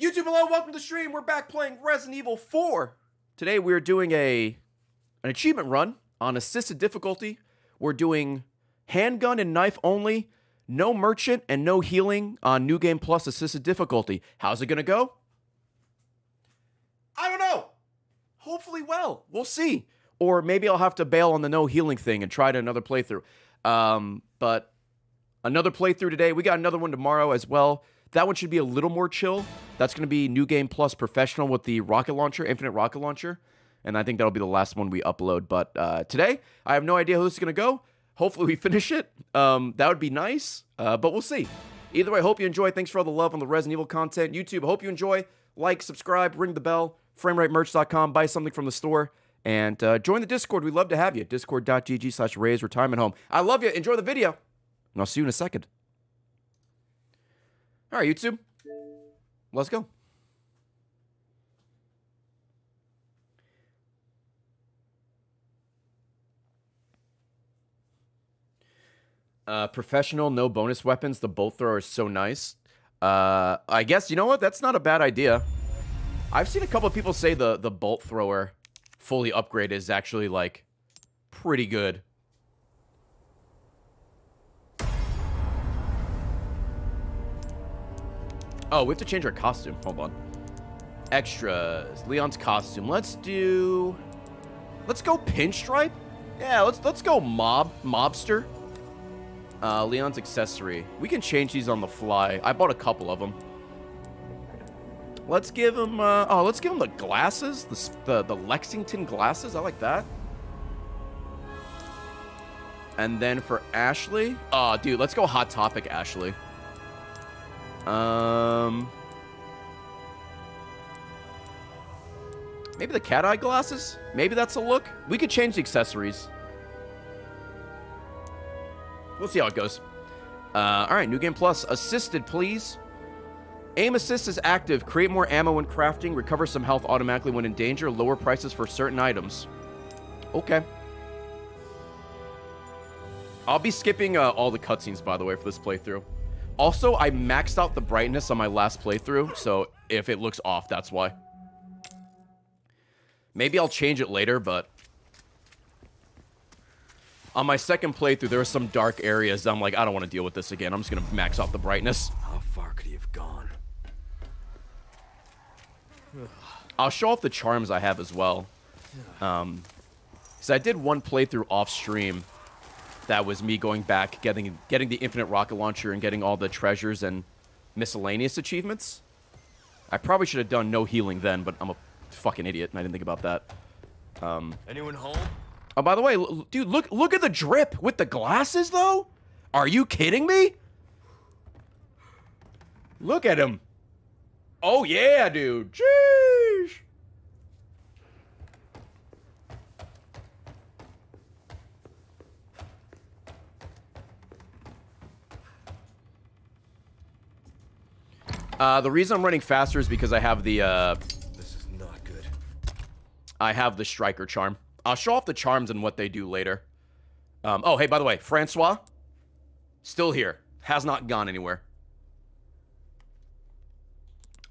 YouTube, hello, welcome to the stream. We're back playing Resident Evil 4. Today we're doing a an achievement run on assisted difficulty. We're doing handgun and knife only, no merchant and no healing on New Game Plus assisted difficulty. How's it gonna go? I don't know. Hopefully well. We'll see. Or maybe I'll have to bail on the no healing thing and try it another playthrough. Um, but another playthrough today. We got another one tomorrow as well. That one should be a little more chill. That's going to be New Game Plus Professional with the rocket launcher, Infinite Rocket Launcher. And I think that'll be the last one we upload. But uh, today, I have no idea how this is going to go. Hopefully, we finish it. Um, that would be nice, uh, but we'll see. Either way, hope you enjoy. Thanks for all the love on the Resident Evil content. YouTube, hope you enjoy. Like, subscribe, ring the bell, frameratemerch.com, buy something from the store, and uh, join the Discord. We'd love to have you. Discord.gg slash Ray's Retirement Home. I love you. Enjoy the video, and I'll see you in a second. All right, YouTube. Let's go. Uh, professional, no bonus weapons. The bolt thrower is so nice. Uh, I guess, you know what? That's not a bad idea. I've seen a couple of people say the, the bolt thrower fully upgraded is actually, like, pretty good. Oh, we have to change our costume. Hold on. Extras. Leon's costume. Let's do... Let's go pinstripe? Yeah, let's let's go mob mobster. Uh, Leon's accessory. We can change these on the fly. I bought a couple of them. Let's give him, uh, oh, let's give him the glasses. The, the, the Lexington glasses. I like that. And then for Ashley. Oh, dude, let's go Hot Topic Ashley. Um... Maybe the cat eye glasses? Maybe that's a look? We could change the accessories. We'll see how it goes. Uh, all right, New Game Plus. Assisted, please. Aim assist is active. Create more ammo when crafting. Recover some health automatically when in danger. Lower prices for certain items. Okay. I'll be skipping uh, all the cutscenes, by the way, for this playthrough. Also, I maxed out the brightness on my last playthrough, so if it looks off, that's why. Maybe I'll change it later, but... On my second playthrough, there were some dark areas I'm like, I don't want to deal with this again. I'm just going to max out the brightness. How far could he have gone? I'll show off the charms I have as well. Um, so I did one playthrough off stream. That was me going back, getting getting the infinite rocket launcher and getting all the treasures and miscellaneous achievements. I probably should have done no healing then, but I'm a fucking idiot and I didn't think about that. Um, Anyone home? oh, by the way, dude, look look at the drip with the glasses though. Are you kidding me? Look at him. Oh yeah, dude. Jeez. Uh, the reason I'm running faster is because I have the uh, This is not good. I have the striker charm. I'll show off the charms and what they do later. Um, oh, hey, by the way, Francois, still here. Has not gone anywhere.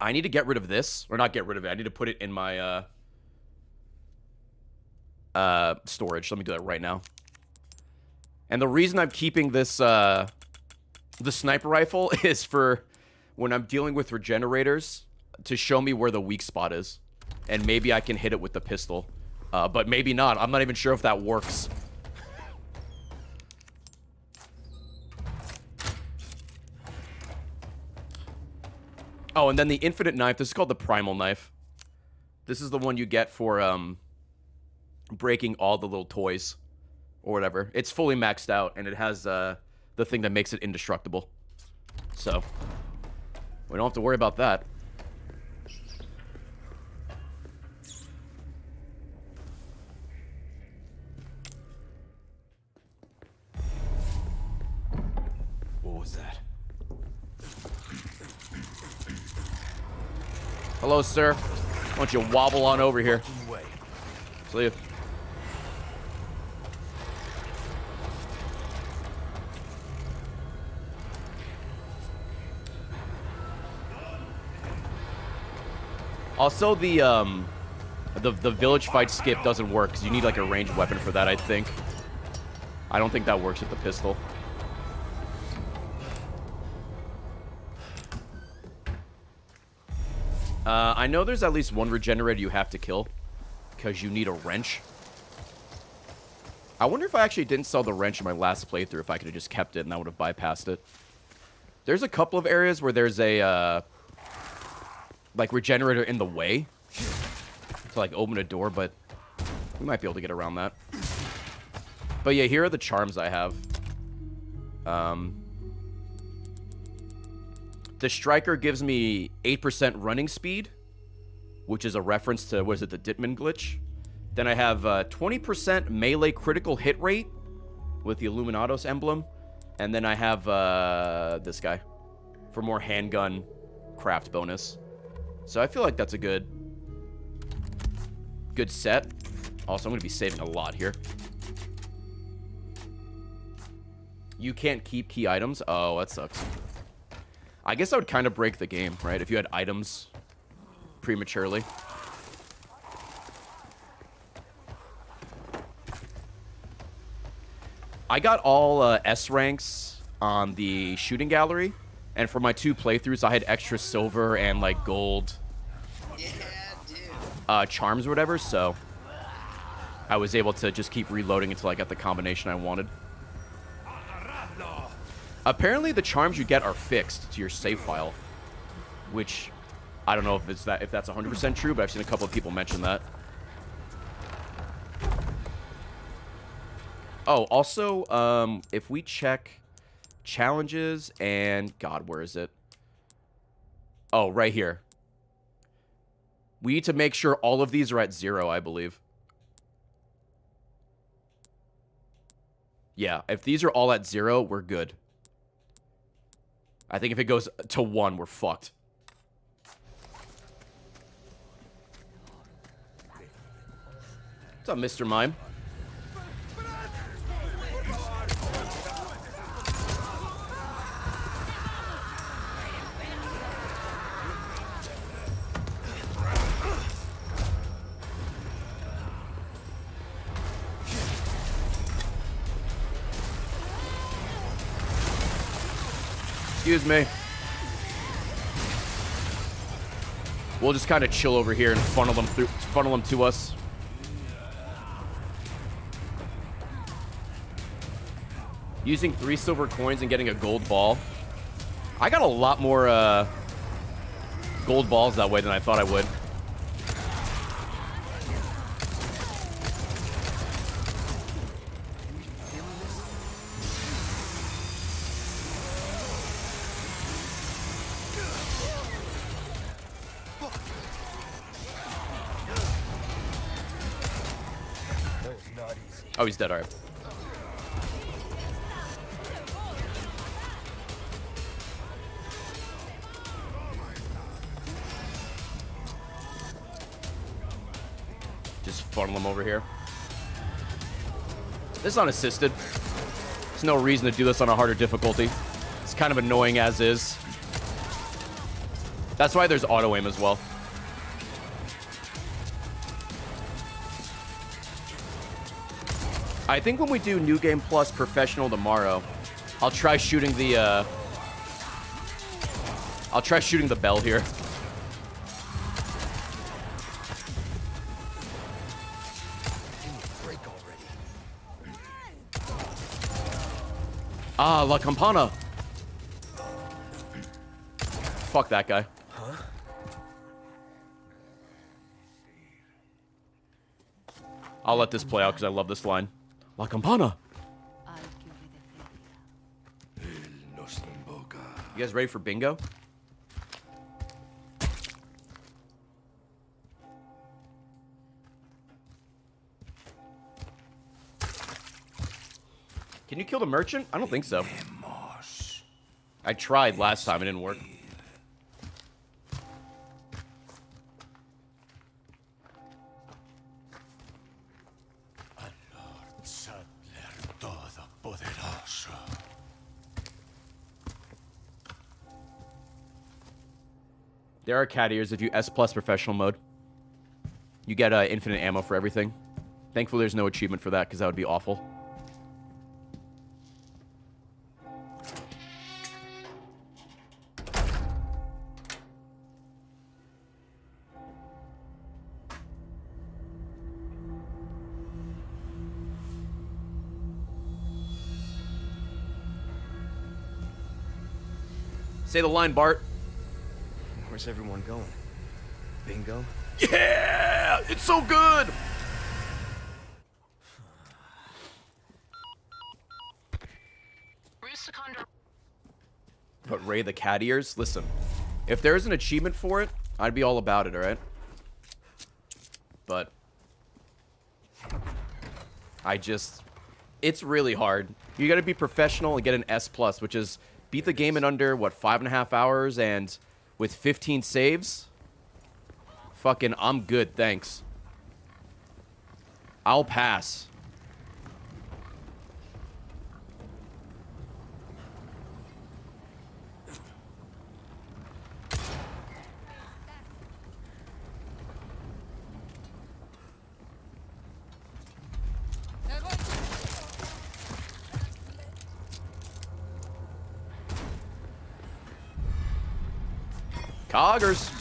I need to get rid of this. Or not get rid of it. I need to put it in my uh, uh, storage. Let me do that right now. And the reason I'm keeping this, uh, the sniper rifle is for when I'm dealing with regenerators to show me where the weak spot is. And maybe I can hit it with the pistol. Uh, but maybe not. I'm not even sure if that works. oh, and then the infinite knife. This is called the primal knife. This is the one you get for um, breaking all the little toys or whatever. It's fully maxed out, and it has uh, the thing that makes it indestructible. So, we don't have to worry about that. What was that? Hello, sir. Why don't you wobble on over here? See you. Also, the um, the the village fight skip doesn't work because you need like a ranged weapon for that. I think. I don't think that works with the pistol. Uh, I know there's at least one regenerator you have to kill because you need a wrench. I wonder if I actually didn't sell the wrench in my last playthrough, if I could have just kept it and that would have bypassed it. There's a couple of areas where there's a, uh, like, regenerator in the way to, like, open a door, but we might be able to get around that. But yeah, here are the charms I have. Um, the Striker gives me 8% running speed, which is a reference to, what is it, the Ditman glitch? Then I have 20% uh, melee critical hit rate with the Iluminados emblem. And then I have uh, this guy for more handgun craft bonus. So I feel like that's a good, good set. Also, I'm going to be saving a lot here. You can't keep key items? Oh, that sucks. I guess I would kind of break the game, right? If you had items prematurely. I got all uh, S ranks on the shooting gallery, and for my two playthroughs, I had extra silver and like gold uh, charms or whatever, so I was able to just keep reloading until I got the combination I wanted. Apparently, the charms you get are fixed to your save file, which I don't know if it's that if that's 100% true, but I've seen a couple of people mention that. Oh, also, um, if we check challenges and God, where is it? Oh, right here. We need to make sure all of these are at zero, I believe. Yeah, if these are all at zero, we're good. I think if it goes to one, we're fucked. What's up, Mr. Mime? Excuse me. We'll just kind of chill over here and funnel them through, funnel them to us. Using three silver coins and getting a gold ball. I got a lot more uh, gold balls that way than I thought I would. Oh, he's dead. All right. Just funnel him over here. This is unassisted. There's no reason to do this on a harder difficulty. It's kind of annoying as is. That's why there's auto aim as well. I think when we do New Game Plus Professional tomorrow, I'll try shooting the, uh... I'll try shooting the bell here. Ah, La Campana. Fuck that guy. Huh? I'll let this play out because I love this line. La campana. You guys ready for bingo? Can you kill the merchant? I don't think so. I tried last time, it didn't work. There are cat ears if you S plus professional mode. You get uh, infinite ammo for everything. Thankfully, there's no achievement for that because that would be awful. Say the line, Bart. Where's everyone going? Bingo? Yeah! It's so good! But Ray the cat ears? Listen, if there's an achievement for it, I'd be all about it, alright? But... I just... It's really hard. You gotta be professional and get an S+, plus, which is beat the game in under, what, five and a half hours, and with 15 saves? Fucking, I'm good, thanks. I'll pass. Coggers.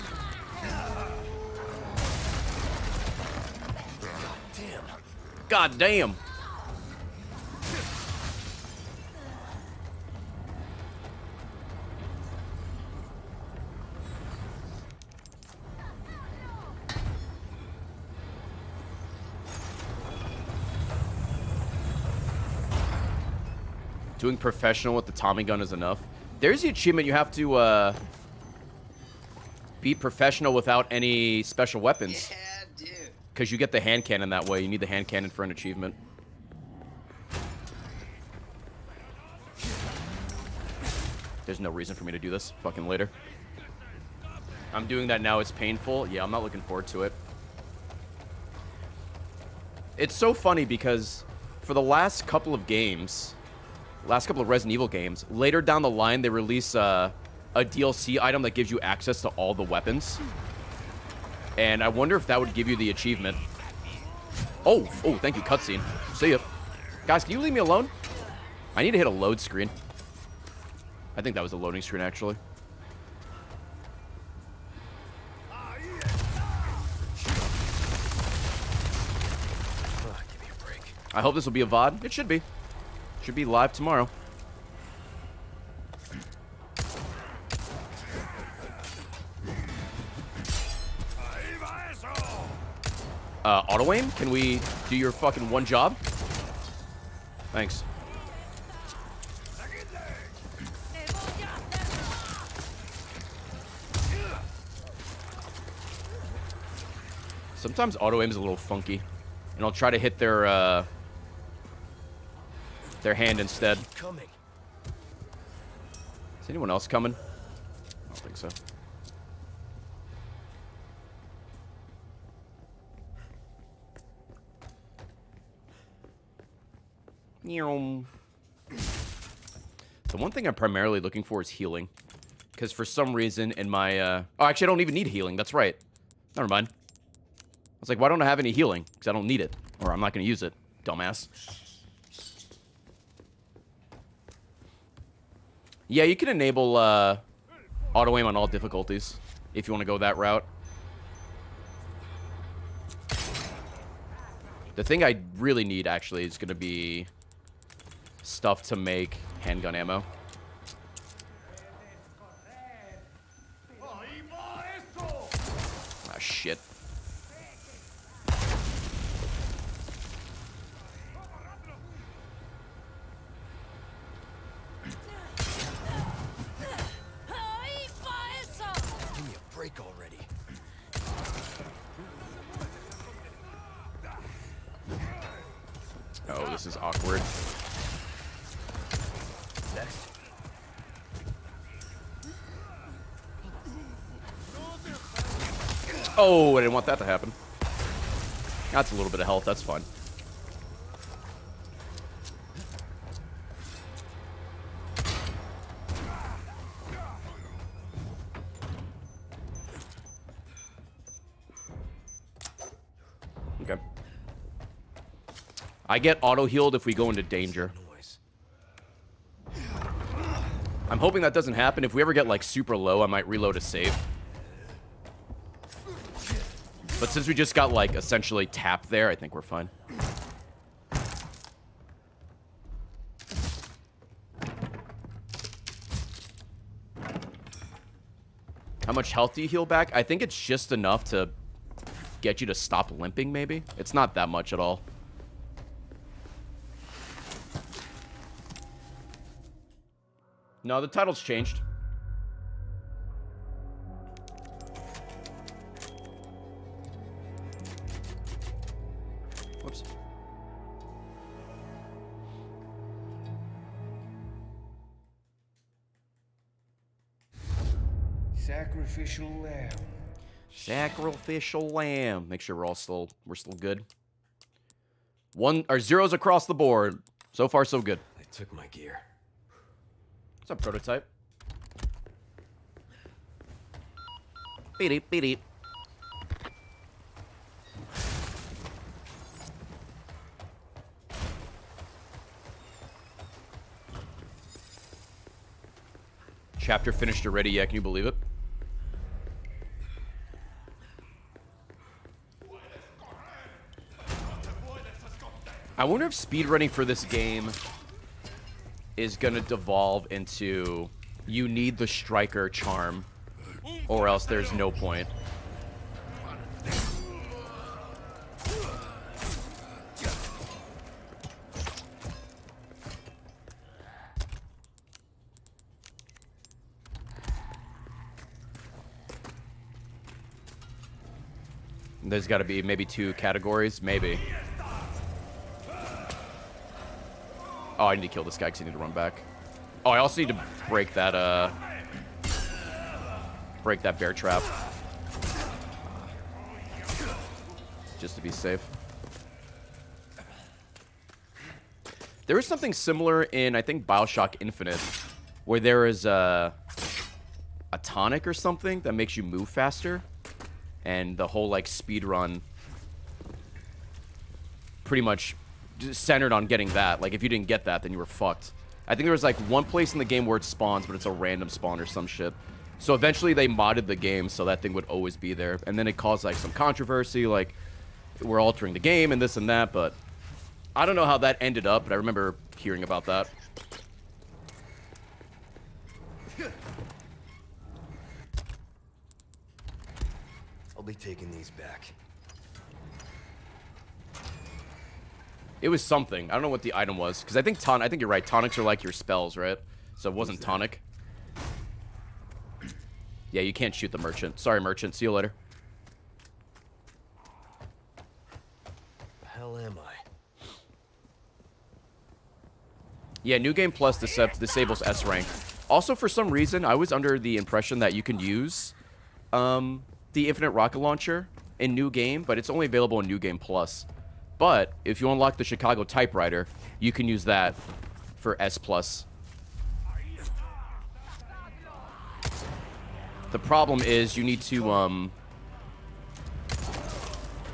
Damn. God damn. Doing professional with the Tommy gun is enough. There's the achievement you have to uh, be professional without any special weapons. Yeah, dude. Because you get the hand cannon that way. You need the hand cannon for an achievement. There's no reason for me to do this. Fucking later. I'm doing that now. It's painful. Yeah, I'm not looking forward to it. It's so funny because for the last couple of games, last couple of Resident Evil games, later down the line, they release uh, a DLC item that gives you access to all the weapons. And I wonder if that would give you the achievement. Oh, oh, thank you, cutscene. See ya. Guys, can you leave me alone? I need to hit a load screen. I think that was a loading screen, actually. Ugh, give me a break. I hope this will be a VOD. It should be. Should be live tomorrow. Uh, auto aim? Can we do your fucking one job? Thanks. Sometimes auto aim is a little funky, and I'll try to hit their uh, their hand instead. Is anyone else coming? I don't think so. The one thing I'm primarily looking for is healing. Because for some reason in my, uh... Oh, actually, I don't even need healing. That's right. Never mind. I was like, why don't I have any healing? Because I don't need it. Or I'm not going to use it. Dumbass. Yeah, you can enable uh, auto aim on all difficulties if you want to go that route. The thing I really need, actually, is going to be stuff to make handgun ammo. want that to happen. That's a little bit of health. That's fine. Okay. I get auto-healed if we go into danger. I'm hoping that doesn't happen. If we ever get, like, super low, I might reload a save. But since we just got like essentially tapped there, I think we're fine. How much health do you heal back? I think it's just enough to get you to stop limping, maybe. It's not that much at all. No, the title's changed. Sacrificial lamb. Sacrificial lamb. Make sure we're all still we're still good. One or zeros across the board. So far, so good. They took my gear. What's up, prototype? Beep beep beep. Chapter finished already, yeah, can you believe it? I wonder if speedrunning for this game is gonna devolve into you need the striker charm or else there's no point. There's got to be maybe two categories, maybe. Oh, I need to kill this guy because I need to run back. Oh, I also need to break that, uh... Break that bear trap. Just to be safe. There is something similar in, I think, Bioshock Infinite, where there is a, a tonic or something that makes you move faster. And the whole, like, speed run pretty much centered on getting that. Like, if you didn't get that, then you were fucked. I think there was, like, one place in the game where it spawns, but it's a random spawn or some shit. So eventually they modded the game so that thing would always be there. And then it caused, like, some controversy, like, we're altering the game and this and that, but... I don't know how that ended up, but I remember hearing about that. I'll be taking these back. It was something. I don't know what the item was. Because I think ton I think you're right. Tonics are like your spells, right? So it wasn't tonic. Yeah, you can't shoot the merchant. Sorry, merchant. See you later. The hell am I? Yeah, New Game Plus dis disables S rank. Also, for some reason, I was under the impression that you can use um, the Infinite Rocket Launcher in New Game, but it's only available in New Game Plus. But if you unlock the Chicago Typewriter, you can use that for S plus. The problem is you need to um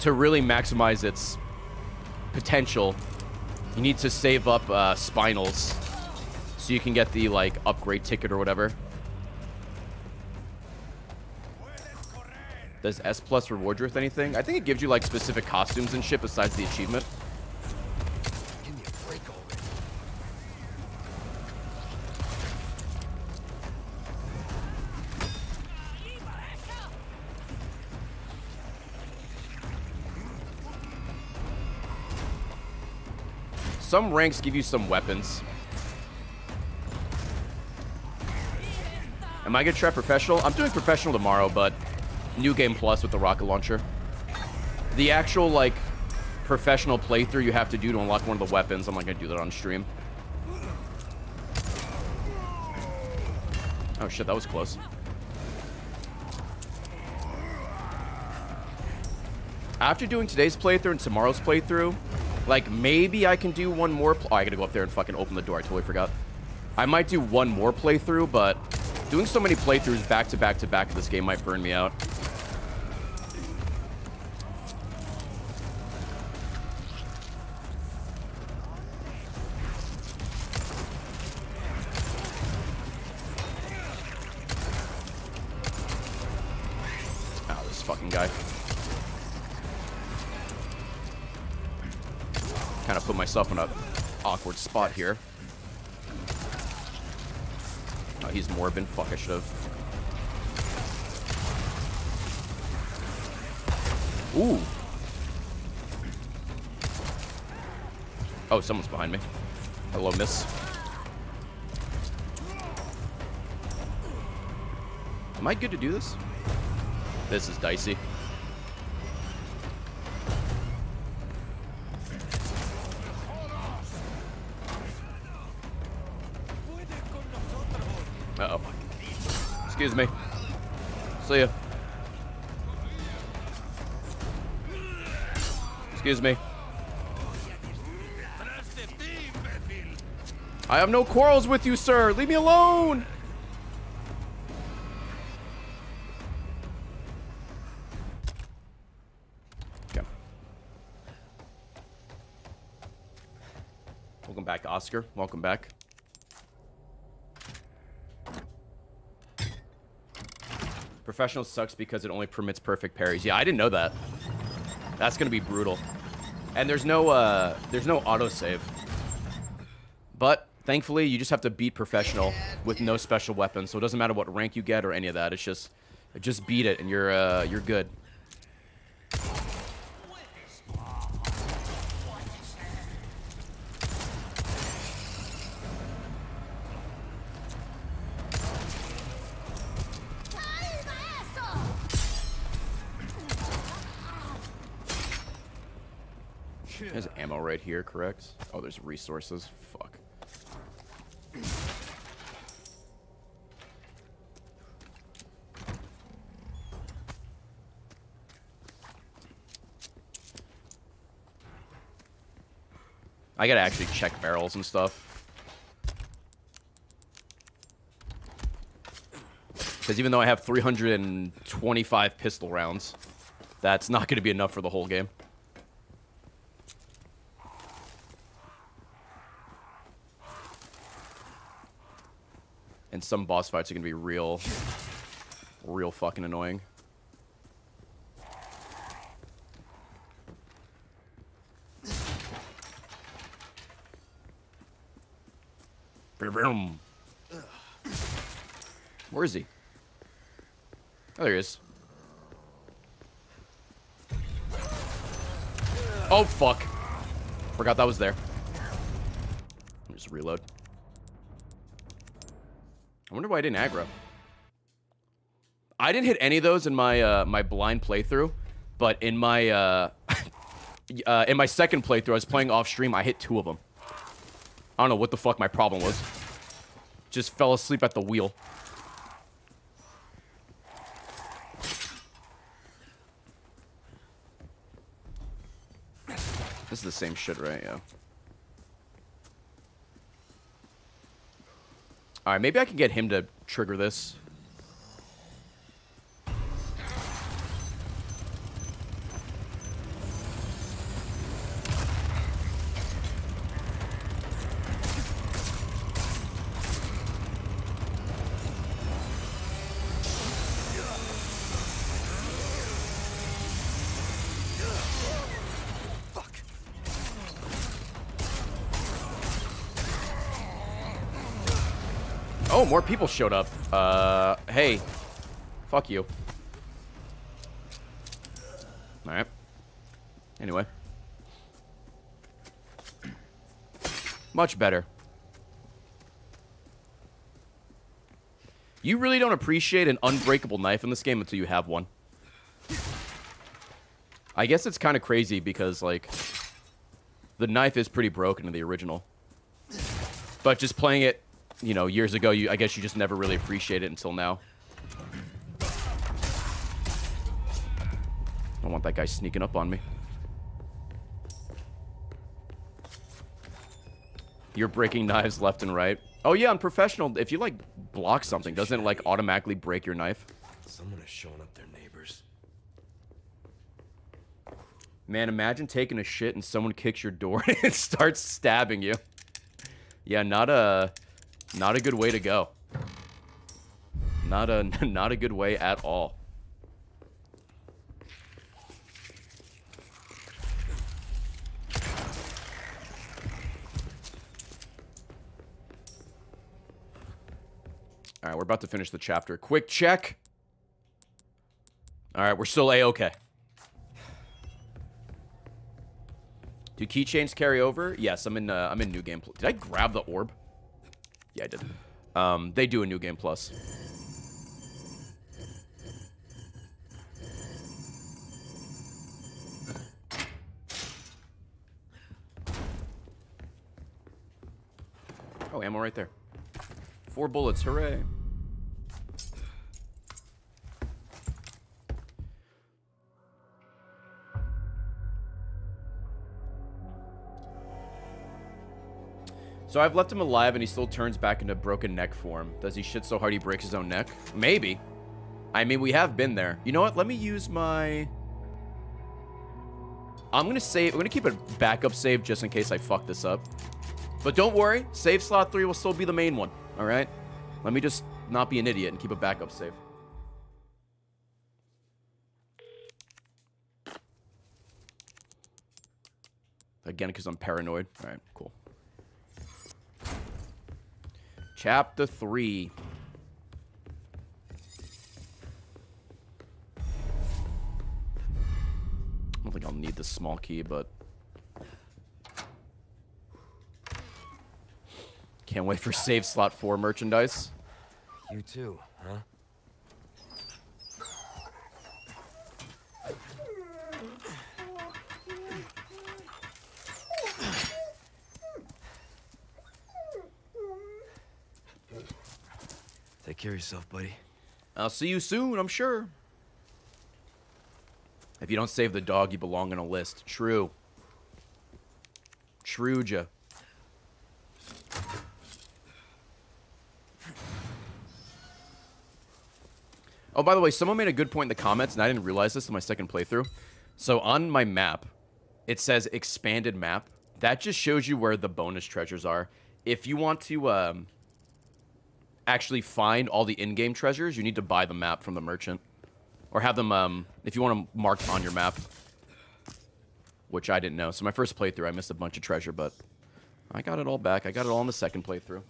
to really maximize its potential. You need to save up uh, spinels so you can get the like upgrade ticket or whatever. Does S plus reward you with anything? I think it gives you like specific costumes and shit besides the achievement. Give me a break already. Some ranks give you some weapons. Am I gonna try professional? I'm doing professional tomorrow, but new game plus with the rocket launcher. The actual like professional playthrough you have to do to unlock one of the weapons. I'm not gonna do that on stream. Oh shit, that was close. After doing today's playthrough and tomorrow's playthrough, like maybe I can do one more. oh, I gotta go up there and fucking open the door. I totally forgot. I might do one more playthrough, but Doing so many playthroughs back to back to back of this game might burn me out. Ah, myself in an awkward spot here. Oh, he's Morbin. Fuck, I should have. Ooh. Oh, someone's behind me. Hello, miss. Am I good to do this? This is dicey. Excuse me. See ya. Excuse me. I have no quarrels with you, sir. Leave me alone. Okay. Welcome back, Oscar. Welcome back. Professional sucks because it only permits perfect parries. Yeah, I didn't know that. That's gonna be brutal. And there's no uh there's no autosave. But thankfully you just have to beat professional with no special weapons. So it doesn't matter what rank you get or any of that. It's just just beat it and you're uh you're good. There's ammo right here, correct? Oh, there's resources. Fuck. I gotta actually check barrels and stuff. Because even though I have 325 pistol rounds, that's not going to be enough for the whole game. And some boss fights are going to be real, real fucking annoying. Where is he? Oh, there he is. Oh, fuck. Forgot that was there. Just reload. I wonder why I didn't aggro. I didn't hit any of those in my uh, my blind playthrough, but in my uh, uh, in my second playthrough, I was playing off stream. I hit two of them. I don't know what the fuck my problem was. Just fell asleep at the wheel. This is the same shit, right? Yeah. Alright, maybe I can get him to trigger this. Oh, more people showed up. Uh, hey. Fuck you. Alright. Anyway. Much better. You really don't appreciate an unbreakable knife in this game until you have one. I guess it's kind of crazy because, like, the knife is pretty broken in the original. But just playing it you know, years ago, you I guess you just never really appreciate it until now. I don't want that guy sneaking up on me. You're breaking knives left and right. Oh yeah, on professional, if you like block something, doesn't it like automatically break your knife? Someone has shown up their neighbors. Man, imagine taking a shit and someone kicks your door and starts stabbing you. Yeah, not a not a good way to go. Not a not a good way at all. All right, we're about to finish the chapter. Quick check. All right, we're still a-okay. Do keychains carry over? Yes, I'm in. Uh, I'm in new game. Did I grab the orb? Yeah, I did. Um, they do a new game plus. Oh, ammo right there. Four bullets, hooray. So I've left him alive and he still turns back into broken neck form. Does he shit so hard he breaks his own neck? Maybe. I mean, we have been there. You know what? Let me use my... I'm going to save... I'm going to keep a backup save just in case I fuck this up. But don't worry. Save slot 3 will still be the main one. All right? Let me just not be an idiot and keep a backup save. Again, because I'm paranoid. All right, cool. Chapter 3. I don't think I'll need the small key, but... Can't wait for save slot 4 merchandise. You too, huh? Take care of yourself, buddy. I'll see you soon, I'm sure. If you don't save the dog, you belong on a list. True. True, ja. Oh, by the way, someone made a good point in the comments, and I didn't realize this in my second playthrough. So on my map, it says expanded map. That just shows you where the bonus treasures are. If you want to um, actually find all the in-game treasures, you need to buy the map from the merchant. Or have them, um, if you want them marked on your map. Which I didn't know. So my first playthrough, I missed a bunch of treasure, but I got it all back. I got it all in the second playthrough.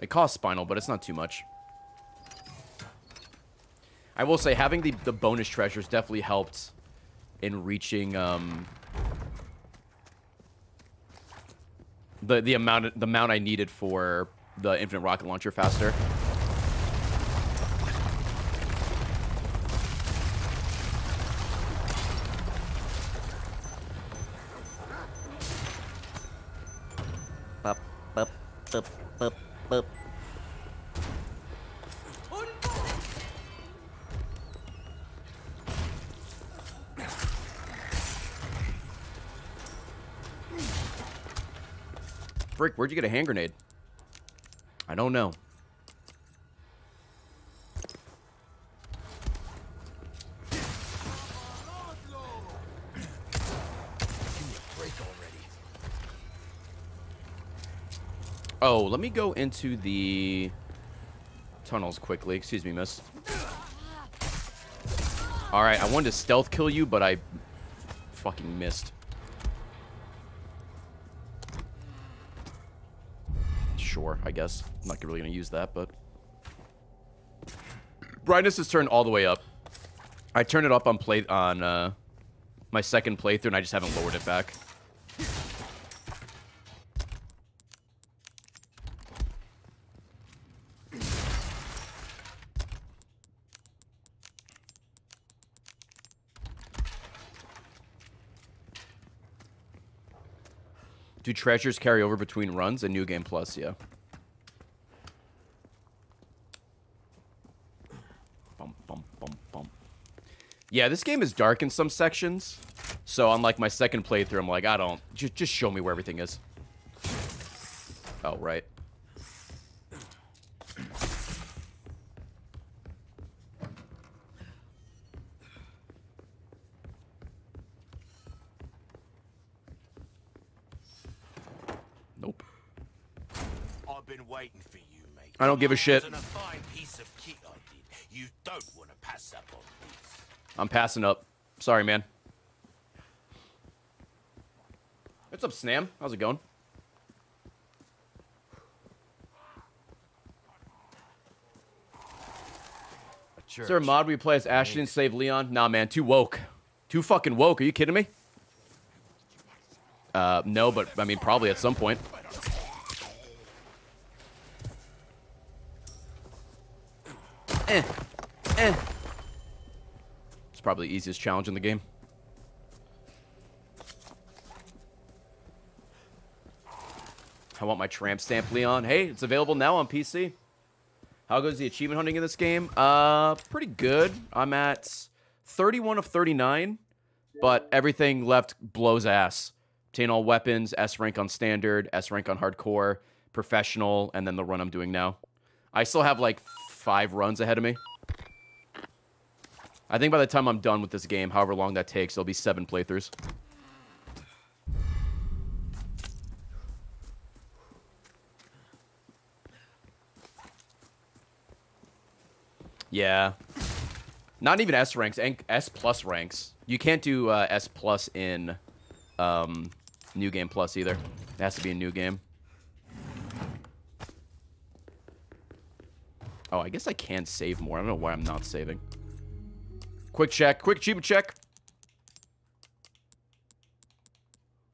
It costs Spinel, but it's not too much. I will say, having the, the bonus treasures definitely helped in reaching um, the the amount the amount I needed for the infinite rocket launcher faster. Bup, bup, bup, bup, bup. Frick, where'd you get a hand grenade? I don't know. Oh, let me go into the tunnels quickly. Excuse me, miss. Alright, I wanted to stealth kill you, but I fucking missed. Sure, I guess. I'm not really going to use that, but... Brightness is turned all the way up. I turned it up on play on uh, my second playthrough, and I just haven't lowered it back. Do treasures carry over between runs? A new game plus, yeah. Bum, bum, bum, bum. Yeah, this game is dark in some sections. So on like my second playthrough, I'm like, I don't just just show me where everything is. Oh, right. don't give a shit. I'm passing up. Sorry, man. What's up, Snam? How's it going? Is there a mod we play as Ashton save Leon? Nah, man, too woke. Too fucking woke. Are you kidding me? Uh, no, but I mean, probably at some point. Eh. Eh. It's probably the easiest challenge in the game. I want my tramp stamp, Leon. Hey, it's available now on PC. How goes the achievement hunting in this game? Uh, pretty good. I'm at 31 of 39, but everything left blows ass. Obtain all weapons, S rank on standard, S rank on hardcore, professional, and then the run I'm doing now. I still have like five runs ahead of me. I think by the time I'm done with this game, however long that takes, there'll be seven playthroughs. Yeah. Not even S ranks, S plus ranks. You can't do uh, S plus in um, New Game Plus either. It has to be a new game. Oh, I guess I can save more. I don't know why I'm not saving. Quick check. Quick achievement check.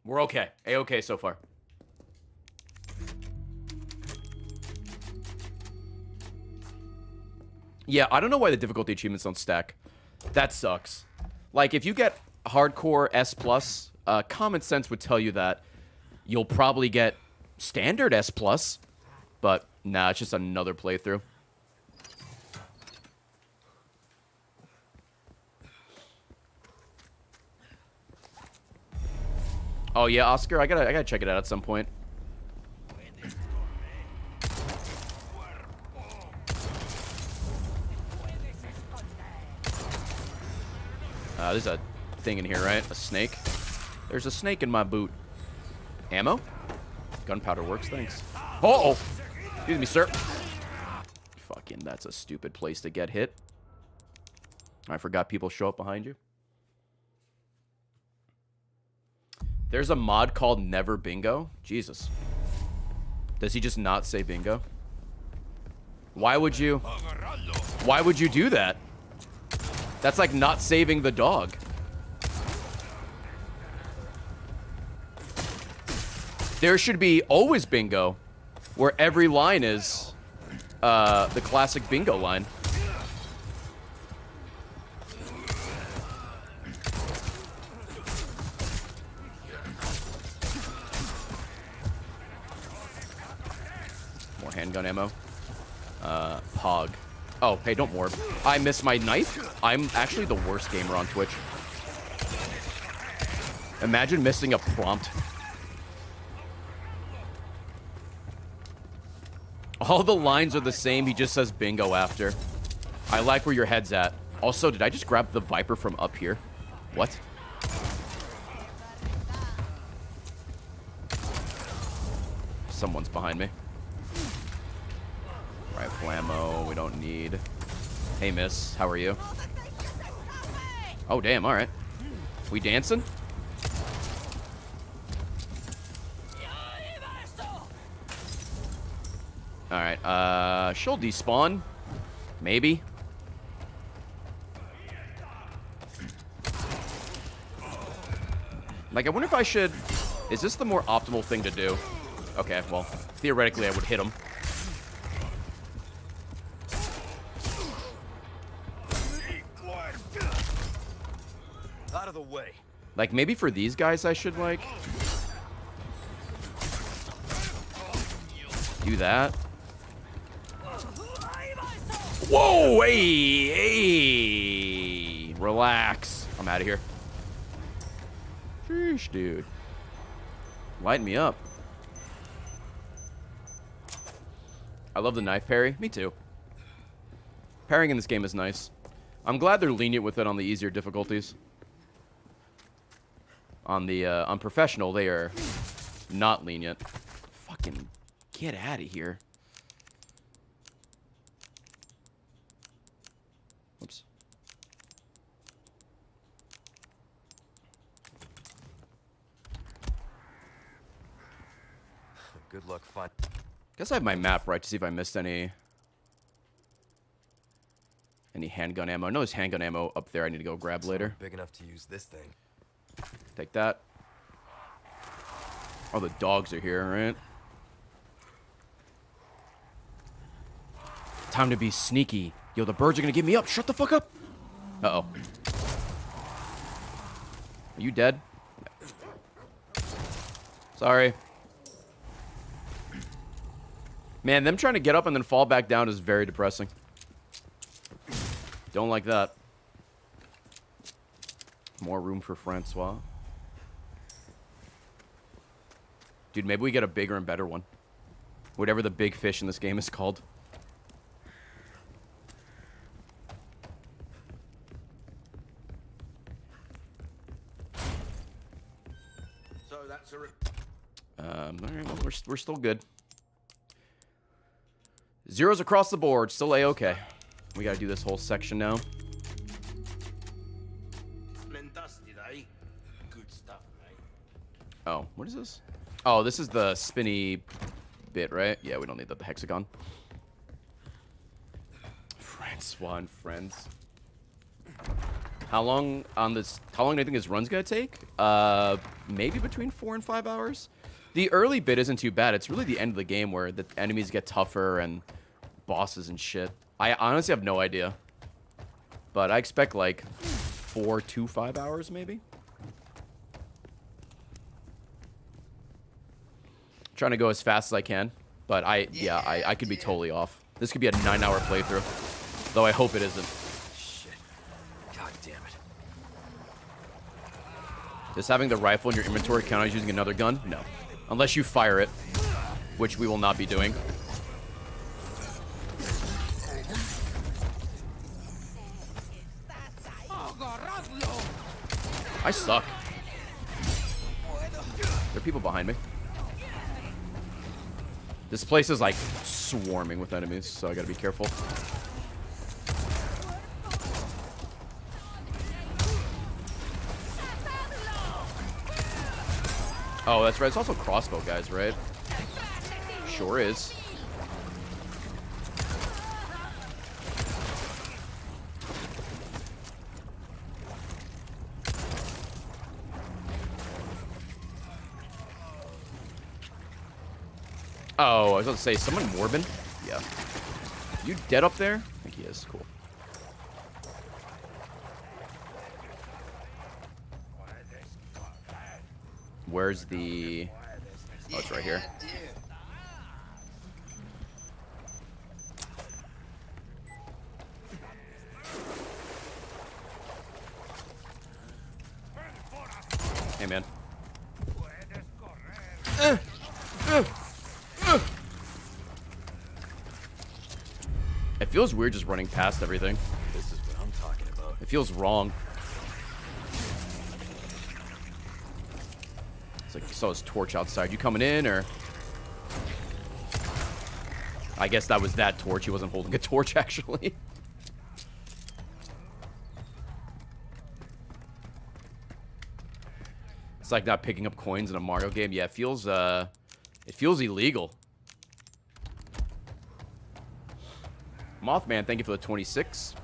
We're okay. A-okay so far. Yeah, I don't know why the difficulty achievements don't stack. That sucks. Like, if you get hardcore S+, plus, uh, common sense would tell you that you'll probably get standard S+, plus, but nah, it's just another playthrough. Oh yeah, Oscar, I gotta I gotta check it out at some point. Uh, there's a thing in here, right? A snake. There's a snake in my boot. Ammo? Gunpowder works, thanks. Uh oh! Excuse me, sir. Fucking, that's a stupid place to get hit. I forgot people show up behind you. There's a mod called Never Bingo. Jesus. Does he just not say bingo? Why would you... Why would you do that? That's like not saving the dog. There should be always bingo, where every line is uh, the classic bingo line. Handgun ammo. Uh, Pog. Oh, hey, don't warp. I miss my knife? I'm actually the worst gamer on Twitch. Imagine missing a prompt. All the lines are the same, he just says bingo after. I like where your head's at. Also, did I just grab the Viper from up here? What? Someone's behind me. Rifle ammo, we don't need. Hey, miss, how are you? Oh, damn, alright. We dancing? Alright, uh, she'll despawn. Maybe. Like, I wonder if I should... Is this the more optimal thing to do? Okay, well, theoretically I would hit him. The way. Like, maybe for these guys I should, like... Do that. Whoa! Hey! Hey! Relax. I'm out of here. Sheesh, dude. Light me up. I love the knife parry. Me too. Parrying in this game is nice. I'm glad they're lenient with it on the easier difficulties. On the uh, on professional, they are not lenient. Fucking get out of here. Oops. Good luck find. Guess I have my map right to see if I missed any Any handgun ammo? I know there's handgun ammo up there I need to go grab later. Big enough to use this thing. Take that. Oh, the dogs are here, right? Time to be sneaky. Yo, the birds are gonna give me up. Shut the fuck up. Uh-oh. Are you dead? Sorry. Man, them trying to get up and then fall back down is very depressing. Don't like that. More room for Francois. Dude, maybe we get a bigger and better one. Whatever the big fish in this game is called. So that's a. Um, all right, well, we're, we're still good. Zeros across the board, still a-okay. We gotta do this whole section now. Oh, what is this? Oh, this is the spinny bit, right? Yeah, we don't need the hexagon. Francois and friends. How long on this? How long do you think this run's gonna take? Uh, maybe between four and five hours. The early bit isn't too bad. It's really the end of the game where the enemies get tougher and bosses and shit. I honestly have no idea, but I expect like four to five hours, maybe. Trying to go as fast as I can, but I yeah I, I could be totally off. This could be a nine-hour playthrough, though I hope it isn't. Shit. God damn it. Does having the rifle in your inventory count as using another gun? No. Unless you fire it, which we will not be doing. I suck. There are people behind me. This place is like swarming with enemies, so I gotta be careful. Oh, that's right. It's also crossbow guys, right? Sure is. Oh, I was about to say, someone Morbin? Yeah. You dead up there? I think he is. Cool. Where's the... Oh, it's right here. Hey, man. It feels weird just running past everything. This is what I'm talking about. It feels wrong. It's like you saw his torch outside. You coming in or? I guess that was that torch. He wasn't holding a torch actually. It's like not picking up coins in a Mario game. Yeah, it feels uh it feels illegal. Mothman, thank you for the 26.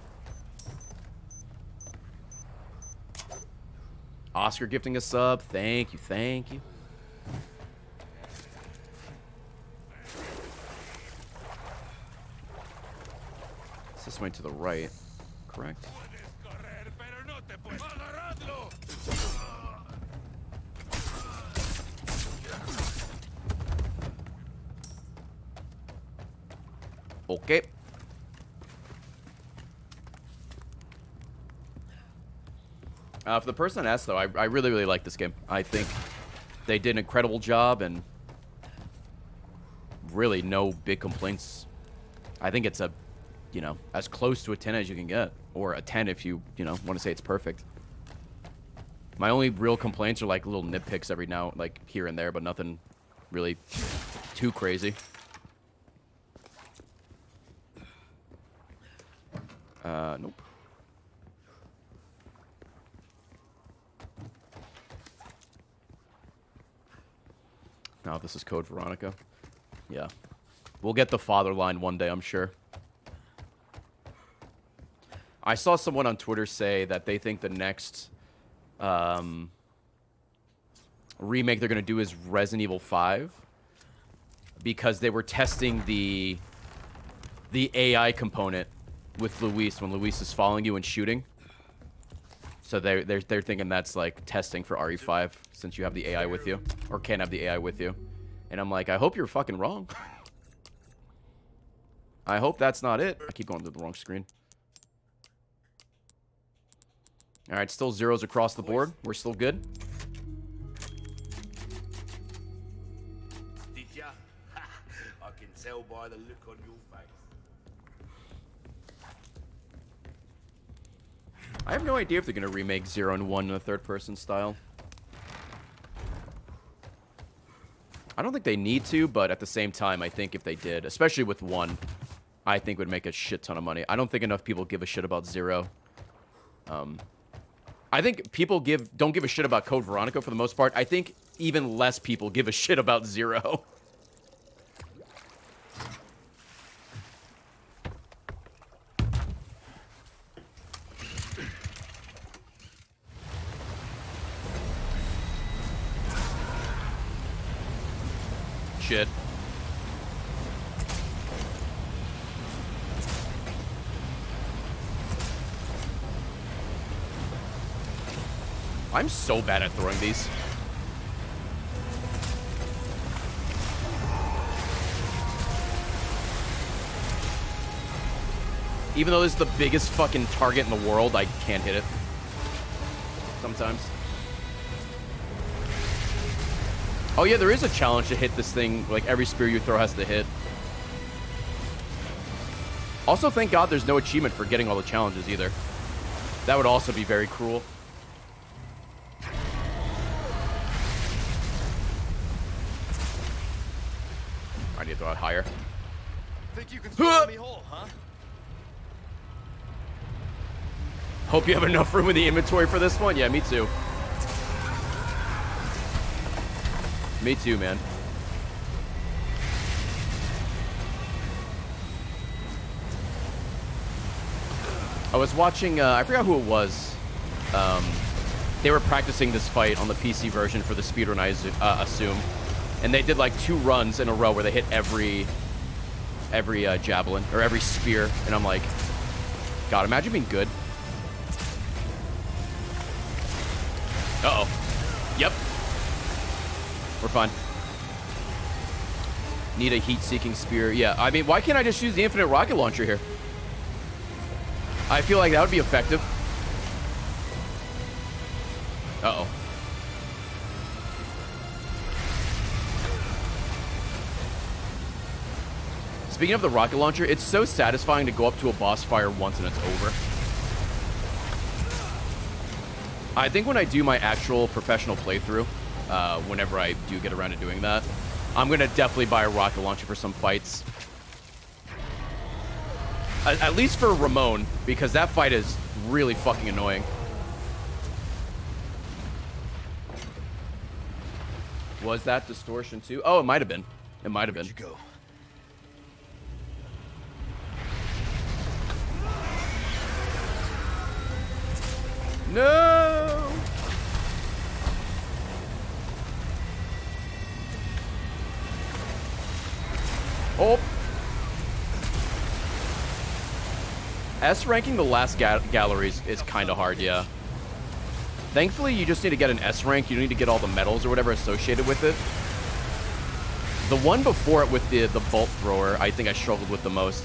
Oscar gifting a sub. Thank you, thank you. It's this way to the right, correct? Uh, for the person that asked, though, I, I really, really like this game. I think they did an incredible job, and really no big complaints. I think it's a, you know, as close to a 10 as you can get, or a 10 if you, you know, want to say it's perfect. My only real complaints are like little nitpicks every now, like here and there, but nothing really too crazy. Uh, nope. Now this is Code Veronica. Yeah. We'll get the father line one day, I'm sure. I saw someone on Twitter say that they think the next um, remake they're going to do is Resident Evil 5 because they were testing the the AI component with Luis when Luis is following you and shooting. So they're, they're, they're thinking that's like testing for RE5 since you have the AI with you or can't have the AI with you. And I'm like, I hope you're fucking wrong. I hope that's not it. I keep going to the wrong screen. All right, still zeros across the board. We're still good. I have no idea if they're to remake 0 and 1 in a third-person style. I don't think they need to, but at the same time, I think if they did, especially with 1, I think would make a shit ton of money. I don't think enough people give a shit about 0. Um, I think people give don't give a shit about Code Veronica for the most part. I think even less people give a shit about 0. Shit. I'm so bad at throwing these. Even though this is the biggest fucking target in the world, I can't hit it. Sometimes. Oh yeah, there is a challenge to hit this thing. Like every spear you throw has to hit. Also, thank God there's no achievement for getting all the challenges either. That would also be very cruel. I need to throw it higher. Think you can Huh. me whole, huh? Hope you have enough room in the inventory for this one. Yeah, me too. Me too, man. I was watching, uh, I forgot who it was. Um, they were practicing this fight on the PC version for the speedrun, I uh, assume. And they did like two runs in a row where they hit every every uh, javelin or every spear. And I'm like, God, imagine being good. Uh-oh. Yep. Fine. Need a heat-seeking spear. Yeah, I mean, why can't I just use the infinite rocket launcher here? I feel like that would be effective. Uh-oh. Speaking of the rocket launcher, it's so satisfying to go up to a boss fire once and it's over. I think when I do my actual professional playthrough, uh, whenever I do get around to doing that, I'm going to definitely buy a rocket launcher for some fights. At, at least for Ramon, because that fight is really fucking annoying. Was that distortion too? Oh, it might have been. It might have been. You go. No! Oh. S ranking the last ga galleries is kind of hard, yeah. Thankfully, you just need to get an S rank. You don't need to get all the medals or whatever associated with it. The one before it with the, the bolt thrower, I think I struggled with the most.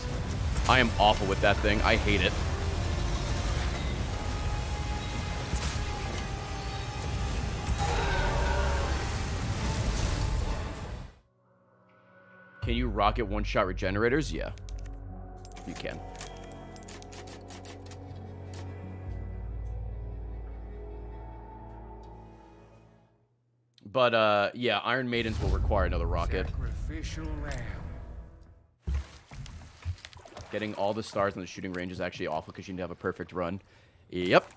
I am awful with that thing. I hate it. You rocket one-shot regenerators? Yeah. You can. But, uh, yeah, Iron Maidens will require another rocket. Getting all the stars in the shooting range is actually awful because you need to have a perfect run. Yep.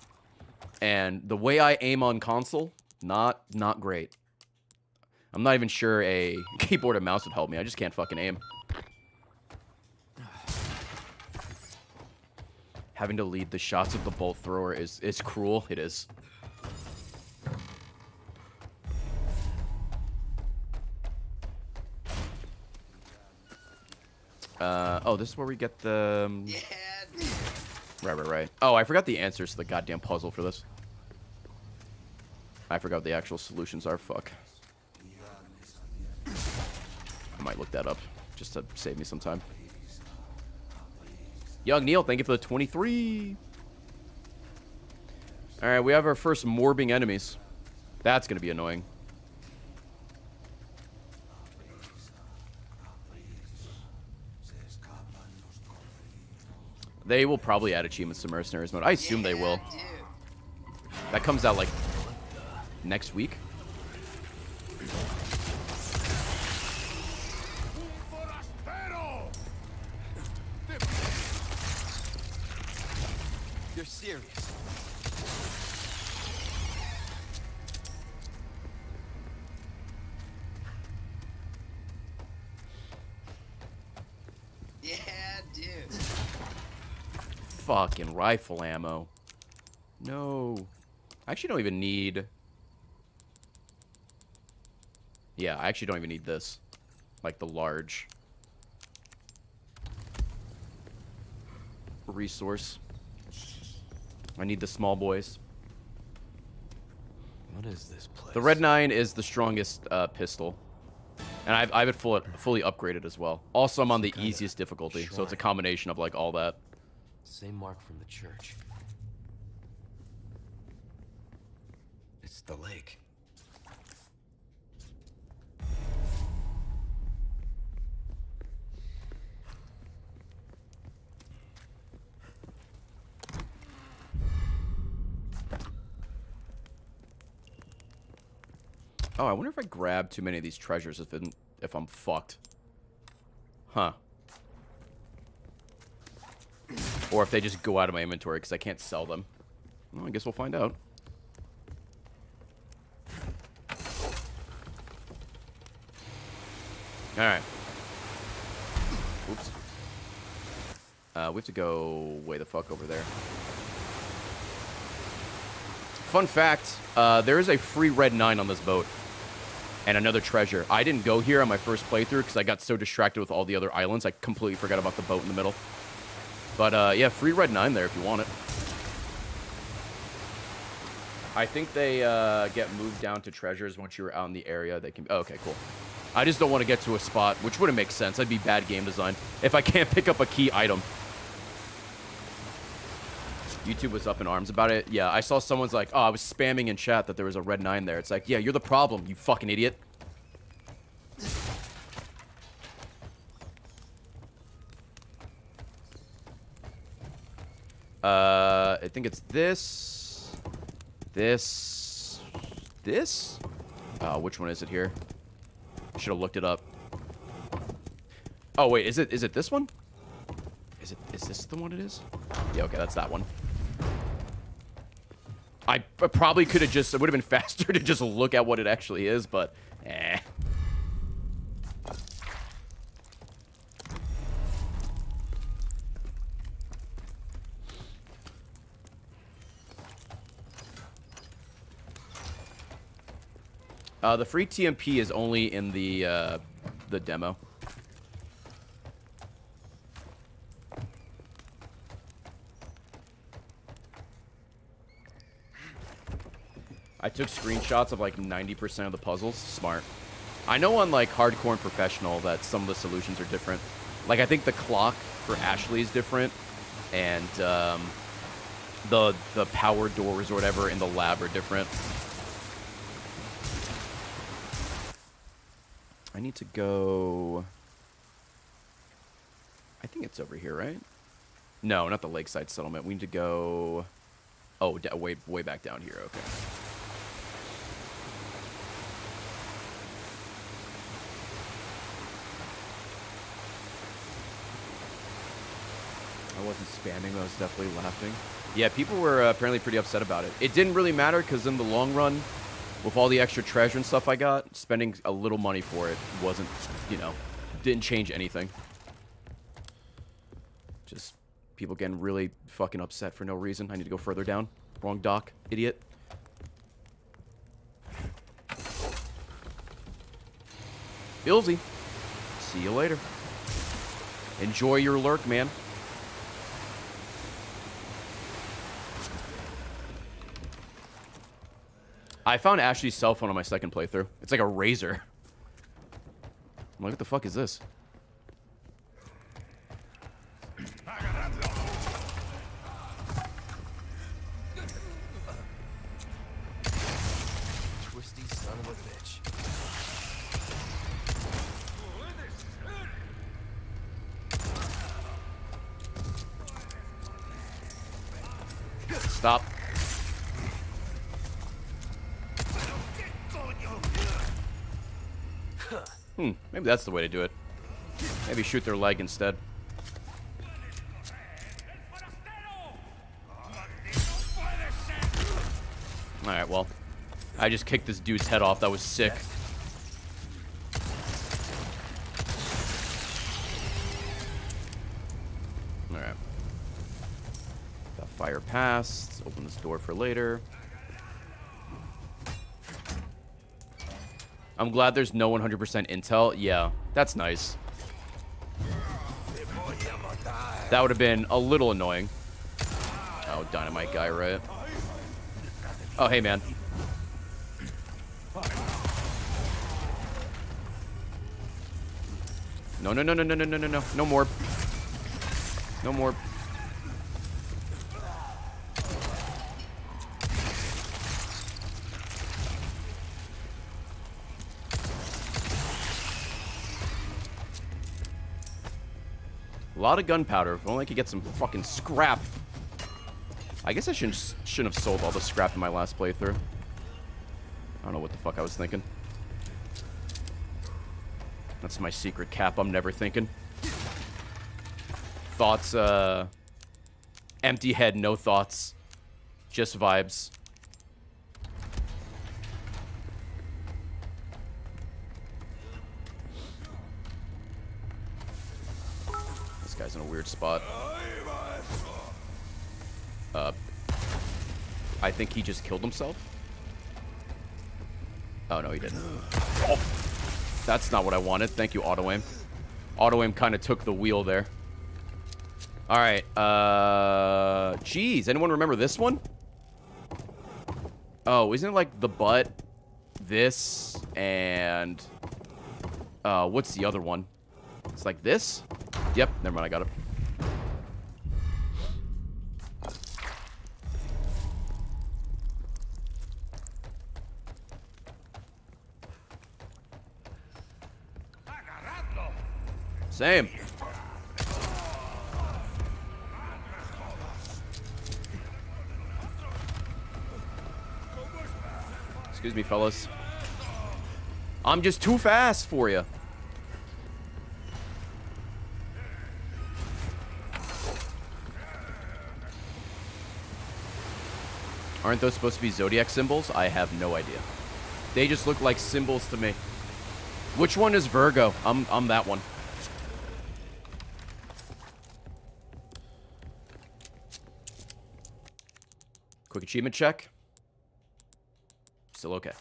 And the way I aim on console, not not great. I'm not even sure a keyboard and mouse would help me. I just can't fucking aim. Having to lead the shots of the bolt thrower is is cruel. It is. Uh, oh, this is where we get the... um, Yeah, Right, right, right. Oh, I forgot the answers to the goddamn puzzle for this. I forgot what the actual solutions are. Fuck. I might look that up just to save me some time. Young Neil, thank you for the 23. All right, we have our first morbing enemies. That's going to be annoying. They will probably add achievements to Mercenaries mode. I assume they will. dude. That comes out like next week. You're serious. Yeah, dude. Fucking rifle ammo. No. I actually don't even need... Yeah, I actually don't even need this. Like the large. Resource. I need the small boys. What is this place? The Red 9 is the strongest uh, pistol. And I've, I've it full, fully upgraded as well. Also, I'm on the easiest difficulty, so it's a combination of like all that. Same mark from the church. It's the lake. Oh, I wonder if I grab too many of these treasures if, if I'm fucked. Huh. Or if they just go out of my inventory because I can't sell them. Well, I guess we'll find out. Alright. Oops. Uh, we have to go way the fuck over there. Fun fact, uh, there is a free red 9 on this boat. And another treasure. I didn't go here on my first playthrough because I got so distracted with all the other islands. I completely forgot about the boat in the middle. But, uh, yeah, free red 9 there if you want it. I think they uh, get moved down to treasures once you're out in the area. They can. Oh, okay, cool. I just don't want to get to a spot, which wouldn't make sense. I'd be bad game design if I can't pick up a key item. YouTube was up in arms about it. Yeah, I saw someone's like, oh, I was spamming in chat that there was a red 9 there. It's like, yeah, you're the problem, you fucking idiot. Uh, I think it's this, this, this. Uh, which one is it here? Should have looked it up. Oh wait, is it is it this one? Is it is this the one it is? Yeah, okay, that's that one. I probably could have just it would have been faster to just look at what it actually is, but eh. Uh, the free TMP is only in the uh, the demo. Took screenshots of like 90% of the puzzles. Smart. I know on like hardcore and professional that some of the solutions are different. Like I think the clock for Ashley is different, and um, the the power doors or whatever in the lab are different. I need to go. I think it's over here, right? No, not the lakeside settlement. We need to go. Oh, way way back down here. Okay. I wasn't spamming, I was definitely laughing. Yeah, people were uh, apparently pretty upset about it. It didn't really matter because in the long run, with all the extra treasure and stuff I got, spending a little money for it wasn't, you know, didn't change anything. Just People getting really fucking upset for no reason. I need to go further down. Wrong dock, idiot. Billsy. See you later. Enjoy your lurk, man. I found Ashley's cell phone on my second playthrough. It's like a razor. I'm like, what the fuck is this? Maybe that's the way to do it. Maybe shoot their leg instead. Alright, well. I just kicked this dude's head off. That was sick. Alright. Got fire pass. Let's open this door for later. I'm glad there's no 100% intel. Yeah, that's nice. That would have been a little annoying. Oh, dynamite guy, right? Oh, hey, man. No, no, no, no, no, no, no, no, no. No more. No more. A lot of gunpowder. If only I could get some fucking scrap. I guess I shouldn't shouldn't have sold all the scrap in my last playthrough. I don't know what the fuck I was thinking. That's my secret cap I'm never thinking. Thoughts, uh... Empty head, no thoughts. Just vibes. Spot. Uh... I think he just killed himself. Oh, no, he didn't. Oh. That's not what I wanted. Thank you, auto aim. Auto aim kind of took the wheel there. All right. Uh, geez, anyone remember this one? Oh, isn't it like the butt, this, and uh, what's the other one? It's like this. Yep. Never mind. I got it. Same. Excuse me, fellas. I'm just too fast for you. Aren't those supposed to be zodiac symbols? I have no idea. They just look like symbols to me. Which one is Virgo? I'm I'm that one. Achievement check. Still okay.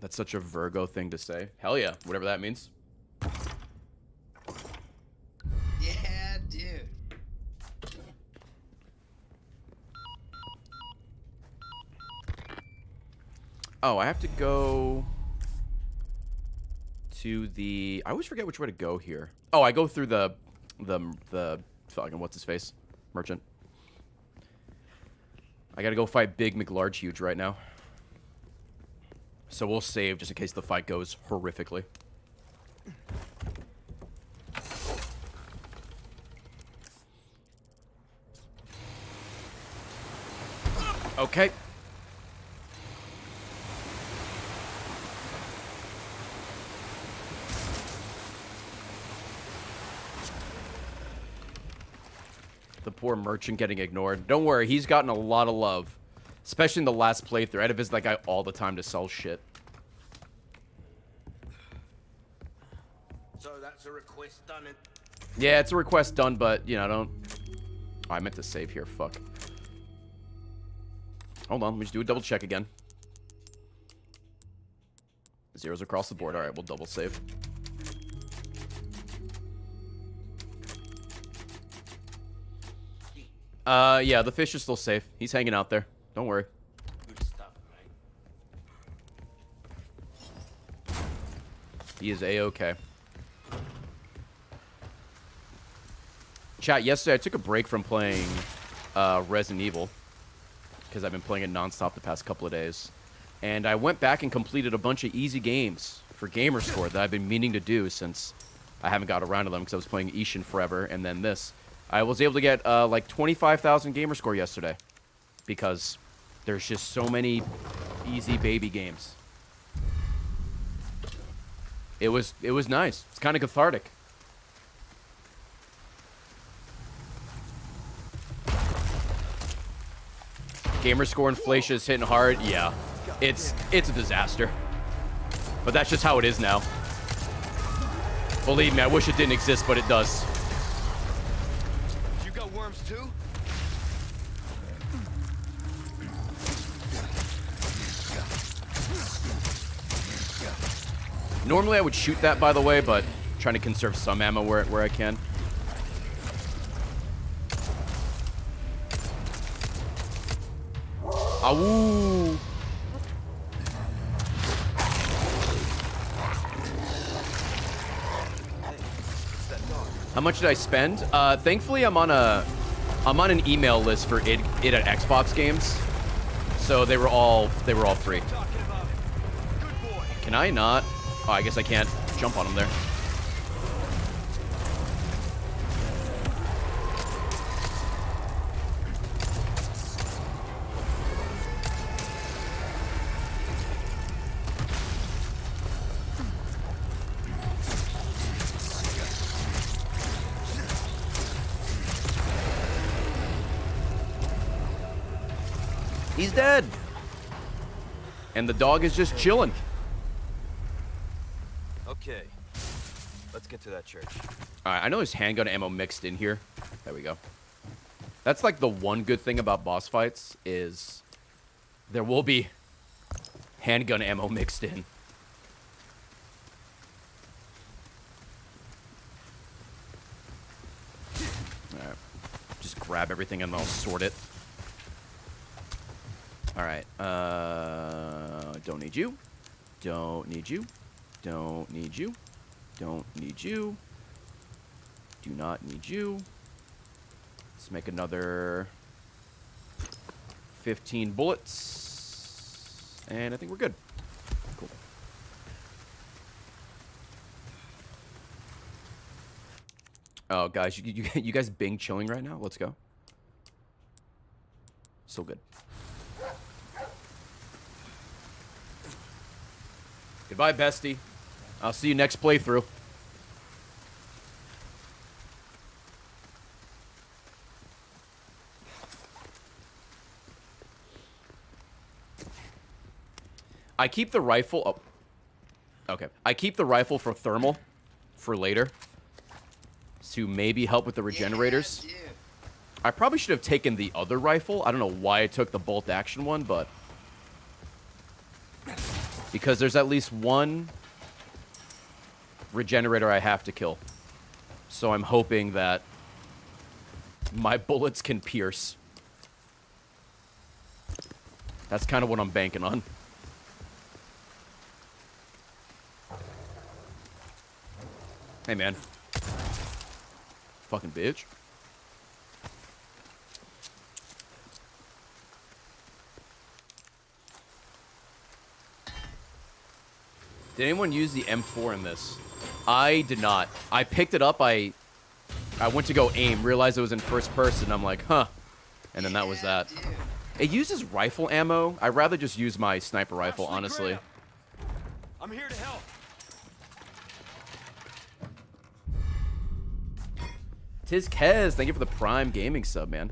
That's such a Virgo thing to say. Hell yeah, whatever that means. Yeah, dude. Oh, I have to go to the. I always forget which way to go here. Oh, I go through the, the the fucking what's his face, merchant. I gotta go fight Big McLarge Huge right now. So we'll save just in case the fight goes horrifically. Okay. Poor merchant getting ignored. Don't worry, he's gotten a lot of love. Especially in the last playthrough. I had to visit that guy all the time to sell shit. So that's a request done. Yeah, it's a request done, but, you know, I don't... Oh, I meant to save here. Fuck. Hold on. Let me just do a double check again. Zeros across the board. All right, we'll double save. Uh, yeah, the fish is still safe. He's hanging out there. Don't worry. Good stuff, mate. He is a-okay. Chat, yesterday I took a break from playing uh, Resident Evil because I've been playing it nonstop the past couple of days. And I went back and completed a bunch of easy games for Gamerscore that I've been meaning to do since I haven't got around to them because I was playing Ishin forever and then this. I was able to get uh, like 25,000 Gamerscore yesterday because there's just so many easy baby games. It was it was nice. It's kind of cathartic. Gamer score inflation is hitting hard. Yeah, it's it's a disaster. But that's just how it is now. Believe me, I wish it didn't exist, but it does. Normally I would shoot that, by the way, but trying to conserve some ammo where where I can. Awoo! How much did I spend? Uh, thankfully, I'm on a, I'm on an email list for it, it at Xbox games, so they were all, they were all free. Can I not? Oh, I guess I can't jump on him there. He's dead. And the dog is just chilling. Okay. Let's get to that church. All right, I know there's handgun ammo mixed in here. There we go. That's like the one good thing about boss fights is there will be handgun ammo mixed in. All right, just grab everything and I'll sort it. All right, uh, don't need you. Don't need you. Don't need you. Don't need you. Do not need you. Let's make another 15 bullets. And I think we're good. Cool. Oh, guys, you, you, you guys Bing chilling right now? Let's go. So good. Goodbye, bestie. I'll see you next playthrough. I keep the rifle. Oh. Okay. I keep the rifle for thermal for later. To maybe help with the regenerators. Yeah. I probably should have taken the other rifle. I don't know why I took the bolt action one, but. Because there's at least one regenerator I have to kill. So I'm hoping that my bullets can pierce. That's kind of what I'm banking on. Hey, man. Fucking bitch. Did anyone use the M4 in this? I did not. I picked it up. I I went to go aim, realized it was in first person. I'm like, huh. And then that was that. dude. It uses rifle ammo. I'd rather just use my sniper rifle, honestly. Graham. I'm here to help. Tiz Kez, thank you for the Prime Gaming sub, man.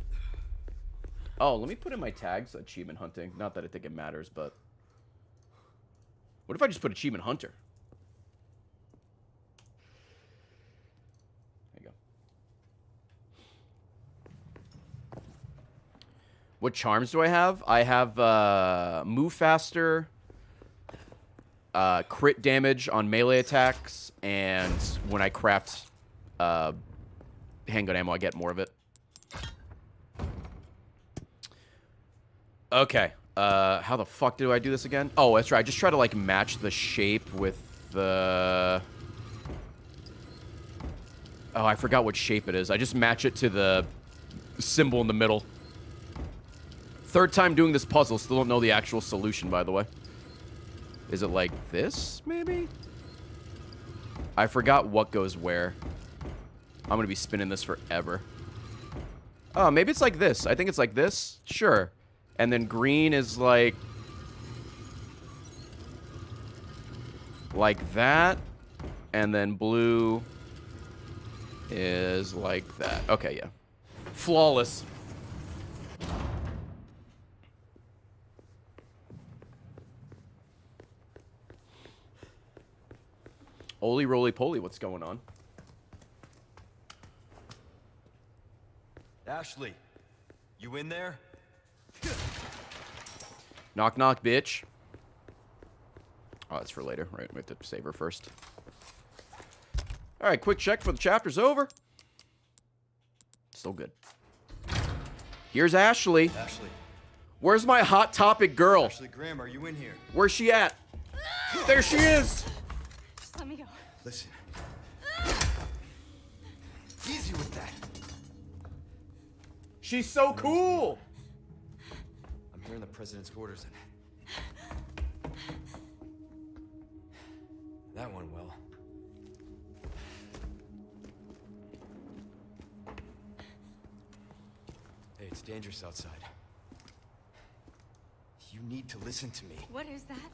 Oh, let me put in my tags achievement hunting. Not that I think it matters, but what if I just put achievement hunter? There you go. What charms do I have? I have uh, move faster, uh, crit damage on melee attacks, and when I craft uh, handgun ammo, I get more of it. Okay. Uh, how the fuck do I do this again? Oh, that's right. I just try to, like, match the shape with the... Oh, I forgot what shape it is. I just match it to the symbol in the middle. Third time doing this puzzle. Still don't know the actual solution, by the way. Is it like this, maybe? I forgot what goes where. I'm going to be spinning this forever. Oh, maybe it's like this. I think it's like this. Sure. And then green is like... Like that. And then blue is like that. Okay, yeah. Flawless. Holy roly poly, what's going on? Ashley, you in there? Knock knock, bitch. Oh, that's for later. Right, we have to save her first. All right, quick check for the chapter's over. Still good. Here's Ashley. Ashley. Where's my hot topic girl? Ashley Graham, are you in here? Where's she at? There she is. Just let me go. Listen. Easy with that. She's so cool. I'm hearing the president's orders and that went well. Hey, it's dangerous outside. You need to listen to me. What is that?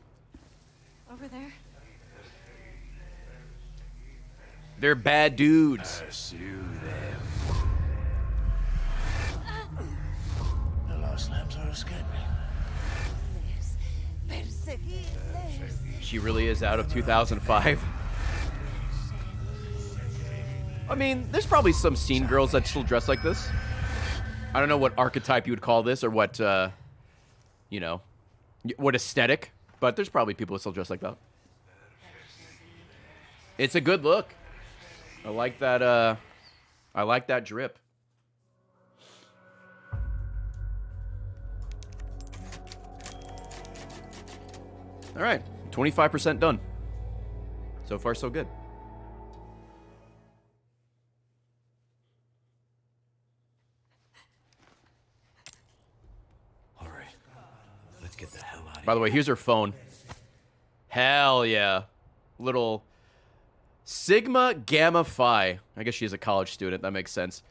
Over there? They're bad dudes. Pursue them. The lost lambs are escaping. She really is out of 2005. I mean, there's probably some scene girls that still dress like this. I don't know what archetype you would call this or what, uh, you know, what aesthetic, but there's probably people that still dress like that. It's a good look. I like that, uh, I like that drip. All right, 25% done. So far, so good. All right. Let's get the hell out of By the way, here's her phone. Hell yeah. Little Sigma Gamma Phi. I guess she's a college student. That makes sense.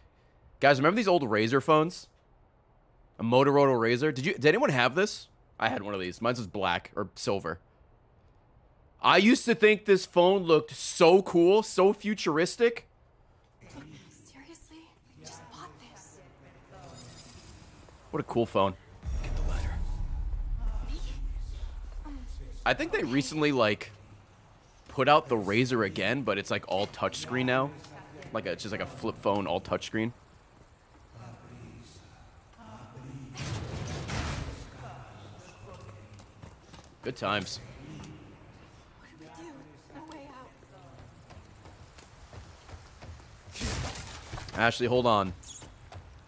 Guys, remember these old Razor phones? A Motorola Razor? Did you did anyone have this? I had one of these. Mine was black or silver. I used to think this phone looked so cool, so futuristic. Seriously? Just bought this. What a cool phone. Get the ladder. Um, I think they recently like put out the Razor again, but it's like all touchscreen now. Like a, it's just like a flip phone, all touchscreen. Good times. Ashley, hold on.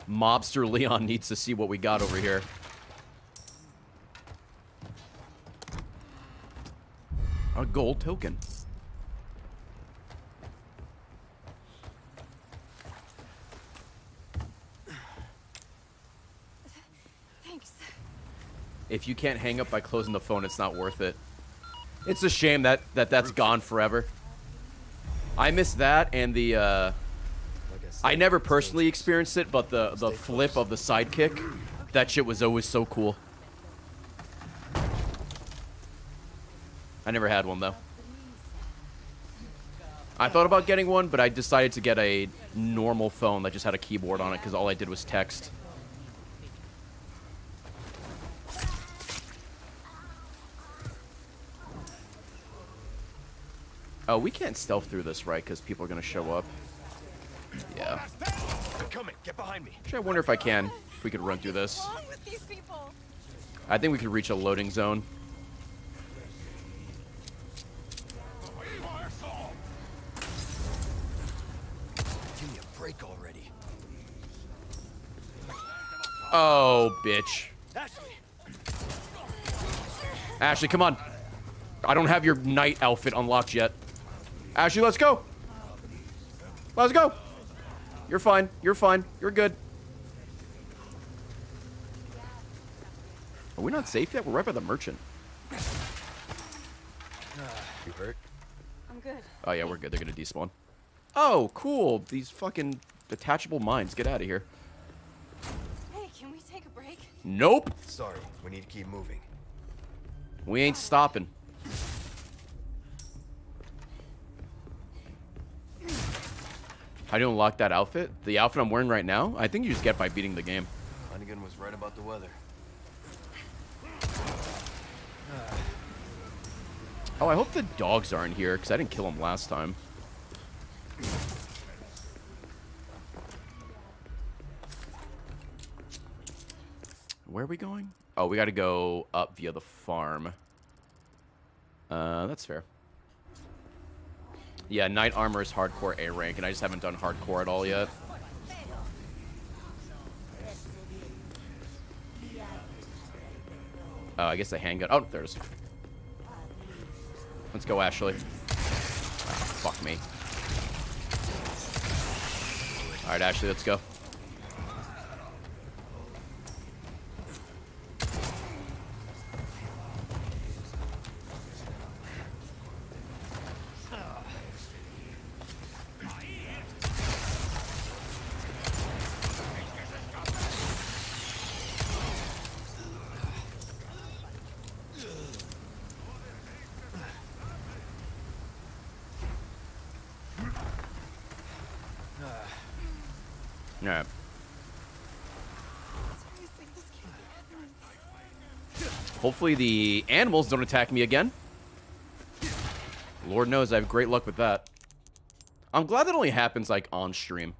Mobster Leon needs to see what we got over here. A gold token. If you can't hang up by closing the phone, it's not worth it. It's a shame that, that that's gone forever. I miss that and the, uh, I never personally experienced it, but the, the flip of the sidekick, that shit was always so cool. I never had one though. I thought about getting one, but I decided to get a normal phone that just had a keyboard on it because all I did was text. Oh, we can't stealth through this, right? Because people are going to show up. Yeah. Coming, get behind me. Actually, I wonder if I can. If we could run through this. I think we could reach a loading zone. Give me a break already. Oh, bitch. Ashley, Ashley, come on. I don't have your knight outfit unlocked yet. Ashley, let's go. Let's go. You're fine. You're fine. You're good. Are we not safe yet? We're right by the merchant. you hurt? I'm good. Oh, yeah, we're good. They're going to despawn. Oh, cool. These fucking detachable mines. Get out of here. Hey, can we take a break? Nope. Sorry, we need to keep moving. We ain't stopping. How do you unlock that outfit? The outfit I'm wearing right now? I think you just get by beating the game. Hunnigan was right about the weather. Oh, I hope the dogs aren't here, because I didn't kill them last time. Where are we going? Oh, we got to go up via the farm. Uh, that's fair. Yeah, Knight Armor is hardcore A rank, and I just haven't done hardcore at all yet. Oh, I guess the handgun. Oh, there's. Let's go, Ashley. Ah, fuck me. Alright, Ashley, let's go. Hopefully the animals don't attack me again. Lord knows I have great luck with that. I'm glad that only happens, like, on stream.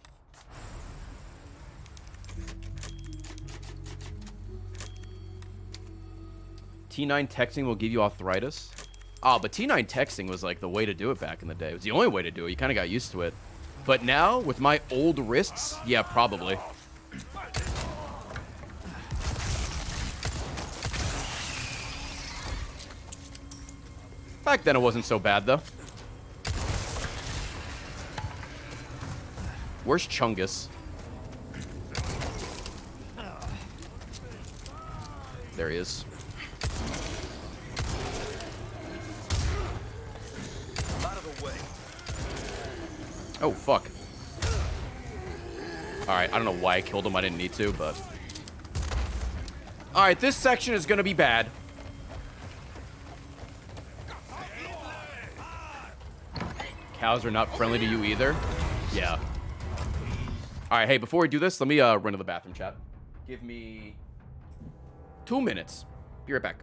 T9 texting will give you arthritis. Oh, but T9 texting was, like, the way to do it back in the day. It was the only way to do it. You kind of got used to it. But now, with my old wrists, yeah, probably. Back then it wasn't so bad, though. Where's Chungus? There he is. Oh, fuck. Alright, I don't know why I killed him. I didn't need to, but... Alright, this section is gonna be bad. Cows are not friendly to you either? Yeah. Alright, hey, before we do this, let me uh, run to the bathroom, chat. Give me... Two minutes. Be right back.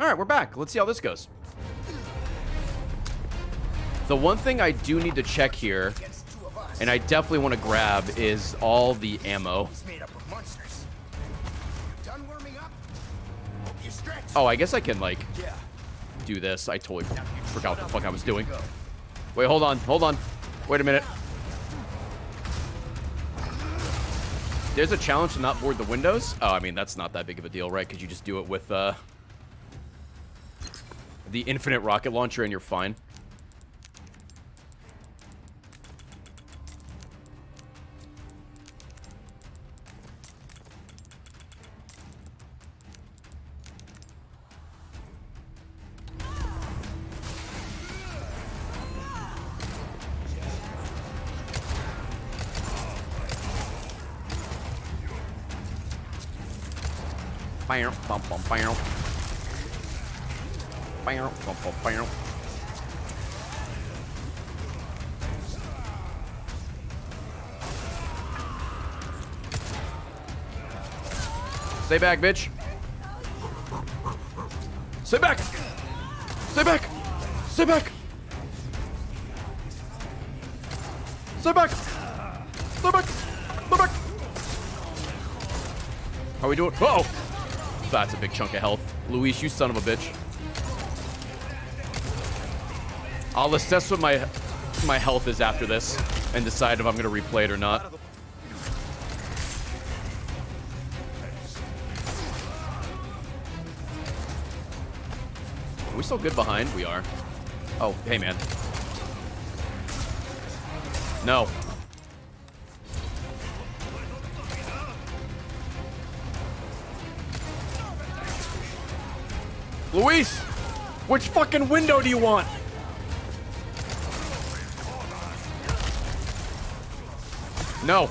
Alright, we're back. Let's see how this goes. The one thing I do need to check here, and I definitely want to grab, is all the ammo. made up of monsters. Done warming up? Hope you stretch. Oh, I guess I can, like, Yeah. Do this. I totally forgot what the fuck I was doing. Wait, hold on, hold on. Wait a minute. There's a challenge to not board the windows? Oh, I mean, that's not that big of a deal, right? Because you just do it with, uh... The infinite rocket launcher and you're fine. Bow, bum, bum, bow. Bow, bum, bum, bow. Stay back, bitch. Stay back. Stay back. Stay back! Stay back! Stay back! Stay back! How we doing? Uh oh! That's a big chunk of health. Luis, you son of a bitch. I'll assess what my my health is after this and decide if I'm going to replay it or not. Are we still good behind? We are. Oh, hey, man. No. Luis! Which fucking window do you want? No.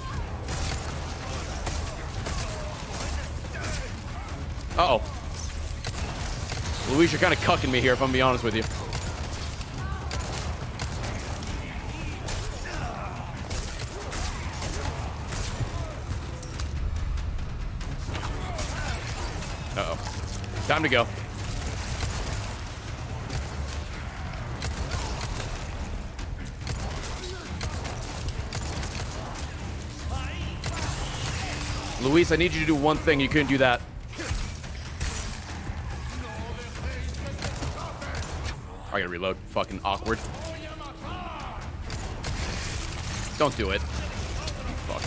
Uh-oh. Luis, you're kind of cucking me here, if I'm be honest with you. Uh-oh. Time to go. Luis, I need you to do one thing. You couldn't do that. I gotta reload. Fucking awkward. Don't do it. Fuck.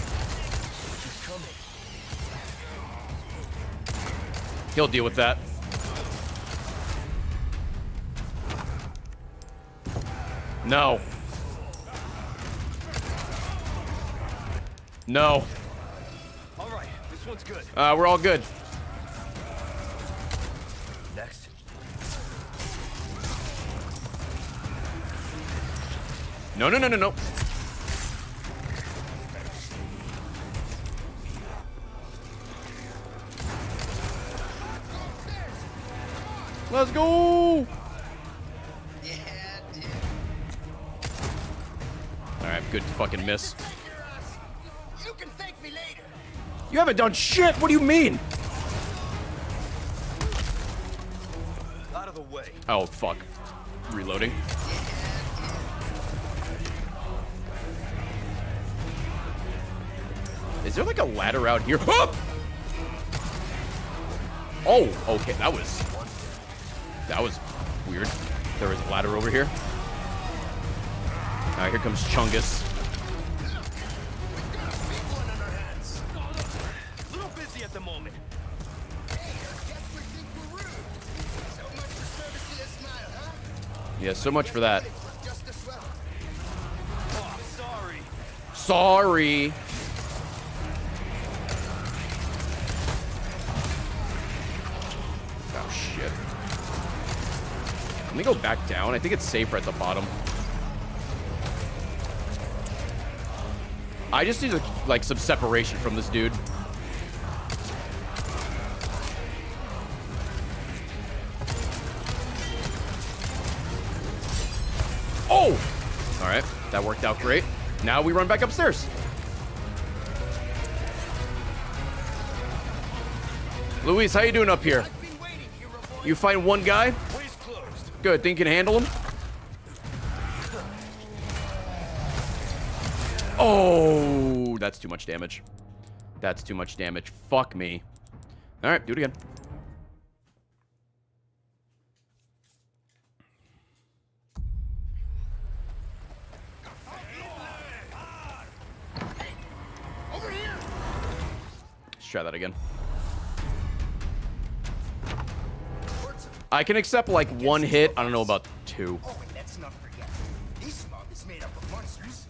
He'll deal with that. No. No. Good. Uh, we're all good. Next. No, no, no, no, no. Let's go! Yeah, dude. Alright, good fucking miss. You haven't done shit! What do you mean? Out of the way. Oh, fuck. Reloading. Is there like a ladder out here? Ah! Oh, okay, that was... That was weird. There was a ladder over here. Alright, here comes Chungus. Yeah, so much for that. Sorry. Sorry. Oh, shit. Let me go back down. I think it's safer at the bottom. I just need, like, some separation from this dude. Worked out great. Now we run back upstairs. Luis, how you doing up here? You find one guy? Good. Think you can handle him? Oh, that's too much damage. That's too much damage. Fuck me. All right, do it again. Let's try that again. I can accept like one hit. I don't know about two. Oh, and let's not forget. This mob is made up of monsters.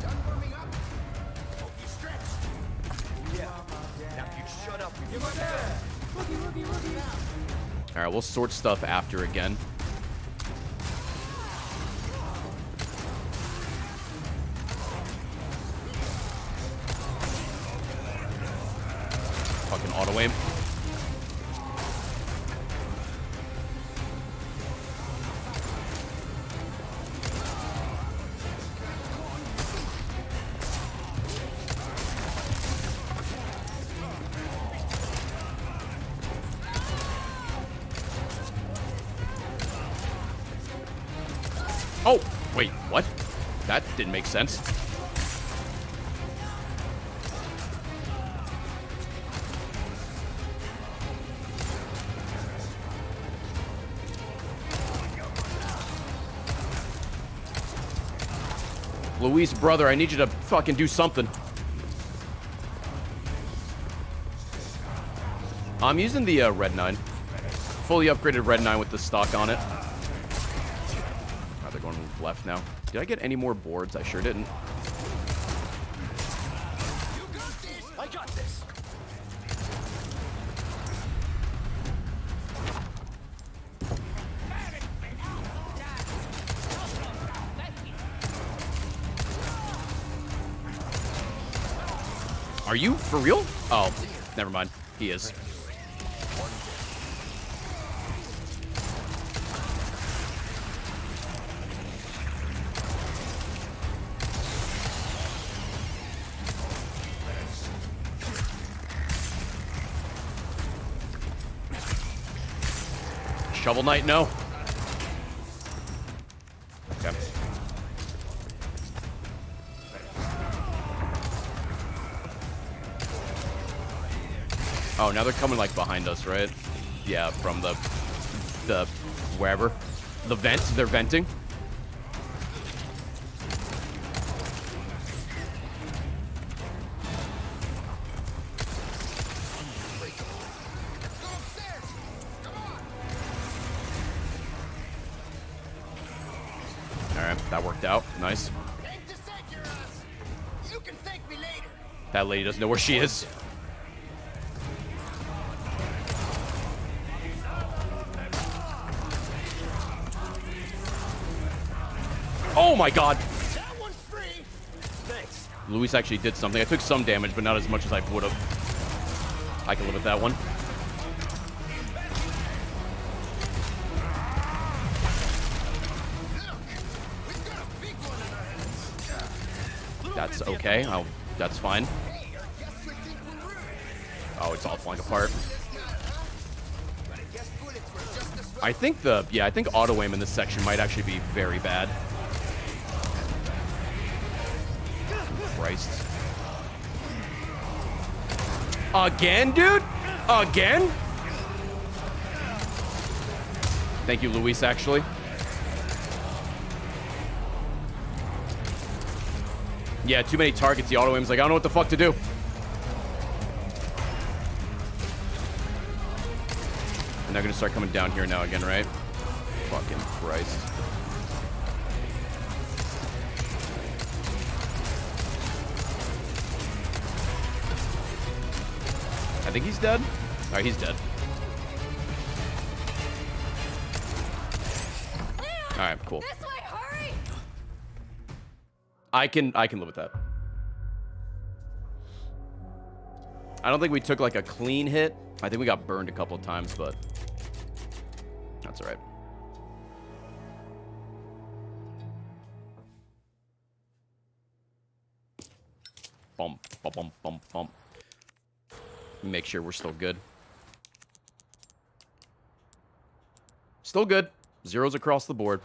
Done warming up? Hope you stretched. Yeah. Now you shut up. All right, we'll sort stuff after again. Sense. Luis, brother, I need you to fucking do something. I'm using the uh, Red 9. Fully upgraded Red 9 with the stock on it. Oh, they're going left now. Did I get any more boards? I sure didn't. I got this. Are you for real? Oh, never mind. He is. Shovel Knight, no. Okay. Oh, now they're coming like behind us, right? Yeah, from the the wherever. The vent, they're venting. That lady doesn't know where she is. Oh my god! Luis actually did something. I took some damage, but not as much as I would have. I can live with that one. That's okay. I'll, that's fine. Well. I think the, yeah, I think auto aim in this section might actually be very bad. Christ. Again, dude? Again? Thank you, Luis, actually. Yeah, too many targets. The auto aim's like, I don't know what the fuck to do. And gonna start coming down here now again, right? Fucking Christ. I think he's dead. Alright, he's dead. Alright, cool. This way, hurry! I can I can live with that. I don't think we took like a clean hit. I think we got burned a couple times, but that's all right. Bump, bump, bump, bump, bump. Make sure we're still good. Still good. Zeros across the board.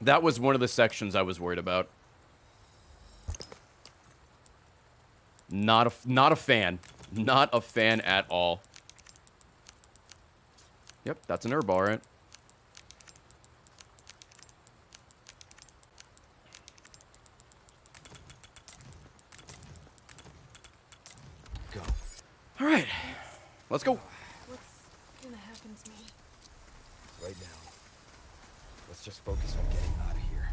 That was one of the sections I was worried about. Not a not a fan. Not a fan at all. Yep, that's an herb, all right. Go. All right, let's go. What's gonna happen to me? Right now. Let's just focus on getting out of here.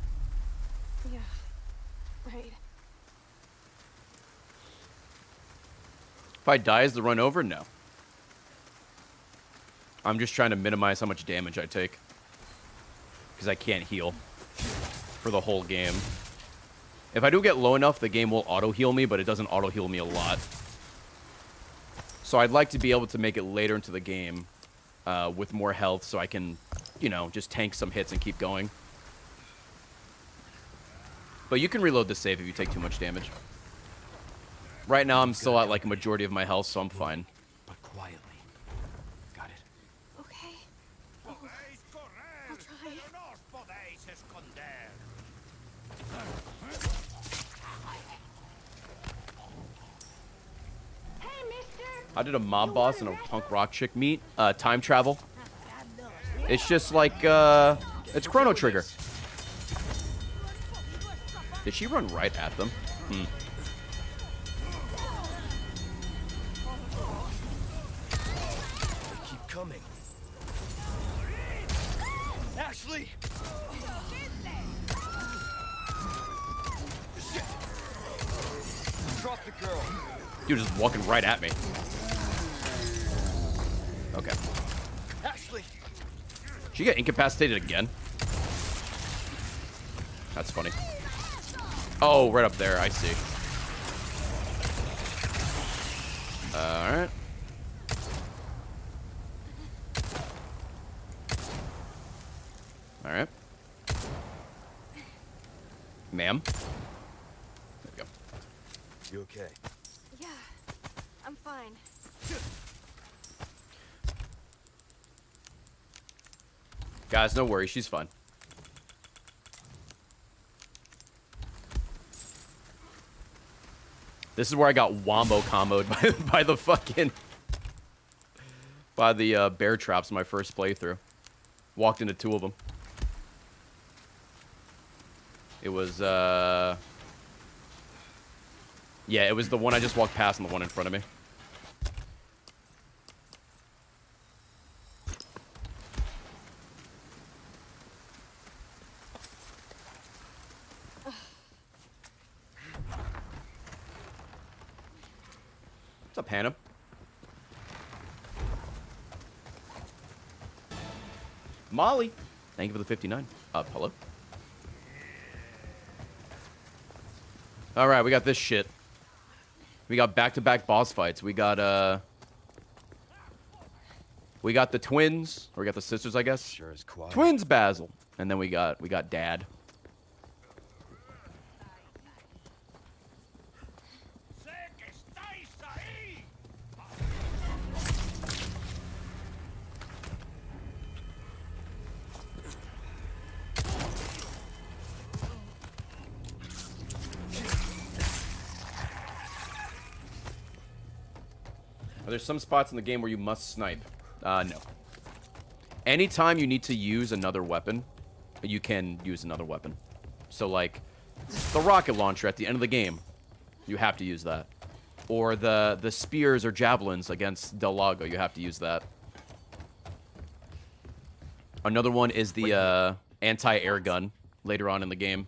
Yeah. Right. If I die, is the run over? No. I'm just trying to minimize how much damage I take. Because I can't heal for the whole game. If I do get low enough, the game will auto-heal me, but it doesn't auto-heal me a lot. So I'd like to be able to make it later into the game uh, with more health so I can, you know, just tank some hits and keep going. But you can reload the save if you take too much damage. Right now, I'm still at like a majority of my health, so I'm fine. But quietly. Got it. Okay. I'll try. esconder. How did a mob boss and a punk rock chick meet? Uh, time travel. It's just like, uh, it's Chrono Trigger. Did she run right at them? Hmm. Keep coming. Ashley! Shit! Drop the girl. Dude just walking right at me. Okay. Ashley! She get incapacitated again? That's funny. Oh, right up there. I see. Alright. Alright. Ma'am. There we go. You okay? Yeah, I'm fine. Guys, no worries. She's fun. This is where I got wombo comboed by, by the fucking... By the uh, bear traps my first playthrough. Walked into two of them. It was, uh... Yeah, it was the one I just walked past and the one in front of me. What's up, Hannah? Molly. Thank you for the 59. Uh, hello? All right, we got this shit. We got back-to-back boss fights. We got, uh... We got the twins. Or we got the sisters, I guess. Sure is quiet. Twins Basil. And then we got, we got dad. Some spots in the game where you must snipe? Uh, no. Anytime you need to use another weapon, you can use another weapon. So, like, the rocket launcher at the end of the game, you have to use that. Or the, the spears or javelins against Del Lago, you have to use that. Another one is the uh, anti-air gun later on in the game.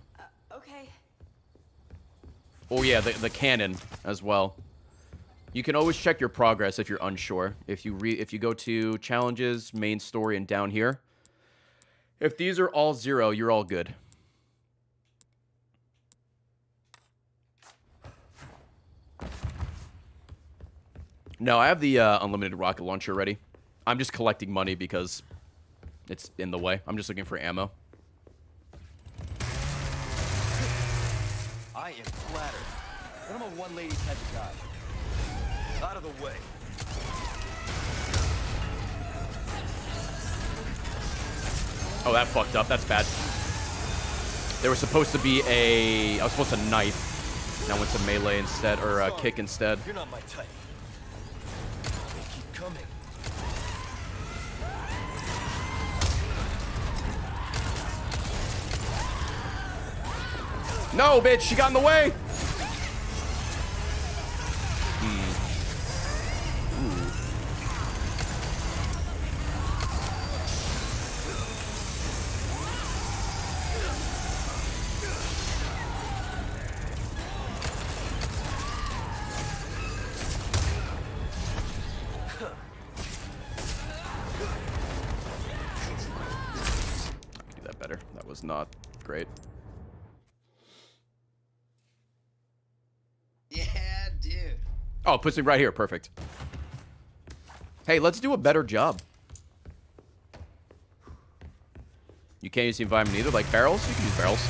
Okay. Oh yeah, the, the cannon as well. You can always check your progress if you're unsure. If you re if you go to challenges, main story, and down here, if these are all zero, you're all good. No, I have the uh, unlimited rocket launcher ready. I'm just collecting money because it's in the way. I'm just looking for ammo. I am flattered. I'm a one lady type of guy. Out of the way. Oh, that fucked up. That's bad. There was supposed to be a... I was supposed to knife. And I went to melee instead, or uh, kick instead. You're not my type. They keep coming. No, bitch, she got in the way. Oh, it puts me right here. Perfect. Hey, let's do a better job. You can't use the environment either, like barrels? You can use barrels.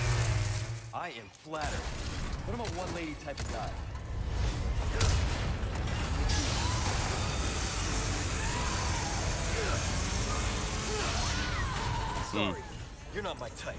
I am flattered. But I'm a one lady type of guy. Hmm. Sorry, you're not my type.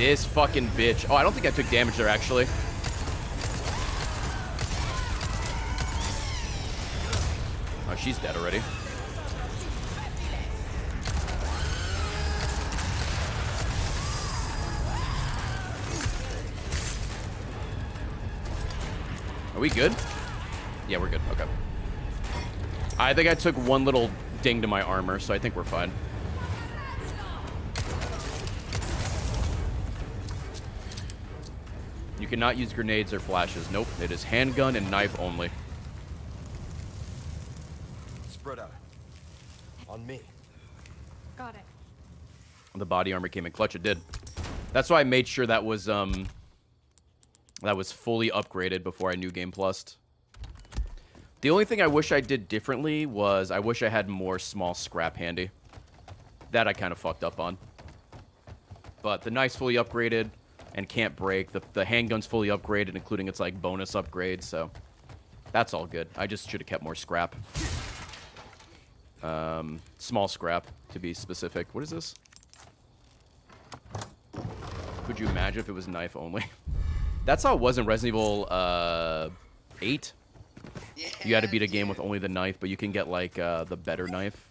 This fucking bitch. Oh, I don't think I took damage there, actually. Oh, she's dead already. Are we good? Yeah, we're good. Okay. I think I took one little ding to my armor, so I think we're fine. Cannot use grenades or flashes. Nope, it is handgun and knife only. Spread out. On me. Got it. The body armor came in clutch. It did. That's why I made sure that was um that was fully upgraded before I knew Game Plus. The only thing I wish I did differently was I wish I had more small scrap handy. That I kind of fucked up on. But the knife's fully upgraded and can't break. The, the handgun's fully upgraded, including its like bonus upgrade, so that's all good. I just should have kept more scrap. Um, small scrap, to be specific. What is this? Could you imagine if it was knife only? That's how it was in Resident Evil uh, 8. Yeah, You had to beat a game with only the knife, but you can get like uh, the better knife.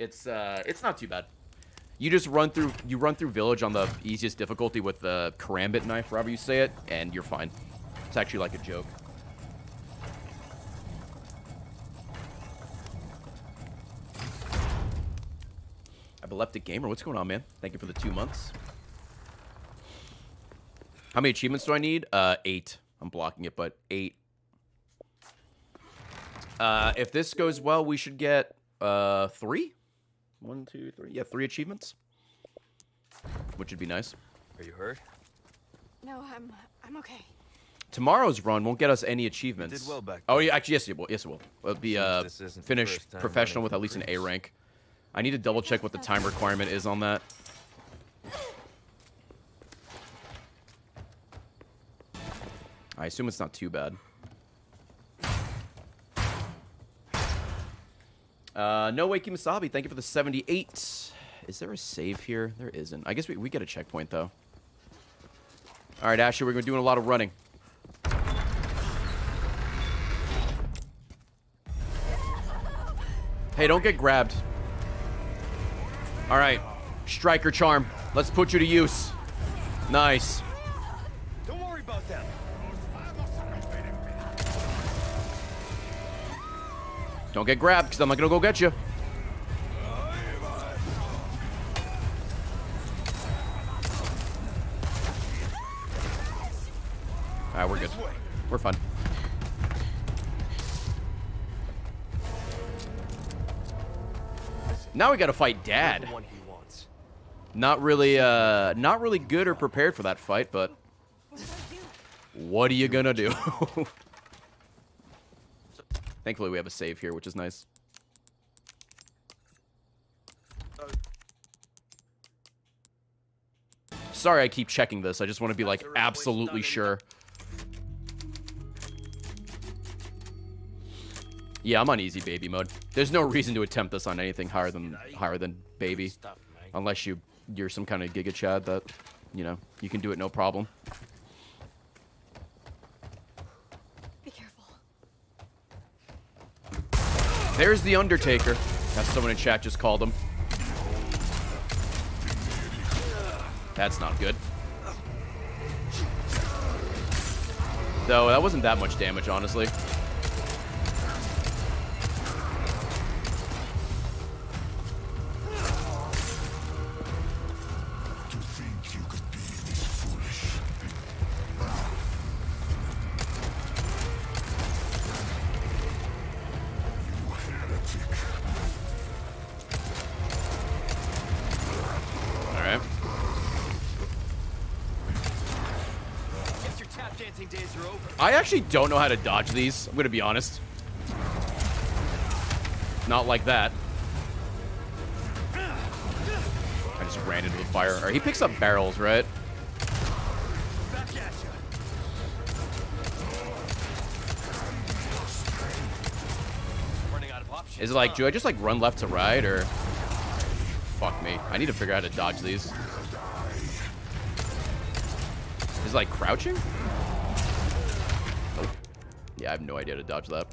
It's uh, it's not too bad. You just run through you run through village on the easiest difficulty with the karambit knife, however you say it, and you're fine. It's actually like a joke. Epileptic Gamer, what's going on, man? Thank you for the two months. How many achievements do I need? Uh, eight. I'm blocking it, but eight. Uh, if this goes well, we should get uh three. One, two, three. Yeah, three achievements, which would be nice. Are you hurt? No, I'm I'm okay. Tomorrow's run won't get us any achievements. did well back Oh yeah, actually yes it will. Yes it will. It'll be Seems uh this finish professional with at least an A rank. I need to double check what the time requirement is on that. I assume it's not too bad. Uh, no Wakey Masabi, thank you for the 78. Is there a save here? There isn't. I guess we, we get a checkpoint, though. All right, Ashley, we're going to be doing a lot of running. Hey, don't get grabbed. All right, Striker Charm. Let's put you to use. Nice. Don't get grabbed, because I'm not going to go get you. All right, we're good. We're fine. Now we got to fight Dad. The one he wants. Not really, uh, not really good or prepared for that fight, but what are you gonna do? Thankfully, we have a save here, which is nice. Sorry, I keep checking this. I just want to be like absolutely sure. Yeah, I'm on easy baby mode. There's no reason to attempt this on anything higher than higher than baby, unless you you're some kind of giga chad that, you know, you can do it no problem. Be careful. There's the Undertaker. That's someone in chat just called him. That's not good. Though, that wasn't that much damage, honestly. Actually don't know how to dodge these. I'm gonna be honest. Not like that. I just ran into the fire. Alright, he picks up barrels, right? Is it like, do I just like run left to right or? Fuck me. I need to figure out how to dodge these. Is it like crouching? Nope. Yeah, I have no idea how to dodge that.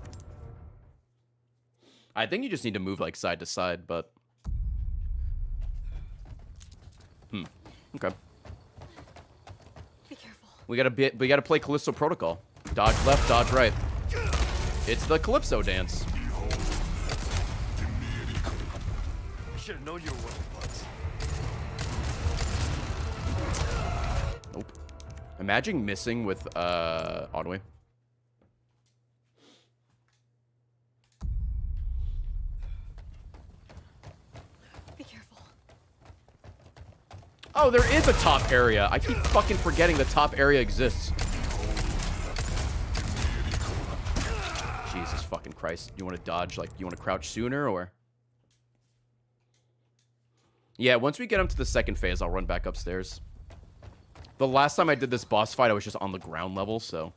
I think you just need to move like side to side, but. Hmm. Okay. Be careful. We gotta be, we gotta play Callisto Protocol. Dodge left, dodge right. It's the Calypso dance. I should have known you were one of the bugs. Nope. Imagine missing with uh Autoway. Oh, there is a top area. I keep fucking forgetting the top area exists. Jesus fucking Christ. You want to dodge, like, you want to crouch sooner, or? Yeah, once we get him to the second phase, I'll run back upstairs. The last time I did this boss fight, I was just on the ground level, so...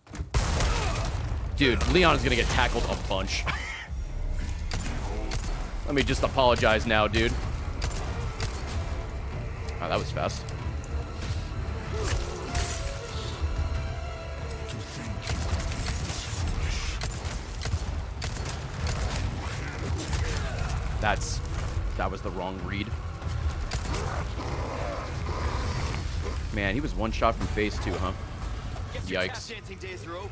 Dude, Leon is gonna get tackled a bunch. Let me just apologize now, dude. Oh, that was fast. That's... That was the wrong read. Man, he was one shot from phase two, huh? Guess your tap Yikes. days are over.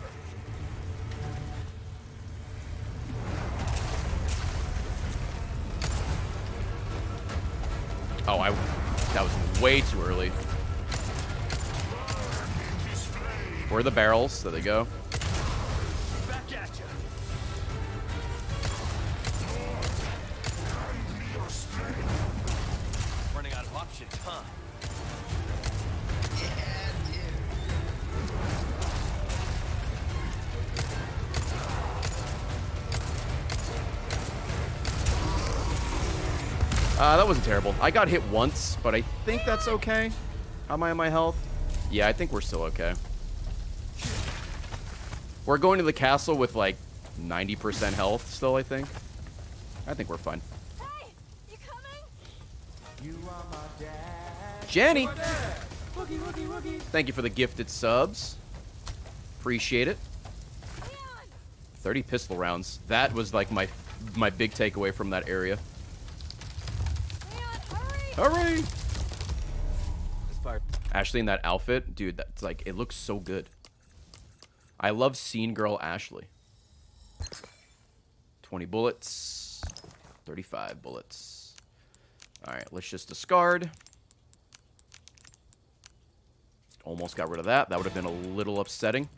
Oh, I... That was way too early. Where are the barrels? There they go. Uh, that wasn't terrible. I got hit once, but I think that's okay. How am I on my health? Yeah, I think we're still okay. We're going to the castle with like 90% health still, I think. I think we're fine. Hey, you coming? Jenny! Thank you for the gifted subs. Appreciate it. Leon! 30 pistol rounds. That was like my my big takeaway from that area. Hurry! Ashley in that outfit, dude, that's like, it looks so good. I love Scene Girl Ashley. 20 bullets. 35 bullets. Alright, let's just discard. Almost got rid of that. That would have been a little upsetting.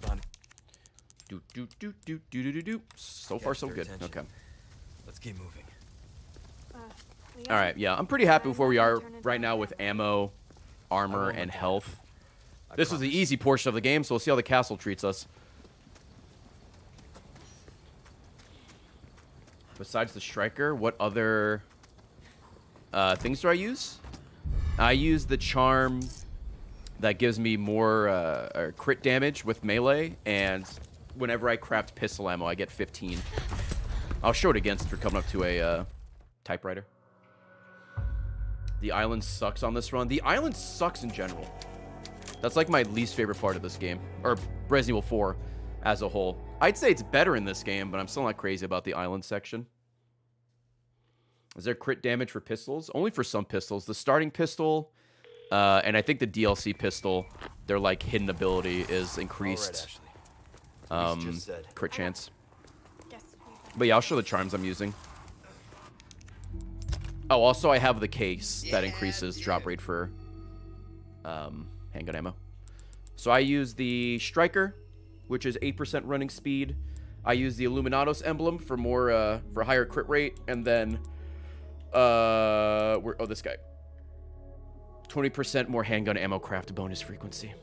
Done. Do, do, do, do, do, do, do, do. So far, so good. attention. Okay. Let's keep moving. Uh, All right, yeah, I'm pretty happy with where we are gonna turn it right now with ammo, armor, and health. I This was the easy portion of the game, so we'll see how the castle treats us. Besides the striker, what other uh, things do I use? I use the charm that gives me more uh, crit damage with melee, and whenever I craft pistol ammo, I get 15. I'll show it again since we're coming up to a uh, typewriter. The island sucks on this run. The island sucks in general. That's like my least favorite part of this game, or Resident Evil 4 as a whole. I'd say it's better in this game, but I'm still not crazy about the island section. Is there crit damage for pistols? Only for some pistols. The starting pistol, uh, and I think the DLC pistol, their like hidden ability is increased. Um, crit chance. But yeah, I'll show the charms I'm using. Oh, also I have the case that Yeah, increases drop rate for um, handgun ammo. So I use the striker, which is 8% running speed. I use the Iluminados emblem for more uh, for higher crit rate, and then uh, where, oh this guy, 20% more handgun ammo craft bonus frequency.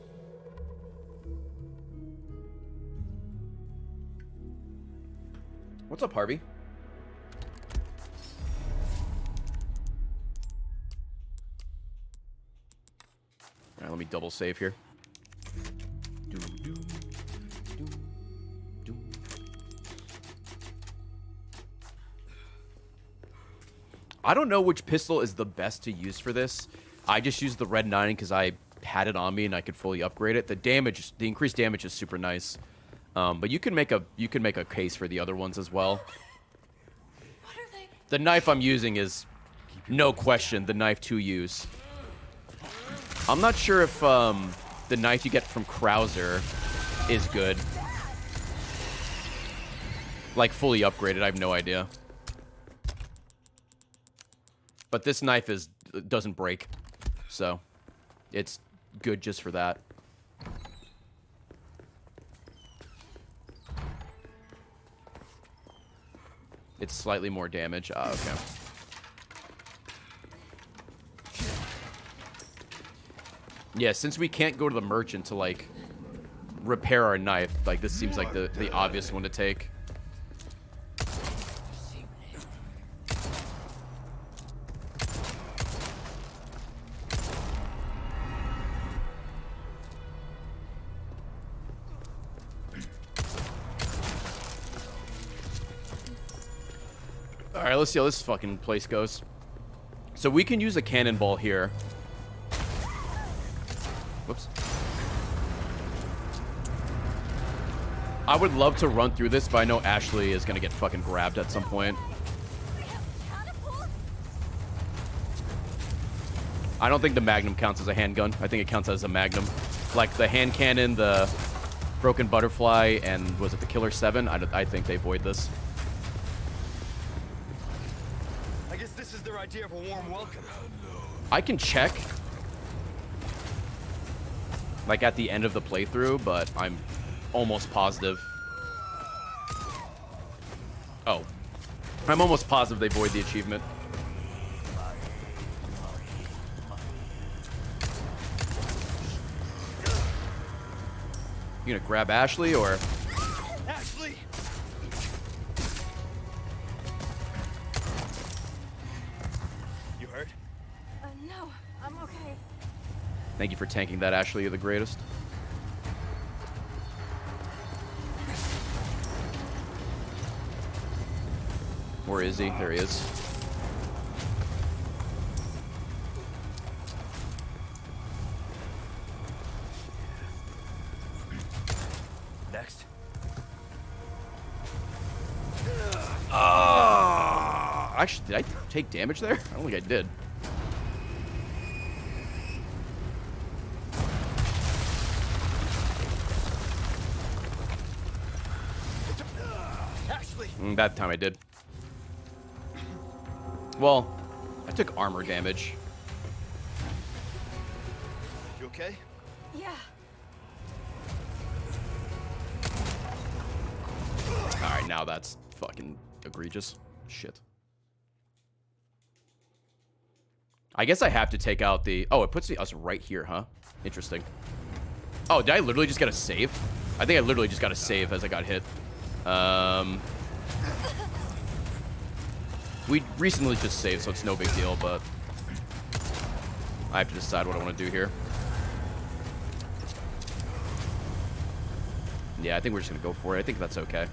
What's up, Harvey? All right, let me double save here. I don't know which pistol is the best to use for this. I just used the red 9 because I had it on me and I could fully upgrade it. The damage, the increased damage is super nice. Um, but you can make a you can make a case for the other ones as well. They? The knife I'm using is no question the knife to use. I'm not sure if um, the knife you get from Krauser is good. Like fully upgraded, I have no idea. But this knife is doesn't break. So it's good just for that. It's slightly more damage. Ah, okay. Yeah, since we can't go to the merchant to, like, repair our knife, like, this seems like the, the obvious one to take. Let's see how this fucking place goes. So we can use a cannonball here. Whoops. I would love to run through this, but I know Ashley is going to get fucking grabbed at some point. I don't think the Magnum counts as a handgun. I think it counts as a Magnum. Like the hand cannon, the broken butterfly, and was it the Killer 7? I, I think they void this. I guess of a warm welcome. I can check. Like at the end of the playthrough, but I'm almost positive. Oh. I'm almost positive they void the achievement. You gonna grab Ashley or thank you for tanking that, Ashley, you're the greatest. Where is he? There he is. Next. Ah! Actually, did I take damage there? I don't think I did. Ashley! Mm, that time I did. Well, I took armor damage. You okay? Yeah. Alright, now that's fucking egregious. Shit. I guess I have to take out the... Oh, it puts the, us right here, huh? Interesting. Oh, did I literally just get a save? I think I literally just got a save as I got hit. Um... We recently just saved, so it's no big deal, but... I have to decide what I want to do here. Yeah, I think we're just gonna go for it. I think that's okay.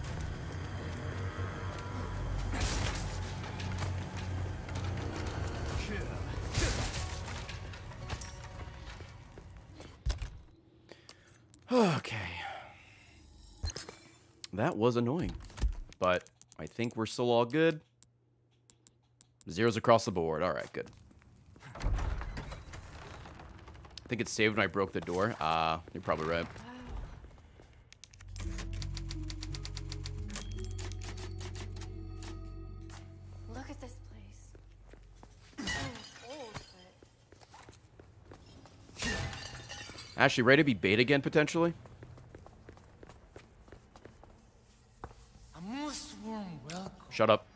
Okay. That was annoying. But I think we're still all good. Zeros across the board. All right, good. I think it's saved when I broke the door. Ah, uh, you're probably right. Look at this place. I know it's old, Ashley, ready to be bait again, potentially? A most warm welcome. Shut up.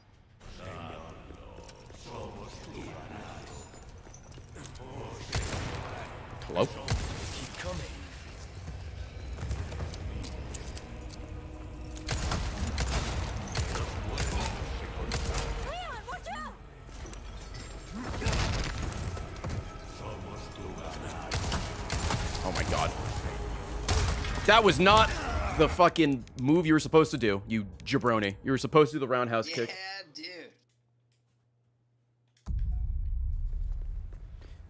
That was not the fucking move you were supposed to do, you jabroni. You were supposed to do the roundhouse Yeah, kick. dude.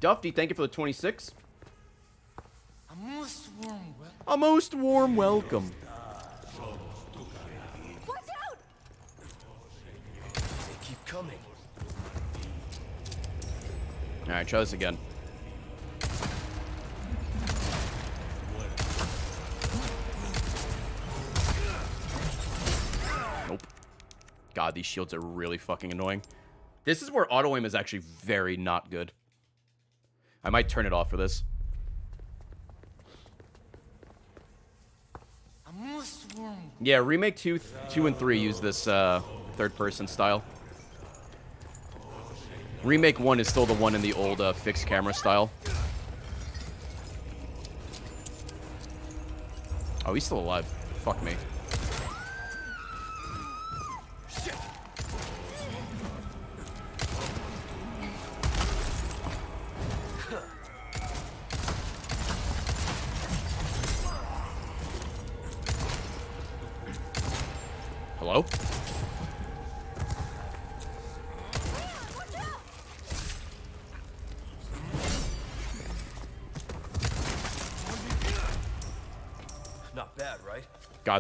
Dufty, thank you for the 26. A most warm welcome. A most warm welcome. Watch out! They keep coming. All right, try this again. God, these shields are really fucking annoying. This is where auto aim is actually very not good. I might turn it off for this. Yeah, remake two, two and three use this uh, third-person style. Remake one is still the one in the old uh, fixed camera style. Oh, he's still alive. Fuck me.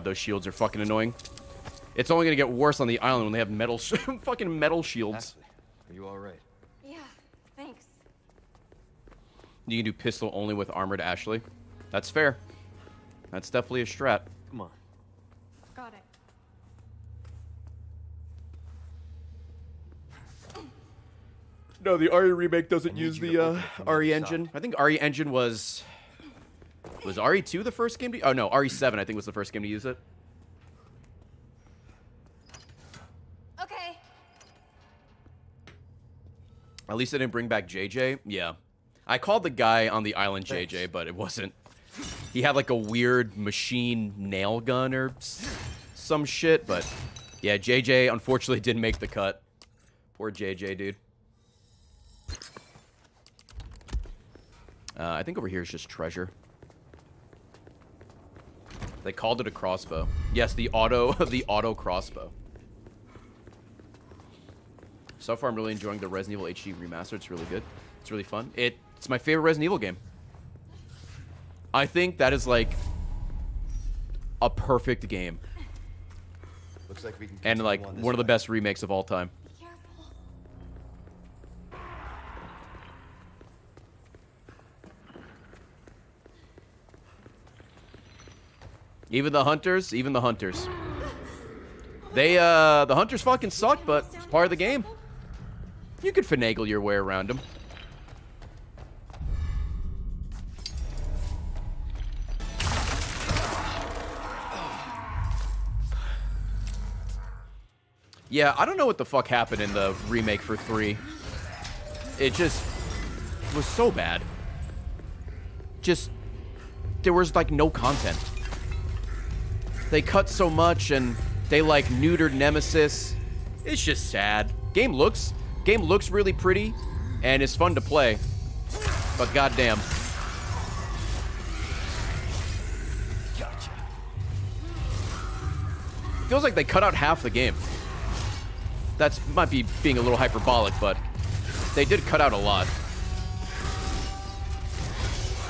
God, those shields are fucking annoying. It's only gonna get worse on the island when they have metal, fucking metal shields. Ashley, are you all right? Yeah, thanks. You can do pistol only with armored Ashley. That's fair. That's definitely a strat. Come on. Got it. No, the RE remake doesn't I use the uh, open it from the RE engine. side. I think RE engine was was RE2 the first game to Oh no, RE7 I think was the first game to use it. Okay. At least they didn't bring back JJ. Yeah. I called the guy on the island JJ, Thanks. but it wasn't. He had like a weird machine nail gun or some shit, but yeah, JJ unfortunately didn't make the cut. Poor JJ, dude. Uh, I think over here is just treasure. They called it a crossbow. Yes, the auto, of the auto crossbow. So far, I'm really enjoying the Resident Evil HD remaster. It's really good. It's really fun. It, it's my favorite Resident Evil game. I think that is like a perfect game Looks like we can. and like on one of the best remakes of all time. Even the hunters, even the hunters. They, uh, the hunters fucking suck, but it's part of the game. You could finagle your way around them. Yeah, I don't know what the fuck happened in the remake for 3. It just was so bad. Just, there was like no content. They cut so much and they like neutered Nemesis. It's just sad. Game looks, game looks really pretty and it's fun to play. But goddamn. Gotcha. Feels like they cut out half the game. That's might be being a little hyperbolic, but they did cut out a lot.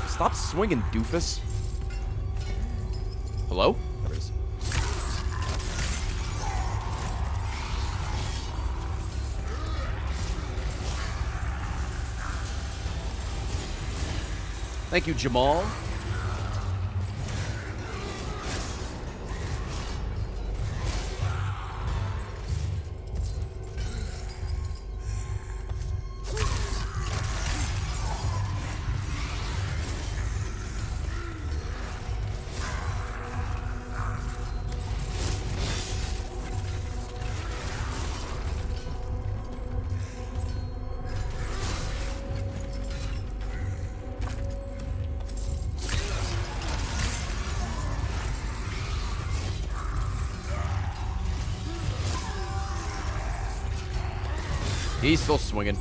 Stop swinging, doofus. Hello? Thank you, Jamal. Still swinging.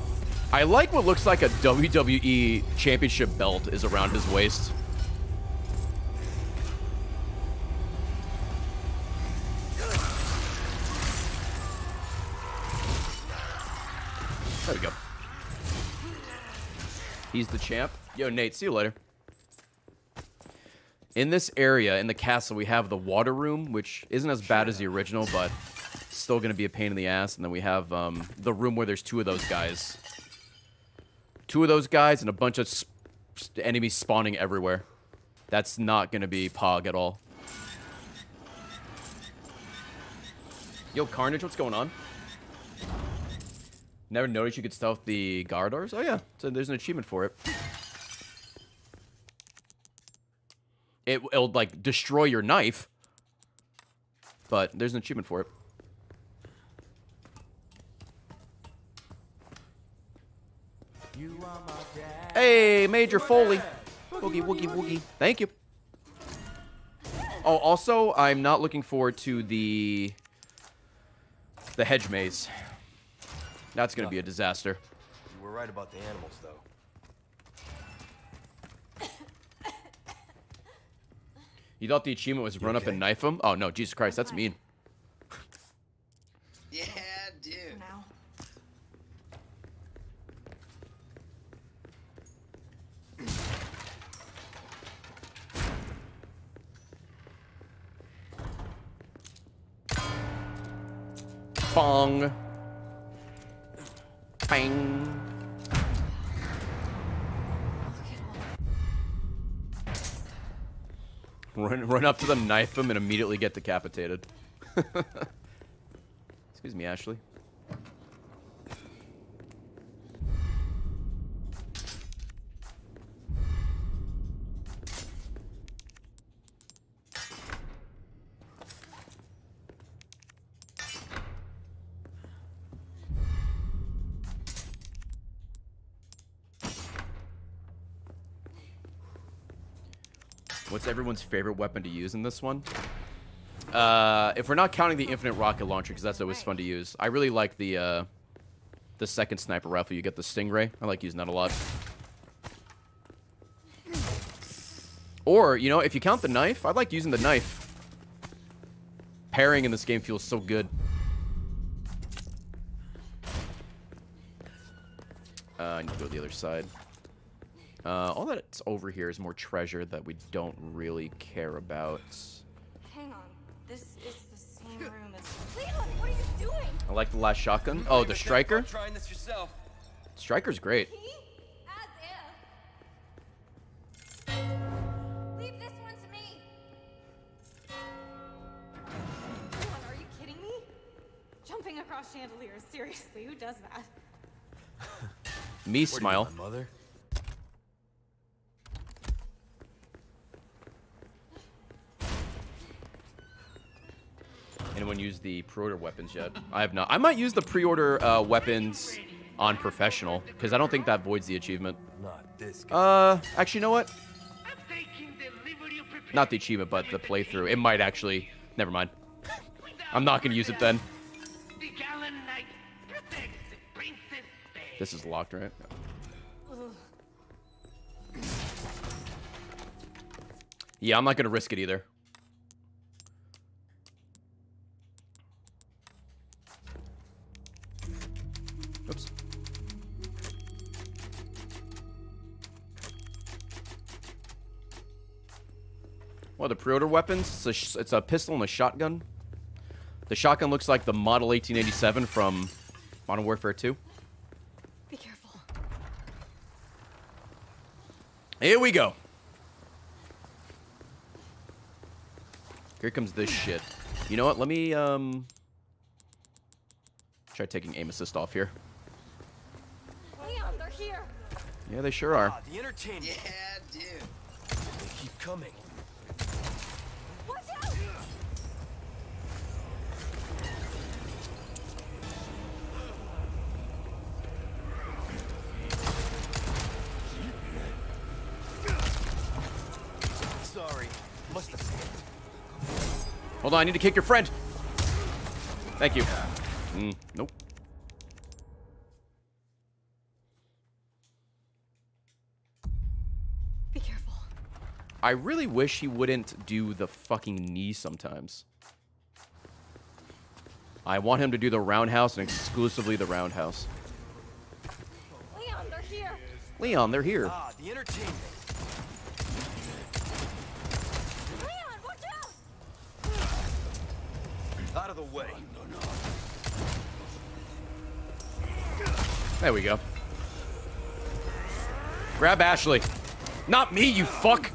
I like what looks like a WWE Championship belt is around his waist. There we go. He's the champ. Yo, Nate, see you later. In this area, in the castle, we have the water room, which isn't as bad as the original, but still going to be a pain in the ass. And then we have um, the room where there's two of those guys. Two of those guys and a bunch of sp enemies spawning everywhere. That's not going to be Pog at all. Yo, Carnage, what's going on? Never noticed you could stealth the Garradors? Oh, yeah. So there's an achievement for it. It, it'll, like, destroy your knife. But there's an achievement for it. Hey, Major Foley. Woogie, woogie, woogie. Thank you. Oh, also, I'm not looking forward to the the hedge maze. That's gonna be a disaster. You were right about the animals, though. You thought the achievement was run up and knife him? Oh no, Jesus Christ, that's mean. Yeah, Bong. Bang. Run, run up to them, knife them, and immediately get decapitated. Excuse me, Ashley. Everyone's favorite weapon to use in this one? Uh, if we're not counting the infinite rocket launcher, because that's always fun to use, I really like the uh, the second sniper rifle. You get the Stingray. I like using that a lot. Or, you know, if you count the knife, I like using the knife. Pairing in this game feels so good. Uh, I need to go to the other side. Uh, all that's over here is more treasure that we don't really care about. Hang on. This is the same room as. Leon, what are you doing? I like the last shotgun. Oh, the striker? Trying this yourself. Striker's great. As if. Leave this one to me. Leon, are you kidding me? Jumping across chandeliers. Seriously, who does that? Me smile. My mother. Anyone use the pre-order weapons yet? I have not. I might use the pre-order uh, weapons on professional because I don't think that voids the achievement. Not this guy. Uh, actually, you know what? I'm taking delivery of prepared Not the achievement, but the playthrough. It might actually. Never mind. I'm not gonna use it then. The gallant knight protects the princess Faye. This is locked, right? Yeah, I'm not gonna risk it either. The pre-order weapons? It's a, it's a pistol and a shotgun. The shotgun looks like the Model 1887 from Modern Warfare 2. Be careful. Here we go. Here comes this shit. You know what? Let me um try taking aim assist off here. Leon, they're here. Yeah, they sure are. Ah, the entertainment. Yeah, dude. They keep coming. Sorry. Must have slipped. Hold on, I need to kick your friend. Thank you. Mm, nope. Be careful. I really wish he wouldn't do the fucking knee sometimes. I want him to do the roundhouse and exclusively the roundhouse. Leon, they're here. Leon, they're here. Ah, the entertainment. Leon, watch out! Out of way. There we go. Grab Ashley. Not me, you fuck!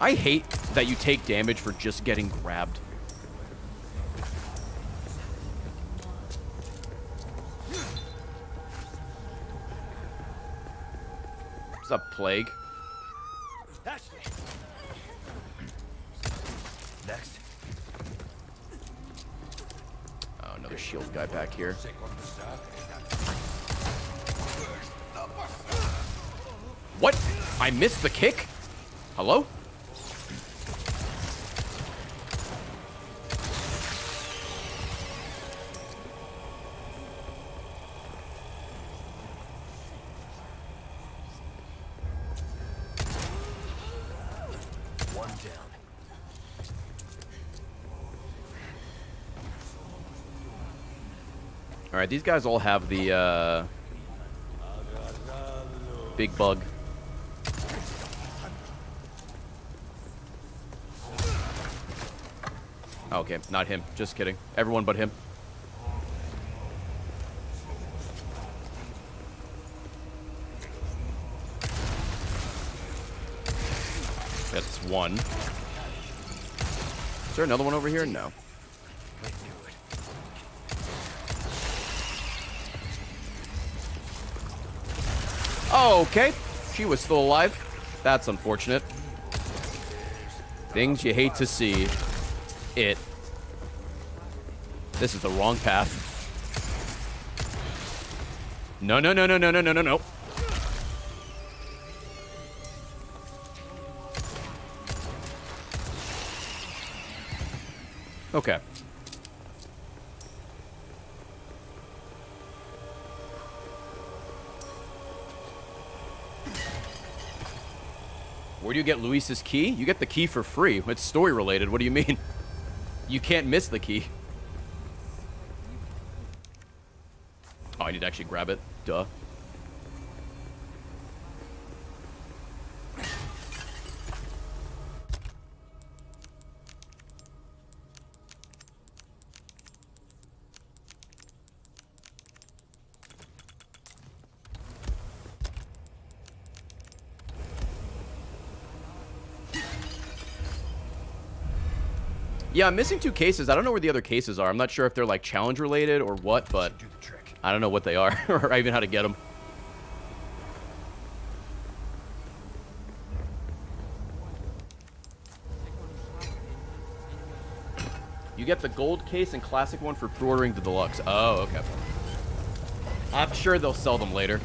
I hate that you take damage for just getting grabbed. What's up, Plague? Ashley. Next. Oh, shield guy back here. What? I missed the kick? Hello? These guys all have the uh, big bug. Okay, not him. Just kidding. Everyone but him. That's one. Is there another one over here? No. Oh, okay. She was still alive. That's unfortunate. Things you hate to see. It. This is the wrong path. No, no, no, no, no, no, no, no, no. Okay. Where do you get Luis's key? You get the key for free. It's story related. What do you mean? You can't miss the key. Oh, I need to actually grab it. Duh. Yeah, I'm missing two cases. I don't know where the other cases are. I'm not sure if they're like challenge related or what, but. I don't know what they are or even how to get them. You get the gold case and classic one for pre-ordering the deluxe. Oh, okay. I'm sure they'll sell them later.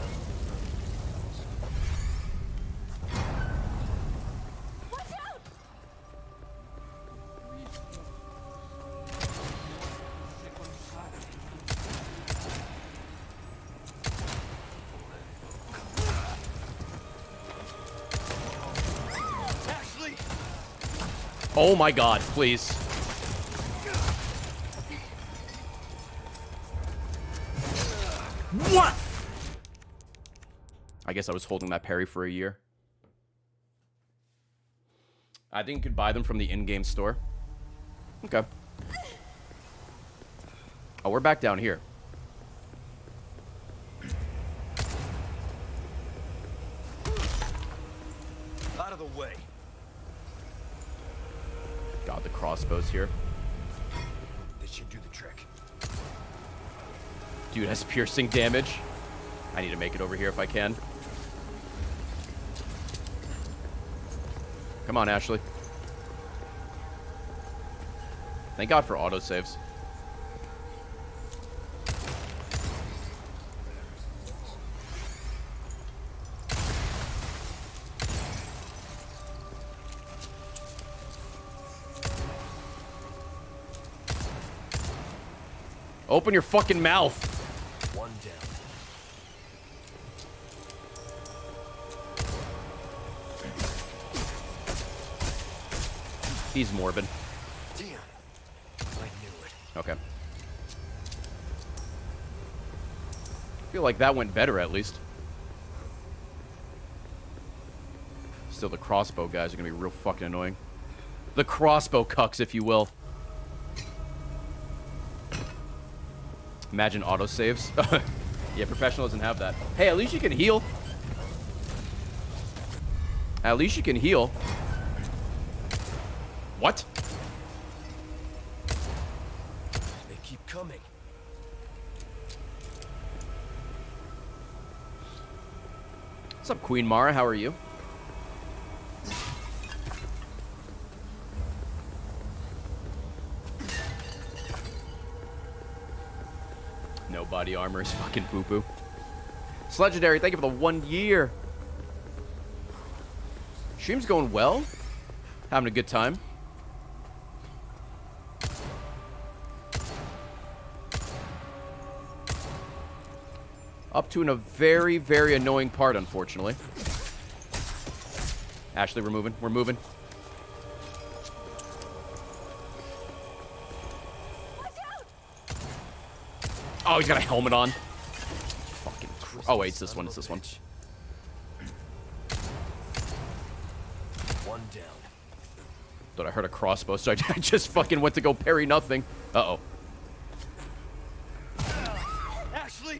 Oh my god, please. What? I guess I was holding that parry for a year. I think you could buy them from the in-game store. Okay. Oh, we're back down here. Out of the way. God, here. This should do the trick. Dude has piercing damage. I need to make it over here if I can. Come on, Ashley. Thank God for autosaves. Open your fucking mouth. One down. He's morbid. Damn. I knew it. Okay. feel like that went better at least. Still, the crossbow guys are gonna be real fucking annoying. The crossbow cucks, if you will. Imagine autosaves. yeah, professional doesn't have that. Hey, at least you can heal. At least you can heal. What? They keep coming. What's up, Queen Mara? How are you? Body armor is fucking poo-poo. It's legendary. Thank you for the one year. Stream's going well. Having a good time. Up to in a very, very annoying part, unfortunately. Ashley, we're moving. We're moving. Oh, he's got a helmet on. Fucking. cr- Oh wait, it's this one. It's this one. One down. Thought I heard a crossbow, so I just fucking went to go parry nothing. Uh oh. Ashley!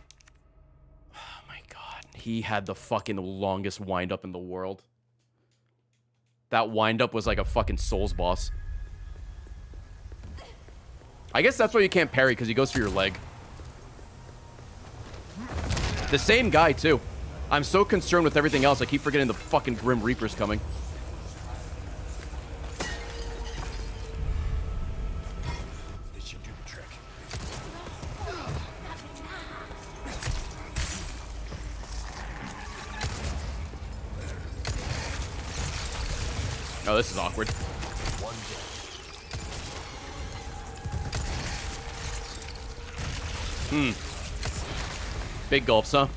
Oh my god. He had the fucking longest windup in the world. That windup was like a fucking Souls boss. I guess that's why you can't parry, because he goes for your leg. The same guy, too. I'm so concerned with everything else, I keep forgetting the fucking Grim Reaper's coming. This should do the trick. Oh, this is awkward. Hmm. Big gulps, huh?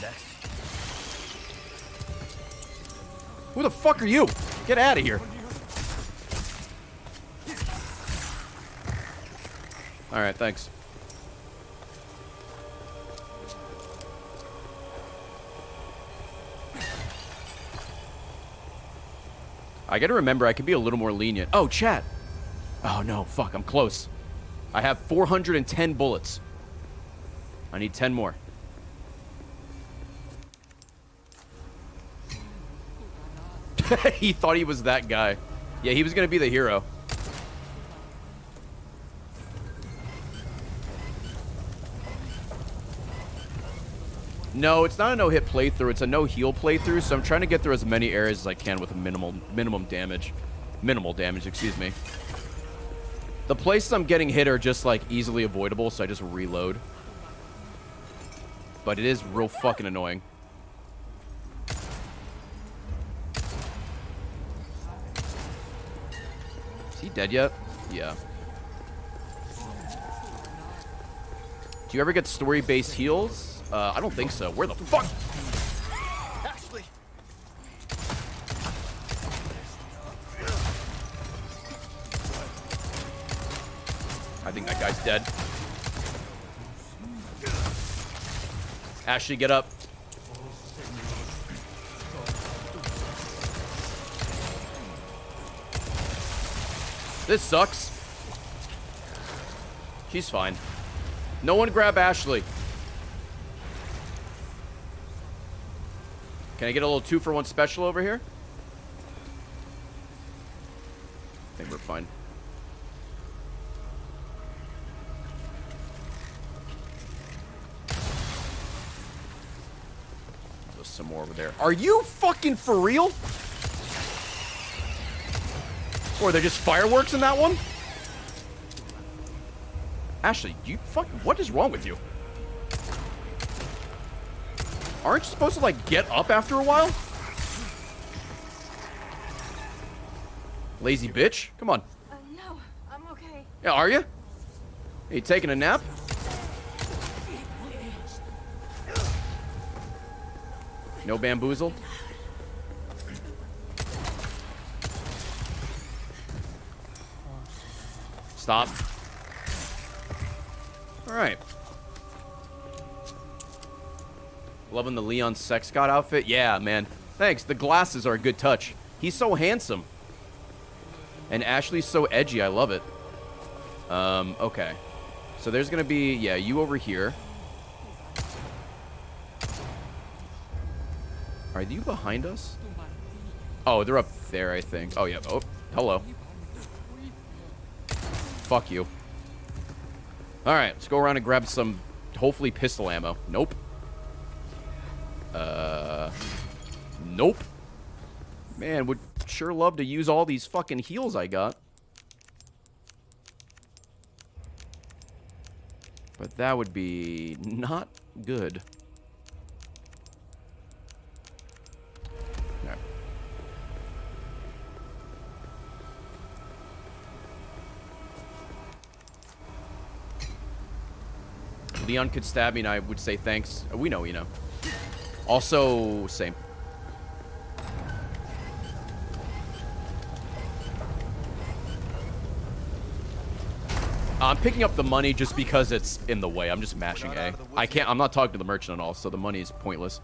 Next. Who the fuck are you? Get out of here. Alright, thanks. I gotta remember I could be a little more lenient. Oh, chat. Oh no, fuck, I'm close. I have 410 bullets. I need 10 more. he thought he was that guy. Yeah, he was gonna be the hero. No, it's not a no-hit playthrough. It's a no-heal playthrough, so I'm trying to get through as many areas as I can with minimal minimum damage. Minimal damage, excuse me. The places I'm getting hit are just, like, easily avoidable, so I just reload. But it is real fucking annoying. Is he dead yet? Yeah. Do you ever get story-based heals? Uh, I don't think so. Where the fuck? Ashley, get up. This sucks. She's fine. No one grab Ashley. Can I get a little two for one special over here? I think we're fine. There's some more over there. Are you fucking for real? Or are there just fireworks in that one? Ashley, you fuck. What is wrong with you? Aren't you supposed to like get up after a while? Lazy bitch. Come on. Uh, no, I'm okay. Yeah, are you? Are you taking a nap? No bamboozle? Stop. All right. Loving the Leon Sex God outfit. Yeah, man. Thanks. The glasses are a good touch. He's so handsome. And Ashley's so edgy. I love it. Um, okay. So there's going to be, yeah, you over here. Are you behind us? Oh, they're up there, I think. Oh, yeah. Oh, hello. Fuck you. All right, let's go around and grab some, hopefully, pistol ammo. Nope. Uh, nope. Man, would sure love to use all these fucking heals I got. But that would be not good. Leon could stab me and I would say thanks. We know, you know. Also, same. I'm picking up the money just because it's in the way. I'm just mashing A. I can't. I'm not talking to the merchant at all, so the money is pointless.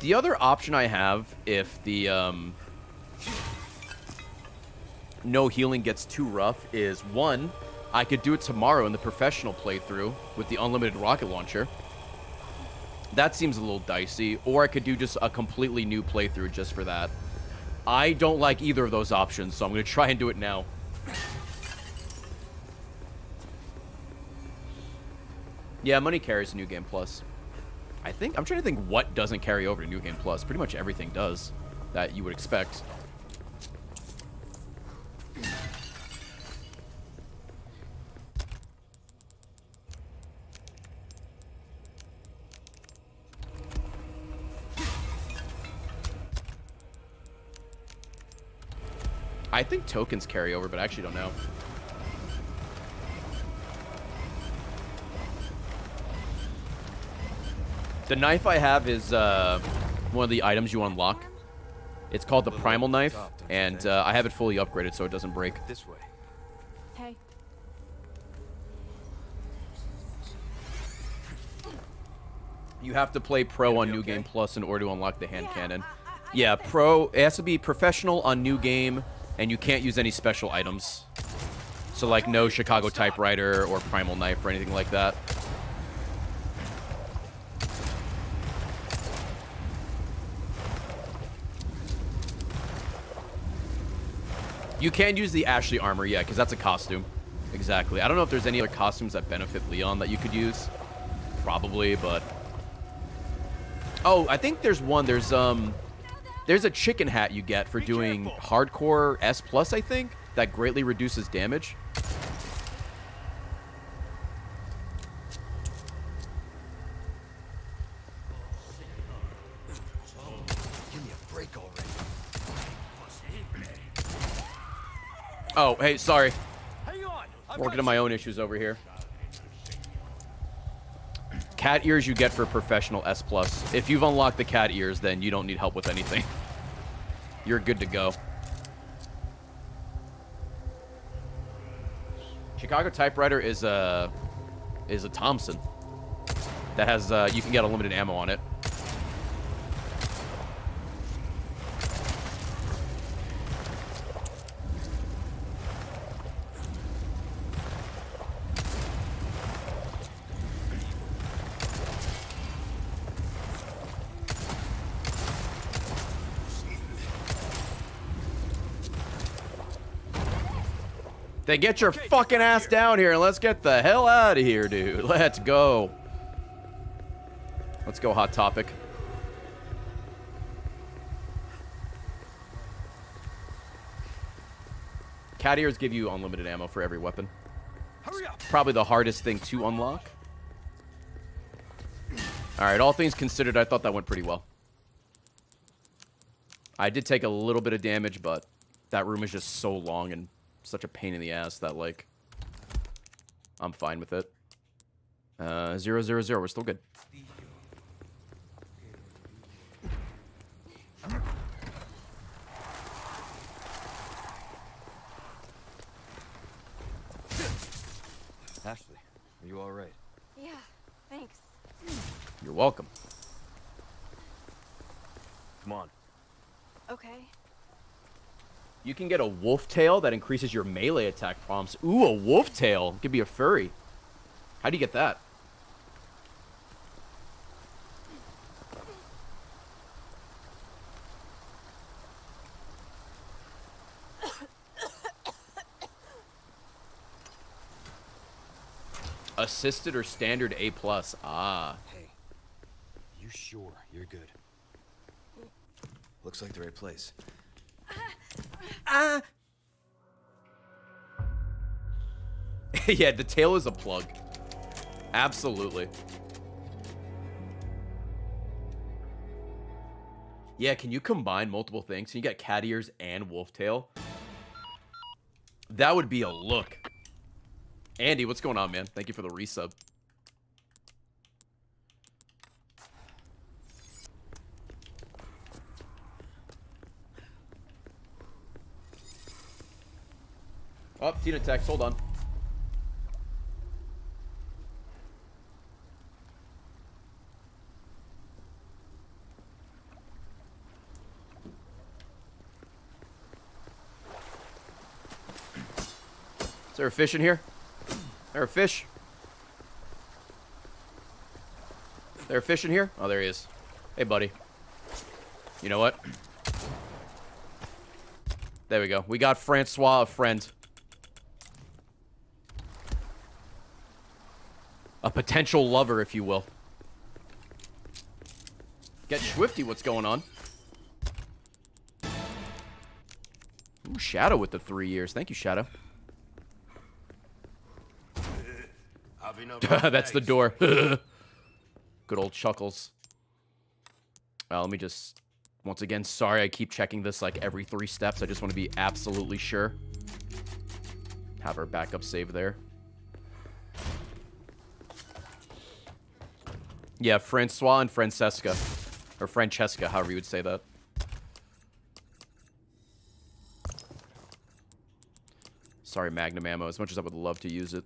The other option I have, if the um, no healing gets too rough, is one, I could do it tomorrow in the professional playthrough with the unlimited rocket launcher. That seems a little dicey. Or I could do just a completely new playthrough just for that. I don't like either of those options, so I'm going to try and do it now. Yeah, money carries New Game Plus. I think, I'm trying to think what doesn't carry over to New Game Plus. Pretty much everything does that you would expect. I think tokens carry over, but I actually don't know. The knife I have is uh, one of the items you unlock. It's called the Primal Knife, and uh, I have it fully upgraded so it doesn't break. This way. Hey. You have to play Pro on New Game Plus in order to unlock the hand cannon. Yeah, Pro, it has to be professional on New Game, and you can't use any special items. So, like, no Chicago Typewriter or Primal Knife or anything like that. You can use the Ashley armor, yeah, because that's a costume. Exactly. I don't know if there's any other costumes that benefit Leon that you could use. Probably, but... Oh, I think there's one. There's, um... There's a chicken hat you get for doing hardcore S+, plus, I think, that greatly reduces damage. Give me a break already. Oh, hey, sorry. Hang on. I've Working on my own issues over here. Cat ears you get for professional S+. plus. If you've unlocked the cat ears, then you don't need help with anything. You're good to go. Chicago Typewriter is a is a Thompson that has uh, you can get unlimited ammo on it. Then get your fucking ass down here and let's get the hell out of here, dude. Let's go. Let's go, Hot Topic. Cat ears give you unlimited ammo for every weapon. Up. Probably the hardest thing to unlock. Alright, all things considered, I thought that went pretty well. I did take a little bit of damage, but that room is just so long and such a pain in the ass that, like, I'm fine with it. Uh, zero, zero, zero. We're still good. Ashley, are you alright? Yeah, thanks. You're welcome. Come on. Okay. You can get a wolf tail that increases your melee attack prompts. Ooh, a wolf tail. Could be a furry. How do you get that? Assisted or standard A plus. Ah. Hey, you sure you're good? Looks like the right place. Uh, yeah, the tail is a plug. Absolutely. Yeah, can you combine multiple things? Can you get cat ears and wolf tail? That would be a look. Andy, what's going on, man? Thank you for the resub. Oh, Tina text. Hold on. Is there a fish in here? There a fish? Is there a fish in here? Oh, there he is. Hey, buddy. You know what? There we go. We got Francois a friend. A potential lover, if you will. Get Swifty, what's going on? Ooh, Shadow with the three years. Thank you, Shadow. That's the door. Good old Chuckles. Uh, let me just... Once again, sorry I keep checking this like every three steps. I just want to be absolutely sure. Have our backup save there. Yeah, Francois and Francesca. Or Francesca, however you would say that. Sorry, Magnum Ammo, as much as I would love to use it.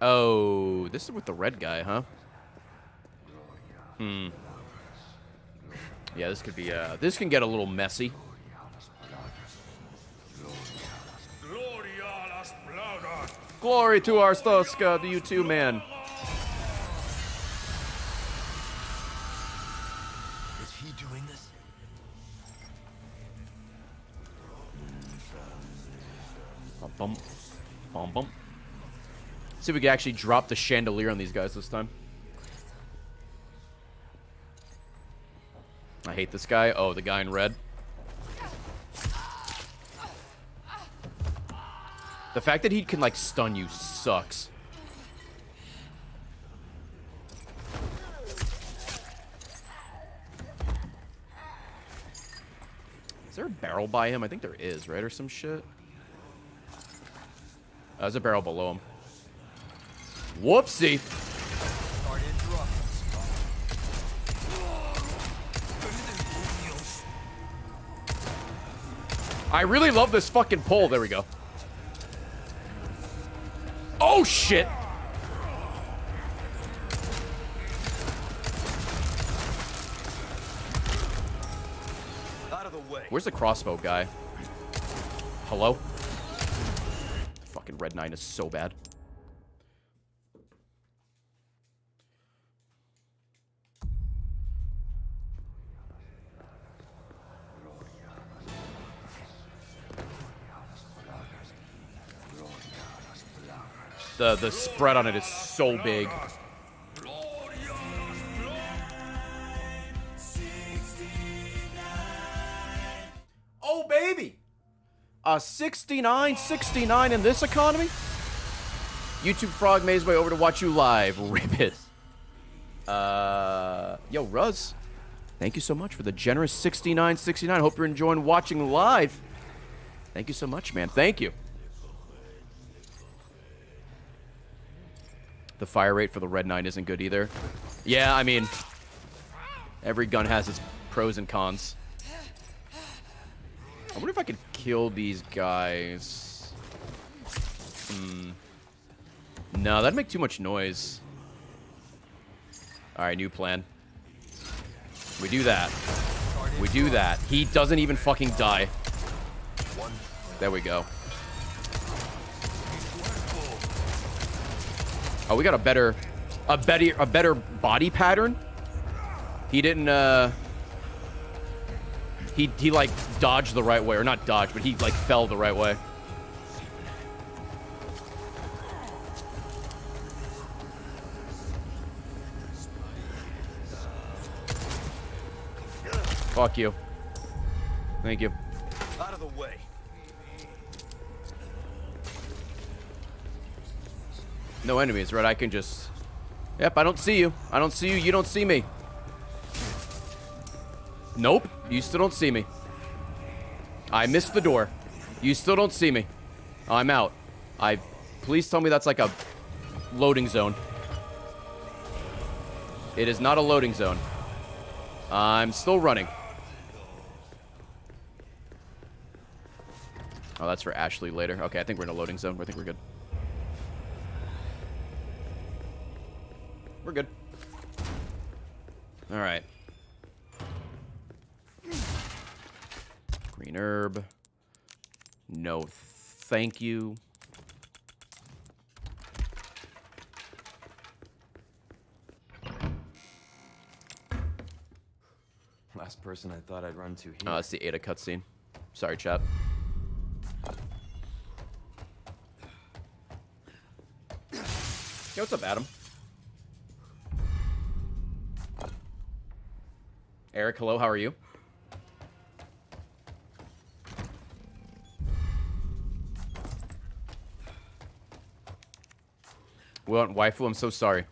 Oh, this is with the red guy, huh? Hmm. Yeah, this could be, uh, this can get a little messy. Glory to our Stoska, the U2 man. Is he doing this? Bum, bum. Bum, bum. See if we can actually drop the chandelier on these guys this time. I hate this guy. Oh, the guy in red. The fact that he can, like, stun you sucks. Is there a barrel by him? I think there is, right? Or some shit? Uh, there's a barrel below him. Whoopsie. I really love this fucking pole. There we go. Oh, shit. Out of the way. Where's the crossbow guy? Hello? Fucking Red 9 is so bad. The the spread on it is so big. Oh baby. A 69 69 in this economy? YouTube Frog made his way over to watch you live. Rip it. Uh, yo, Ruz. Thank you so much for the generous 69 69. Hope you're enjoying watching live. Thank you so much, man. Thank you. The fire rate for the Red 9 isn't good either. Yeah, I mean, every gun has its pros and cons. I wonder if I could kill these guys. Hmm. No, that'd make too much noise. Alright, new plan. We do that. We do that. He doesn't even fucking die. There we go. Oh, we got a better, a better, a better body pattern. He didn't, uh, he, he like dodged the right way, or not dodged, but he like fell the right way. Fuck you. Thank you. Out of the way. No enemies, right? I can just... Yep, I don't see you. I don't see you. You don't see me. Nope. You still don't see me. I missed the door. You still don't see me. I'm out. I... Please tell me that's like a loading zone. It is not a loading zone. I'm still running. Oh, that's for Ashley later. Okay, I think we're in a loading zone. I think we're good. We're good. All right. Green herb. No, thank you. Last person I thought I'd run to here. Oh, that's the Ada cutscene. Sorry, chap. Yo, what's up, Adam? Eric, hello, how are you? We want waifu, I'm so sorry.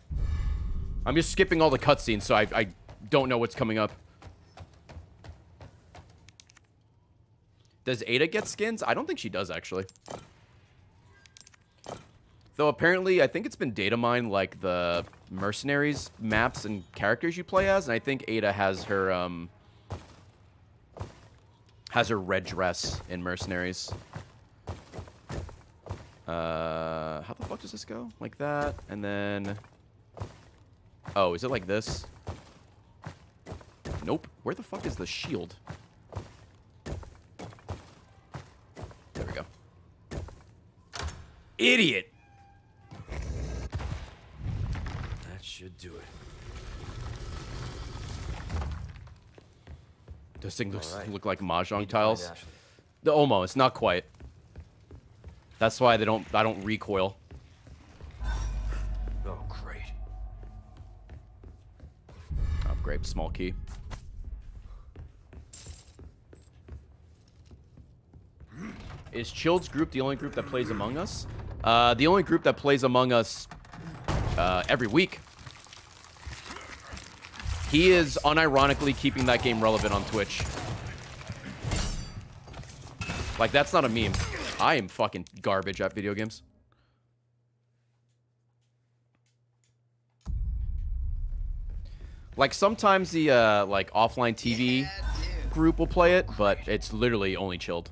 I'm just skipping all the cutscenes, so I, I don't know what's coming up. Does Ada get skins? I don't think she does, actually. Though apparently, I think it's been data mined, like, the mercenaries maps and characters you play as, and I think Ada has her, um... Has her red dress in mercenaries. Uh, how the fuck does this go? Like that, and then... Oh, is it like this? Nope. Where the fuck is the shield? There we go. Idiot! This thing looks Alright. look like mahjong Need to find tiles. The almost, not quite. That's why they don't. I don't recoil. Oh, great. Upgrade small key. Is Chilled's group the only group that plays Among Us? Uh, the only group that plays Among Us uh, every week. He is unironically keeping that game relevant on Twitch. Like, that's not a meme. I am fucking garbage at video games. Like, sometimes the, uh, like, offline TV group will play it, but it's literally only Chilled.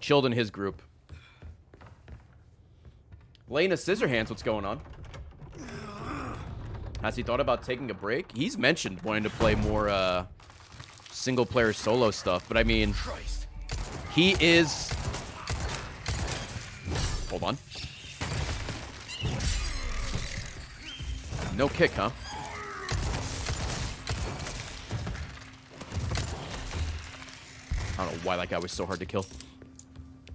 Chilled in his group. Lena Scissorhands, what's going on? Has he thought about taking a break? He's mentioned wanting to play more, uh, single-player solo stuff, but I mean... He is... Hold on. No kick, huh? I don't know why that guy was so hard to kill.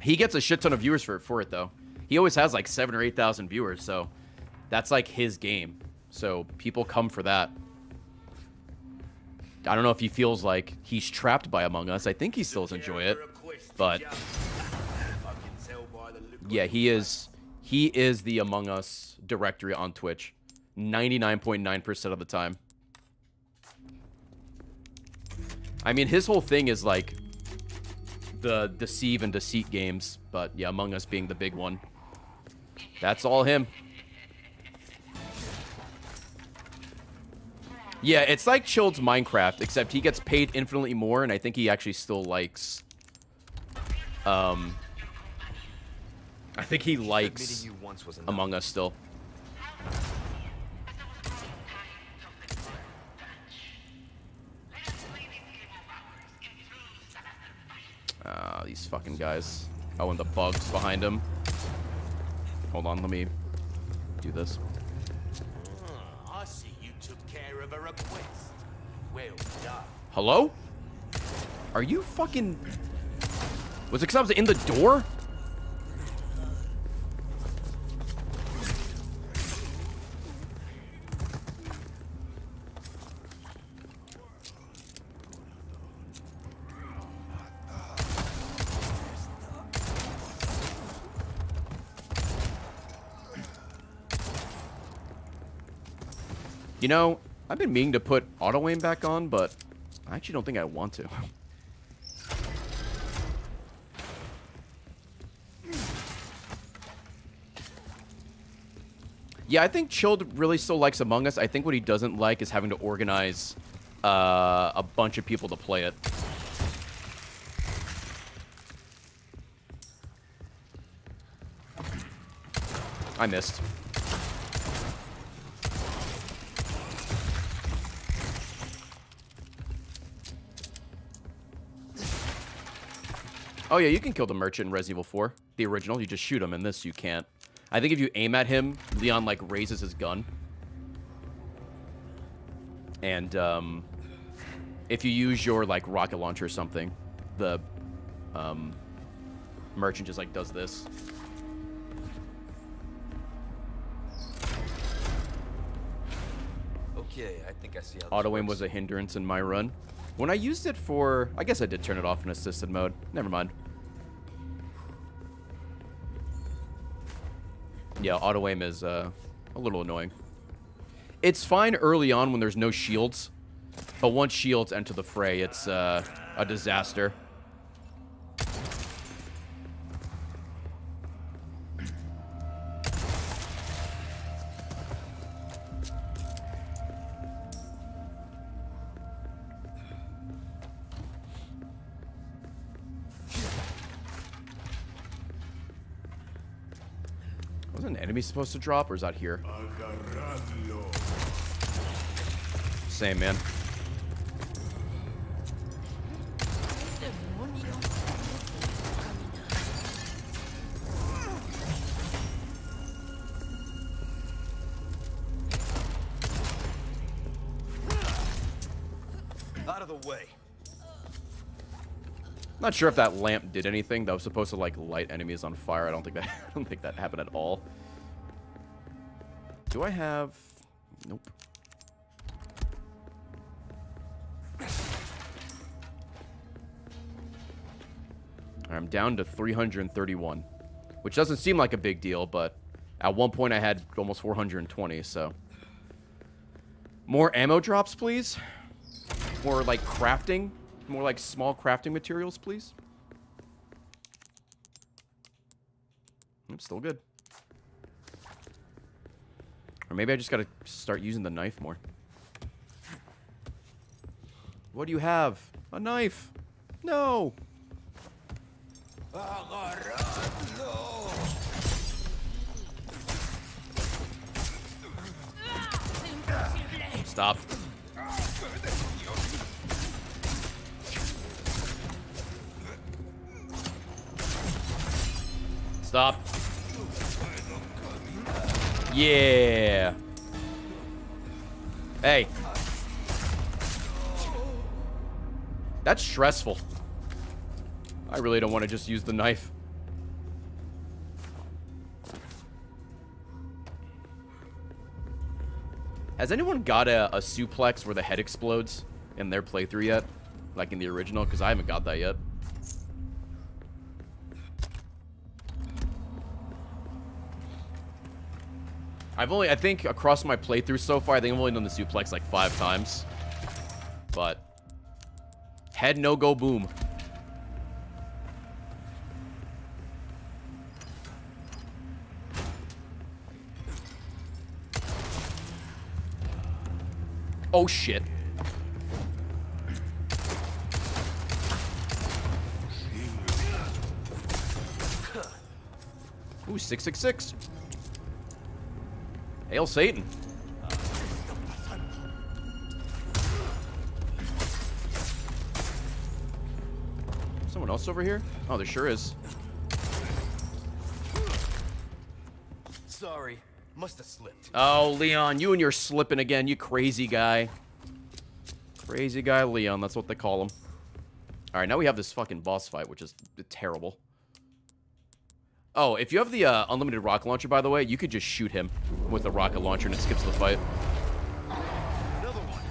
He gets a shit ton of viewers for, for it, though. He always has, like, 7 or 8,000 viewers, so... That's, like, his game. So, people come for that. I don't know if he feels like he's trapped by Among Us. I think he still enjoy it. But yeah, he is he is the Among Us directory on Twitch. 99.9% of the time. I mean, his whole thing is like the deceive and deceit games, but yeah, Among Us being the big one. That's all him. Yeah, it's like Chilled's Minecraft, except he gets paid infinitely more, and I think he actually still likes Um, I think he likes Admitting you once was enough. Among Us still. Ah, these fucking guys. Oh, and the bugs behind him. Hold on, let me do this. Ah, I see you took care of a request. Well done. Hello? Are you fucking... Was it because I was in the door? You know, I've been meaning to put auto aim back on, but I actually don't think I want to. Yeah, I think Chilled really still likes Among Us. I think what he doesn't like is having to organize uh, a bunch of people to play it. I missed. Oh yeah, you can kill the merchant in Resident Evil 4. The original, you just shoot him. In this, you can't. I think if you aim at him, Leon, like, raises his gun. And, um... If you use your, like, rocket launcher or something, the, um... Merchant just, like, does this. Okay, I think I see how Auto aim was a hindrance in my run. When I used it for... I guess I did turn it off in assisted mode. Never mind. Yeah, auto aim is uh, a little annoying. It's fine early on when there's no shields. But once shields enter the fray, it's uh, a disaster. Enemy supposed to drop, or is that here? Same, man. Out of the way. Not sure if that lamp did anything. That was supposed to like light enemies on fire. I don't think that I don't think that happened at all. Do I have Nope. I'm down to 331, which doesn't seem like a big deal, but at one point I had almost 420, so. More ammo drops, please. More like crafting. More like small crafting materials, please. It's still good. Or maybe I just gotta start using the knife more. What do you have? A knife. No. Stop. Stop. Yeah. Hey. That's stressful. I really don't want to just use the knife. Has anyone got a, a suplex where the head explodes in their playthrough yet? Like in the original? Because I haven't got that yet. I've only, I think across my playthrough so far, I think I've only done the suplex like five times. But, head no go boom. Oh shit. Ooh, 666. Hail Satan. Someone else over here? Oh, there sure is. Sorry. Must have slipped. Oh, Leon, you and your slipping again, you crazy guy. Crazy guy Leon, that's what they call him. Alright, now we have this fucking boss fight, which is terrible. Oh, if you have the uh, unlimited rocket launcher, by the way, you could just shoot him with the rocket launcher and it skips the fight. Another one.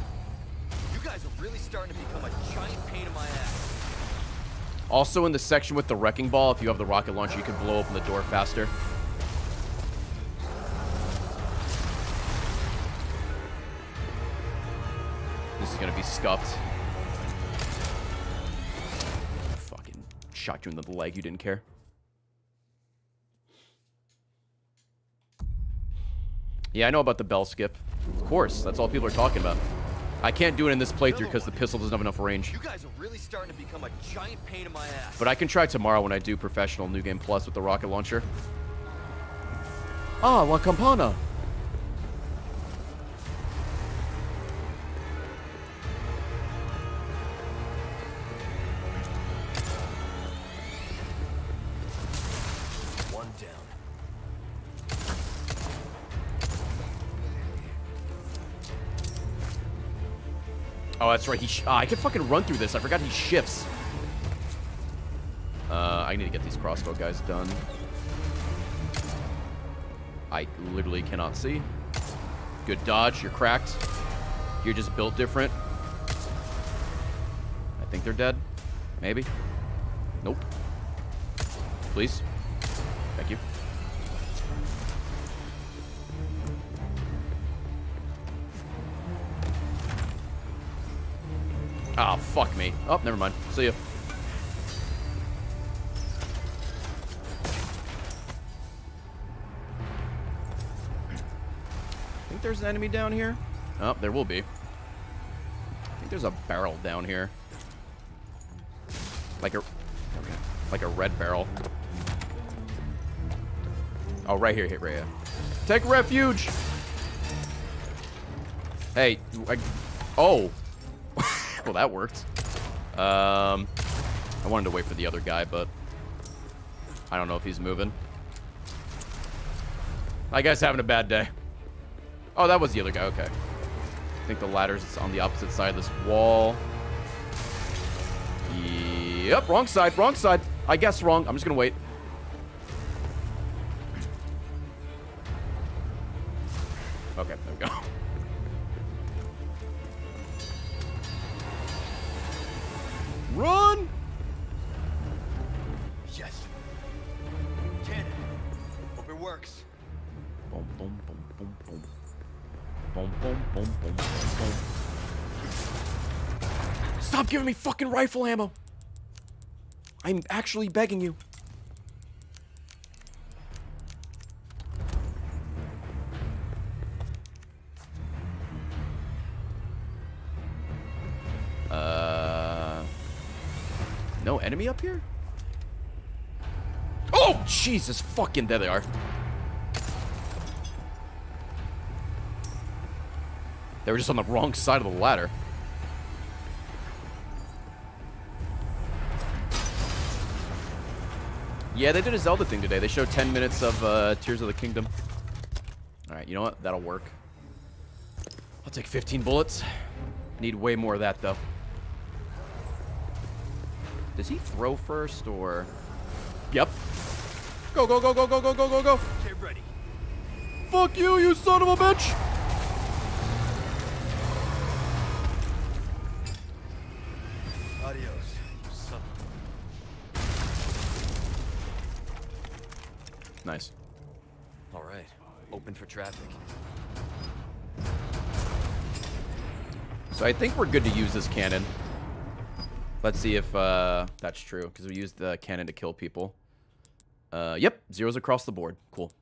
You guys are really starting to become a giant pain in my ass. Also, in the section with the wrecking ball, if you have the rocket launcher, you can blow open the door faster. This is gonna be scuffed. Fucking shot you in the leg, you didn't care. Yeah, I know about the bell skip. Of course, that's all people are talking about. I can't do it in this playthrough because the pistol doesn't have enough range. You guys are really starting to become a giant pain in my ass. But I can try tomorrow when I do professional New Game Plus with the rocket launcher. Ah, La Campana. Oh, that's right. He ah, I can fucking run through this. I forgot he shifts. Uh, I need to get these crossbow guys done. I literally cannot see. Good dodge. You're cracked. You're just built different. I think they're dead. Maybe. Nope. Please. Thank you. Ah, fuck me. Oh, never mind. See ya. think there's an enemy down here. Oh, there will be. I think there's a barrel down here. Like a... Okay. Like a red barrel. Oh, right here, hit Rhea. Take refuge! Hey, I... Oh. Well, that worked. Um, I wanted to wait for the other guy, but I don't know if he's moving. That guy's having a bad day. Oh, that was the other guy. Okay. I think the ladder's on the opposite side of this wall. Yep, wrong side, wrong side. I guess wrong. I'm just gonna wait. Okay, Run! Yes. Cannon. Hope it works. Boom, boom, boom, boom, boom. Boom, boom, boom, boom, boom, boom. Stop giving me fucking rifle ammo! I'm actually begging you. Uh, no enemy up here? Oh, Jesus fucking, there they are. They were just on the wrong side of the ladder. Yeah, they did a Zelda thing today. They showed 10 minutes of uh, Tears of the Kingdom. Alright, you know what? That'll work. I'll take 15 bullets. Need way more of that, though. Does he throw first, or... Yep. Go, go, go, go, go, go, go, go, go! Get ready. Fuck you, you son of a bitch! Adios, you son. Nice. All right. Open for traffic. So I think we're good to use this cannon. Let's see if uh, that's true, because we used the cannon to kill people. Uh, yep, zeros across the board. Cool.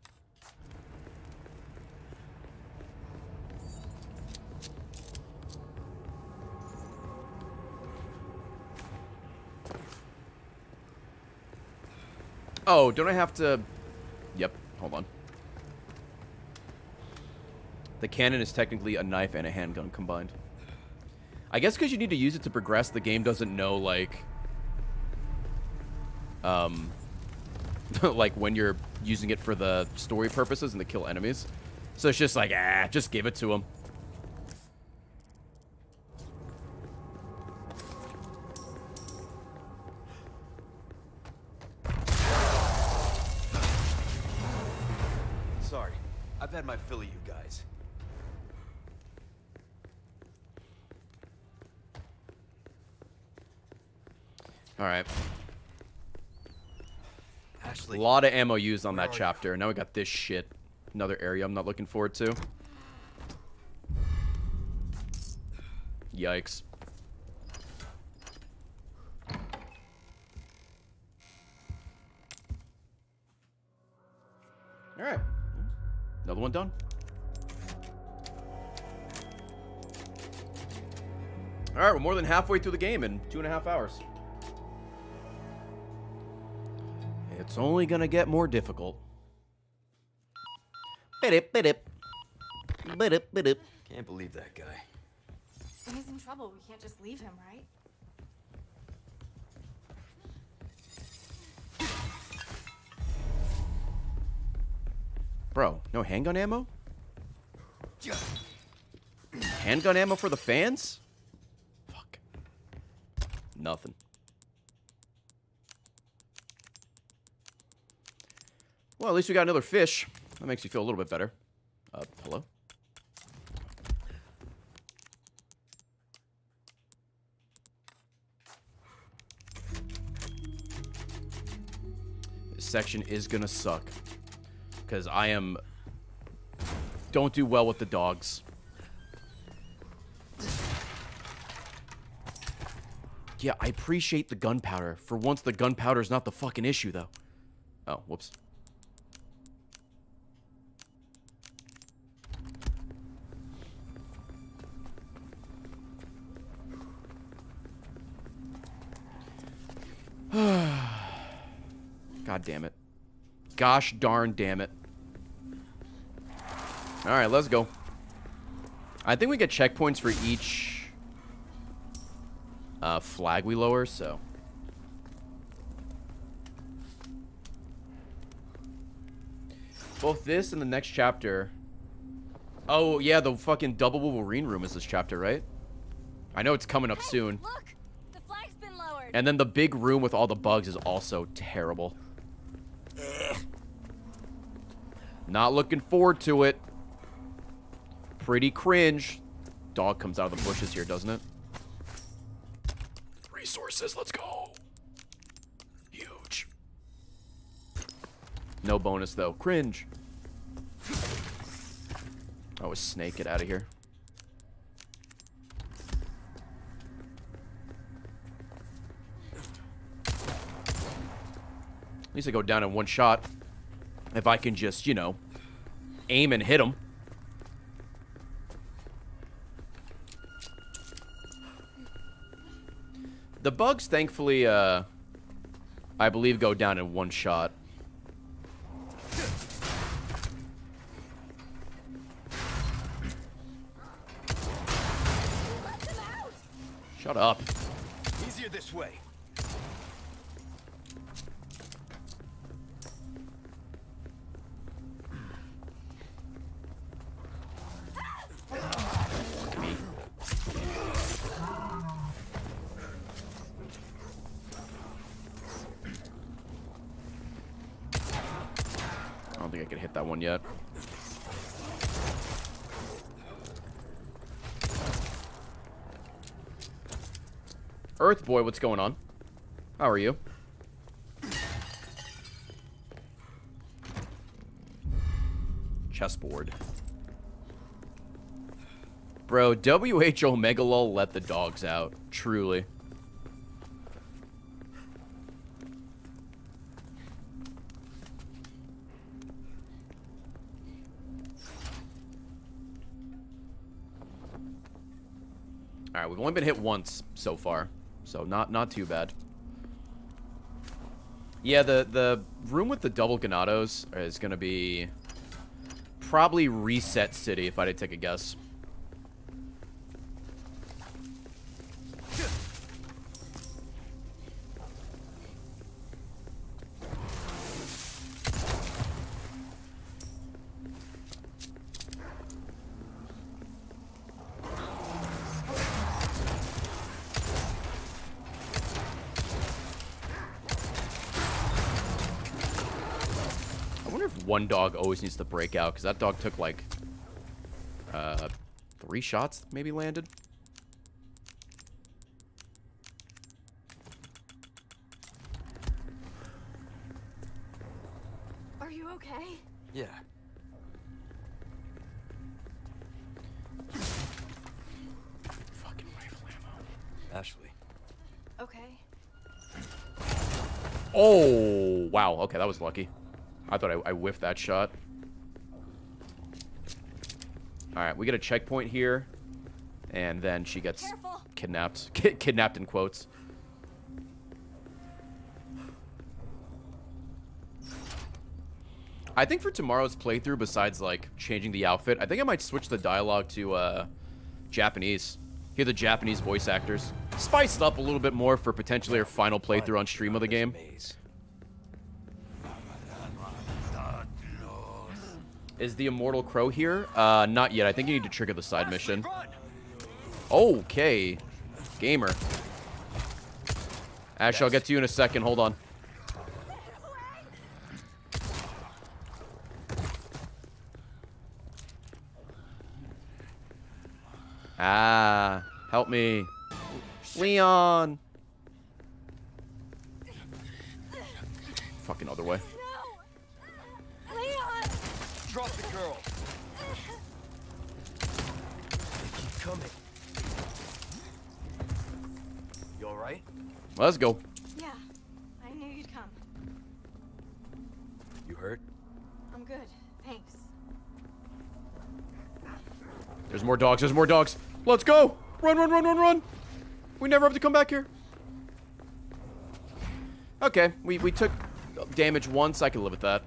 Oh, don't I have to... Yep. hold on. The cannon is technically a knife and a handgun combined. I guess because you need to use it to progress, the game doesn't know, like... Um... like, when you're using it for the story purposes and to kill enemies. So it's just like, ah, just give it to him. Lot of ammo used on that are you? chapter. Now we got this shit. Another area I'm not looking forward to. Yikes. Alright. Another one done. Alright, we're more than halfway through the game in two and a half hours. It's only gonna get more difficult. Bidip, bidip. Bidip, bidip. Can't believe that guy. He's in trouble, we can't just leave him, right? Bro, no handgun ammo? Handgun ammo for the fans? Fuck. Nothing. Well, at least we got another fish. That makes you feel a little bit better. Uh, hello? This section is gonna suck. Because I am... Don't do well with the dogs. Yeah, I appreciate the gunpowder. For once, the gunpowder is not the fucking issue, though. Oh, whoops. God damn it. Gosh darn damn it. Alright, let's go. I think we get checkpoints for each uh, flag we lower, so. Both this and the next chapter. Oh, yeah, the fucking double Wolverine room is this chapter, right? I know it's coming up soon. Look! The flag's been lowered! And then the big room with all the bugs is also terrible. Not looking forward to it. Pretty cringe. Dog comes out of the bushes here, doesn't it? Resources, let's go. Huge. No bonus, though. Cringe. Oh, a snake. Get out of here. At least I go down in one shot. If I can just, you know, aim and hit him. The bugs, thankfully, uh, I believe go down in one shot. Shut up. Boy, what's going on? How are you? Chessboard. Bro, WHO Megalol let the dogs out. Truly. Alright, we've only been hit once so far. So not not too bad. Yeah, the the room with the double Ganados is gonna be probably reset city if I to take a guess. One dog always needs to break out, because that dog took like uh, three shots maybe landed. Are you okay? Yeah. Fucking rifle ammo. Ashley. Okay. Oh, wow. Okay, that was lucky. I thought I, I whiffed that shot. Alright, we get a checkpoint here. And then she gets Careful. kidnapped. Ki- kidnapped in quotes. I think for tomorrow's playthrough, besides, like, changing the outfit, I think I might switch the dialogue to, uh, Japanese. Hear the Japanese voice actors. Spice it up a little bit more for potentially our final playthrough on stream of the game. Maze. Is the Immortal Crow here? Uh, not yet. I think you need to trigger the side mission. Okay. Gamer. Ash, I'll get to you in a second. Hold on. Ah, help me. Leon. Fucking other way. Let's go. Yeah, I knew you'd come. You hurt? I'm good, thanks. There's more dogs. There's more dogs. Let's go. Run, run, run, run, run. We never have to come back here. Okay, we, we took damage once. I can live with that.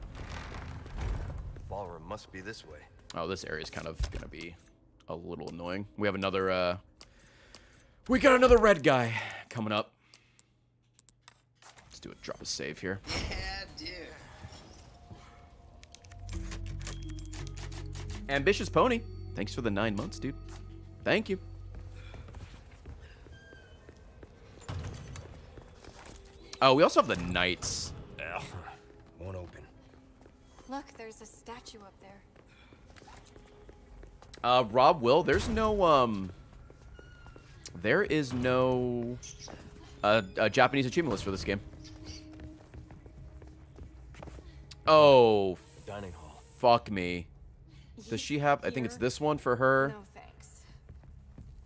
Ballroom must be this way. Oh, this area is kind of going to be a little annoying. We have another, uh... We got another red guy coming up. Let's do a drop a save here. Yeah, dude. Ambitious Pony. Thanks for the nine months, dude. Thank you. Oh, we also have the knights. Ugh. Won't open. Look, there's a statue up there. Uh, Rob Will, there's no, um... There is no... Uh, a Japanese achievement list for this game. Oh, Dining hall. fuck me. Does she have... I think it's this one for her. No thanks.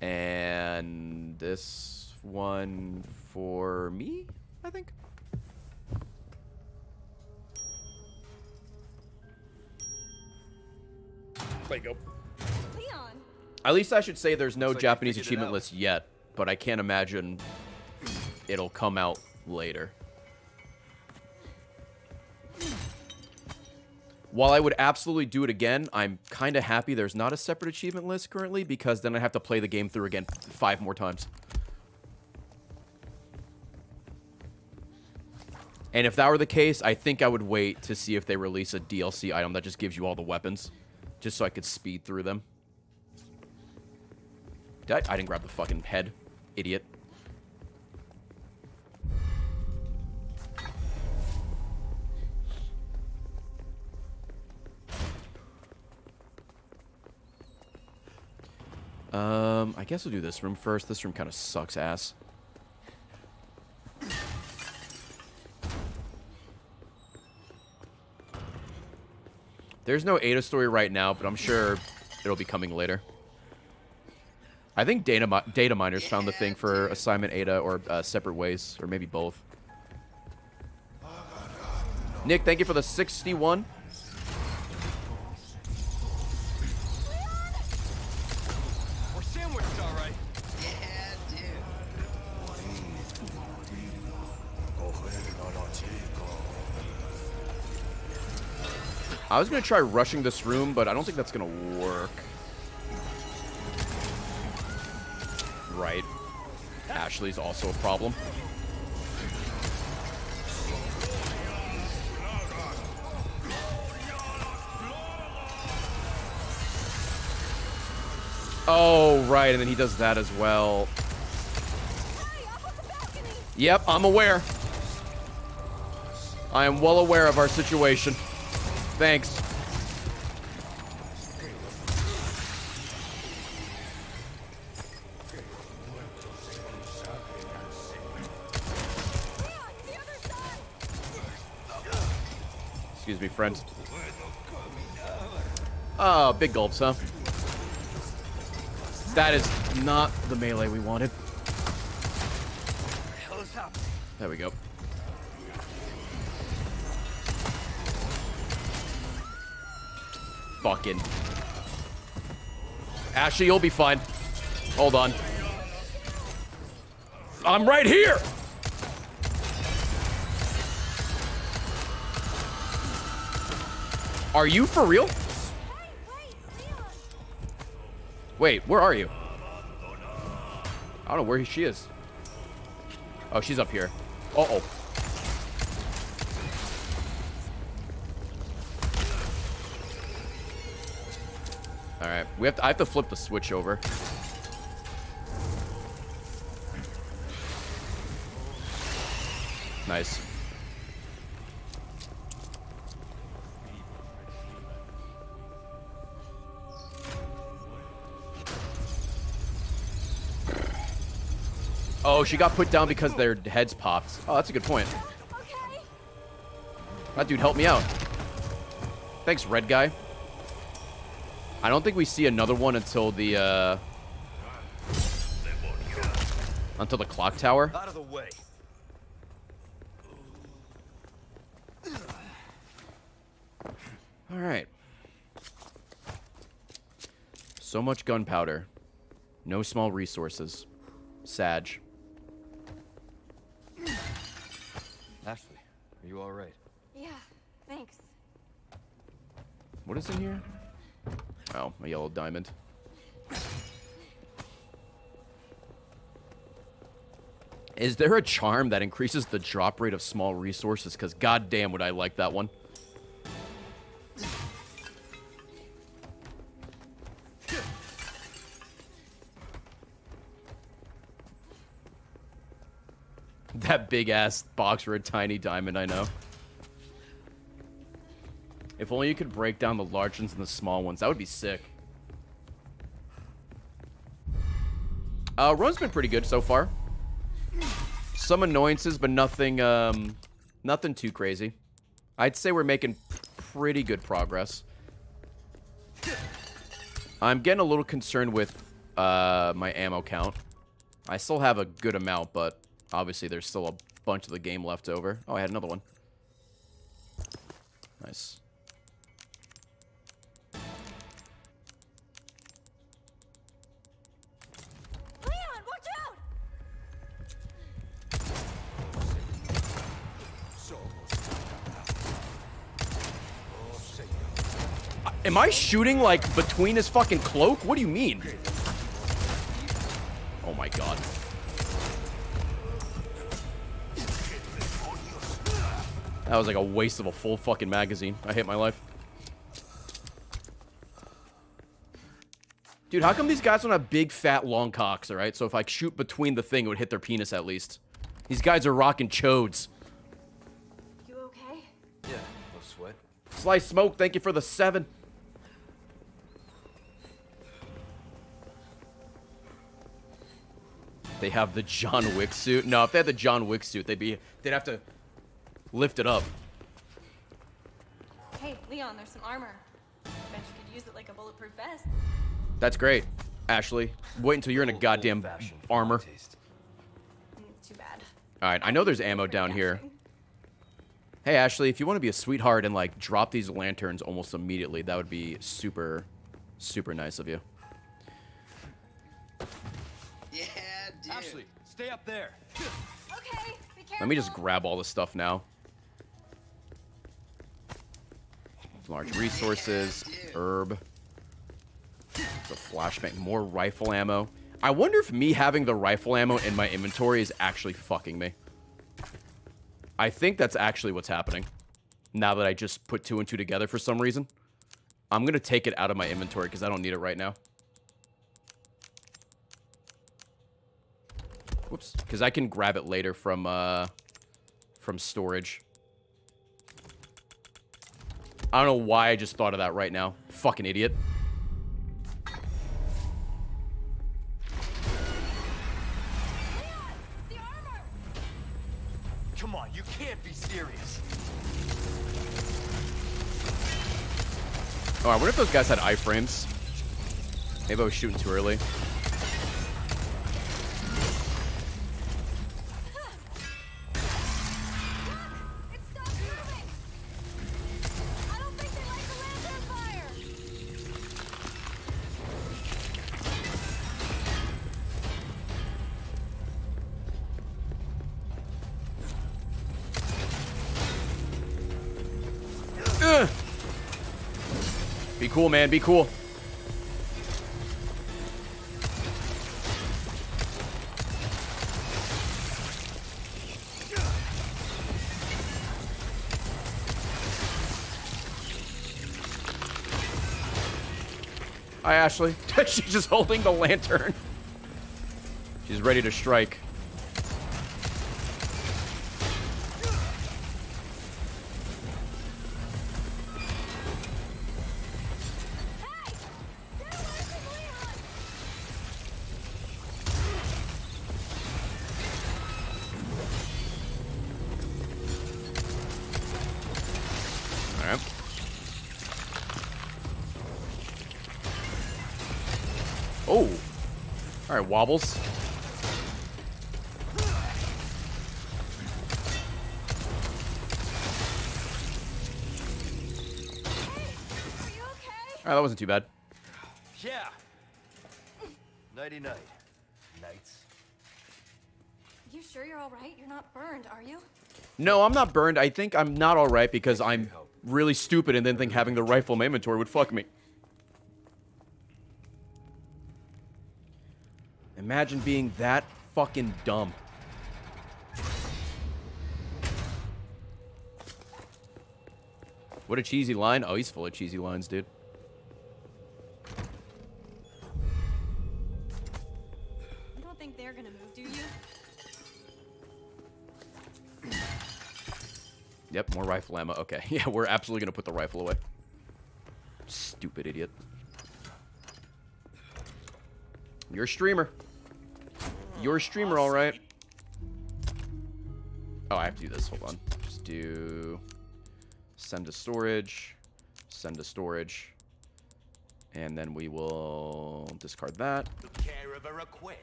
And this one for me, I think. There you go. Leon! At least I should say there's no like Japanese achievement list yet, but I can't imagine it'll come out later. While I would absolutely do it again, I'm kind of happy there's not a separate achievement list currently because then I have to play the game through again five more times. And if that were the case, I think I would wait to see if they release a DLC item that just gives you all the weapons, just so I could speed through them. Did I, I didn't grab the fucking head. Idiot. Um, I guess we'll do this room first. This room kind of sucks ass. There's no Ada story right now, but I'm sure it'll be coming later. I think data data miners found the thing for assignment Ada or uh, separate ways, or maybe both. Nick, thank you for the 61. I was gonna try rushing this room, but I don't think that's gonna work. Right. Ashley's also a problem. Oh, right, and then he does that as well. Yep, I'm aware. I am well aware of our situation. Thanks. Excuse me, friend. Oh, big gulps, huh? That is not the melee we wanted. There we go. Fucking. Ashley, you'll be fine. Hold on. I'm right here! Are you for real? Wait, where are you? I don't know where she is. Oh, she's up here. Uh-oh. We have to. I have to flip the switch over. Nice. Oh, she got put down because their heads popped. Oh, that's a good point. That dude helped me out. Thanks, red guy. I don't think we see another one until the, uh... Until the clock tower. Out of the way. Alright. So much gunpowder. No small resources. Sag. Ashley, are you alright? Yeah, thanks. What is in here? Oh, a yellow diamond. Is there a charm that increases the drop rate of small resources? Because goddamn would I like that one. That big ass box for a tiny diamond, I know. If only you could break down the large ones and the small ones. That would be sick. Uh, run's been pretty good so far. Some annoyances, but nothing, um, nothing too crazy. I'd say we're making pretty good progress. I'm getting a little concerned with, uh, my ammo count. I still have a good amount, but obviously there's still a bunch of the game left over. Oh, I had another one. Nice. Am I shooting, like, between his fucking cloak? What do you mean? Oh my god. That was like a waste of a full fucking magazine. I hate my life. Dude, how come these guys don't have big, fat, long cocks, alright? So if I shoot between the thing, it would hit their penis at least. These guys are rocking chodes. You okay? Yeah, no sweat. Slice Smoke, thank you for the seven. They have the John Wick suit. No, if they had the John Wick suit, they'd be they'd have to lift it up. Hey, Leon, there's some armor. Bet you could use it like a bulletproof vest. That's great. Ashley, wait until you're in a goddamn Old-fashioned for my armor. Mm, too bad. All right, I know there's ammo down here. Hey Ashley, if you want to be a sweetheart and like drop these lanterns almost immediately, that would be super super nice of you. Ashley, stay up there. Okay, be careful. Let me just grab all the stuff now. Large resources. Herb. The flashbang. More rifle ammo. I wonder if me having the rifle ammo in my inventory is actually fucking me. I think that's actually what's happening. Now that I just put two and two together for some reason. I'm going to take it out of my inventory because I don't need it right now. Whoops. Because I can grab it later from, uh, from storage. I don't know why I just thought of that right now. Fucking idiot. Come on, you can't be serious. Oh, I wonder if those guys had iframes. Maybe I was shooting too early. Cool, man. Be cool. Hi, Ashley. She's just holding the lantern. She's ready to strike. All right, wobbles. Are? All right, that wasn't too bad. Yeah. Nighty night. Nights. You sure you're alright? You're not burned, are you? No, I'm not burned. I think I'm not all right because I'm really stupid and then think having the rifle in my inventory would fuck me. Imagine being that fucking dumb. What a cheesy line. Oh, he's full of cheesy lines, dude. You don't think they're gonna move, do you? Yep, more rifle ammo. Okay, yeah, we're absolutely gonna put the rifle away. Stupid idiot. You're a streamer. You're streamer, all right. Oh, I have to do this. Hold on. Just do send to storage, send to storage, and then we will discard that. Took care of a request.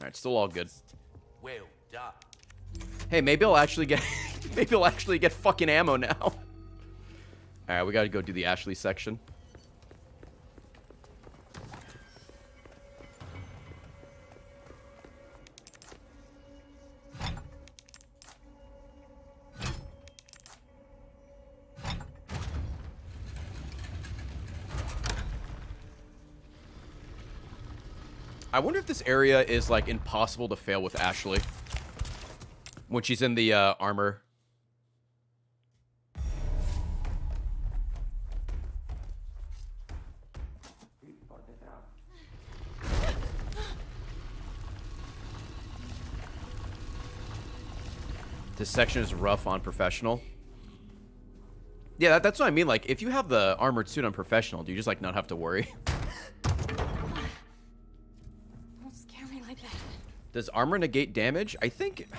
All right, still all good. Well done. Hey, maybe I'll actually get maybe I'll actually get fucking ammo now. All right, we got to go do the Ashley section. I wonder if this area is like impossible to fail with Ashley when she's in the uh, armor. This section is rough on professional. Yeah, that, that's what I mean. Like, if you have the armored suit on professional, do you just like not have to worry? Does armor negate damage? I think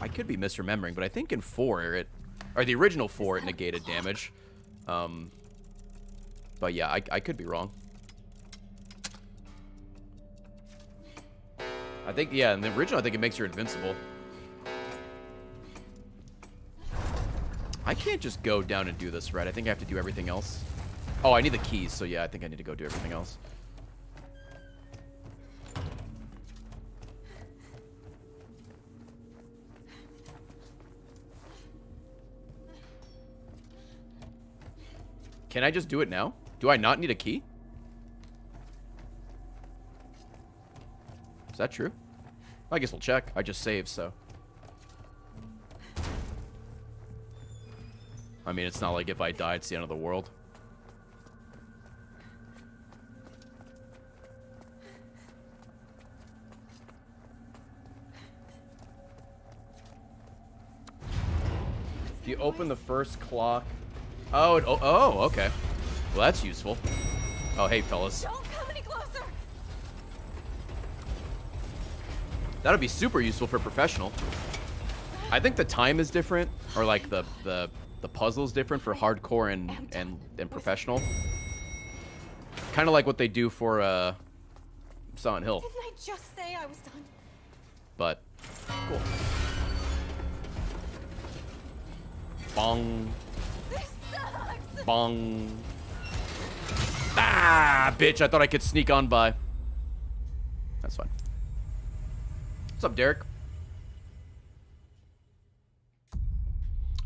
I could be misremembering, but I think in four it or the original four it negated damage. Um, but yeah, I, I could be wrong. I think yeah, in the original I think it makes you invincible. I can't just go down and do this, right? I think I have to do everything else. Oh, I need the keys, so yeah, I think I need to go do everything else. Can I just do it now? Do I not need a key? Is that true? I guess we'll check. I just saved, so. I mean, it's not like if I die, it's the end of the world. If you open the first clock... Oh, it, oh, oh, okay. Well, that's useful. Oh, hey, fellas. Don't come any closer. That'd be super useful for professional. I think the time is different, or like the the the puzzle's different for hardcore and and and professional. Kind of like what they do for uh Silent Hill, Didn't I just say I was done? but cool. Bong. Bong. Ah, bitch! I thought I could sneak on by. That's fine. What's up, Derek?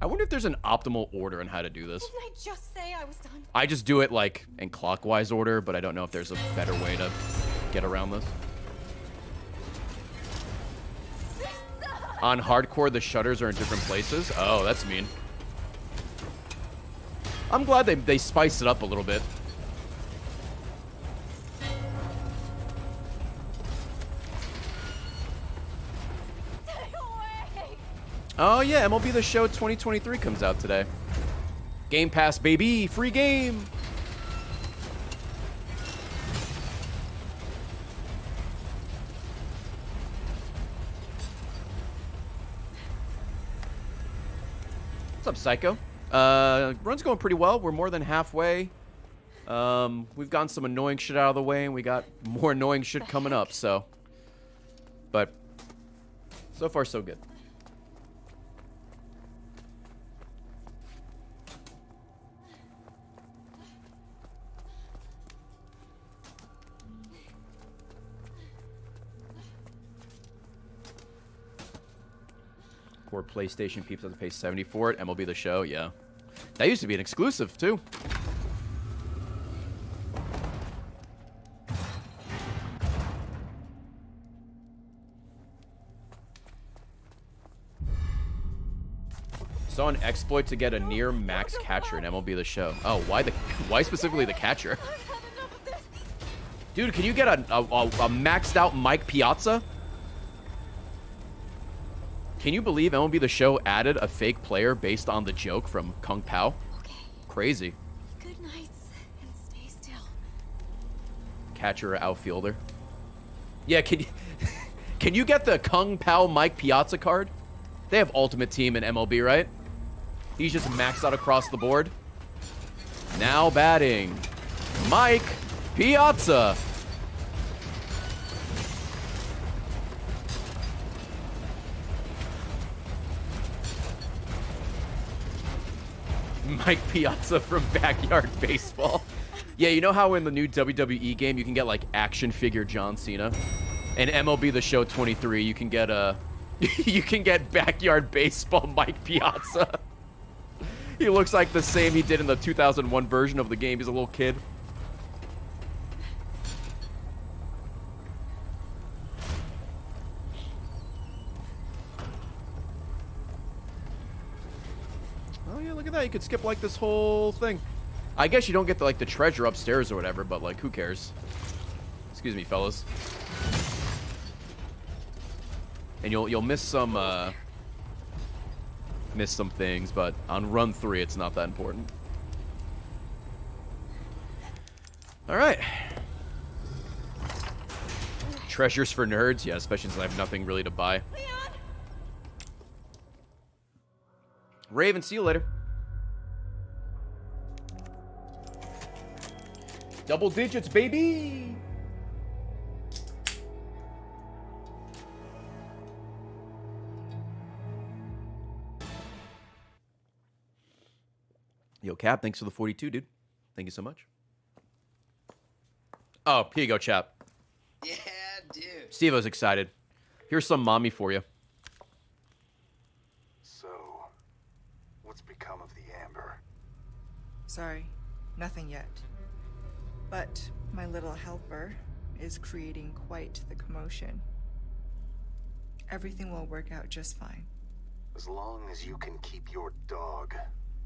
I wonder if there's an optimal order on how to do this. Didn't I just say I was done? I just do it like in clockwise order, but I don't know if there's a better way to get around this. This. On hardcore, the shutters are in different places. Oh, that's mean. I'm glad they, they spiced it up a little bit. Oh yeah, MLB The Show 2023 comes out today. Game Pass, baby! Free game! What's up, Psycho? Uh, run's going pretty well. We're more than halfway. Um, we've gotten some annoying shit out of the way, and we got more annoying shit coming up, so. But, so far, so good. Core PlayStation peeps have to pay 70 for it. MLB The Show, yeah. That used to be an exclusive, too. Saw an exploit to get a near max catcher in MLB The Show. Oh, why the why specifically the catcher? Dude, can you get a, a, a maxed out Mike Piazza? Can you believe MLB The Show added a fake player based on the joke from Kung Pao? Okay. Crazy. Good nights and stay still. Catcher or outfielder. Yeah, can you, can you get the Kung Pao Mike Piazza card? They have Ultimate Team in MLB, right? He's just maxed out across the board. Now batting. Mike Piazza. Mike Piazza from Backyard Baseball. Yeah, you know how in the new WWE game you can get like action figure John Cena? And MLB The Show 23, you can get uh, a you can get Backyard Baseball Mike Piazza. he looks like the same he did in the 2001 version of the game. He's a little kid. Yeah, look at that. You could skip like this whole thing. I guess you don't get the, like the treasure upstairs or whatever, but like who cares? Excuse me, fellas. And you'll you'll miss some uh miss some things, but on run 3 it's not that important. All right. Treasures for nerds? Yeah, especially since I have nothing really to buy. Raven, see you later. Double digits, baby! Yo, Cap, thanks for the 42, dude. Thank you so much. Oh, here you go, chap. Yeah, dude. Steve was excited. Here's some mommy for you. So, what's become of the Amber? Sorry. Nothing yet. But my little helper is creating quite the commotion. Everything will work out just fine. As long as you can keep your dog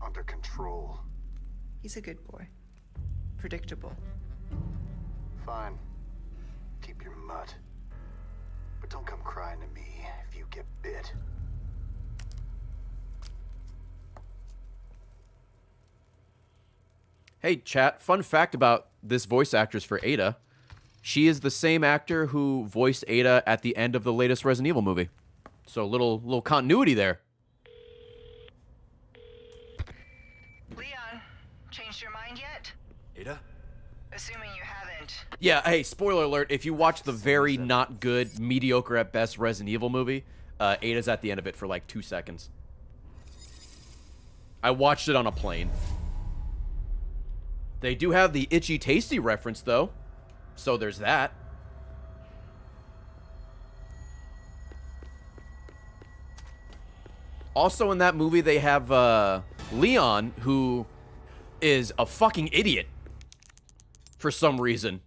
under control. He's a good boy. Predictable. Fine. Keep your mutt. But don't come crying to me if you get bit. Hey, chat. Fun fact about this voice actress for Ada. She is the same actor who voiced Ada at the end of the latest Resident Evil movie. So little little continuity there. Leon, changed your mind yet? Ada? Assuming you haven't. Yeah, hey, spoiler alert. If you watch the very not good, mediocre at best Resident Evil movie, uh, Ada's at the end of it for like two seconds. I watched it on a plane. They do have the itchy tasty reference, though. So there's that. Also in that movie, they have uh, Leon, who is a fucking idiot for some reason.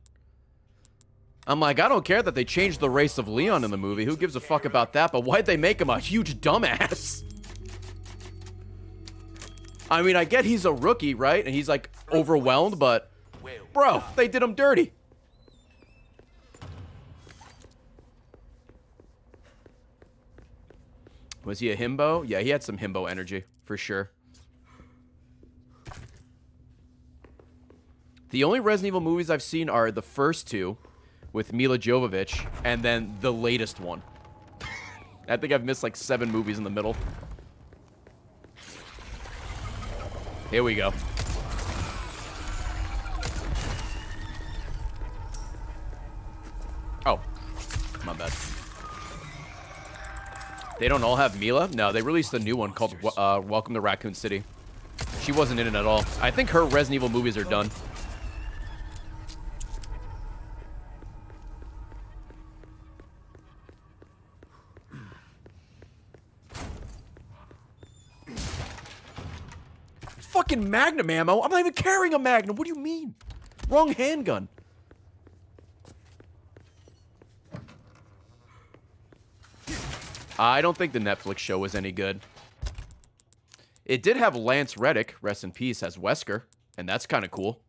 I'm like, I don't care that they changed the race of Leon in the movie. Who gives a fuck about that? But why'd they make him a huge dumbass? I mean, I get he's a rookie, right? And he's like overwhelmed, but bro, they did him dirty. Was he a himbo? Yeah, he had some himbo energy, for sure. The only Resident Evil movies I've seen are the first two with Milla Jovovich and then the latest one. I think I've missed like seven movies in the middle. Here we go. Oh, my bad. They don't all have Milla? No, they released a new one called uh, Welcome to Raccoon City. She wasn't in it at all. I think her Resident Evil movies are done. Fucking Magnum ammo? I'm not even carrying a Magnum. What do you mean? Wrong handgun. I don't think the Netflix show was any good. It did have Lance Reddick, rest in peace, as Wesker, and that's kind of cool.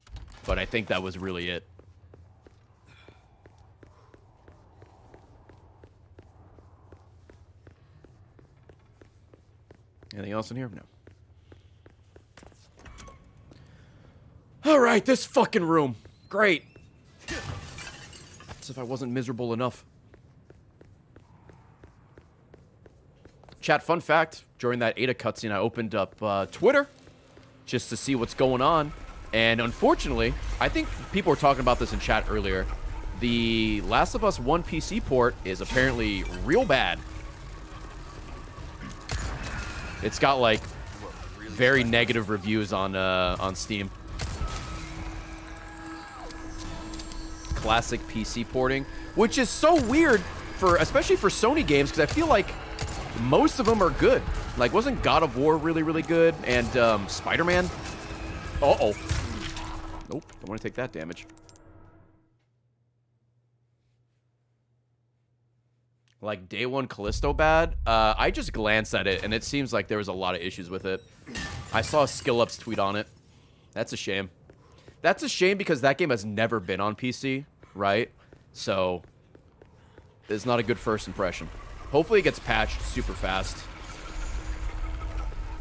But I think that was really it. Anything else in here? No. All right, this fucking room. Great. As if I wasn't miserable enough. Chat, fun fact, during that Ada cutscene, I opened up uh, Twitter just to see what's going on. And unfortunately, I think people were talking about this in chat earlier. The Last of Us 1 PC port is apparently real bad. It's got like very negative reviews on uh, on Steam. Classic PC porting, which is so weird for especially for Sony games because I feel like most of them are good. Like, wasn't God of War really, really good? And um, Spider-Man? Uh-oh. Nope, don't want to take that damage. Like, Day One Callisto bad? Uh, I just glanced at it, and it seems like there was a lot of issues with it. I saw a Skill Up's tweet on it. That's a shame. That's a shame because that game has never been on PC, right? So, it's not a good first impression. Hopefully it gets patched super fast.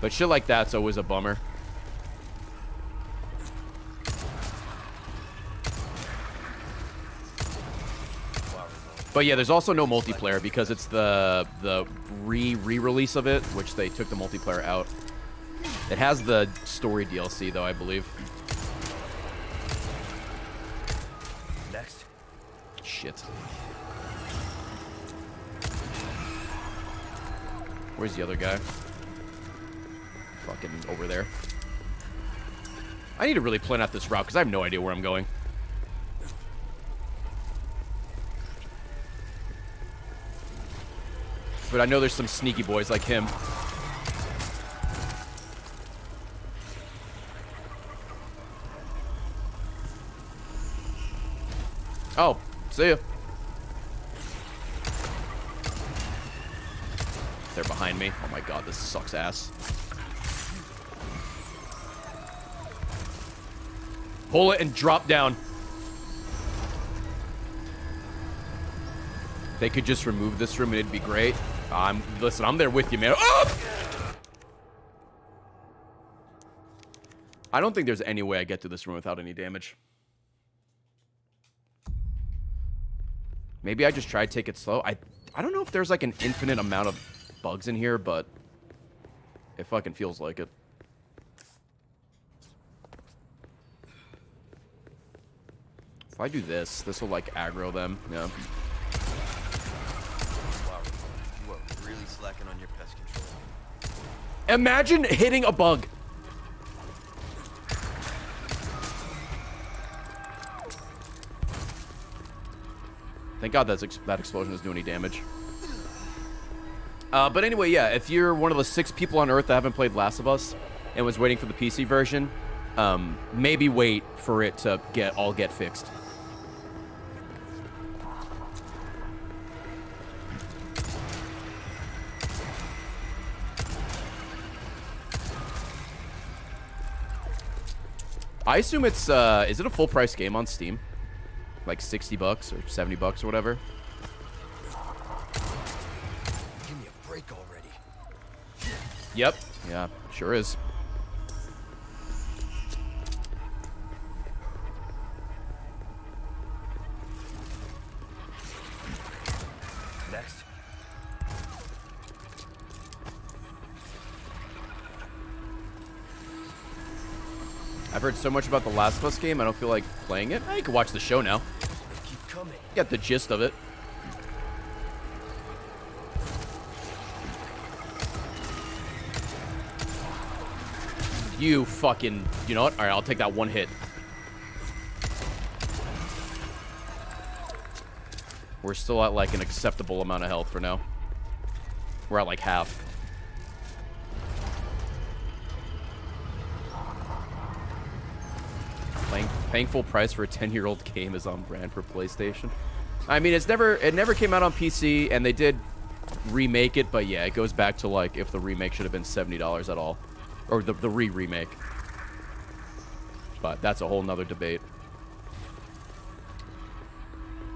But shit like that's always a bummer. But yeah, there's also no multiplayer because it's the the re re-release of it, which they took the multiplayer out. It has the story DLC though, I believe. Shit. Where's the other guy? Fucking over there. I need to really plan out this route because I have no idea where I'm going. But I know there's some sneaky boys like him. Oh, see ya. They're behind me. Oh my god, this sucks ass. Pull it and drop down. They could just remove this room and it'd be great. I'm listen, I'm there with you, man. Oh! I don't think there's any way I get to this room without any damage. Maybe I just try to take it slow. I I don't know if there's like an infinite amount of bugs in here, but it fucking feels like it. If I do this, this will like aggro them. Yeah. Wow, you are really slacking on your pest control. Imagine hitting a bug. Thank God that's ex that explosion doesn't do any damage. Uh, but anyway, yeah, if you're one of the six people on Earth that haven't played Last of Us and was waiting for the PC version, um, maybe wait for it to get all get fixed. I assume it's, uh, is it a full price game on Steam? Like 60 bucks or 70 bucks or whatever? Give me a break already. Yep. Yeah, sure is. Next. I've heard so much about the Last of Us game, I don't feel like playing it. I can watch the show now. Coming. Get the gist of it. You fucking... You know what? Alright, I'll take that one hit. We're still at, like, an acceptable amount of health for now. We're at, like, half. Playing, paying full price for a 10-year-old game is on brand for PlayStation. I mean, it's never it never came out on PC, and they did remake it, but yeah, it goes back to like if the remake should have been seventy dollars at all, or the the re-remake. But that's a whole nother debate.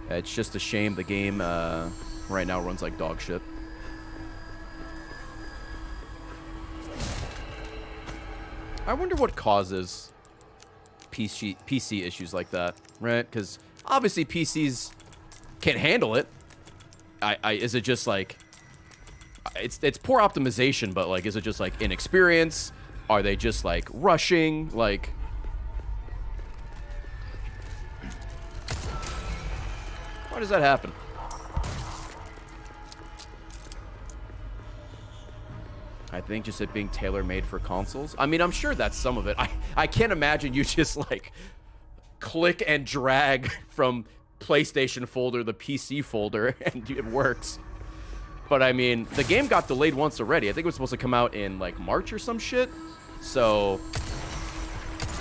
It's just a shame the game uh, right now runs like dog shit. I wonder what causes PC PC issues like that, right? Because obviously PCs can't handle it. I, I is it just like it's it's poor optimization, but like is it just like inexperience? Are they just like rushing? Like why does that happen? I think just it being tailor-made for consoles. I mean, I'm sure that's some of it. I, I can't imagine you just, like, click and drag from PlayStation folder the PC folder, and it works. But, I mean, the game got delayed once already. I think it was supposed to come out in, like, March or some shit. So,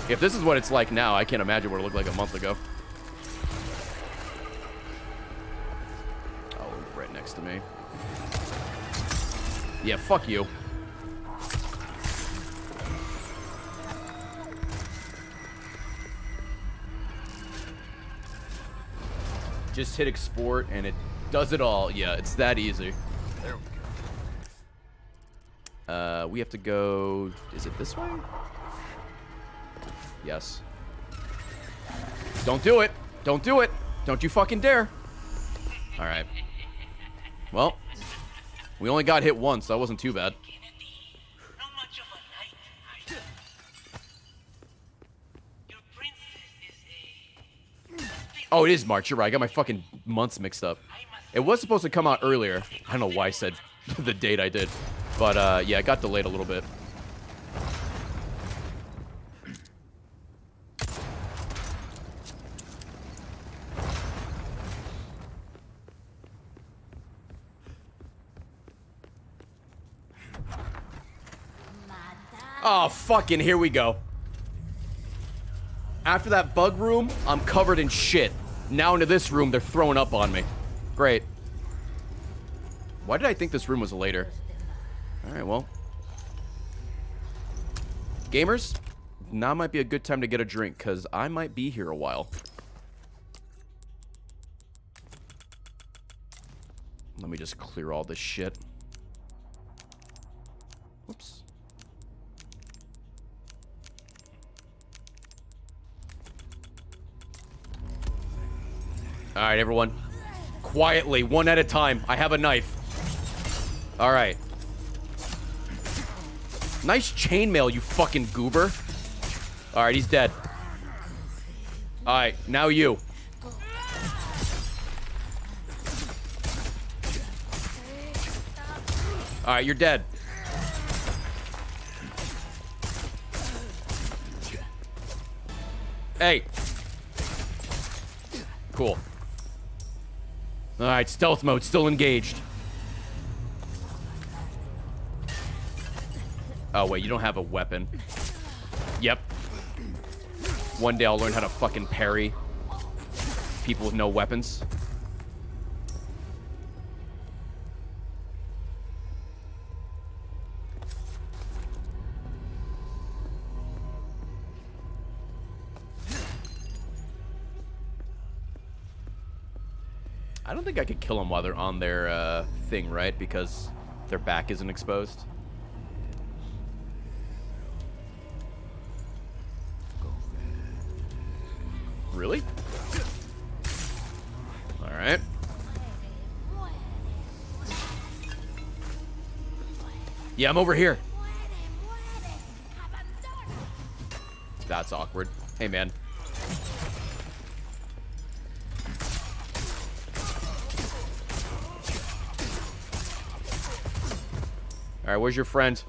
if this is what it's like now, I can't imagine what it looked like a month ago. Oh, right next to me. Yeah, fuck you. Just hit export and it does it all. Yeah, it's that easy. There we go. Uh, we have to go... Is it this way? Yes. Don't do it. Don't do it. Don't you fucking dare. All right. Well, we only got hit once. So that wasn't too bad. Oh, it is March. You're right. I got my fucking months mixed up. It was supposed to come out earlier. I don't know why I said the date I did. But, uh, yeah, it got delayed a little bit. Oh, fucking here we go. After that bug room, I'm covered in shit. Now into this room, they're throwing up on me. Great. Why did I think this room was a later? Alright, well. Gamers, now might be a good time to get a drink, because I might be here a while. Let me just clear all this shit. Whoops. All right, everyone. Quietly, one at a time. I have a knife. All right. Nice chainmail, you fucking goober. All right, he's dead. All right, now you. All right, you're dead. Hey. Cool. All right, stealth mode still engaged. Oh, wait, you don't have a weapon. Yep. One day I'll learn how to fucking parry people with no weapons. Think I could kill them while they're on their uh, thing, right? Because their back isn't exposed. Really? Alright. Yeah, I'm over here. That's awkward. Hey, man. Alright, where's your friend?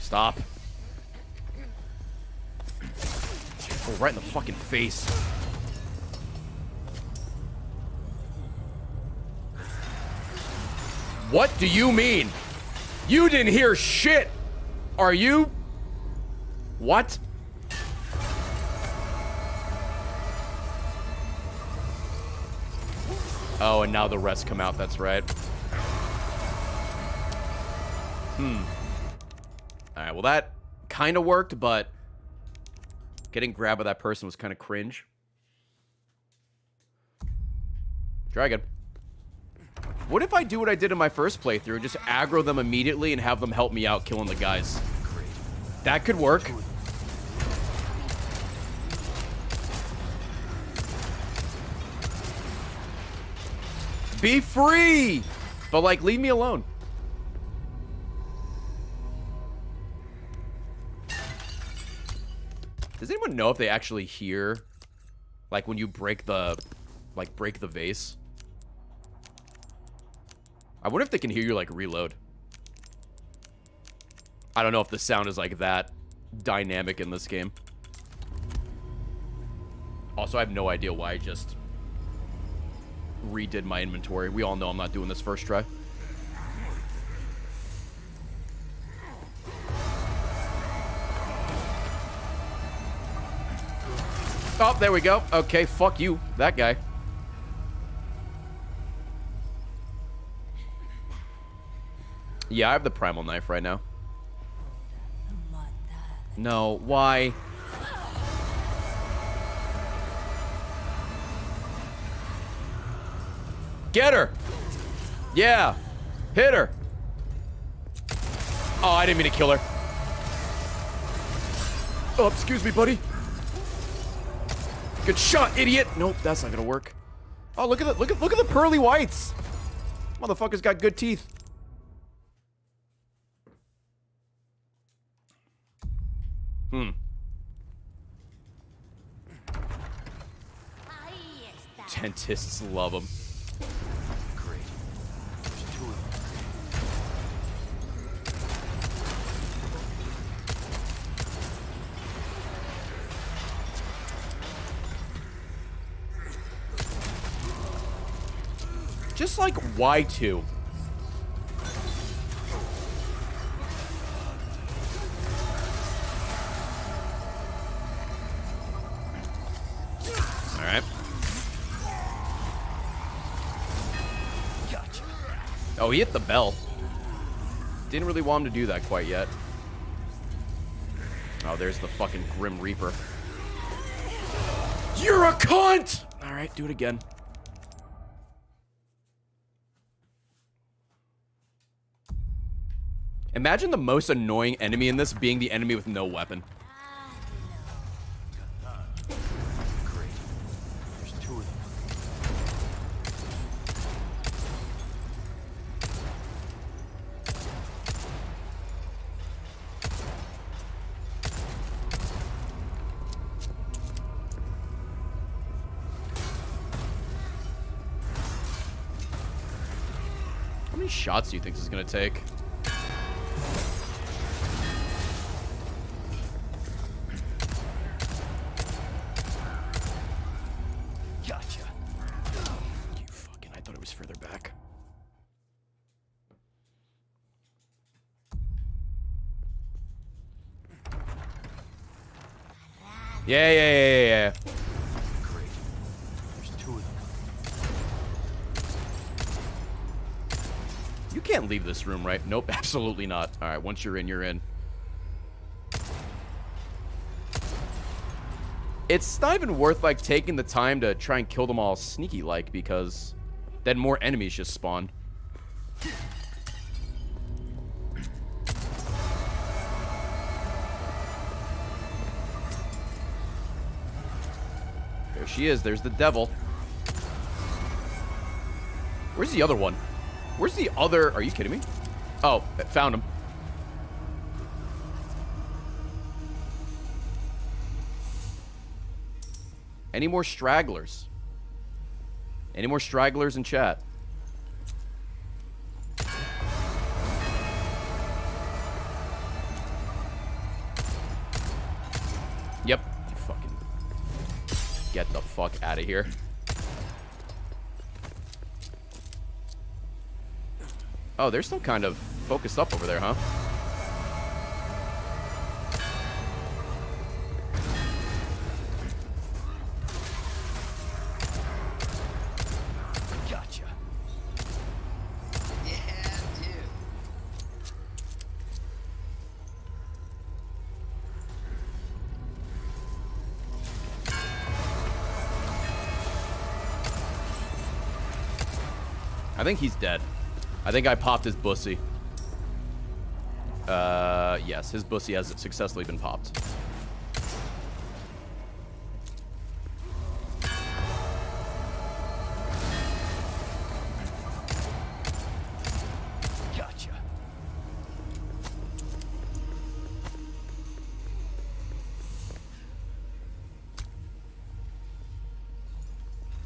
Stop. Oh, right in the fucking face. What do you mean? You didn't hear shit! Are you... What? Oh, and now the rest come out, that's right. Hmm. Alright, well that kind of worked, but getting grabbed by that person was kind of cringe. Dragon. What if I do what I did in my first playthrough, just aggro them immediately and have them help me out killing the guys? That could work. Be free! But, like, leave me alone. Does anyone know if they actually hear, like, when you break the, like, break the vase? I wonder if they can hear you, like, reload. I don't know if the sound is, like, that dynamic in this game. Also, I have no idea why I just redid my inventory. We all know I'm not doing this first try. Oh, there we go. Okay, fuck you. That guy. Yeah, I have the primal knife right now. No, why? Get her! Yeah! Hit her! Oh, I didn't mean to kill her. Oh, excuse me, buddy. Good shot, idiot! Nope, that's not gonna work. Oh, look at the look at look at the pearly whites. Motherfucker's got good teeth. Hmm. Dentists love them. like Y2? Alright. Gotcha. Oh, he hit the bell. Didn't really want him to do that quite yet. Oh, there's the fucking Grim Reaper. You're a cunt! Alright, do it again. Imagine the most annoying enemy in this being the enemy with no weapon. How many shots do you think this is gonna take? Yeah, yeah, yeah, yeah, yeah. Great. There's two of them. You can't leave this room, right? Nope, absolutely not. All right, once you're in, you're in. It's not even worth, like, taking the time to try and kill them all sneaky-like, because then more enemies just spawn. She is. There's the devil. Where's the other one? Where's the other? Are you kidding me? Oh, found him. Any more stragglers? Any more stragglers in chat? Out of here. Oh, they're still kind of focused up over there, huh? Think he's dead. I think I popped his bussy. Uh, yes, his bussy has successfully been popped. Gotcha.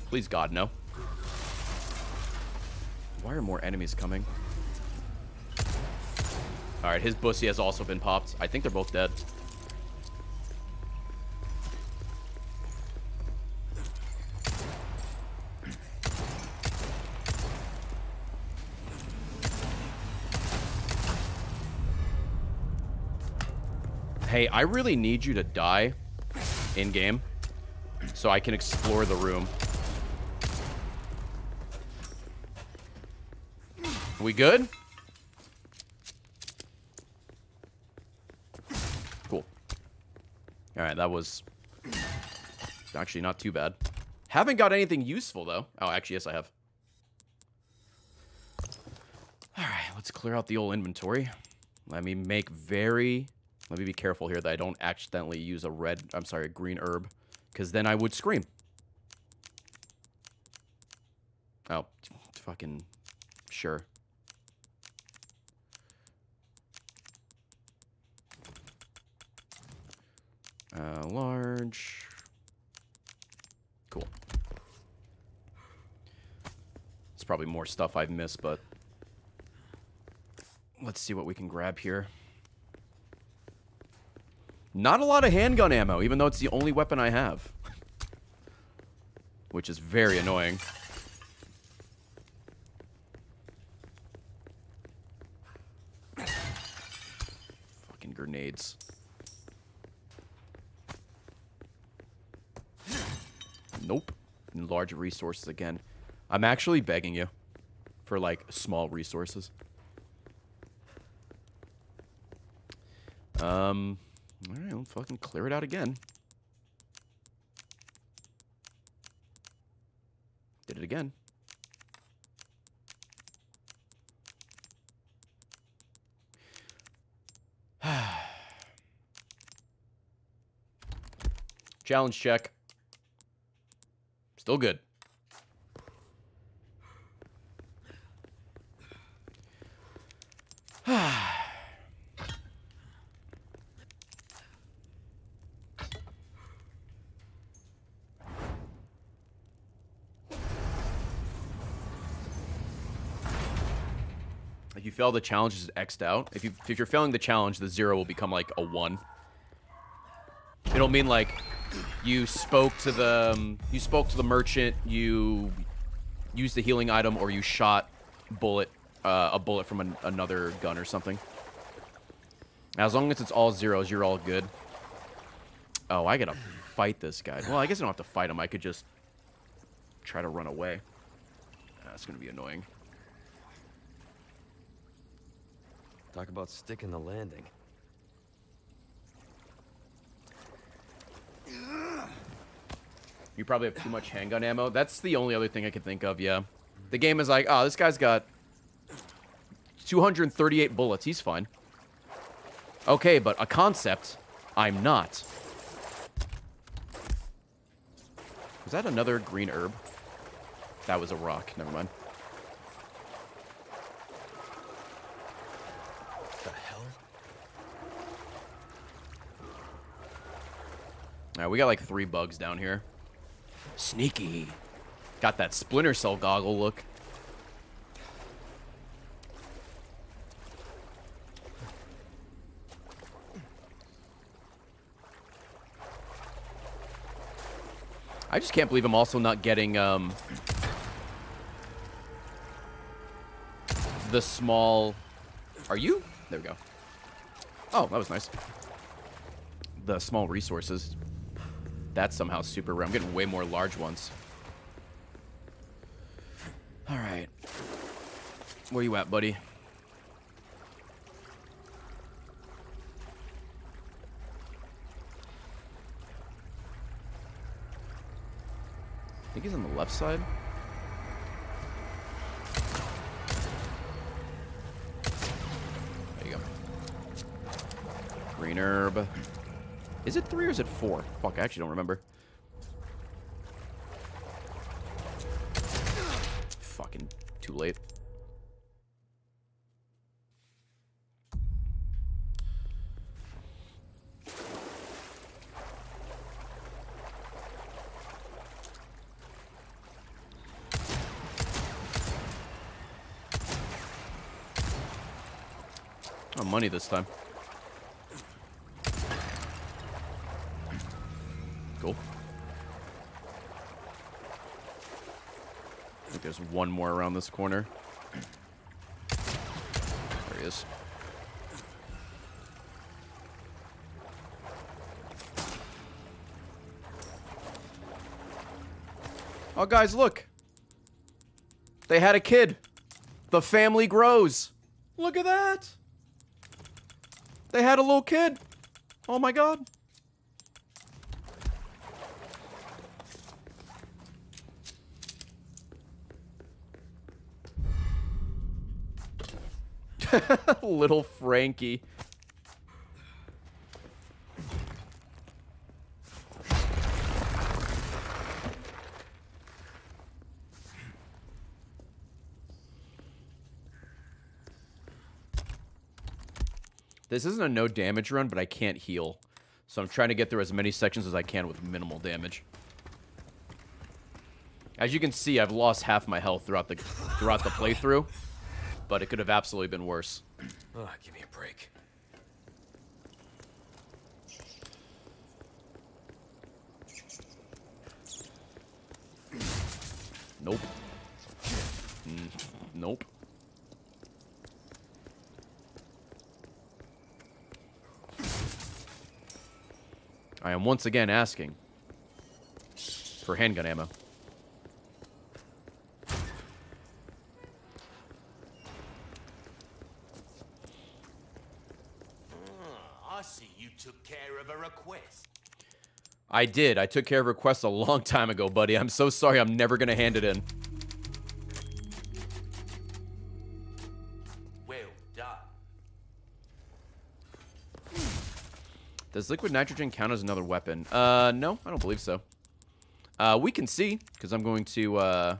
Please, God, no. More enemies coming? Alright, his bussy has also been popped. I think they're both dead. Hey, I really need you to die in-game so I can explore the room. We good? Cool. Alright, that was actually not too bad. Haven't got anything useful, though. Oh, actually, yes, I have. Alright, let's clear out the old inventory. Let me make very... Let me be careful here that I don't accidentally use a red... I'm sorry, a green herb. Because then I would scream. Oh, fucking... Sure. Uh, large. Cool. It's probably more stuff I've missed, but let's see what we can grab here. Not a lot of handgun ammo, even though it's the only weapon I have. Which is very annoying. Fucking grenades. Nope. Large resources again. I'm actually begging you for like small resources. Um, all right, I'll fucking clear it out again. Did it again. Challenge check. Still good. If you fail the challenge, is X'd out. If you if you're failing the challenge, the zero will become like a one. It'll mean like you spoke to the um, you spoke to the merchant, you used the healing item, or you shot bullet uh, a bullet from an, another gun or something. As long as it's all zeros, you're all good. Oh, I gotta fight this guy. Well, I guess I don't have to fight him. I could just try to run away. That's gonna be annoying. Talk about sticking the landing. You probably have too much handgun ammo. That's the only other thing I can think of, yeah. The game is like, oh, this guy's got 238 bullets. He's fine. Okay, but a concept, I'm not. Was that another green herb? That was a rock. Never mind. The hell? Alright, we got like three bugs down here. Sneaky. Got that Splinter Cell goggle look. I just can't believe I'm also not getting, um... The small... Are you? There we go. Oh, that was nice. The small resources. That's somehow super rare. I'm getting way more large ones. Alright. Where you at, buddy? I think he's on the left side. There you go. Green herb. Is it three or is it four? Fuck, I actually don't remember. Fucking too late. Oh, money this time. One more around this corner. There he is. Oh, guys, look. They had a kid. The family grows. Look at that. They had a little kid. Oh my god. little Frankie. This isn't a no damage run, but I can't heal. So I'm trying to get through as many sections as I can with minimal damage. As you can see, I've lost half my health throughout the throughout the playthrough, but it could have absolutely been worse. Oh, give me a break. Nope. Mm, nope. I am once again asking for handgun ammo. of a request. I did. I took care of requests a long time ago, buddy. I'm so sorry. I'm never going to hand it in. Well done. Does liquid nitrogen count as another weapon? Uh, no, I don't believe so. Uh, we can see, because I'm going to, uh,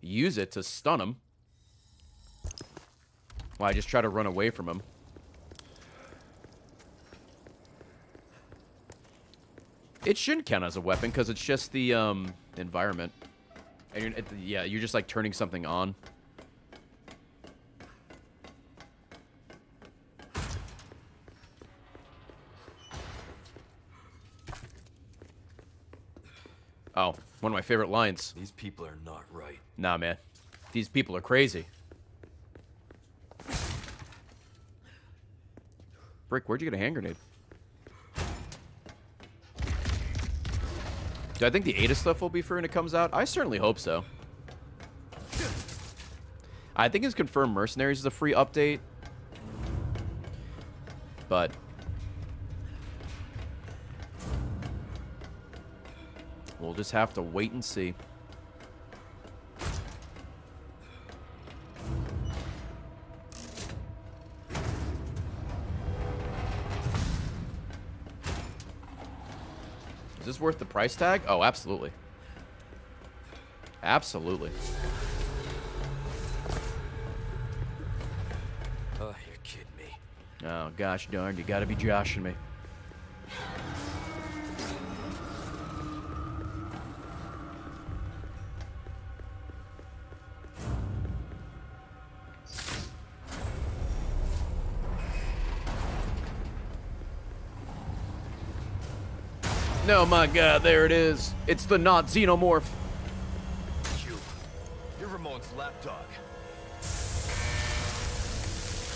use it to stun him. Well, I just try to run away from him. It shouldn't count as a weapon, because it's just the, um, environment. And you're, yeah, you're just, like, turning something on. Oh, one of my favorite lines. These people are not right. Nah, man. These people are crazy. Brick, where'd you get a hand grenade? Do I think the Ada stuff will be free when it comes out? I certainly hope so. I think it's confirmed Mercenaries is a free update. But... We'll just have to wait and see. Worth the price tag? Oh, absolutely. Absolutely. Oh, you're kidding me. Oh, gosh darn, you gotta be joshing me. No, my god, there it is. It's the not xenomorph. You. You're Ramon's lapdog.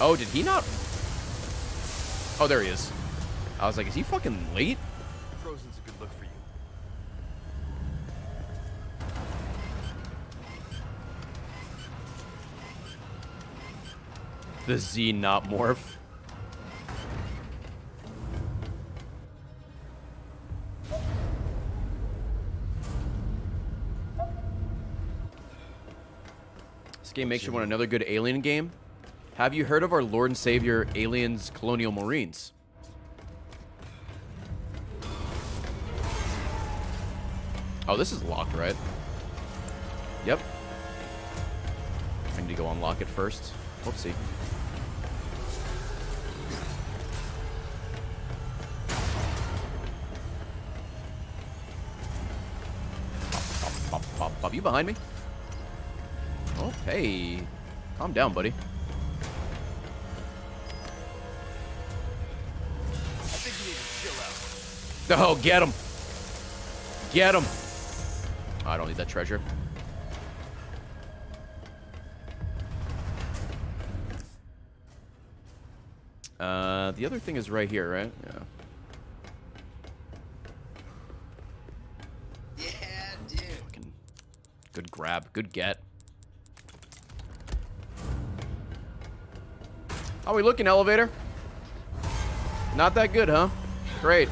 Oh, did he not? Oh, there he is. I was like, is he fucking late? Frozen's a good look for you. The Z not morph. Game makes you want another good alien game. Have you heard of our Lord and Savior Aliens Colonial Marines? Oh, this is locked, right? Yep. I need to go unlock it first. Whoopsie. Pop, pop, pop, pop. You behind me? Hey. Calm down, buddy. I think you need to chill out. Oh, get him. Get him. Oh, I don't need that treasure. Uh, the other thing is right here, right? Yeah. Yeah, dude. Fucking good grab. Good get. How we looking, elevator? Not that good, huh? Great.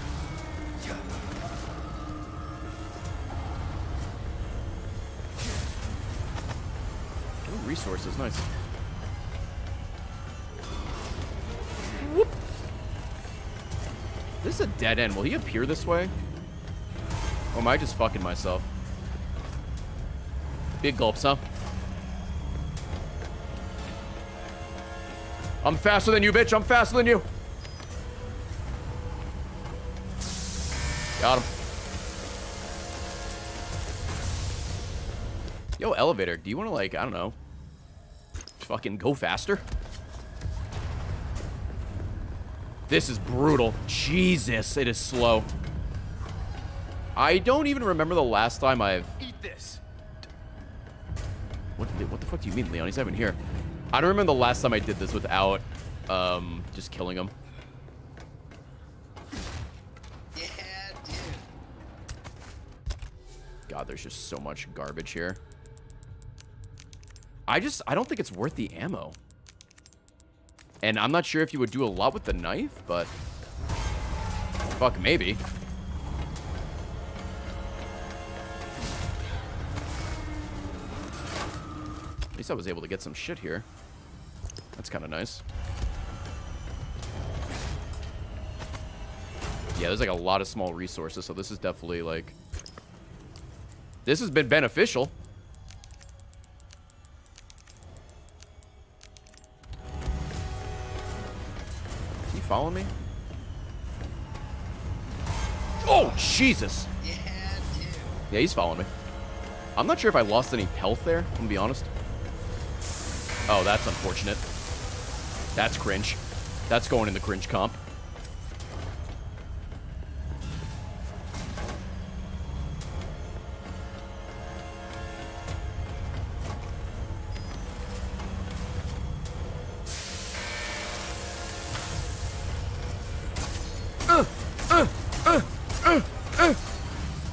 Ooh, resources, nice. Whoop. This is a dead end. Will he appear this way? Or am I just fucking myself? Big gulps, huh? I'm faster than you, bitch. I'm faster than you. Got him. Yo, elevator, do you want to, like, I don't know, fucking go faster? This is brutal. Jesus, it is slow. I don't even remember the last time I've... Eat this. What, the- what the fuck do you mean, Leon? He's not even here. I don't remember the last time I did this without um, just killing him. Yeah. God, there's just so much garbage here. I just, I don't think it's worth the ammo. And I'm not sure if you would do a lot with the knife, but... Fuck, maybe. At least I was able to get some shit here. That's kind of nice. Yeah, there's like a lot of small resources, so this is definitely like... This has been beneficial. Is he following me? Oh, Jesus! Yeah. Yeah, he's following me. I'm not sure if I lost any health there, I'm gonna be honest. Oh, that's unfortunate. That's cringe. That's going in the cringe comp.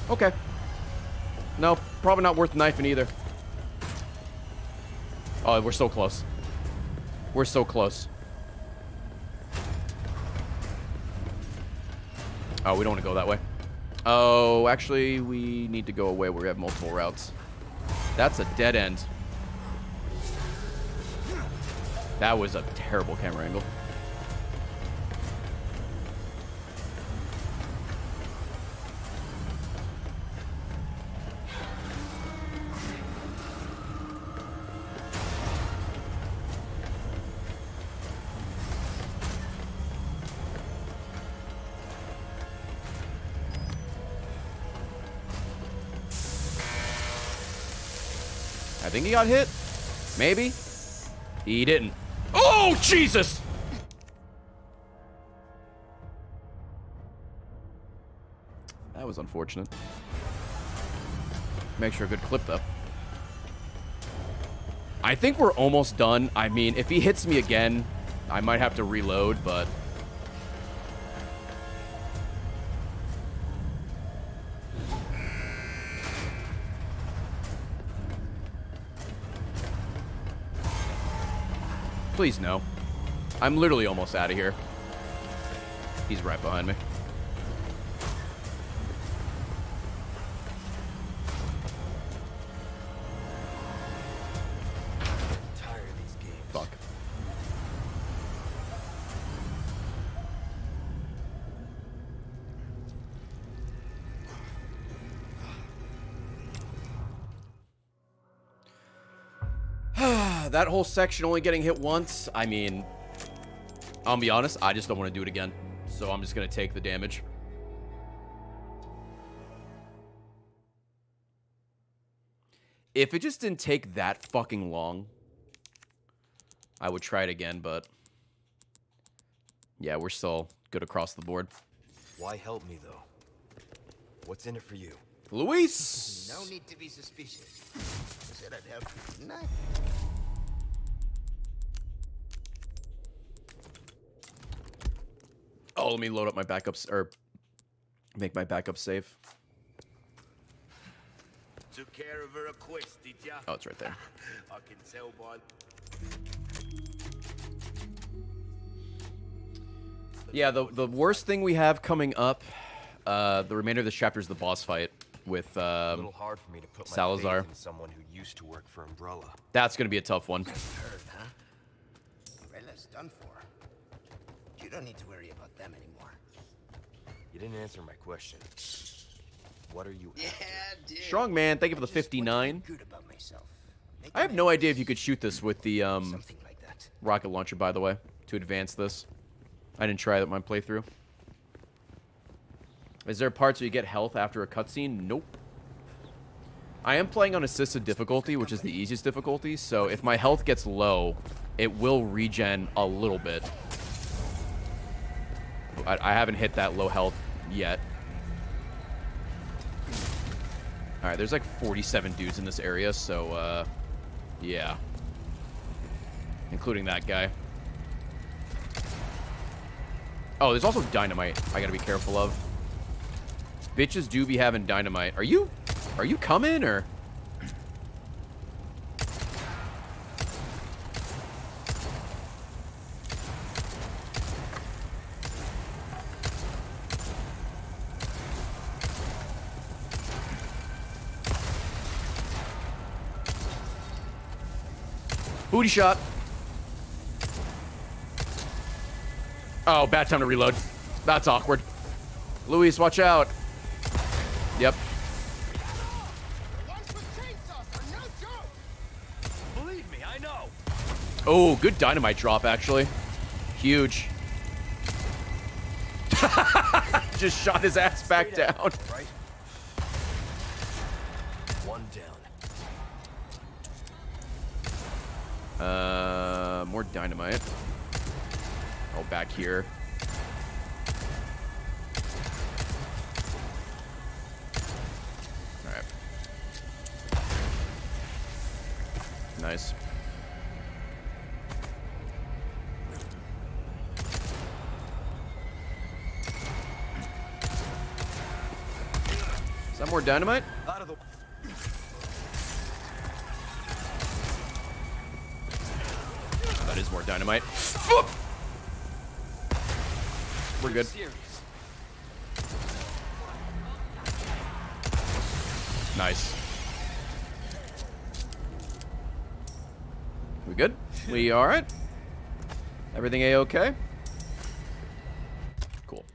Okay. No, probably not worth knifing either. Oh, we're so close. We're so close. Oh, we don't want to go that way. Oh, actually, we need to go away where we have multiple routes. That's a dead end. That was a terrible camera angle. Think he got hit. Maybe. He didn't. Oh, Jesus! That was unfortunate. Make sure a good clip, though. I think we're almost done. I mean, if he hits me again, I might have to reload, but... Please, no. I'm literally almost out of here. He's right behind me. That whole section only getting hit once, I mean, I'll be honest, I just don't want to do it again. So I'm just going to take the damage. If it just didn't take that fucking long, I would try it again, but yeah, we're still good across the board. Why help me though? What's in it for you? Luis! No need to be suspicious. I said I'd help you, didn't I? Oh, let me load up my backups, or make my backup save. Took care of a request, did ya? Oh, it's right there. I can tell by... Yeah, the the worst thing we have coming up, uh, the remainder of this chapter is the boss fight with um, little hard for me to put Salazar. someone who used to work for Umbrella. That's gonna be a tough one. Heard, huh? Umbrella's done for. You don't need to worry about them anymore. You didn't answer my question. What are you Yeah, after? dude. Strong man, thank you for the Just want to feel 59. Good about myself. Make I have no idea if you could shoot this with the um, something like that. rocket launcher, by the way, to advance this. I didn't try that my playthrough. Is there parts where you get health after a cutscene? Nope. I am playing on assisted difficulty, which is the easiest difficulty, so if my health gets low, it will regen a little bit. I, I haven't hit that low health yet. Alright, there's like 47 dudes in this area, so, uh, yeah. Including that guy. Oh, there's also dynamite I gotta be careful of. Bitches do be having dynamite. Are you, are you coming, or? Booty shot. Oh, bad time to reload. That's awkward. Luis, watch out. Yep. Believe me, I know. Oh, good dynamite drop, actually. Huge. Just shot his ass back down. Uh, more dynamite. Oh, back here. All right. Nice. Is that more dynamite? Is more dynamite. We're good. Nice. We good? We alright? Everything a-okay? Cool.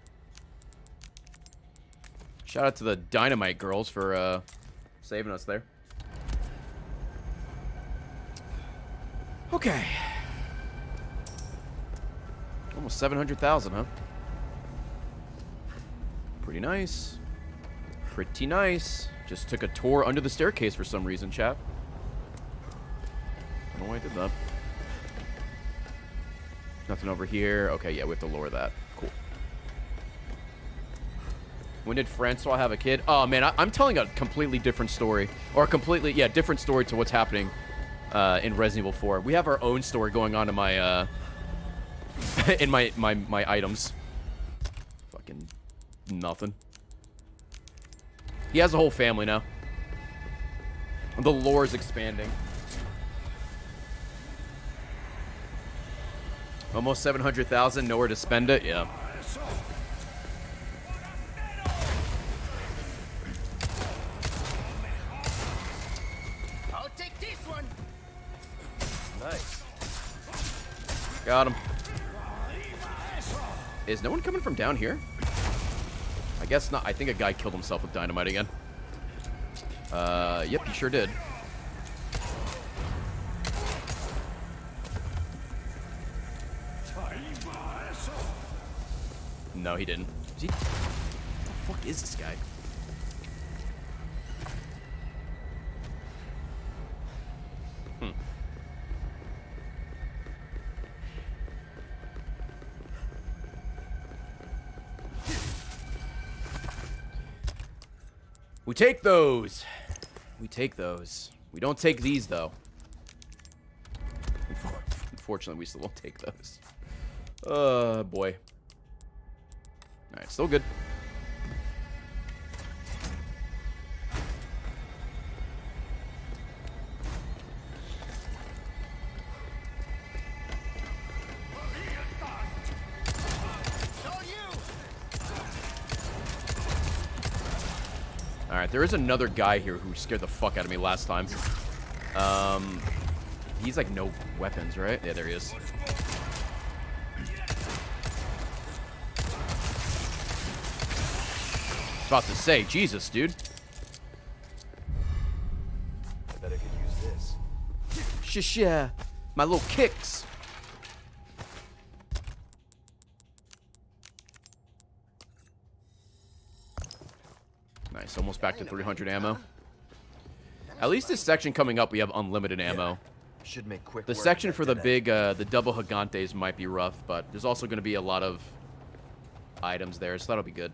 Shout out to the Dynamite girls for uh, saving us there. Okay. Almost 700,000, huh? Pretty nice. Pretty nice. Just took a tour under the staircase for some reason, chap. I don't know why I did that. Nothing over here. Okay, yeah, we have to lower that. Cool. When did Francois have a kid? Oh, man, I am telling a completely different story. Or a completely, yeah, different story to what's happening uh, in Resident Evil 4. We have our own story going on in my, uh, in my, my, my items. Fucking nothing. He has a whole family now. The lore is expanding. Almost 700,000, nowhere to spend it? Yeah. I'll take this one. Nice. Got him. Is no one coming from down here? I guess not. I think a guy killed himself with dynamite again. Uh, yep, he sure did. No, he didn't. Is he? What the fuck is this guy? We take those. We take those. We don't take these, though. Unfortunately, we still won't take those. Uh, boy. Alright, still good. There is another guy here who scared the fuck out of me last time. Um, he's like no weapons, right? Yeah, there he is. About to say, Jesus, dude. I bet I could use this. Shish. My little kicks. Almost back to 300 ammo. At least this section coming up, we have unlimited ammo. Should make quick The section for the big, uh, the double Gigantes might be rough, but there's also going to be a lot of items there, so that'll be good.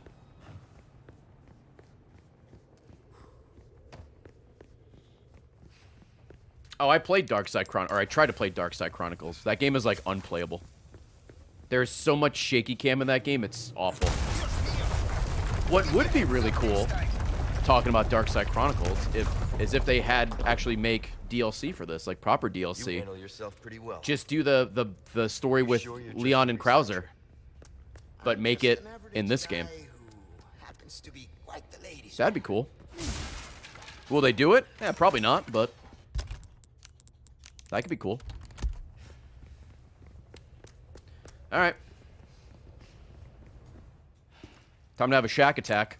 Oh, I played Dark Side Chron, or I tried to play Dark Side Chronicles. That game is like unplayable. There's so much shaky cam in that game, it's awful. What would be really cool, talking about Dark Side Chronicles, if as if they had actually make DLC for this, like proper DLC. You handle yourself pretty well. Just do the the the story with sure Leon and Krauser, but make it in this game. That'd be cool. Will they do it? Yeah, probably not, but that could be cool. All right. Time to have a shack attack.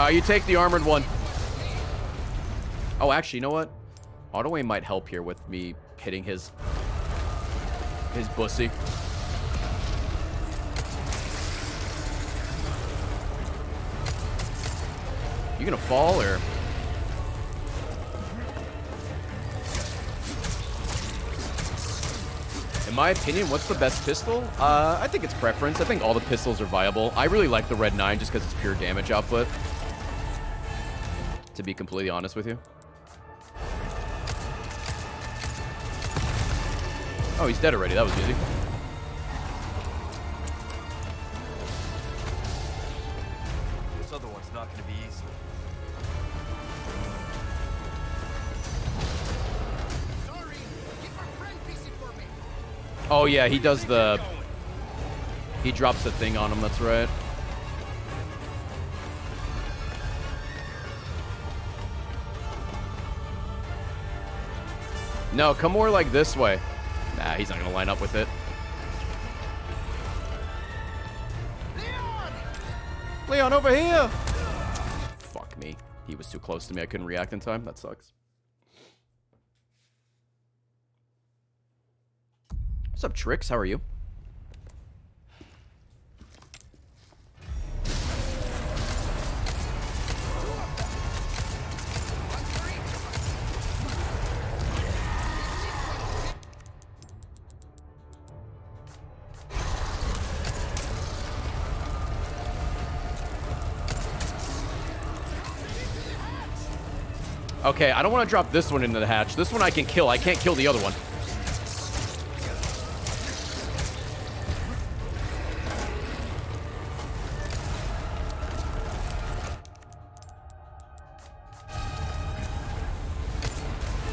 Uh, you take the armored one. Oh, actually, you know what? Auto aim might help here with me hitting his his bussy. You gonna fall or? In my opinion, what's the best pistol? Uh, I think it's preference. I think all the pistols are viable. I really like the Red 9 just because it's pure damage output. To be completely honest with you. Oh, he's dead already. That was easy. This other one's not gonna be easy. Oh, yeah, he does the... He drops the thing on him, that's right. No, come more like this way. Nah, he's not gonna line up with it. Leon, Leon, over here! Fuck me. He was too close to me. I couldn't react in time. That sucks. What's up, Tricks? How are you? Okay, I don't want to drop this one into the hatch. This one I can kill. I can't kill the other one.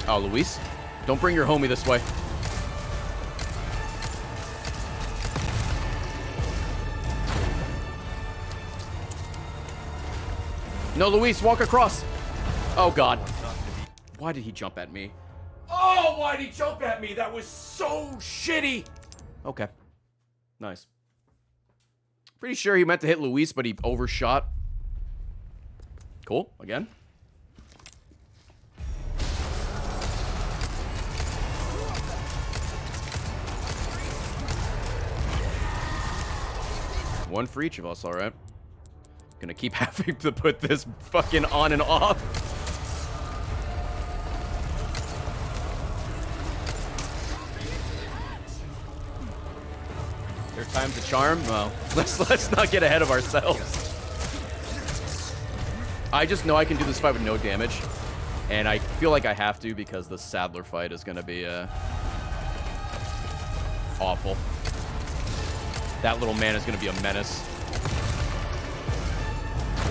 Oh, Luis? Don't bring your homie this way. No, Luis, walk across. Oh, God. Why did he jump at me? Oh, why did he jump at me? That was so shitty. Okay. Nice. Pretty sure he meant to hit Luis, but he overshot. Cool. Again. One for each of us, all right. Gonna keep having to put this fucking on and off. Time's a charm? Well, let's let's not get ahead of ourselves. I just know I can do this fight with no damage. And I feel like I have to because the Saddler fight is gonna be uh awful. That little man is gonna be a menace.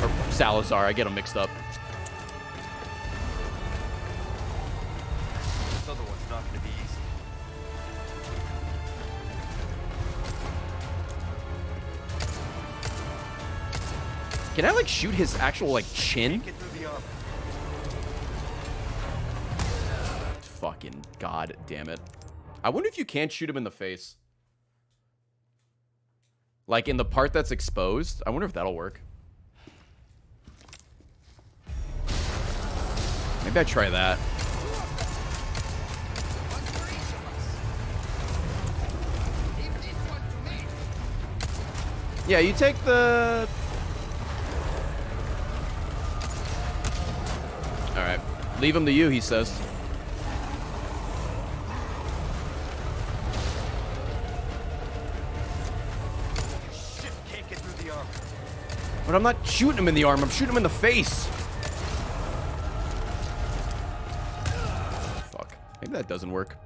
Or Salazar, I get them mixed up. Can I like shoot his actual like chin? Get through the armor. Fucking god damn it. I wonder if you can't shoot him in the face. Like in the part that's exposed. I wonder if that'll work. Maybe I try that. Yeah, you take the... Alright. Leave him to you, he says. But I'm not shooting him in the arm, I'm shooting him in the face. Fuck. Maybe that doesn't work.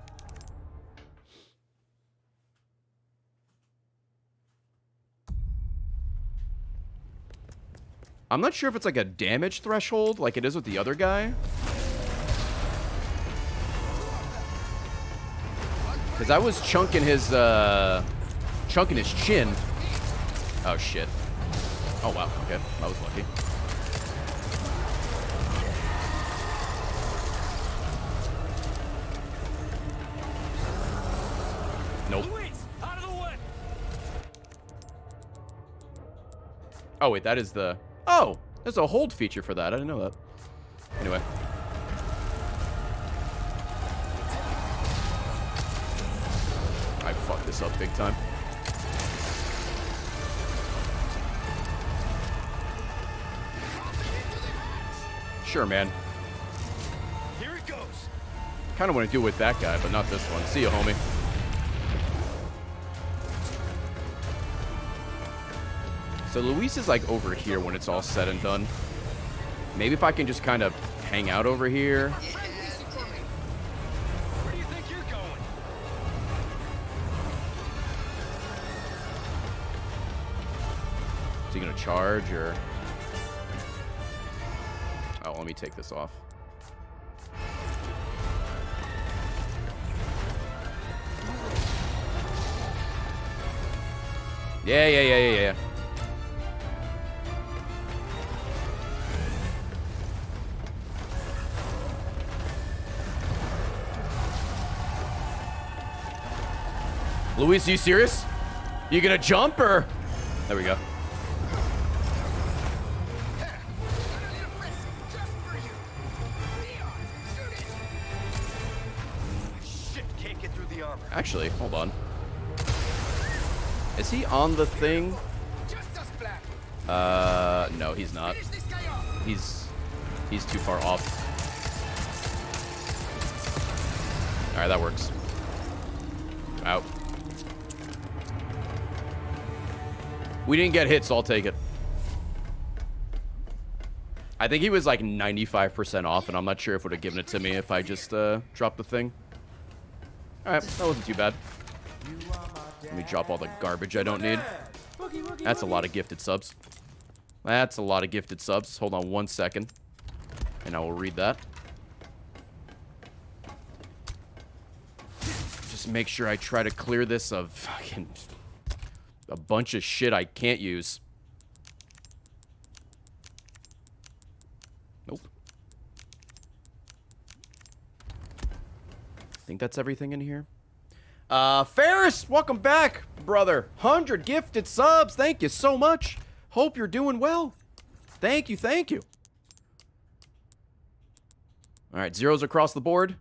I'm not sure if it's like a damage threshold like it is with the other guy. Because I was chunking his, uh, chunking his chin. Oh, shit. Oh, wow. Okay. I was lucky. Nope. Oh, wait. That is the... Oh, there's a hold feature for that. I didn't know that. Anyway. I fucked this up big time. Sure, man. Here it goes. Kind of want to do with that guy, but not this one. See you, homie. So Luis is like over here when it's all said and done. Maybe if I can just kind of hang out over here. Where do you think you're going? Is he gonna charge or? Oh, let me take this off. Yeah, yeah, yeah, yeah, yeah. Luis, are you serious? You gonna jump or? There we go. Actually, hold on. Is he on the thing? Uh, no, he's not. He's he's too far off. All right, that works. We didn't get hit, so I'll take it. I think he was like 95% off, and I'm not sure if would have given it to me if I just uh, dropped the thing. Alright, that wasn't too bad. Let me drop all the garbage I don't need. That's a lot of gifted subs. That's a lot of gifted subs. Hold on one second. And I will read that. Just make sure I try to clear this of fucking a bunch of shit I can't use. Nope. I think that's everything in here. Uh, Ferris, welcome back, brother. 100 gifted subs. Thank you so much. Hope you're doing well. Thank you, thank you. All right, zeros across the board.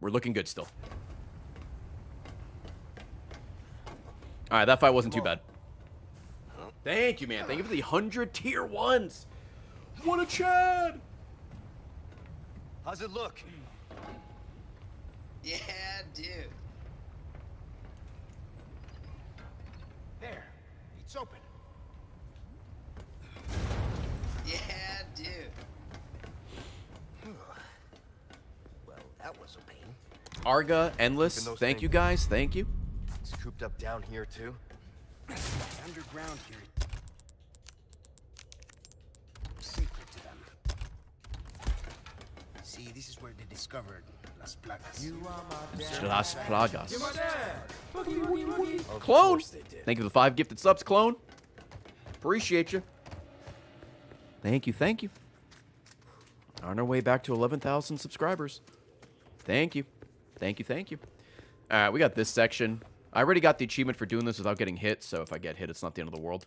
We're looking good still. All right, that fight wasn't too bad. Thank you, man. Thank you for the 100 tier ones. What a Chad. How's it look? Yeah, dude. There. It's open. Yeah, dude. Well, that was a pain. Arga, Endless. Thank things- you, guys. Thank you. It's cooped up down here too. Underground here. Sacred to them. See, this is where they discovered Las Plagas. Las Plagas. Of Clone. course they did. Thank you for the five gifted subs, Clone. Appreciate you. Thank you, thank you. On our way back to 11,000 subscribers. Thank you. Thank you, thank you. All right, we got this section. I already got the achievement for doing this without getting hit, so if I get hit, it's not the end of the world.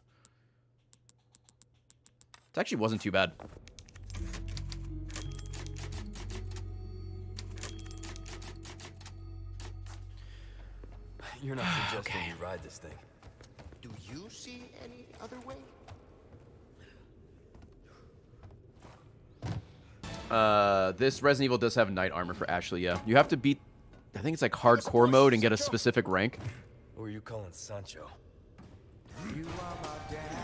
It actually wasn't too bad. You're not suggesting you ride this thing. Do you see any other way? Uh, this Resident Evil does have knight armor for Ashley, yeah. You have to beat, I think it's like hardcore mode and get a specific rank. Who are you calling Sancho?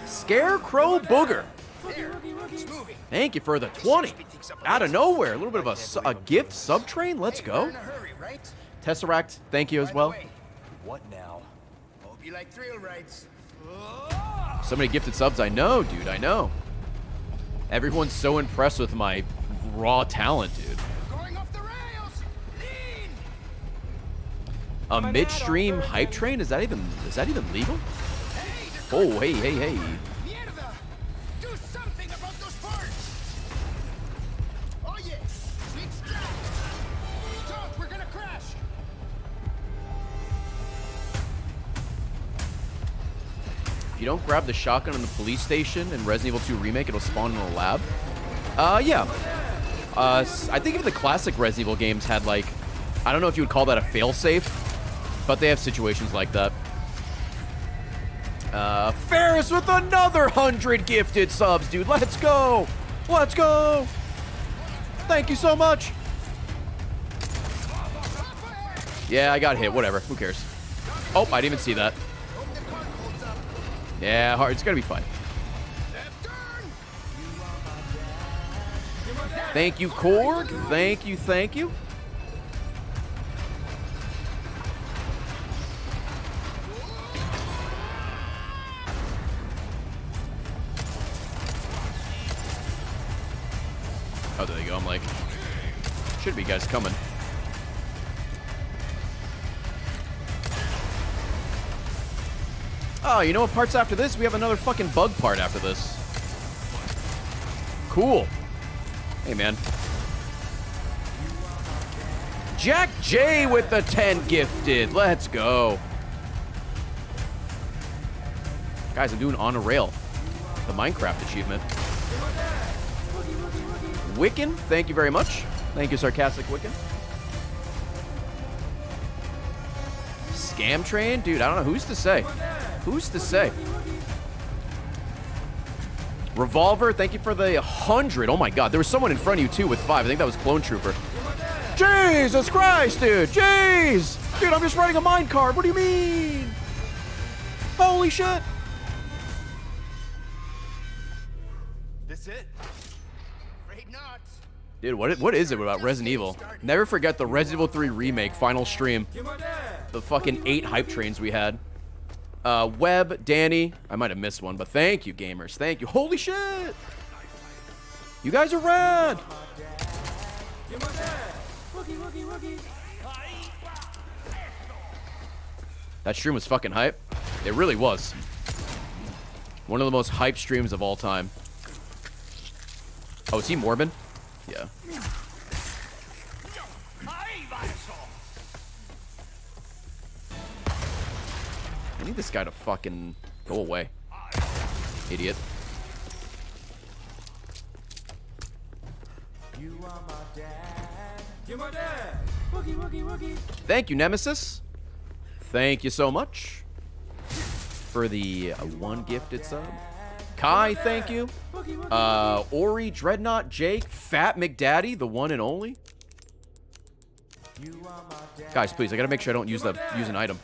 Scarecrow Booger. There. Thank you for the 20. Out of nowhere. A little bit of a, a gift sub train. Let's go. We're in a hurry, right? Tesseract, thank you as well. What now? Hope you like thrill rides. So many gifted subs. I know, dude. I know. Everyone's so impressed with my raw talent, dude. A midstream hype train? Is that even is that even legal? Oh, hey, hey, hey. Crash! you don't grab the shotgun in the police station in Resident Evil 2 Remake, it'll spawn in a lab. Uh, yeah. Uh, I think even the classic Resident Evil games had like, I don't know if you would call that a failsafe, but they have situations like that. Uh, Ferris with another hundred gifted subs, dude. Let's go. Let's go. Thank you so much. Yeah, I got hit. Whatever. Who cares? Oh, I didn't even see that. Yeah, hard. It's gonna be fine. Thank you, Korg. Thank you, thank you. I'm like, should be guys coming. Oh, you know what part's after this? We have another fucking bug part after this. Cool. Hey, man. Jack J with the 10 gifted. Let's go. Guys, I'm doing on a rail. The Minecraft achievement. Wiccan, thank you very much. Thank you, Sarcastic Wiccan. Scam Train? Dude, I don't know. Who's to say? Who's to say? Revolver, thank you for the 100. Oh my god, there was someone in front of you too with five. I think that was Clone Trooper. Jesus Christ, dude. Jeez. Dude, I'm just writing a mine card. What do you mean? Holy shit. This it? Dude, what, what is it about Resident Evil? Never forget the Resident Evil 3 Remake final stream. The fucking eight hype trains we had. Uh, Webb, Danny. I might have missed one, but thank you, gamers. Thank you. Holy shit. You guys are rad. That stream was fucking hype. It really was. One of the most hype streams of all time. Oh, is he Morbin? Yeah. I need this guy to fucking go away. Idiot. you are my dad Thank you, Nemesis. Thank you so much for the uh, one gifted sub. Kai, thank you. Uh, Ori, Dreadnought, Jake, Fat McDaddy, the one and only. Guys, please, I gotta make sure I don't use the use an item.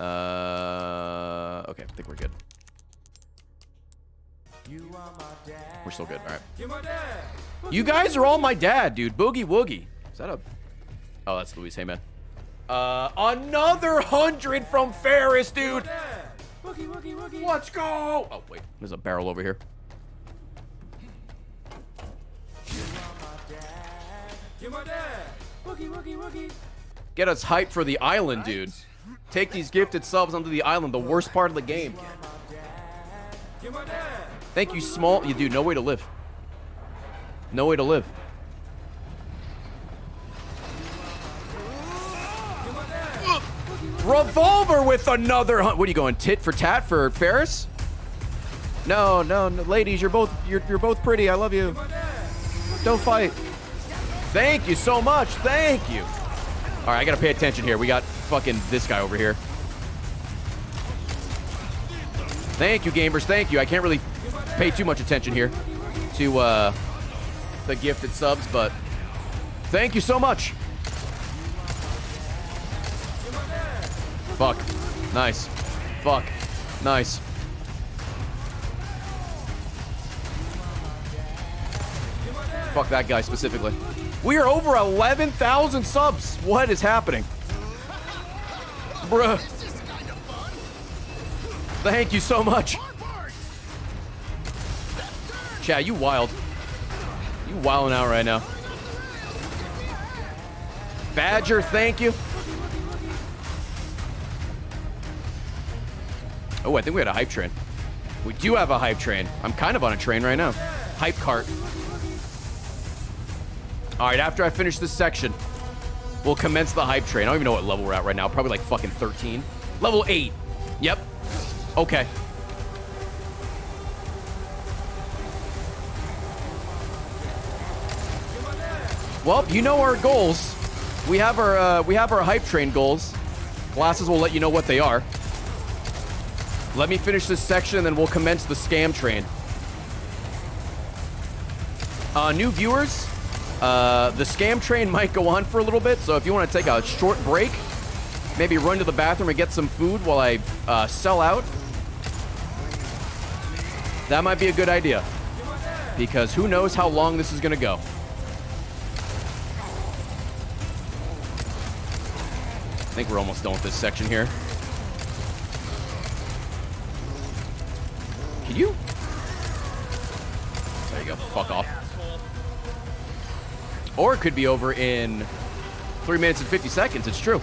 Uh, okay, I think we're good. We're still good. All right. You guys are all my dad, dude. Boogie woogie. Is that a? Oh, that's Luis. Hey, man. Uh, another hundred from Ferris, dude. Let's go. Oh wait, there's a barrel over here. Get us hyped for the island, dude. Take these gifted subs onto the island, the worst part of the game. Thank you, small. You dude, no way to live. No way to live. Revolver with another. hun- What are you going tit for tat for Ferris? No, no, no, ladies, you're both you're you're both pretty. I love you. Don't fight. Thank you so much. Thank you. All right, I gotta pay attention here. We got fucking this guy over here. Thank you, gamers. Thank you. I can't really pay too much attention here to uh, the gifted subs, but thank you so much. Fuck. Nice. Fuck. Nice. Fuck that guy specifically. We are over 11,000 subs. What is happening? Bruh. Thank you so much. Chat, you wild. You wilding out right now. Badger, thank you. Oh, I think we had a hype train. We do have a hype train. I'm kind of on a train right now. Hype cart. All right, after I finish this section, we'll commence the hype train. I don't even know what level we're at right now. Probably like fucking 13. Level 8. Yep. Okay. Well, you know our goals. We have our uh, we have our hype train goals. Glasses will let you know what they are. Let me finish this section, and then we'll commence the scam train. Uh, new viewers, uh, the scam train might go on for a little bit, so if you want to take a short break, maybe run to the bathroom and get some food while I uh, sell out, that might be a good idea. Because who knows how long this is going to go. I think we're almost done with this section here. Can you? There you go. Fuck off. Or it could be over in 3 minutes and 50 seconds. It's true.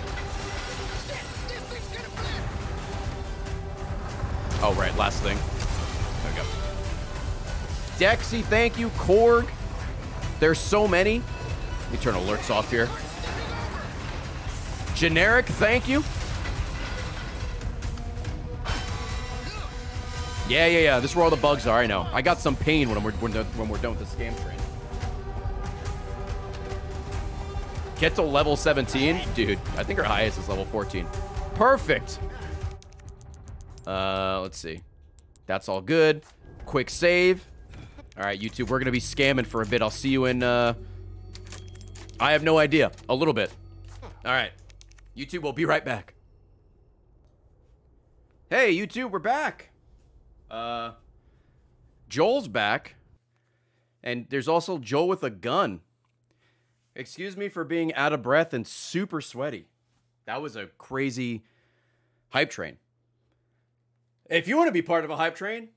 Oh, right. Last thing. There we go. Dexy, thank you. Korg. There's so many. Let me turn alerts off here. Generic, thank you. Yeah, yeah, yeah. This is where all the bugs are. I know. I got some pain when we're when, the, when we're done with the scam train. Get to level 17, dude. I think our highest is level 14. Perfect. Uh, let's see. That's all good. Quick save. All right, YouTube. We're gonna be scamming for a bit. I'll see you in. Uh, I have no idea. A little bit. All right. YouTube, we'll be right back. Hey, YouTube, we're back. Uh, Joel's back. And there's also Joel with a gun. Excuse me for being out of breath and super sweaty. That was a crazy hype train. If you want to be part of a hype train,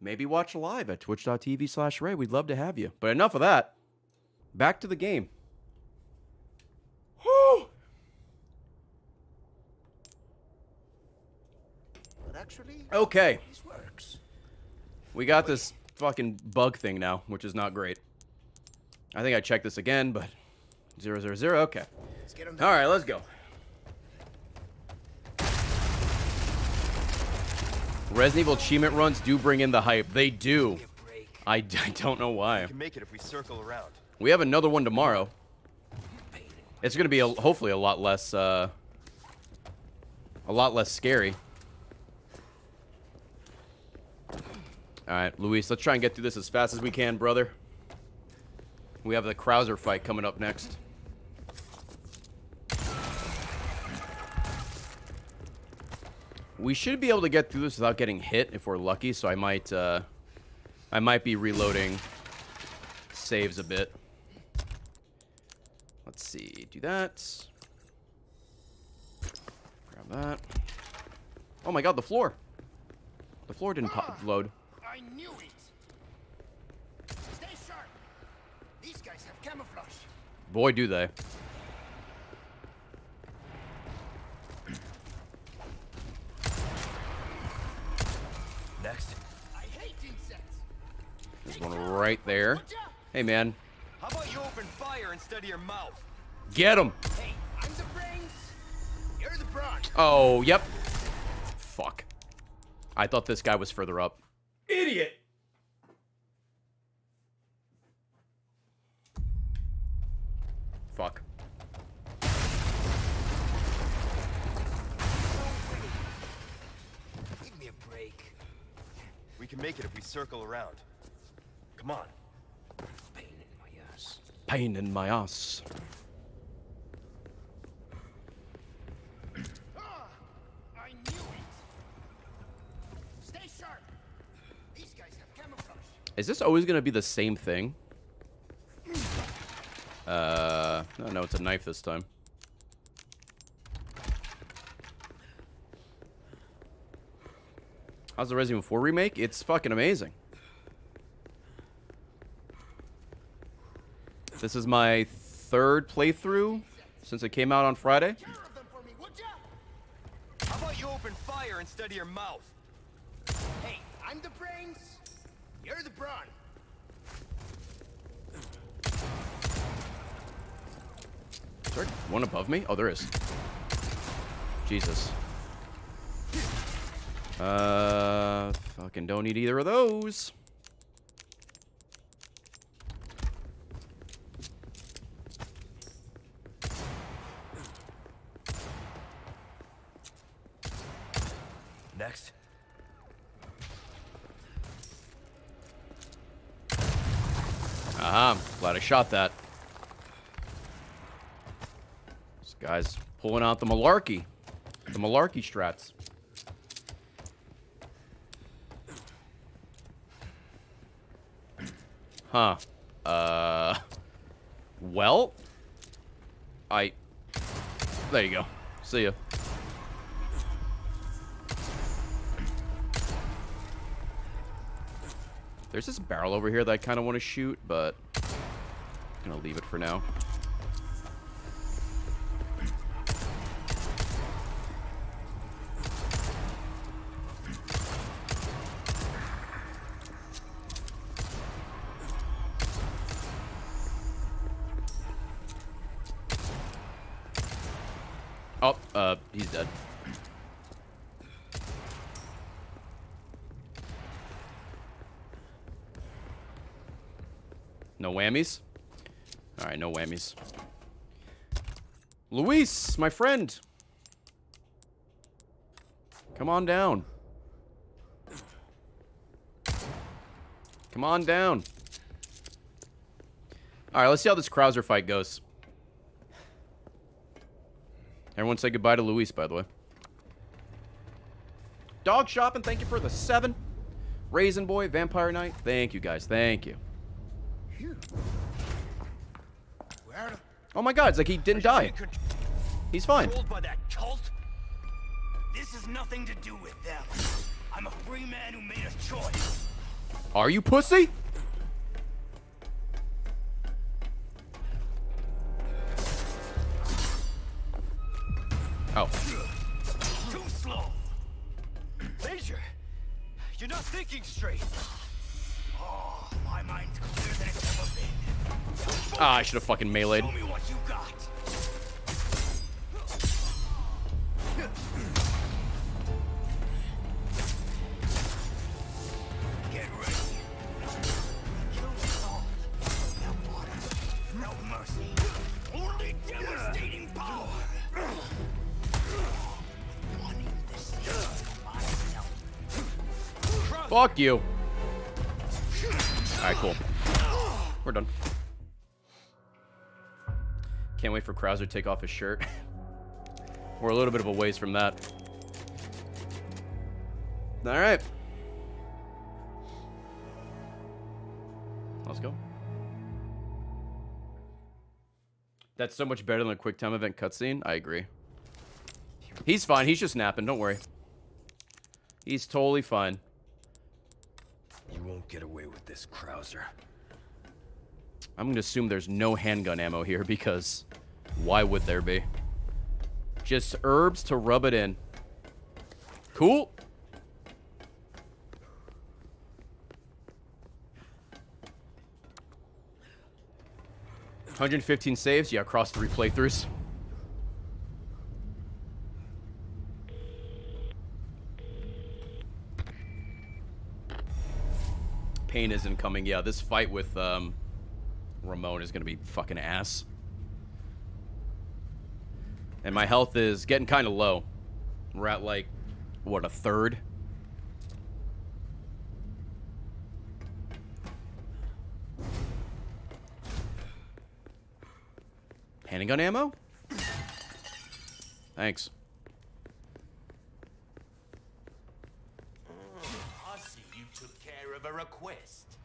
maybe watch live at twitch.tv slash Ray. We'd love to have you. But enough of that. Back to the game. Whew. But actually, Okay. We got this fucking bug thing now, which is not great. I think I checked this again, but zero zero zero. Okay. Let's get him All right, let's go. Resident Evil achievement runs do bring in the hype. They do. I, I don't know why. We can make it if we circle around. We have another one tomorrow. It's gonna be a, hopefully a lot less uh, a lot less scary. All right, Luis, let's try and get through this as fast as we can, brother. We have the Krauser fight coming up next. We should be able to get through this without getting hit if we're lucky, so I might uh, I might be reloading saves a bit. Let's see, do that. Grab that. Oh my god, the floor. The floor didn't load. I knew it. Stay sharp. These guys have camouflage. Boy, do they. Next. I hate insects. There's one right there. Hey, man. How about you open fire instead of your mouth? Get him. Hey, I'm the brains. You're the brawn. Oh, yep. Fuck. I thought this guy was further up. Idiot. Fuck. Give me a break. We can make it if we circle around. Come on. Pain in my ass. Pain in my ass. Ah, I knew it. Stay sharp. These guys have camouflage. Is this always going to be the same thing? Uh, no, no, it's a knife this time. How's the Resident Evil 4 remake? It's fucking amazing. This is my third playthrough since it came out on Friday. How about you open fire instead of your mouth? Hey, I'm the brains. The. Is there one above me? Oh, there is. Jesus. Uh, fucking don't need either of those. Next. Aha, glad I shot that. This guy's pulling out the malarkey. The malarkey strats. Huh. Uh. Well. I. There you go. See ya. There's this barrel over here that I kind of want to shoot, but To leave it for now. Alright, no whammies. Luis, my friend. Come on down. Come on down. Alright, let's see how this Krauser fight goes. Everyone say goodbye to Luis, by the way. Dog shopping, thank you for the seven. Raisin Boy, Vampire Knight, thank you guys, thank you. Oh my god, it's like he didn't die. He's fine. By that cult? This has nothing to do with them. I'm a free man who made a choice. Are you pussy? Oh. Too slow. Major, you're not thinking straight. Oh, my mind's clearer than it's ever been. Ah, I should have fucking meleeed. Fuck you. Alright, cool. We're done. Can't wait for Krauser to take off his shirt. We're a little bit of a ways from that. Alright. Let's go. That's so much better than a quick time event cutscene. I agree. He's fine. He's just napping. Don't worry. He's totally fine. Get away with this, Krauser. I'm going to assume there's no handgun ammo here because why would there be? Just herbs to rub it in. Cool. Hundred fifteen saves, yeah, across three playthroughs. Pain isn't coming. Yeah, this fight with um, Ramon is gonna be fucking ass. And my health is getting kind of low. We're at like, what, a third? Handgun ammo? Thanks. I see you took care of a request.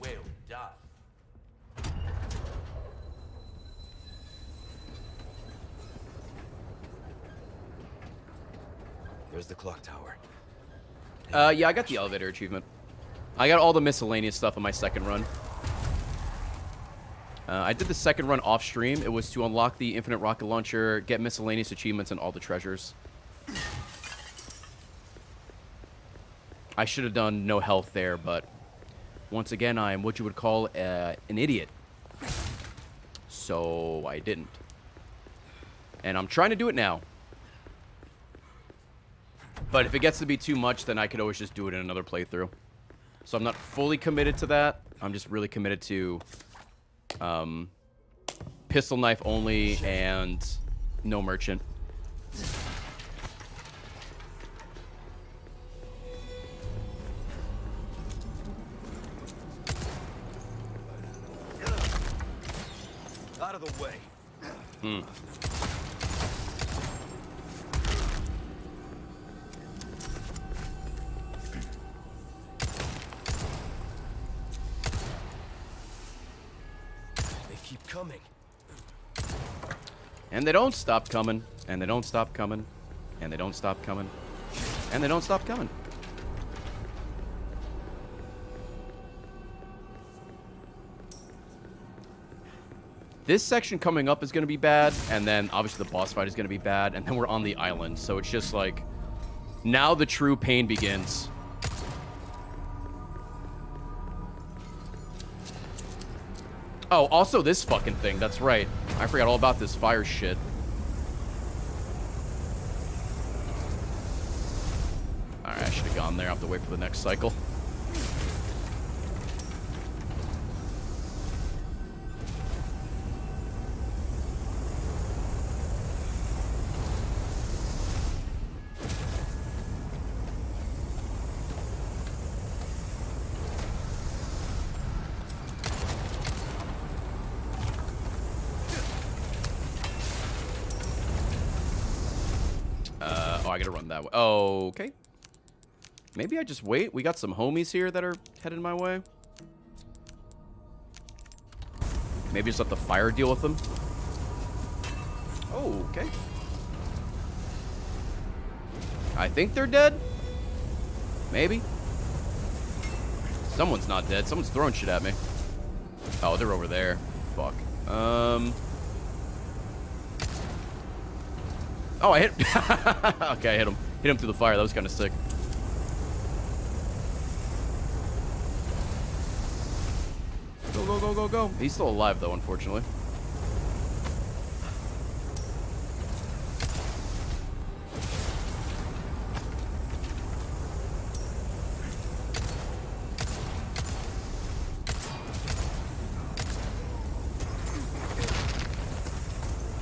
Well done. There's the clock tower. Uh, yeah, I got the elevator achievement. I got all the miscellaneous stuff on my second run. Uh, I did the second run off stream. It was to unlock the infinite rocket launcher, get miscellaneous achievements, and all the treasures. I should have done no health there, but once again, I am what you would call uh, an idiot. So I didn't. And I'm trying to do it now. But if it gets to be too much, then I could always just do it in another playthrough. So I'm not fully committed to that. I'm just really committed to um, pistol knife only and no merchant. Hmm. They keep coming. And they don't stop coming. And they don't stop coming. And they don't stop coming. And they don't stop coming. This section coming up is going to be bad, and then obviously the boss fight is going to be bad, and then we're on the island, so it's just like, now the true pain begins. Oh, also this fucking thing, that's right. I forgot all about this fire shit. Alright, I should have gone there. I'll have to wait for the next cycle. That way. Okay. Maybe I just wait. We got some homies here that are headed my way. Maybe just let the fire deal with them. Oh, okay. I think they're dead. Maybe. Someone's not dead. Someone's throwing shit at me. Oh, they're over there. Fuck. Um. Oh, I hit. okay, I hit him. Hit him through the fire. That was kind of sick. Go, go, go, go, go. He's still alive, though, unfortunately.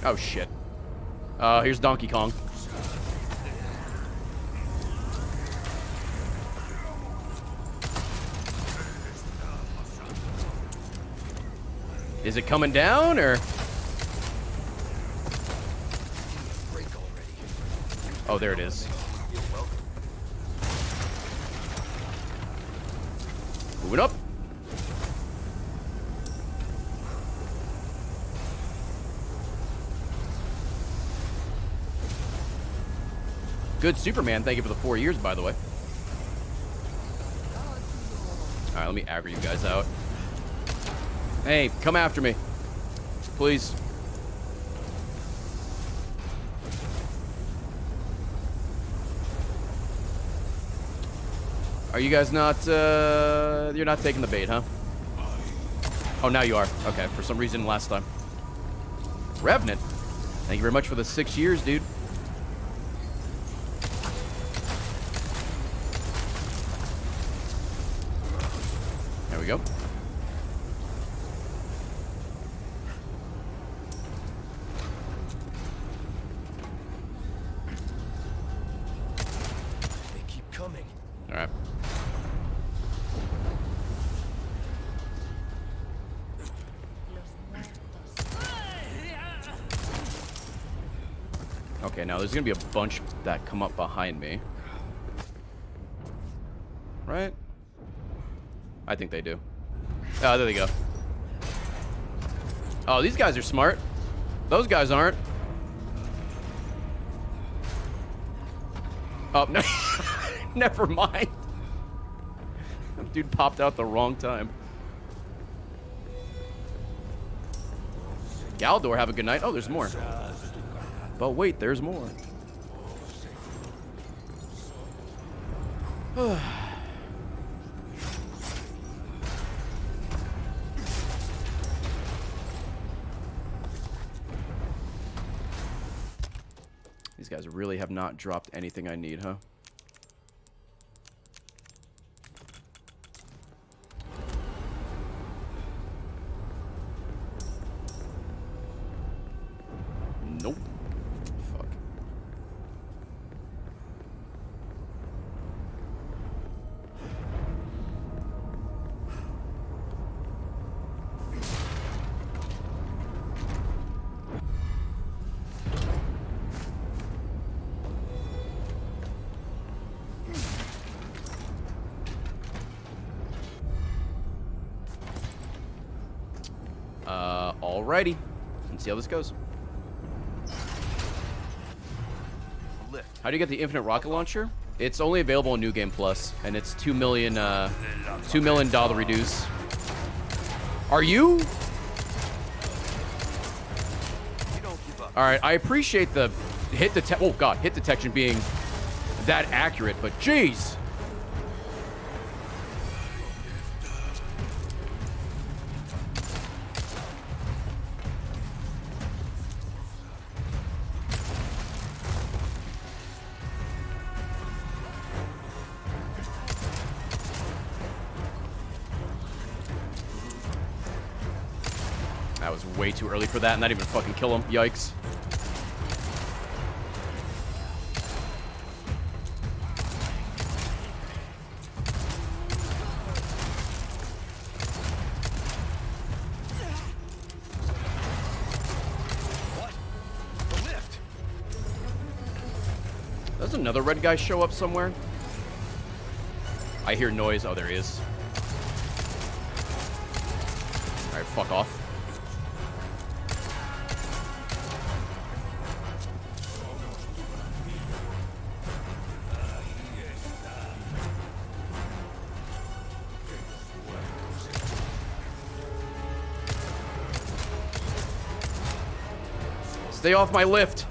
Oh, shit. Uh, here's Donkey Kong. Is it coming down, or? Oh, there it is. Moving up. Good Superman. Thank you for the four years, by the way. All right, let me aggro you guys out. Hey, come after me. Please. Are you guys not, uh, you're not taking the bait, huh? Oh, now you are. Okay, for some reason last time. Revenant. Thank you very much for the six years, dude. There we go. There's gonna be a bunch that come up behind me. Right? I think they do. Oh, there they go. Oh, these guys are smart. Those guys aren't. Oh, no. Never mind. Dude popped out the wrong time. Galdor, have a good night. Oh, there's more. But wait, there's more. These guys really have not dropped anything I need, huh? See how this goes. Lift. How do you get the infinite rocket launcher? It's only available in New Game Plus, and it's two million, uh, two million dollar reduce. Are you? You don't give up. All right, I appreciate the hit detect. Oh god, hit detection being that accurate, but jeez. Too early for that, and not even fucking kill him. Yikes. Another red guy show up somewhere? I hear noise. Oh, there he is. Alright, fuck off. Stay off my lift.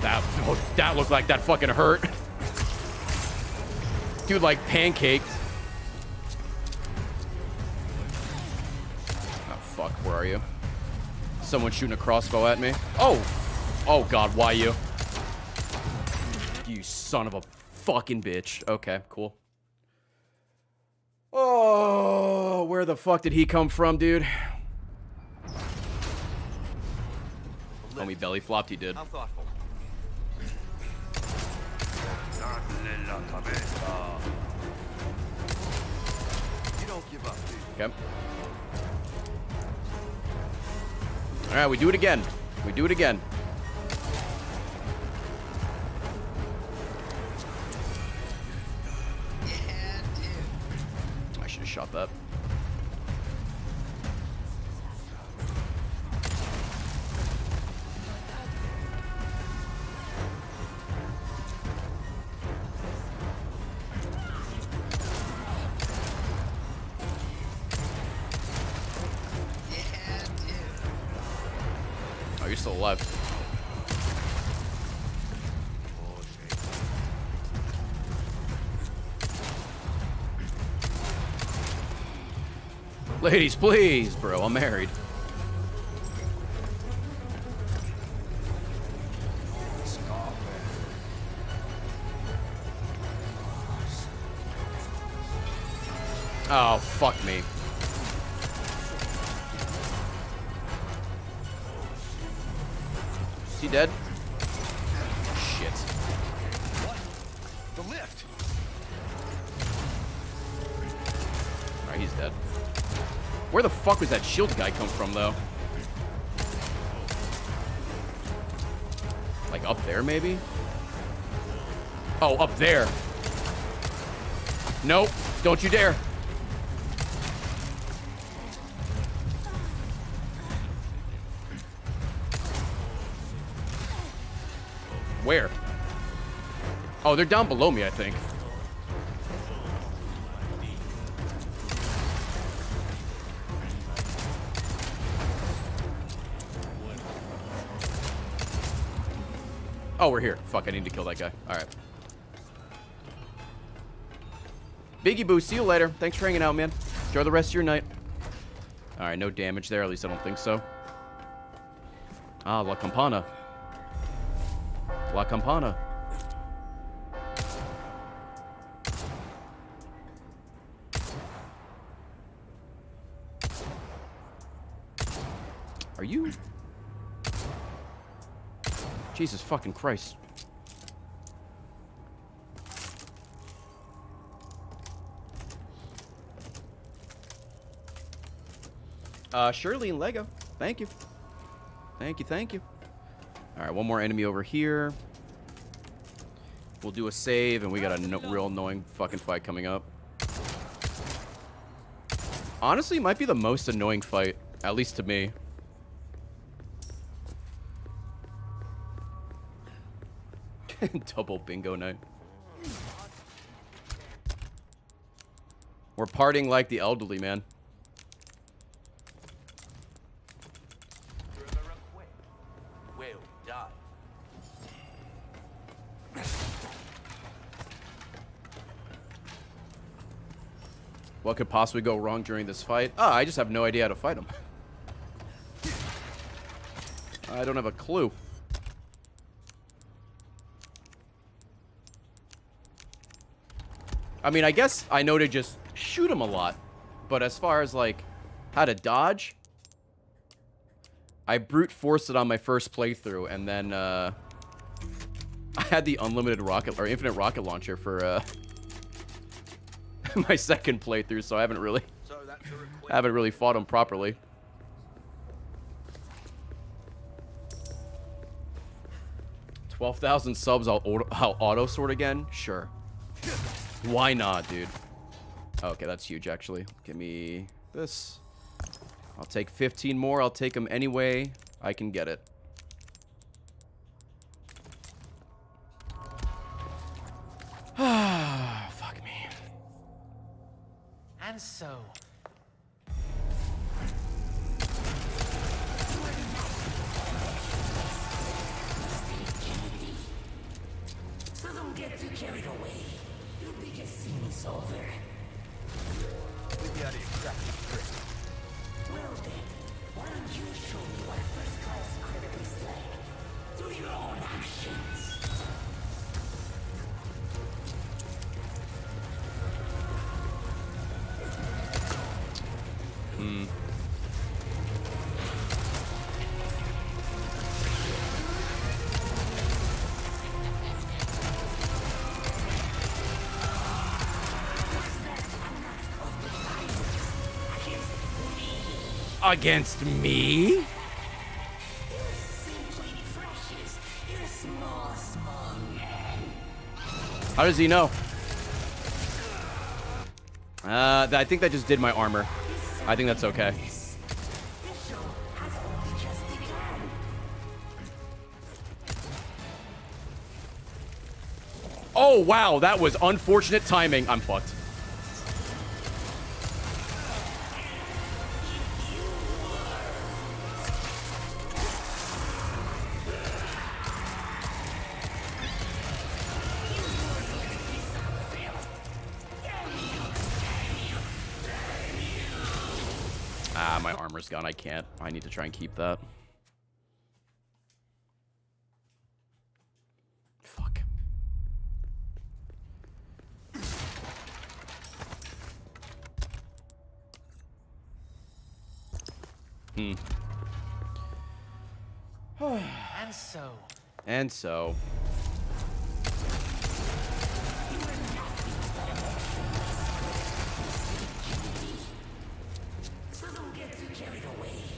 That oh, that looked like that fucking hurt. Dude, like pancaked. Oh fuck, where are you? Someone shooting a crossbow at me. Oh, oh god, why you? You son of a fucking bitch. Okay, cool. Oh, where the fuck did he come from, dude? Belly flopped, he did. How thoughtful. You don't give up, dude. Okay. All right, we do it again. We do it again. Ladies, please, bro. I'm married. Shield guy come from, though? Like up there, maybe? Oh, up there. Nope. Don't you dare. Where? Oh, they're down below me, I think. We're here. Fuck, I need to kill that guy. All right. Biggie Boo, see you later. Thanks for hanging out, man. Enjoy the rest of your night. All right, no damage there. At least I don't think so. Ah, La Campana. La Campana. Are you? Jesus fucking Christ. Uh, Shirley and Lego. Thank you. Thank you, thank you. All right, one more enemy over here. We'll do a save, and we got a no real annoying fucking fight coming up. honestly might be the most annoying fight, at least to me. Double bingo night. We're partying like the elderly, man. What could possibly go wrong during this fight? Ah, I just have no idea how to fight him. I don't have a clue. I mean, I guess I know to just shoot him a lot. But as far as, like, how to dodge, I brute forced it on my first playthrough, and then, uh... I had the unlimited rocket, or infinite rocket launcher for, uh... my second playthrough, so I haven't really... I haven't really fought him properly. Twelve thousand subs, I'll auto, I'll auto sort again. Sure. Why not, dude? Okay, that's huge, actually. Give me this. I'll take 15 more. I'll take them anyway. I can get it. Ah fuck me. And so, So us over. Me out of your crappy Against me? How does he know? Uh, I think that just did my armor. I think that's okay. Oh, wow, that was unfortunate timing. I'm fucked. Ah, my. I can't. I need to try and keep that. Fuck. Hmm. and so, And so.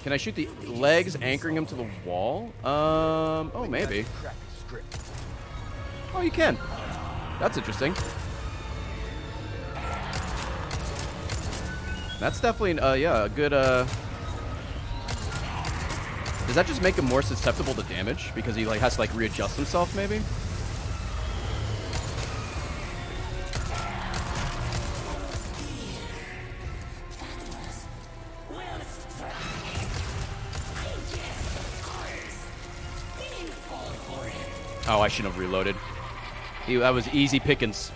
Can I shoot the legs anchoring him to the wall? Um, oh, maybe. Oh, you can. That's interesting. That's definitely, uh, yeah, a good, uh... Does that just make him more susceptible to damage? Because he, like, has to, like, readjust himself, maybe? I shouldn't have reloaded. That was easy pickings.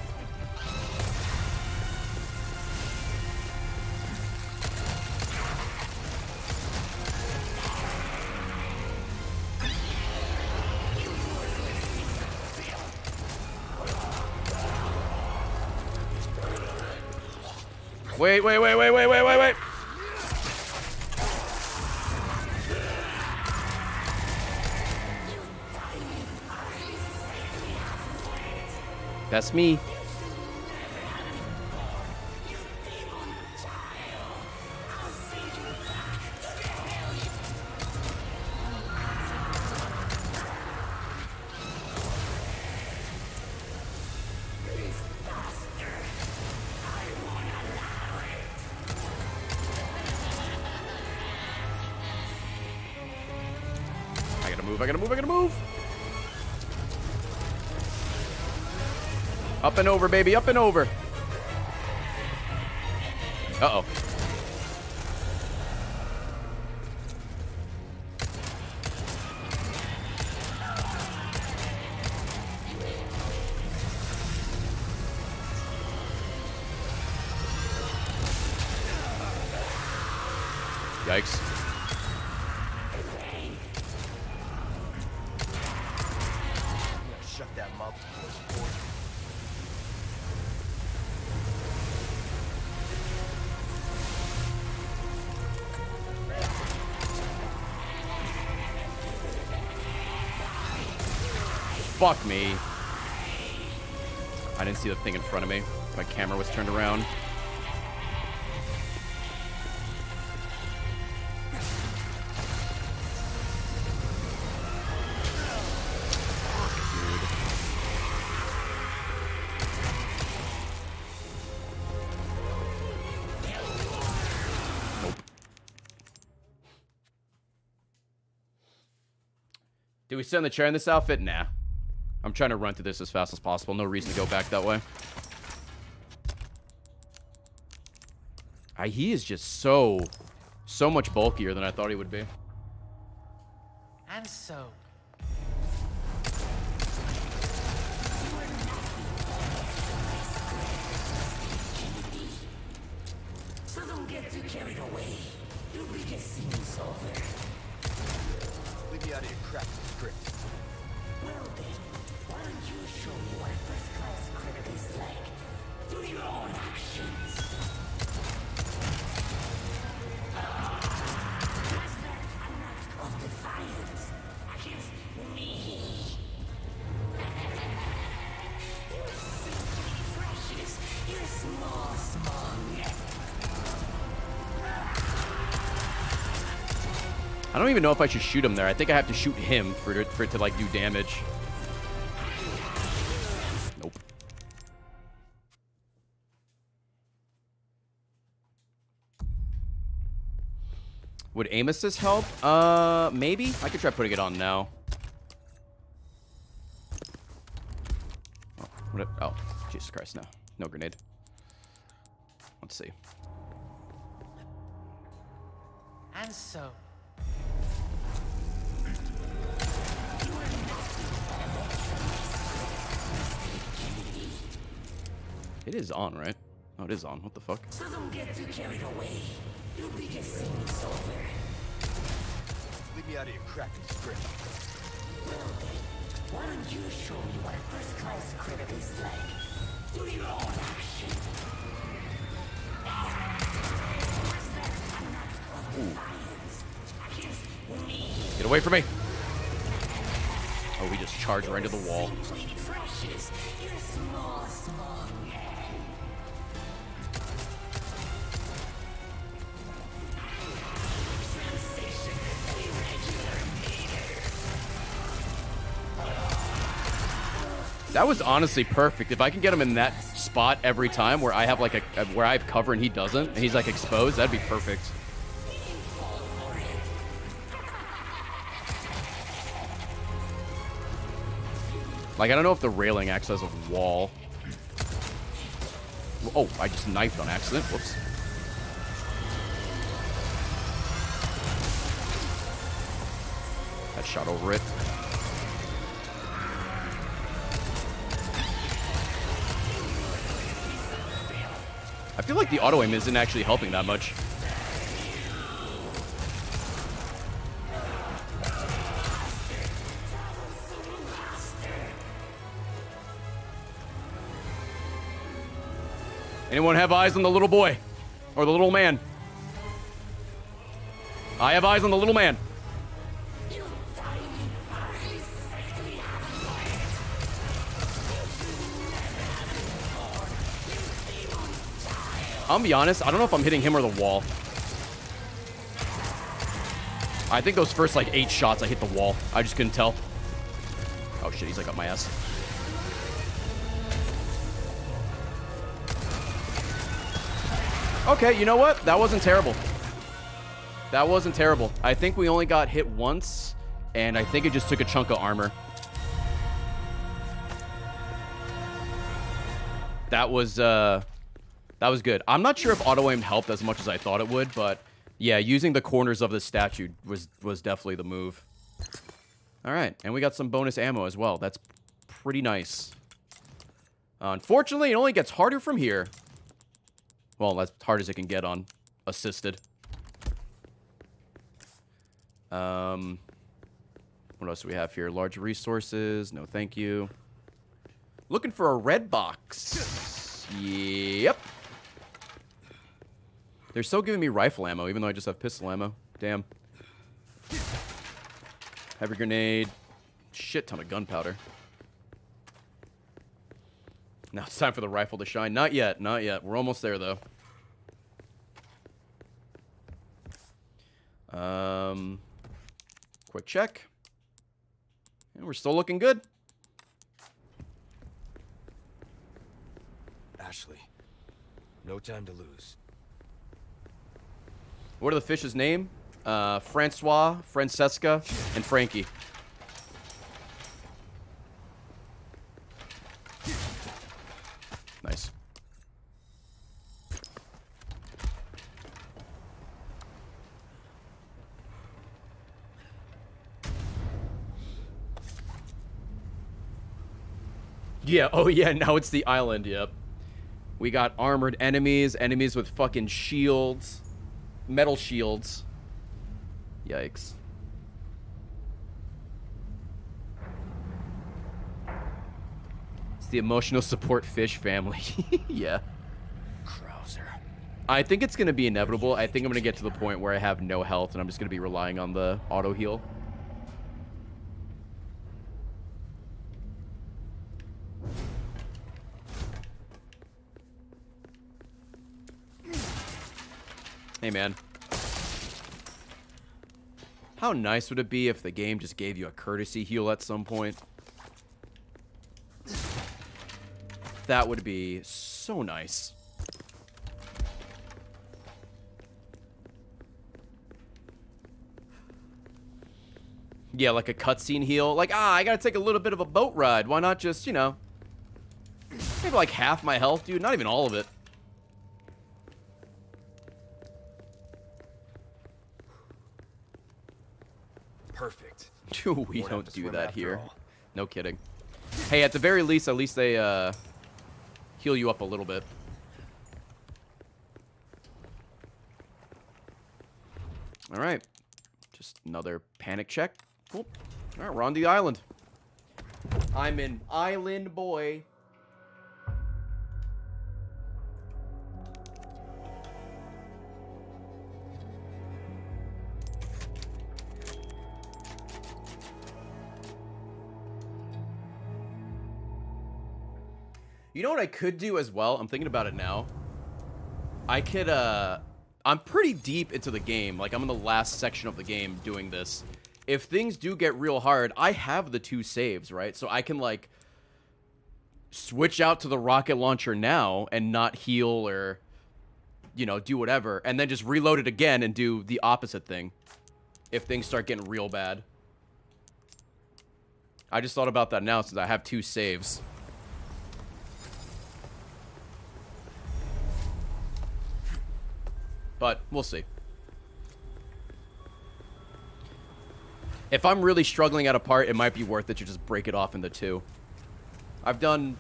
Wait, wait, wait, me. Up and over, baby, up and over. Fuck me. I didn't see the thing in front of me. My camera was turned around. Do we sit in the chair in this outfit? Nah. I'm trying to run through this as fast as possible. No reason to go back that way. I, he is just so, so much bulkier than I thought he would be. And so, So don't get too carried away. You'll be just seeing over. Leave me out of your crap I don't even know if I should shoot him there. I think I have to shoot him for it, for it to, like, do damage. Would aim assist help? Uh, maybe? I could try putting it on now. Oh, what a- oh, Jesus Christ, no. No grenade. Let's see. and so. It is on, right? Oh, it is on. What the fuck? So don't get too carried away. You'll be just seeing over. Leave me out of your crappy script. Well then, why don't you show me what a first-class critic is like through your own action? What's that? An act of defiance against me. Get away from me! Oh, we just charged right into the wall. Simply precious. You're small, small. That was honestly perfect. If I can get him in that spot every time where I have like a where I have cover and he doesn't, and he's like exposed, that'd be perfect. Like I don't know if the railing acts as a wall. Oh, I just knifed on accident. Whoops. That shot over it. I feel like the auto aim isn't actually helping that much. Anyone have eyes on the little boy? Or the little man? I have eyes on the little man. I'll be honest, I don't know if I'm hitting him or the wall. I think those first like eight shots I hit the wall. I just couldn't tell. Oh shit, he's like up my ass. Okay, you know what? That wasn't terrible. That wasn't terrible. I think we only got hit once, And I think it just took a chunk of armor. That was, uh... That was good. I'm not sure if auto-aim helped as much as I thought it would, but... Yeah, using the corners of the statue was, was definitely the move. Alright, and we got some bonus ammo as well. That's pretty nice. unfortunately, it only gets harder from here. Well, as hard as it can get on assisted. Um, what else do we have here? Large resources. No, thank you. Looking for a red box. Yep. They're still giving me rifle ammo, even though I just have pistol ammo. Damn. Heavy grenade. Shit ton of gunpowder. Now it's time for the rifle to shine. Not yet, not yet. We're almost there, though. Um, quick check. And we're still looking good. Ashley, no time to lose. What are the fish's name? Uh, Francois, Francesca, and Frankie. Nice. Yeah, oh yeah, now it's the island, yep. We got armored enemies, enemies with fucking shields, metal shields. Yikes. It's the emotional support fish family. yeah. Krauser. I think it's going to be inevitable. I think I'm going to get to the point where I have no health and I'm just going to be relying on the auto heal. Hey, man. How nice would it be if the game just gave you a courtesy heal at some point? That would be so nice. Yeah, like a cutscene heal. Like, ah, I gotta take a little bit of a boat ride. Why not just, you know, maybe like half my health, dude? Not even all of it. Perfect. we don't do that here. all. No kidding. Hey, at the very least, at least they uh, heal you up a little bit. All right. Just another panic check. Cool. All right, we're on the island. I'm an island boy. You know what I could do as well? I'm thinking about it now. I could, uh... I'm pretty deep into the game. Like, I'm in the last section of the game doing this. If things do get real hard, I have the two saves, right? So I can, like, switch out to the rocket launcher now and not heal or, you know, do whatever. And then just reload it again and do the opposite thing. If things start getting real bad. I just thought about that now since I have two saves. But we'll see. If I'm really struggling at a part, it might be worth it to just break it off into two. I've done,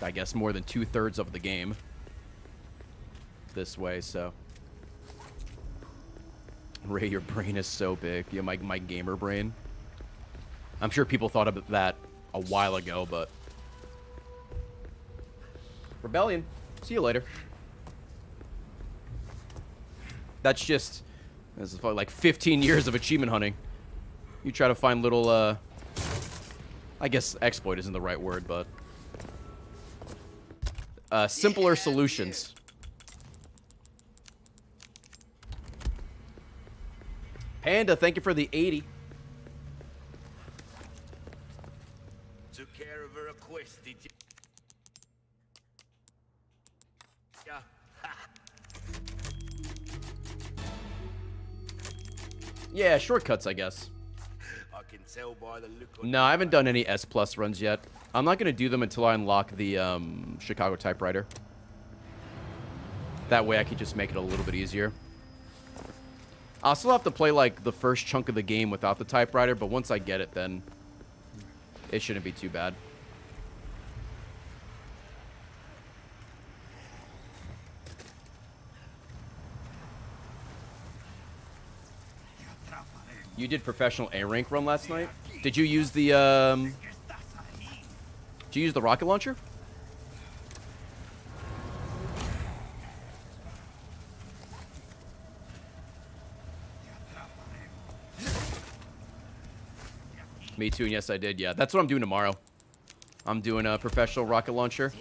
I guess, more than two-thirds of the game this way, so. Ray, your brain is so big. Yeah, my, my gamer brain. I'm sure people thought about that a while ago, but... Rebellion. See you later. That's just... This is like 15 years of achievement hunting. You try to find little, uh... I guess exploit isn't the right word, but... Uh, simpler Yeah, solutions. Panda, thank you for the 80. Yeah, shortcuts, I guess. I No, I haven't done any S plus runs yet. I'm not gonna do them until I unlock the um, Chicago typewriter. That way I can just make it a little bit easier. I'll still have to play like the first chunk of the game without the typewriter, but once I get it, then it shouldn't be too bad. You did professional A rank run last night. Did you use the um? Did you use the rocket launcher? Me too, and yes, I did. Yeah, that's what I'm doing tomorrow. I'm doing a professional rocket launcher.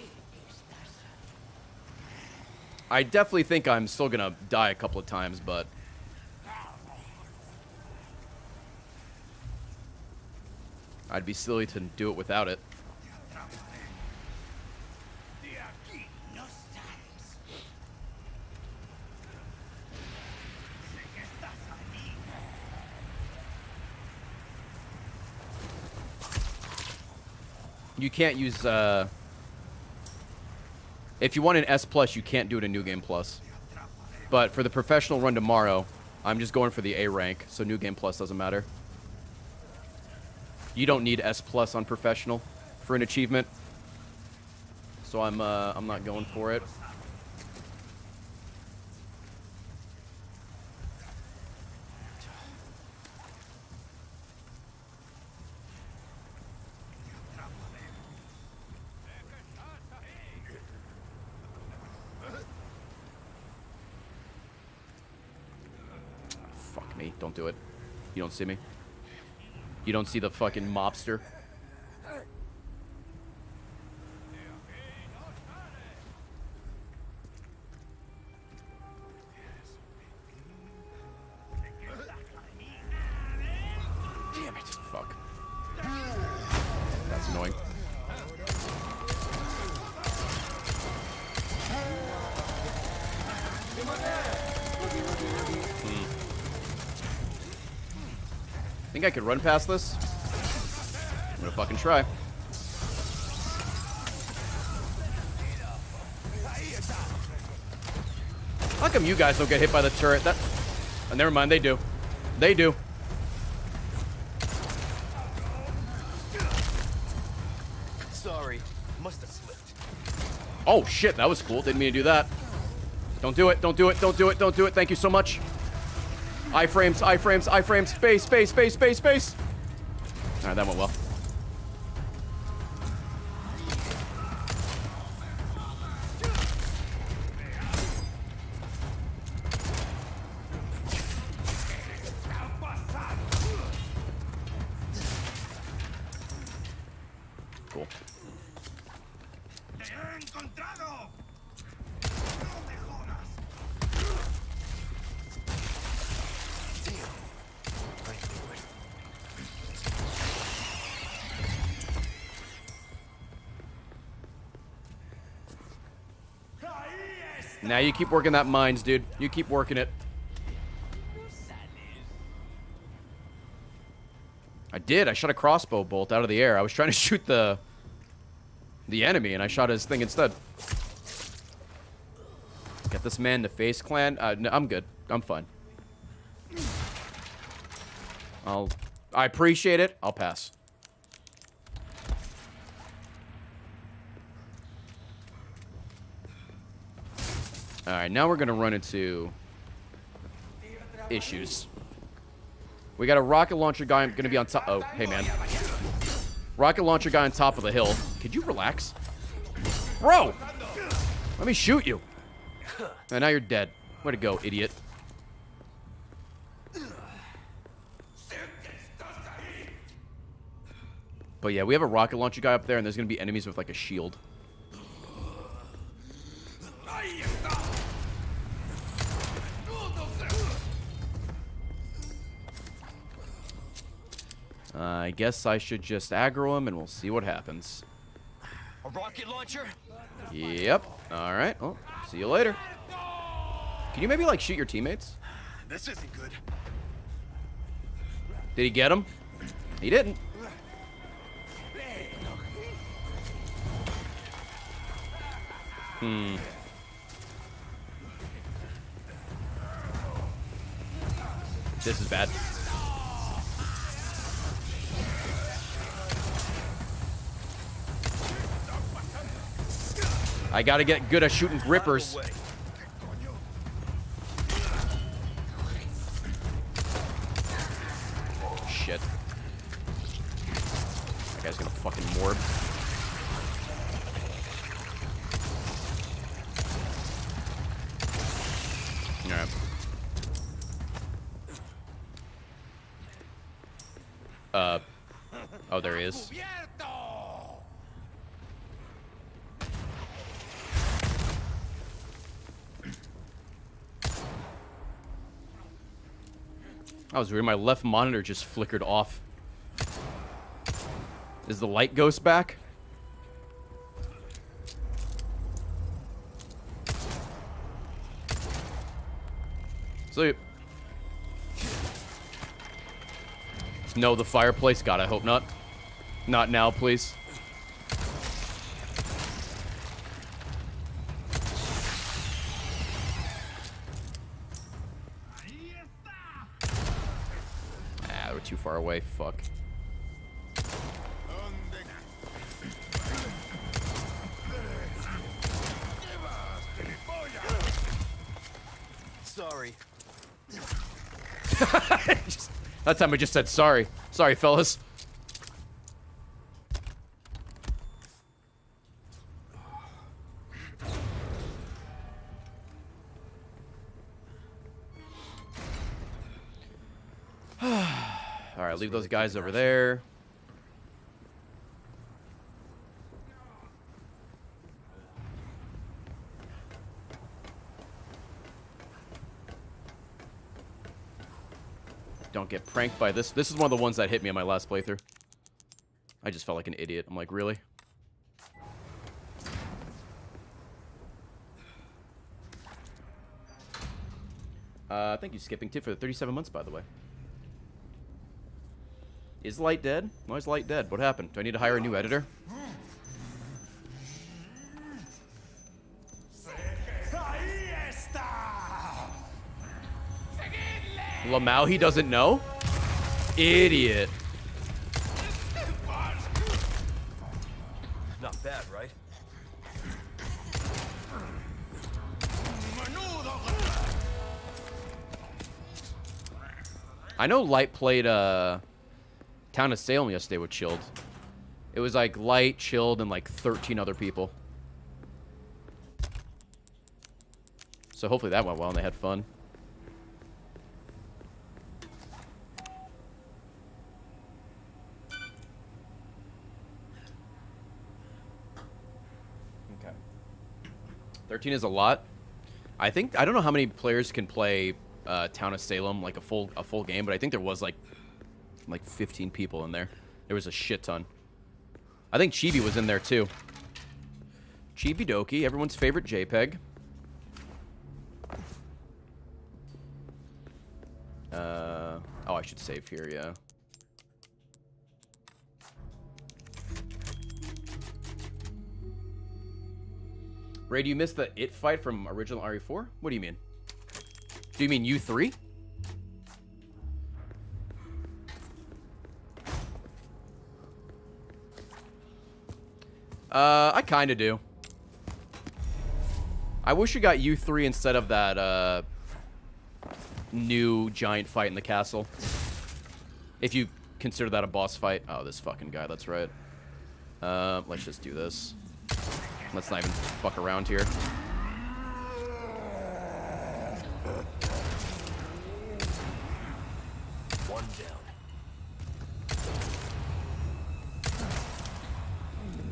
I definitely think I'm still gonna die a couple of times, but I'd be silly to do it without it. You can't use, uh... If you want an S+, plus, you can't do it in New Game Plus. But for the professional run tomorrow, I'm just going for the A rank, so New Game Plus doesn't matter. You don't need S plus on professional for an achievement. So I'm uh, I'm not going for it. Fuck me. Don't do it. You don't see me. You don't see the fucking mobster. Run past this? I'm gonna fucking try. How come you guys don't get hit by the turret? That. Oh, never mind, they do. They do. Sorry, must have slipped. Oh shit, that was cool. Didn't mean to do that. Don't do it. Don't do it. Don't do it. Don't do it. Thank you so much. Iframes, iframes, iframes. Space, space, space, space, space. All right, that went well. Cool. Now you keep working that mines, dude. You keep working it. I did. I shot a crossbow bolt out of the air. I was trying to shoot the the enemy, and I shot his thing instead. Get this man to face clan. Uh, no, I'm good. I'm fine. I'll. I appreciate it. I'll pass. All right, now we're gonna run into issues. We got a rocket launcher guy gonna be on top. Oh, hey man. Rocket launcher guy on top of the hill. Could you relax? Bro! Let me shoot you. And now you're dead. Way to go, idiot. But yeah, we have a rocket launcher guy up there, and there's gonna be enemies with like a shield. Uh, I guess I should just aggro him, and we'll see what happens. A rocket launcher? Yep. All right. Well, see you later. Can you maybe like shoot your teammates? This isn't good. Did he get him? He didn't. Hmm. This is bad. I gotta get good at shooting grippers. Shit. That guy's gonna fucking morb. Alright. Uh. Oh, there he is. I was weird. My left monitor just flickered off. Is the light ghost back? Sleep. No, the fireplace. God, I hope not. Not now, please. Far away. Fuck. Sorry. That time I just said sorry. Sorry, fellas. Leave those guys over there. Don't get pranked by this. This is one of the ones that hit me on my last playthrough. I just felt like an idiot. I'm like, really? Uh, thank you, Skipping Tip, for the 37 months, by the way. Is Light dead? Why is Light dead? What happened? Do I need to hire a new editor? Lamau, he doesn't know? Idiot. Not bad, right? I know Light played uh, Town of Salem yesterday with Chilled. It was like Light, Chilled, and like 13 other people. So hopefully that went well and they had fun. Okay. 13 is a lot. I think I don't know how many players can play uh, Town of Salem like a full a full game, but I think there was like like 15 people in there. There was a shit ton. I think Chibi was in there too. Chibi Doki, everyone's favorite JPEG. Uh, oh, I should save here, yeah. Ray, do you miss the It fight from original RE4? What do you mean? Do you mean U3? Uh, I kind of do. I wish we got U3 instead of that, uh, new giant fight in the castle. If you consider that a boss fight. Oh, this fucking guy, that's right. Uh, let's just do this. Let's not even fuck around here. One down.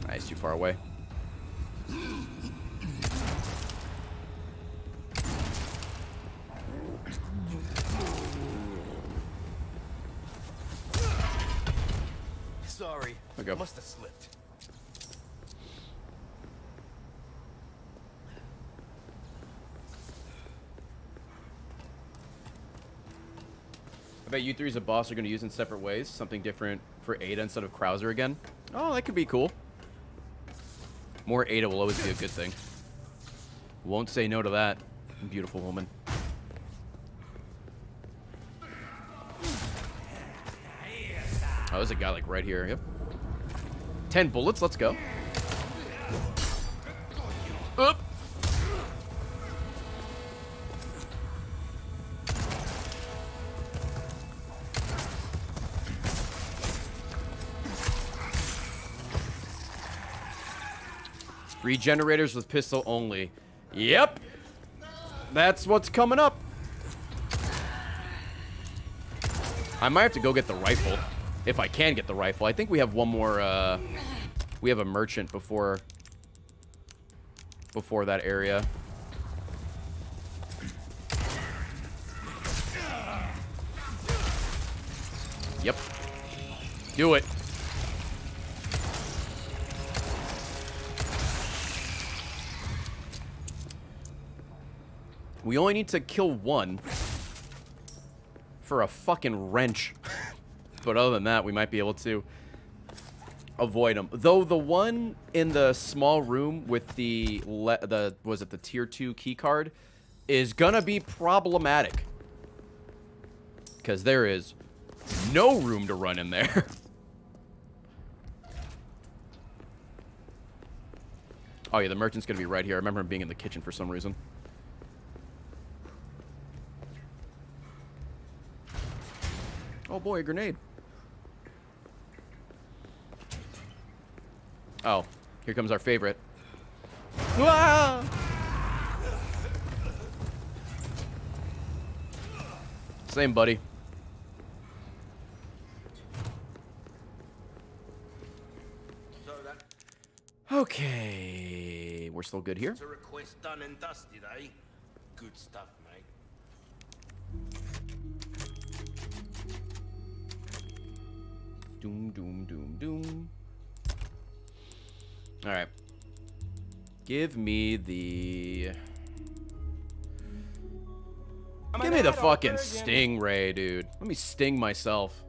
Nice, too far away. Sorry. Okay. Must have slipped. I bet U3 as a boss are going to use in separate ways. Something different for Ada instead of Krauser again. Oh, that could be cool. More Ada will always be a good thing. Won't say no to that, beautiful woman. Oh, there's a guy like right here. Yep. Ten bullets. Let's go. Regenerators with pistol only. Yep. That's what's coming up. I might have to go get the rifle. If I can get the rifle. I think we have one more, uh... We have a merchant before... Before that area. Yep. Do it. We only need to kill one for a fucking wrench. but other than that, we might be able to avoid them. Though the one in the small room with the the was it the tier 2 key card is gonna be problematic. Cuz there is no room to run in there. oh yeah, the merchant's gonna be right here. I remember him being in the kitchen for some reason. Oh boy, a grenade. Oh, here comes our favorite. Wah! Same, buddy. Okay, we're still good here. That's a request done and dusted, eh? Good stuff, Doom, doom, doom, doom. All right. Give me the... Give me the fucking stingray, dude. Let me sting myself.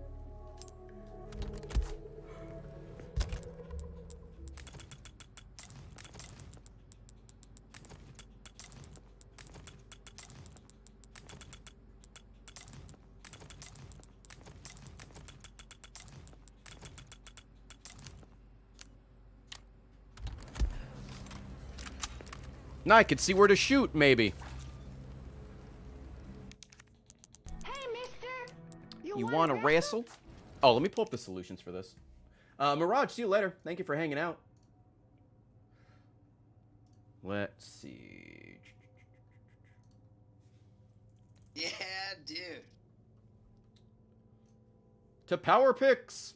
Now I could see where to shoot, maybe. Hey, mister! You want to wrestle? Oh, let me pull up the solutions for this. Uh, Mirage, see you later. Thank you for hanging out. Let's see. Yeah, dude. To power picks.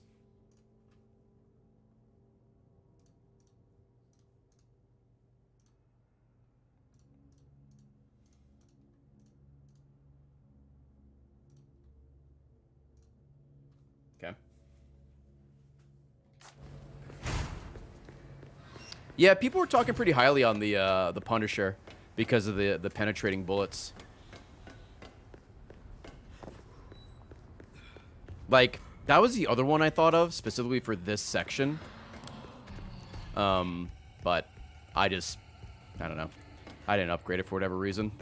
Okay. Yeah, people were talking pretty highly on the uh, the Punisher because of the the penetrating bullets. Like that was the other one I thought of specifically for this section. Um, but I just I don't know. I didn't upgrade it for whatever reason.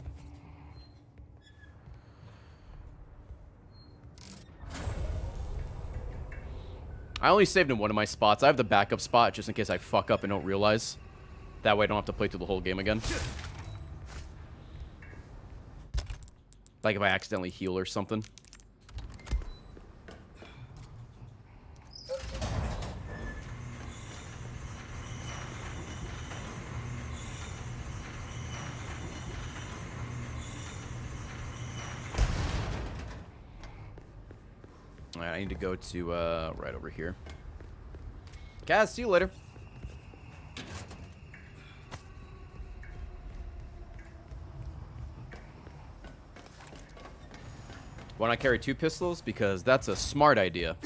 I only saved in one of my spots. I have the backup spot just in case I fuck up and don't realize. That way I don't have to play through the whole game again. Like if I accidentally heal or something. Need to go to, uh, right over here. Kaz, see you later. Why not carry two pistols? Because that's a smart idea.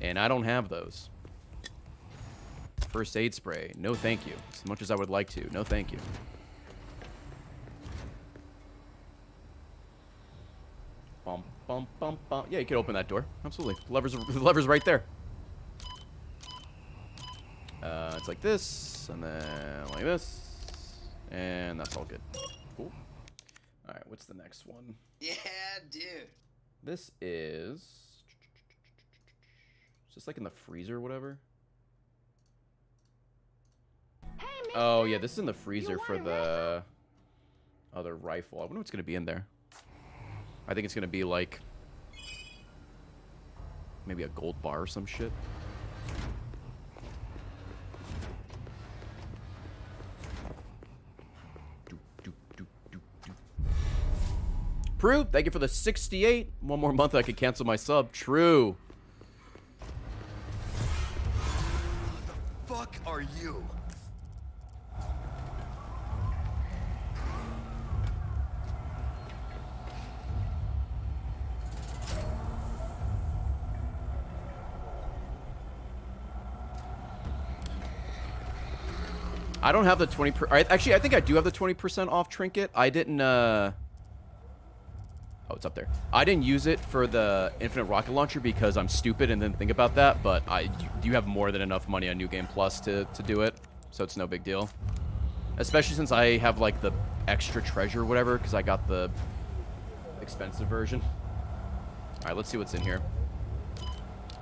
And I don't have those. First aid spray. No thank you. As much as I would like to. No thank you. Bum, bum, bum, bum. Yeah, you could open that door. Absolutely. The lever's, the lever's right there. Uh, it's like this, and then like this, and that's all good. Cool. All right, what's the next one? Yeah, dude. This is just like in the freezer or whatever. Oh yeah, this is in the freezer for the other rifle. I wonder what's gonna be in there. I think it's gonna be like maybe a gold bar or some shit. Prue, thank you for the 68. One more month I could cancel my sub. True. What the fuck are you? I don't have the 20 per I- Actually, I think I do have the 20% off trinket. I didn't, uh... Oh, it's up there. I didn't use it for the Infinite Rocket Launcher because I'm stupid and didn't think about that, but I you, have more than enough money on New Game Plus to, to do it, so it's no big deal. Especially since I have, like, the extra treasure or whatever, because I got the expensive version. Alright, let's see what's in here.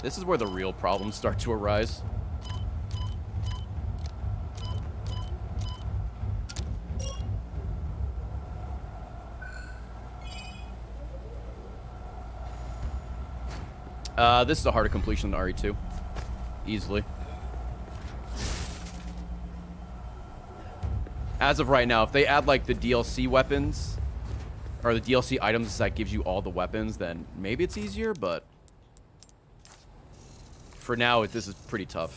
This is where the real problems start to arise. Uh, this is a harder completion than RE2. Easily. As of right now, if they add, like, the DLC weapons, or the DLC items that gives you all the weapons, then maybe it's easier, but... For now, it, this is pretty tough.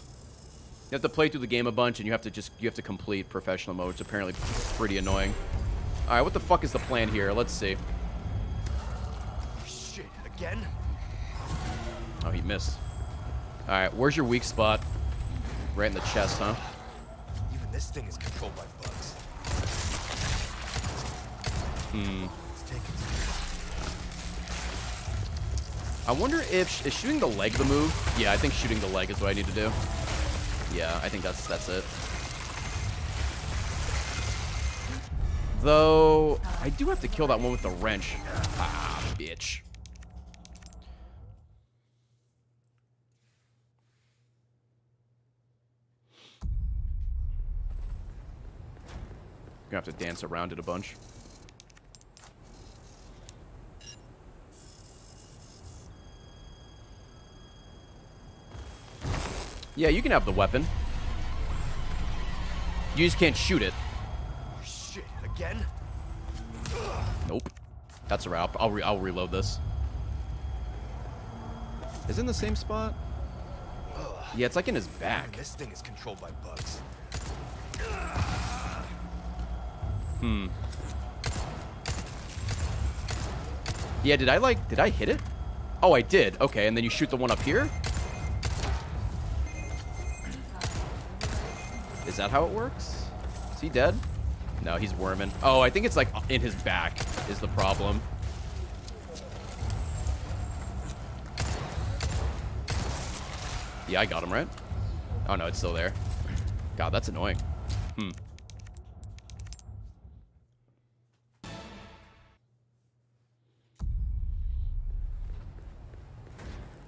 You have to play through the game a bunch, and you have to just, you have to complete professional mode, which is apparently pretty annoying. Alright, what the fuck is the plan here? Let's see. Shit, again? Oh, he missed. Alright, where's your weak spot? Right in the chest, huh? Even this thing is controlled by bugs. Hmm. I wonder if sh is shooting the leg the move. Yeah, I think shooting the leg is what I need to do. Yeah, I think that's that's it. Though I do have to kill that one with the wrench. Ah, bitch. Gonna have to dance around it a bunch. Yeah, you can have the weapon. You just can't shoot it. Shit, again? Nope. That's a I'll, I'll, re I'll reload this. Is it in the same spot? Yeah, it's like in his back. Even this thing is controlled by bugs. Hmm. Yeah, did I like, did I hit it? Oh, I did. Okay, and then you shoot the one up here? Is that how it works? Is he dead? No, he's worming. Oh, I think it's like in his back is the problem. Yeah, I got him, right? Oh, no, it's still there. God, that's annoying. Hmm.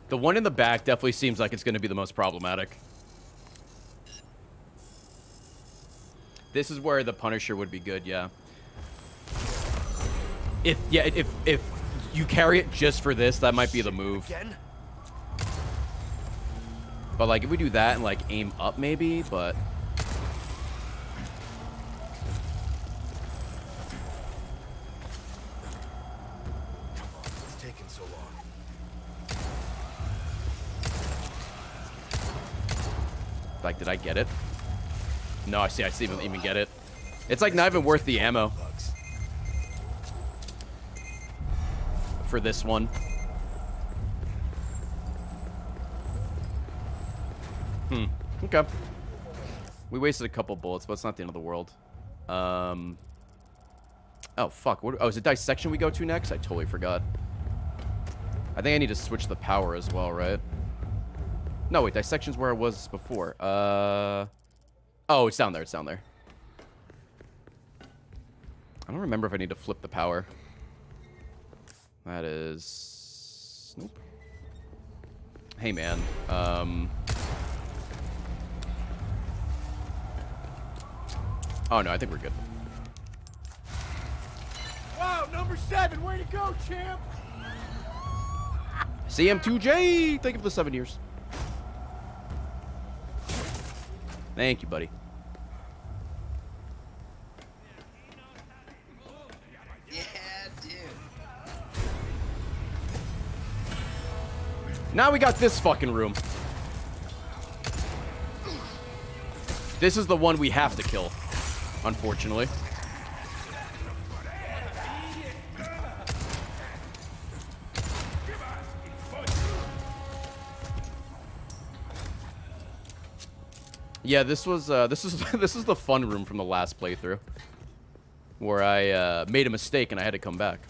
The one in the back definitely seems like it's going to be the most problematic. This is where the Punisher would be good, yeah. If, yeah, if, if you carry it just for this, that might be the move. Again? But, like, if we do that and, like, aim up maybe, but... It's taking so long. Like, did I get it? No, I see. I even, even get it. It's, like, not even worth the ammo for this one. Hmm. Okay. We wasted a couple bullets, but it's not the end of the world. Um. Oh, fuck. What, oh, is it dissection we go to next? I totally forgot. I think I need to switch the power as well, right? No, wait, dissection's where I was before. Uh, oh, it's down there. It's down there. I don't remember if I need to flip the power. That is... Nope. Hey, man. Um... Oh, no, I think we're good. Wow, number seven, way to go, champ! CM2J! Thank you for the seven years. Thank you, buddy. Yeah, dude. Now we got this fucking room. This is the one we have to kill, unfortunately. Yeah, this was uh, this is this is the fun room from the last playthrough, where I uh, made a mistake and I had to come back.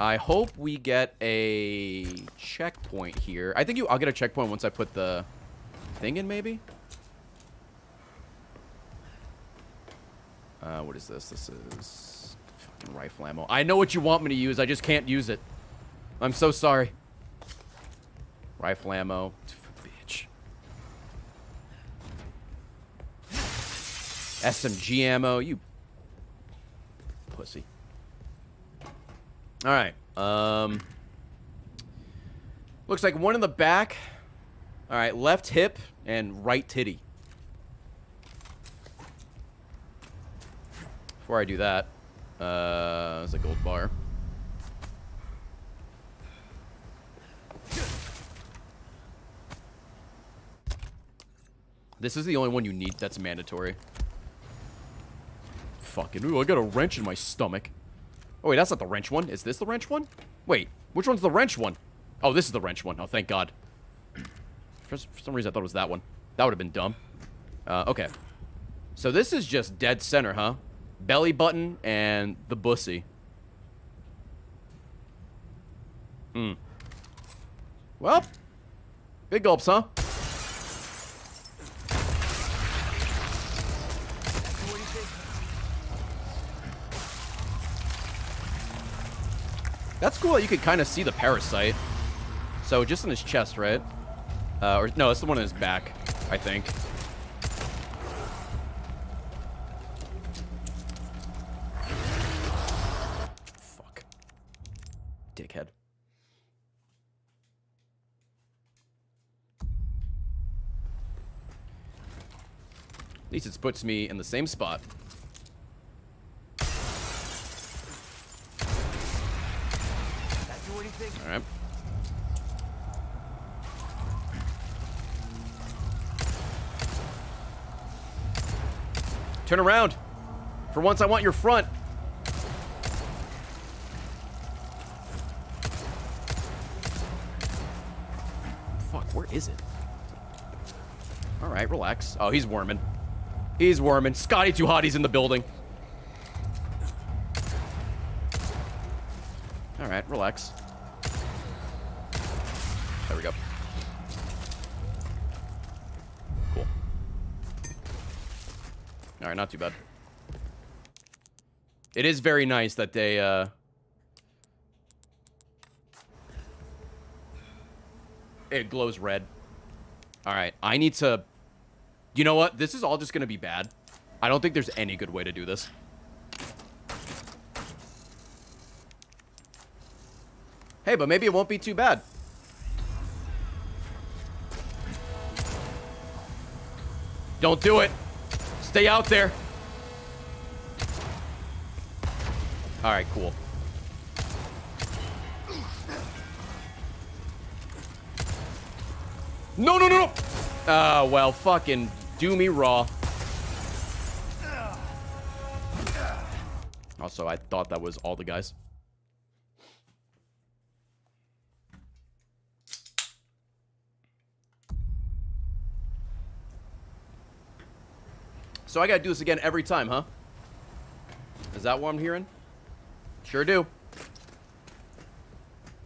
I hope we get a checkpoint here. I think you. I'll get a checkpoint once I put the thing in, maybe. Uh, what is this? This is fucking rifle ammo. I know what you want me to use. I just can't use it. I'm so sorry. Rifle ammo. Bitch. SMG ammo. You pussy. All right. Um. Looks like one in the back. All right, left hip and right titty. Before I do that, uh, there's a gold bar. This is the only one you need that's mandatory. Fucking, ooh, I got a wrench in my stomach. Oh, wait, that's not the wrench one. Is this the wrench one? Wait, which one's the wrench one? Oh, this is the wrench one. Oh, thank God. For, for some reason, I thought it was that one. That would have been dumb. Uh, okay. So this is just dead center, huh? Belly button and the bussy. Hmm. Well, big gulps, huh? That's cool you can kind of see the parasite. So just in his chest, right? Uh, or no, it's the one in his back, I think. Fuck. Dickhead. At least it puts me in the same spot. All right. Turn around. For once, I want your front. Fuck, where is it? All right, relax. Oh, he's worming. He's worming. Scotty Too Hot, he's in the building. All right, relax. There we go. Cool. All right, not too bad. It is very nice that they, uh... It glows red. All right, I need to... You know what? This is all just going to be bad. I don't think there's any good way to do this. Hey, but maybe it won't be too bad. Don't do it. Stay out there. All right, cool. No, no, no, no. Ah, well, fucking do me raw. Also, I thought that was all the guys. So I gotta do this again every time, huh? Is that what I'm hearing? Sure do.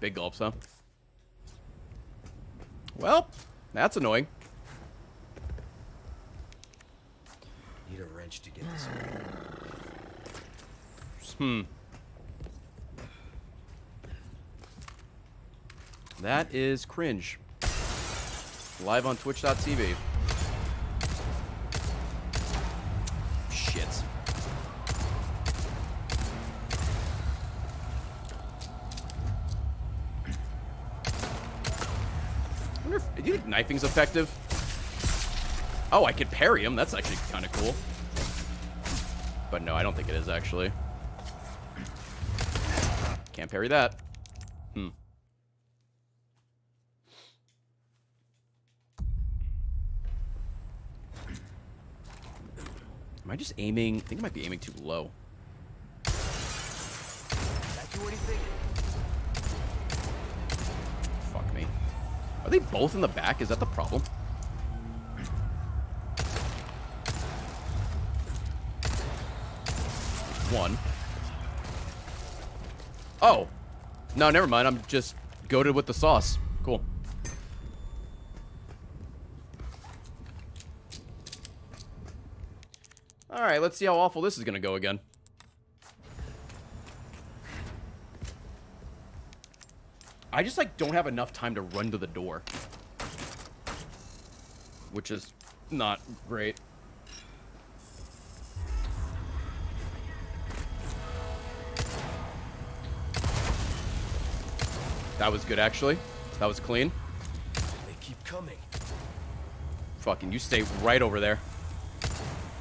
Big gulps, huh? Well, that's annoying. Need a wrench to get this. Hmm. That is cringe. Live on twitch.tv. Shit. I wonder if, do you think knifing's effective? Oh, I could parry him. That's actually kind of cool. But no, I don't think it is actually. Can't parry that. Hmm. Am I just aiming? I think I might be aiming too low. They both in the back? Is that the problem? One. Oh. No, never mind. I'm just goaded with the sauce. Cool. Alright, let's see how awful this is going to go again. I just, like, don't have enough time to run to the door. Which is not great. That was good, actually. That was clean. They keep coming. Fucking, you stay right over there.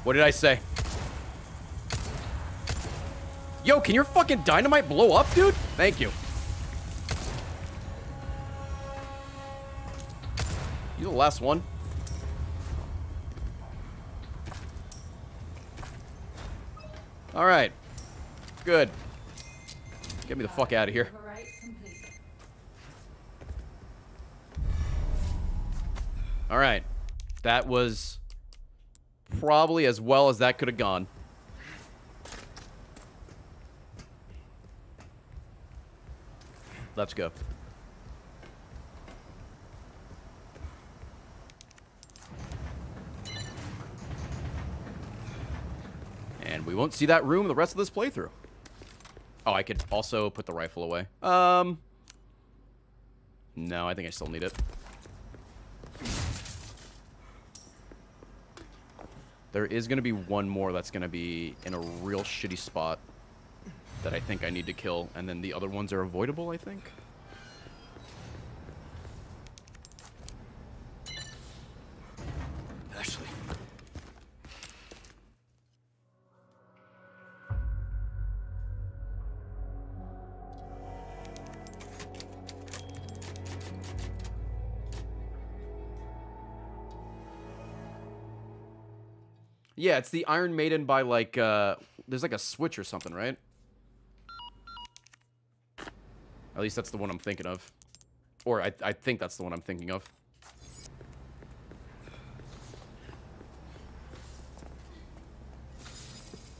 What did I say? Yo, can your fucking dynamite blow up, dude? Thank you. The last one? Alright. Good. Get me the fuck out of here. Alright. That was probably as well as that could have gone. Let's go. And we won't see that room the rest of this playthrough. Oh, I could also put the rifle away. Um, no, I think I still need it. There is going to be one more that's going to be in a real shitty spot that I think I need to kill, and then the other ones are avoidable, I think. Yeah, it's the Iron Maiden by like uh there's like a switch or something, right? At least that's the one I'm thinking of. Or I I think that's the one I'm thinking of.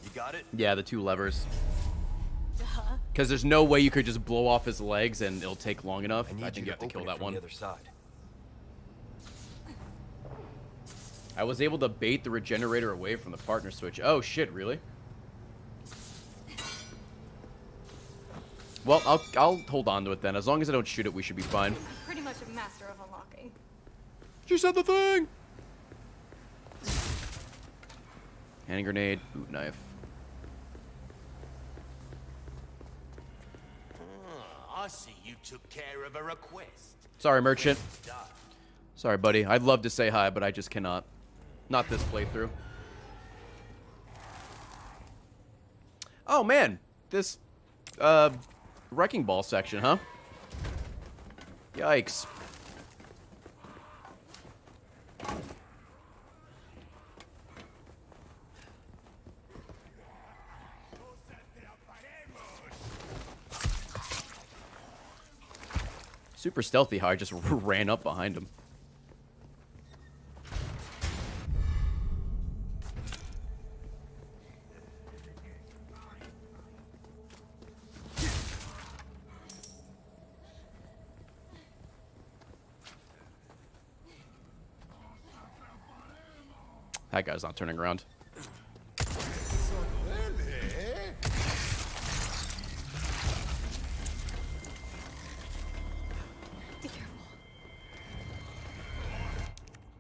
You got it? Yeah, the two levers. Because there's no way you could just blow off his legs and it'll take long enough. I need I think you have to kill that one. The other side. I was able to bait the regenerator away from the partner switch. Oh shit, really? Well, I'll I'll hold on to it then. As long as I don't shoot it, we should be fine. I'm pretty much a master of unlocking. She said the thing. Hand grenade, boot knife. Ah, I see you took care of a request. Sorry, merchant. Sorry, buddy. I'd love to say hi, but I just cannot. Not this playthrough. Oh man, this uh wrecking ball section, huh? Yikes. Super stealthy how I just ran up behind him. That guy's not turning around.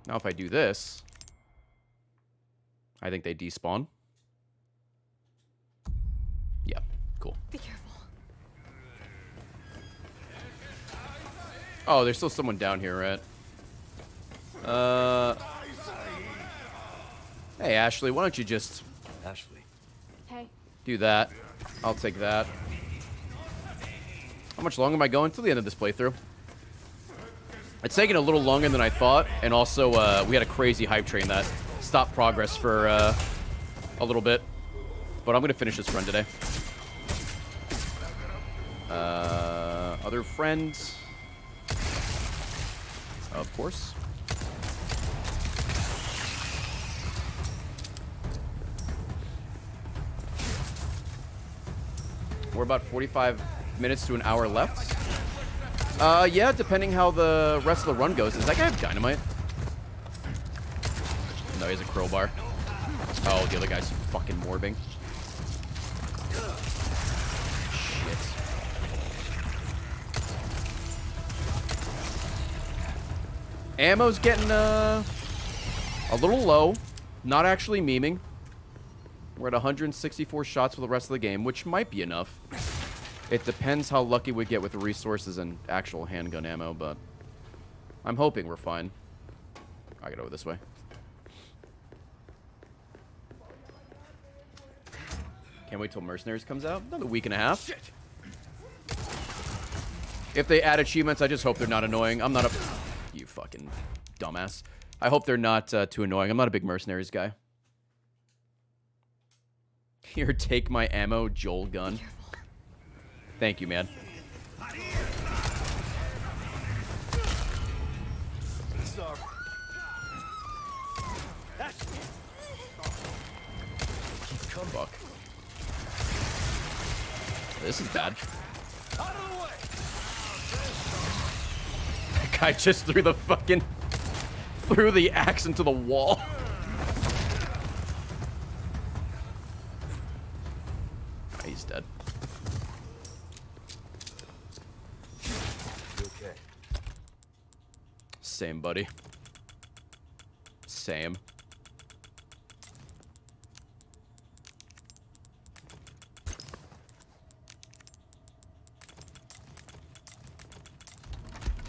Now if I do this, I think they despawn. Yeah, cool. Be careful. Oh, there's still someone down here, right? Uh. Hey, Ashley, why don't you just Ashley. Hey. do that? I'll take that. How much longer am I going? Till the end of this playthrough. It's taking a little longer than I thought, and also uh, we had a crazy hype train that stopped progress for uh, a little bit. But I'm gonna finish this run today. Uh, other friends, of course. We're about 45 minutes to an hour left. Uh, yeah, depending how the rest of the run goes. Does that guy have dynamite? No, he has a crowbar. Oh, the other guy's fucking morbing. Shit. Ammo's getting, uh, a little low. Not actually memeing. We're at 164 shots for the rest of the game, which might be enough. It depends how lucky we get with resources and actual handgun ammo, but I'm hoping we're fine. I get over this way. Can't wait till Mercenaries comes out. Another week and a half. If they add achievements, I just hope they're not annoying. I'm not a... You fucking dumbass. I hope they're not uh, too annoying. I'm not a big Mercenaries guy. Here, take my ammo, Joel gun. Thank you, man. Fuck. This is bad. That guy just threw the fucking threw the axe into the wall. Ah, He's dead. You okay? Same, buddy. Same.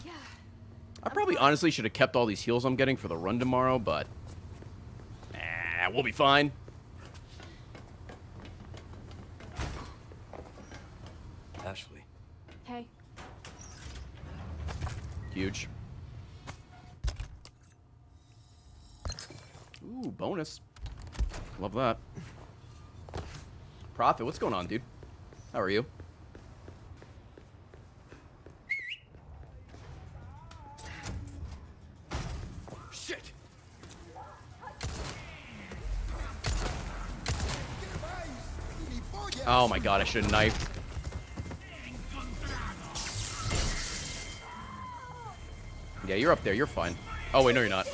Yeah. I probably honestly should have kept all these heals I'm getting for the run tomorrow, but nah, we'll be fine. Ashley. Hey. Huge. Ooh, bonus. Love that. Profit, what's going on, dude? How are you? Shit. Oh my god, I should have. Yeah, you're up there. You're fine. Oh, wait, no, you're not.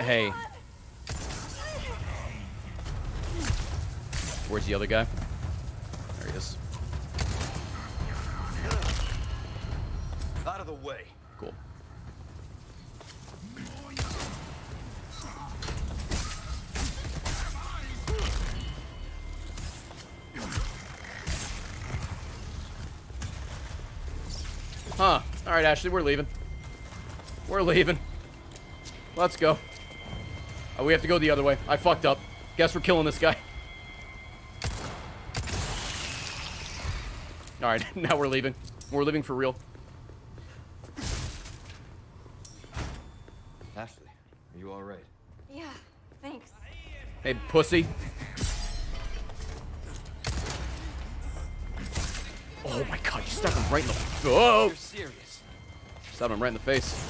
Hey. Where's the other guy? There he is. Out of the way. Cool. Huh. Alright, Ashley, we're leaving. We're leaving. Let's go. Oh, we have to go the other way. I fucked up. Guess we're killing this guy. Alright, now we're leaving. We're leaving for real. Ashley, are you all right? Yeah. Thanks. Hey, pussy. Oh my god, you stabbed him right in the... Oh! You're serious. Stabbed him right in the face.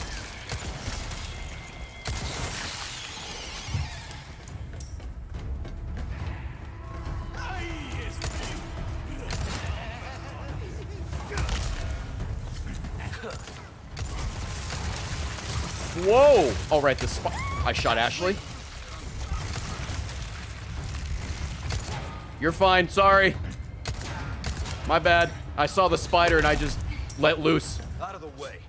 All right, the spot. I shot Ashley. You're fine. Sorry. My bad. I saw the spider and I just let loose. Out of the way.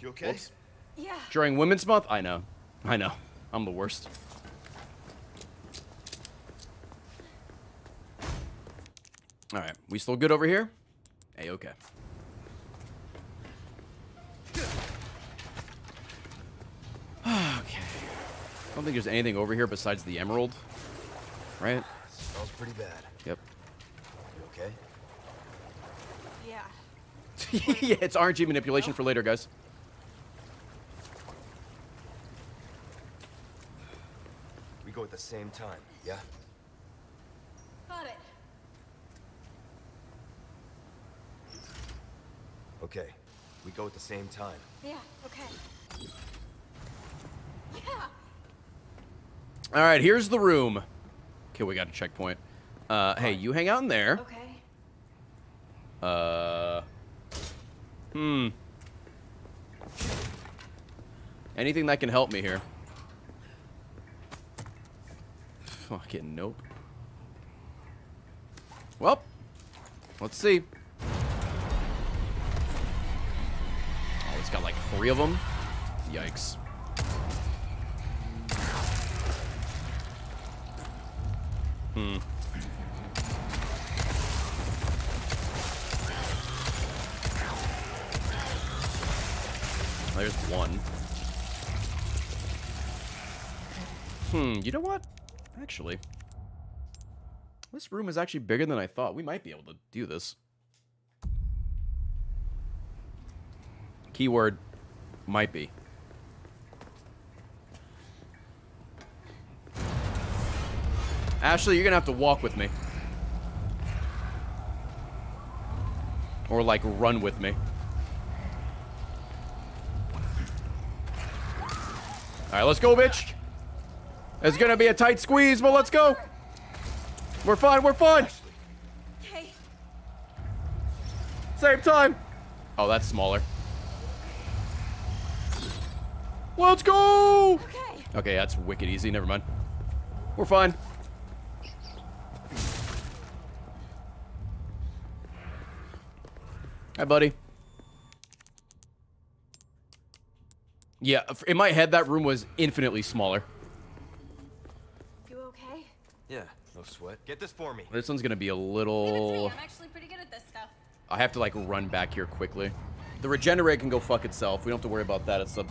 You okay? Whoops. Yeah. During Women's Month? I know. I know. I'm the worst. All right. We still good over here? Hey, okay. okay. I don't think there's anything over here besides the emerald. Right? Smells pretty bad. Yep. You okay? Yeah. yeah, it's RNG manipulation for later, guys. We go at the same time, yeah? Got it. Okay. We go at the same time. Yeah. Okay. Yeah. All right, here's the room. Okay, we got a checkpoint. Uh, hey, you hang out in there. Okay. Uh. Hmm. Anything that can help me here? Fucking nope. Well, let's see. Oh, it's got like three of them. Yikes. Hmm. There's one. Hmm, you know what? Actually, this room is actually bigger than I thought. We might be able to do this. Keyword, might be. Ashley, you're gonna have to walk with me. Or like run with me. Alright, let's go, bitch. It's gonna be a tight squeeze, but let's go. We're fine, we're fine. Okay. Same time. Oh, that's smaller. Let's go! Okay. Okay, that's wicked easy. Never mind. We're fine. Hi, buddy. Yeah, in my head, that room was infinitely smaller. You okay? Yeah, no sweat. Get this for me. This one's gonna be a Give it to me. little. I'm actually pretty good at this stuff. I have to like run back here quickly. The regenerate can go fuck itself. We don't have to worry about that. It's the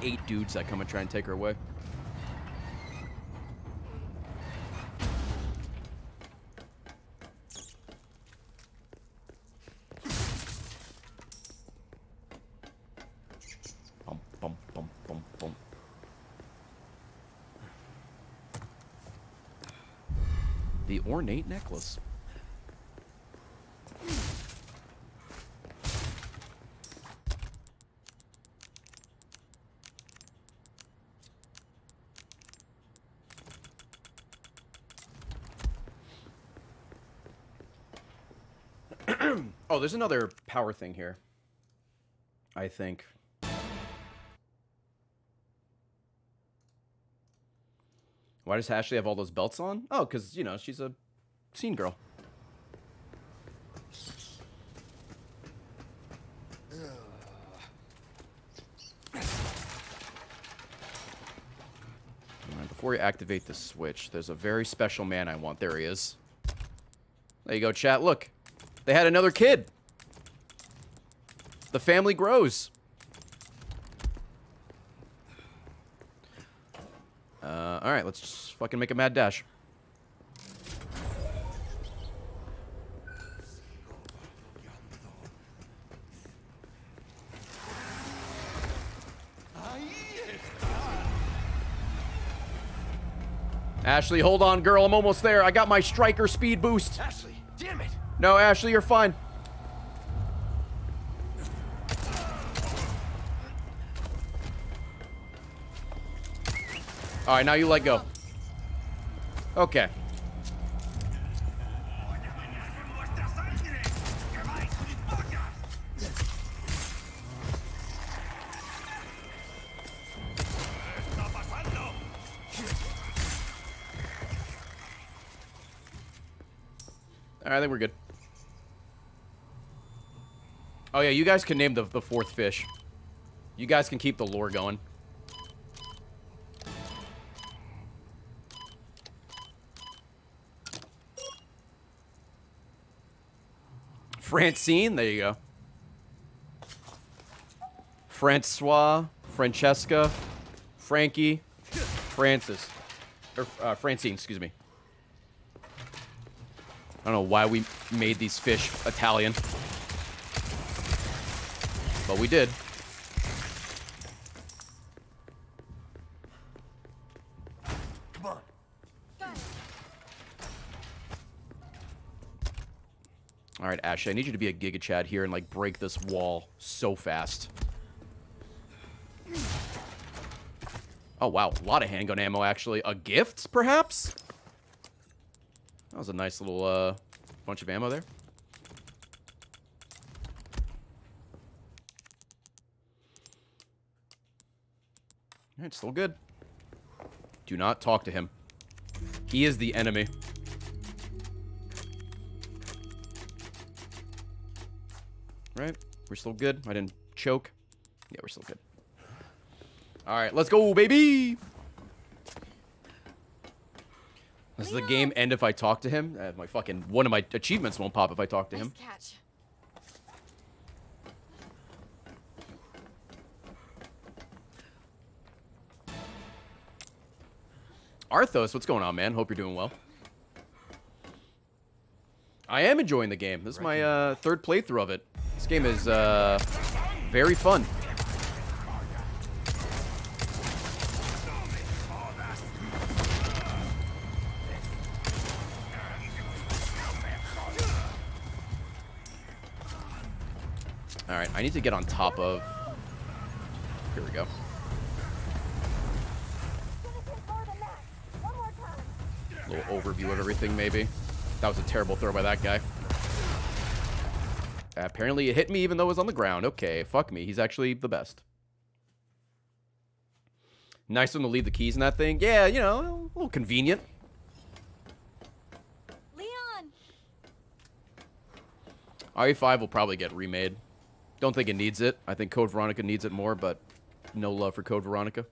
eight dudes that come and try and take her away. Bum, bum, bum, bum, bum. The ornate necklace. oh, there's another power thing here. I think. Why does Ashley have all those belts on? Oh, because, you know, she's a scene girl. Alright, before you activate the switch, there's a very special man I want. There he is. There you go, chat. Look. They had another kid. The family grows. Uh, alright, let's just fucking make a mad dash. Ashley, hold on, girl. I'm almost there. I got my striker speed boost. Ashley, damn it! No, Ashley, you're fine. All right, now you let go. Okay. All right, I think we're good. Oh yeah, you guys can name the the fourth fish. You guys can keep the lore going. Francine, there you go. Francois, Francesca, Frankie, Francis, or uh, Francine, excuse me. I don't know why we made these fish Italian, but we did. Come on. All right, Ashley, I need you to be a Giga Chad here and like break this wall so fast. Oh wow, a lot of handgun ammo actually. A gift, perhaps? That was a nice little uh, bunch of ammo there. Right, still good. Do not talk to him. He is the enemy. Right? We're still good. I didn't choke. Yeah, we're still good. All right, let's go, baby. Does the game end if I talk to him? Uh, my fucking one of my achievements won't pop if I talk to him. Catch. Arthos, what's going on, man? Hope you're doing well. I am enjoying the game. This is my uh, third playthrough of it. This game is uh, very fun. I need to get on top of. Here we go. little overview of everything, maybe. That was a terrible throw by that guy. Apparently it hit me even though it was on the ground. Okay, fuck me. He's actually the best. Nice one to leave the keys in that thing. Yeah, you know, a little convenient. Leon! RE5 will probably get remade. Don't think it needs it. I think Code Veronica needs it more, but no love for Code Veronica.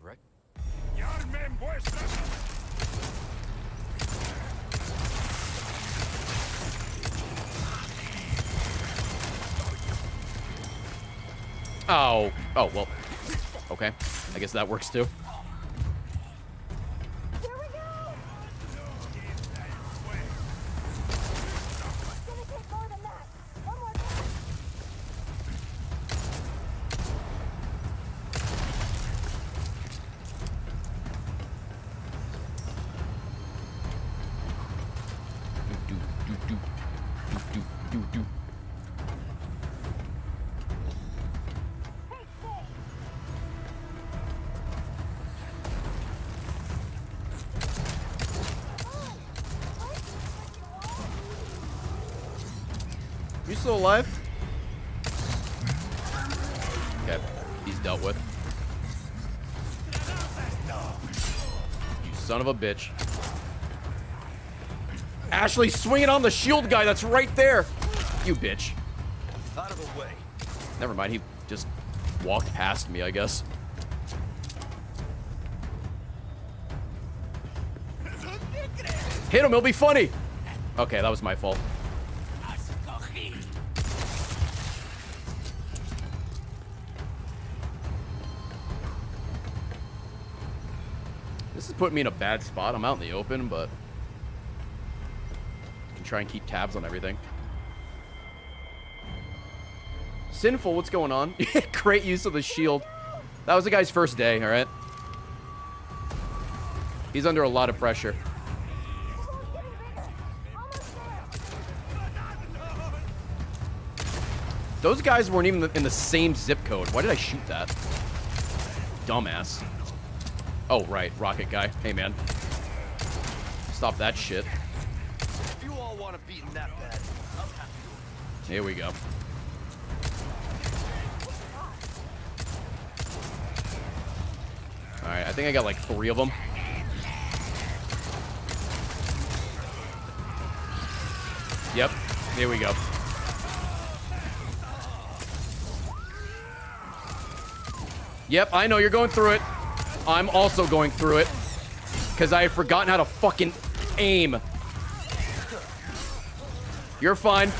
All right. Oh. Oh, well. Okay. I guess that works too. Of a bitch. Ashley, swing it on the shield guy that's right there. You bitch. Out of the way. Never mind, he just walked past me, I guess. Hit him, it'll be funny. Okay, that was my fault. Putting me in a bad spot. I'm out in the open, but I can try and keep tabs on everything. Sinful, what's going on? Great use of the shield. That was the guy's first day, all right? He's under a lot of pressure. Those guys weren't even in the same zip code. Why did I shoot that? Dumbass. Oh, right. Rocket guy. Hey, man. Stop that shit. If you all want to beat him that bad, I'm happy to. Here we go. Alright, I think I got like three of them. Yep. Here we go. Yep, I know you're going through it. I'm also going through it. Because I had forgotten how to fucking aim. You're fine.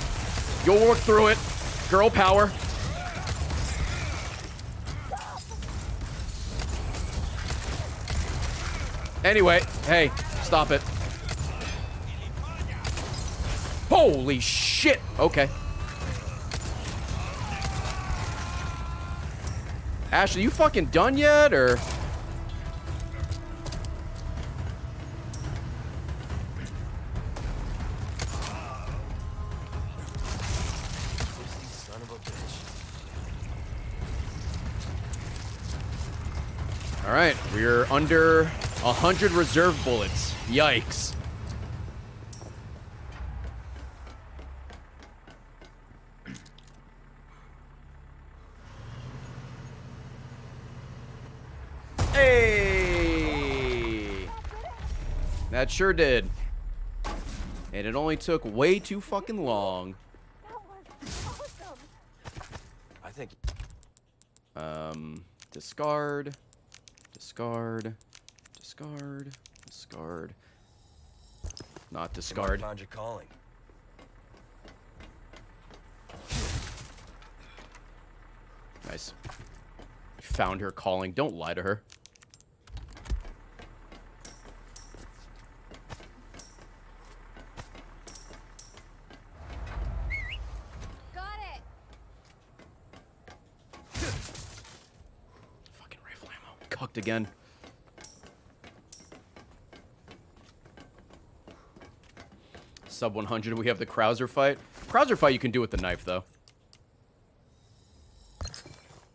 You'll work through it. Girl power. Anyway, hey, stop it. Holy shit! Okay. Ashley, you fucking done yet, or? Under 100 reserve bullets. Yikes. Hey! That sure did. And it only took way too fucking long. That was awesome. I think Um, discard, discard, discard, discard. Not discard. found your calling. Nice. Found her calling. Don't lie to her. Again. Sub 100. We have the Krauser fight. Krauser fight you can do with the knife, though.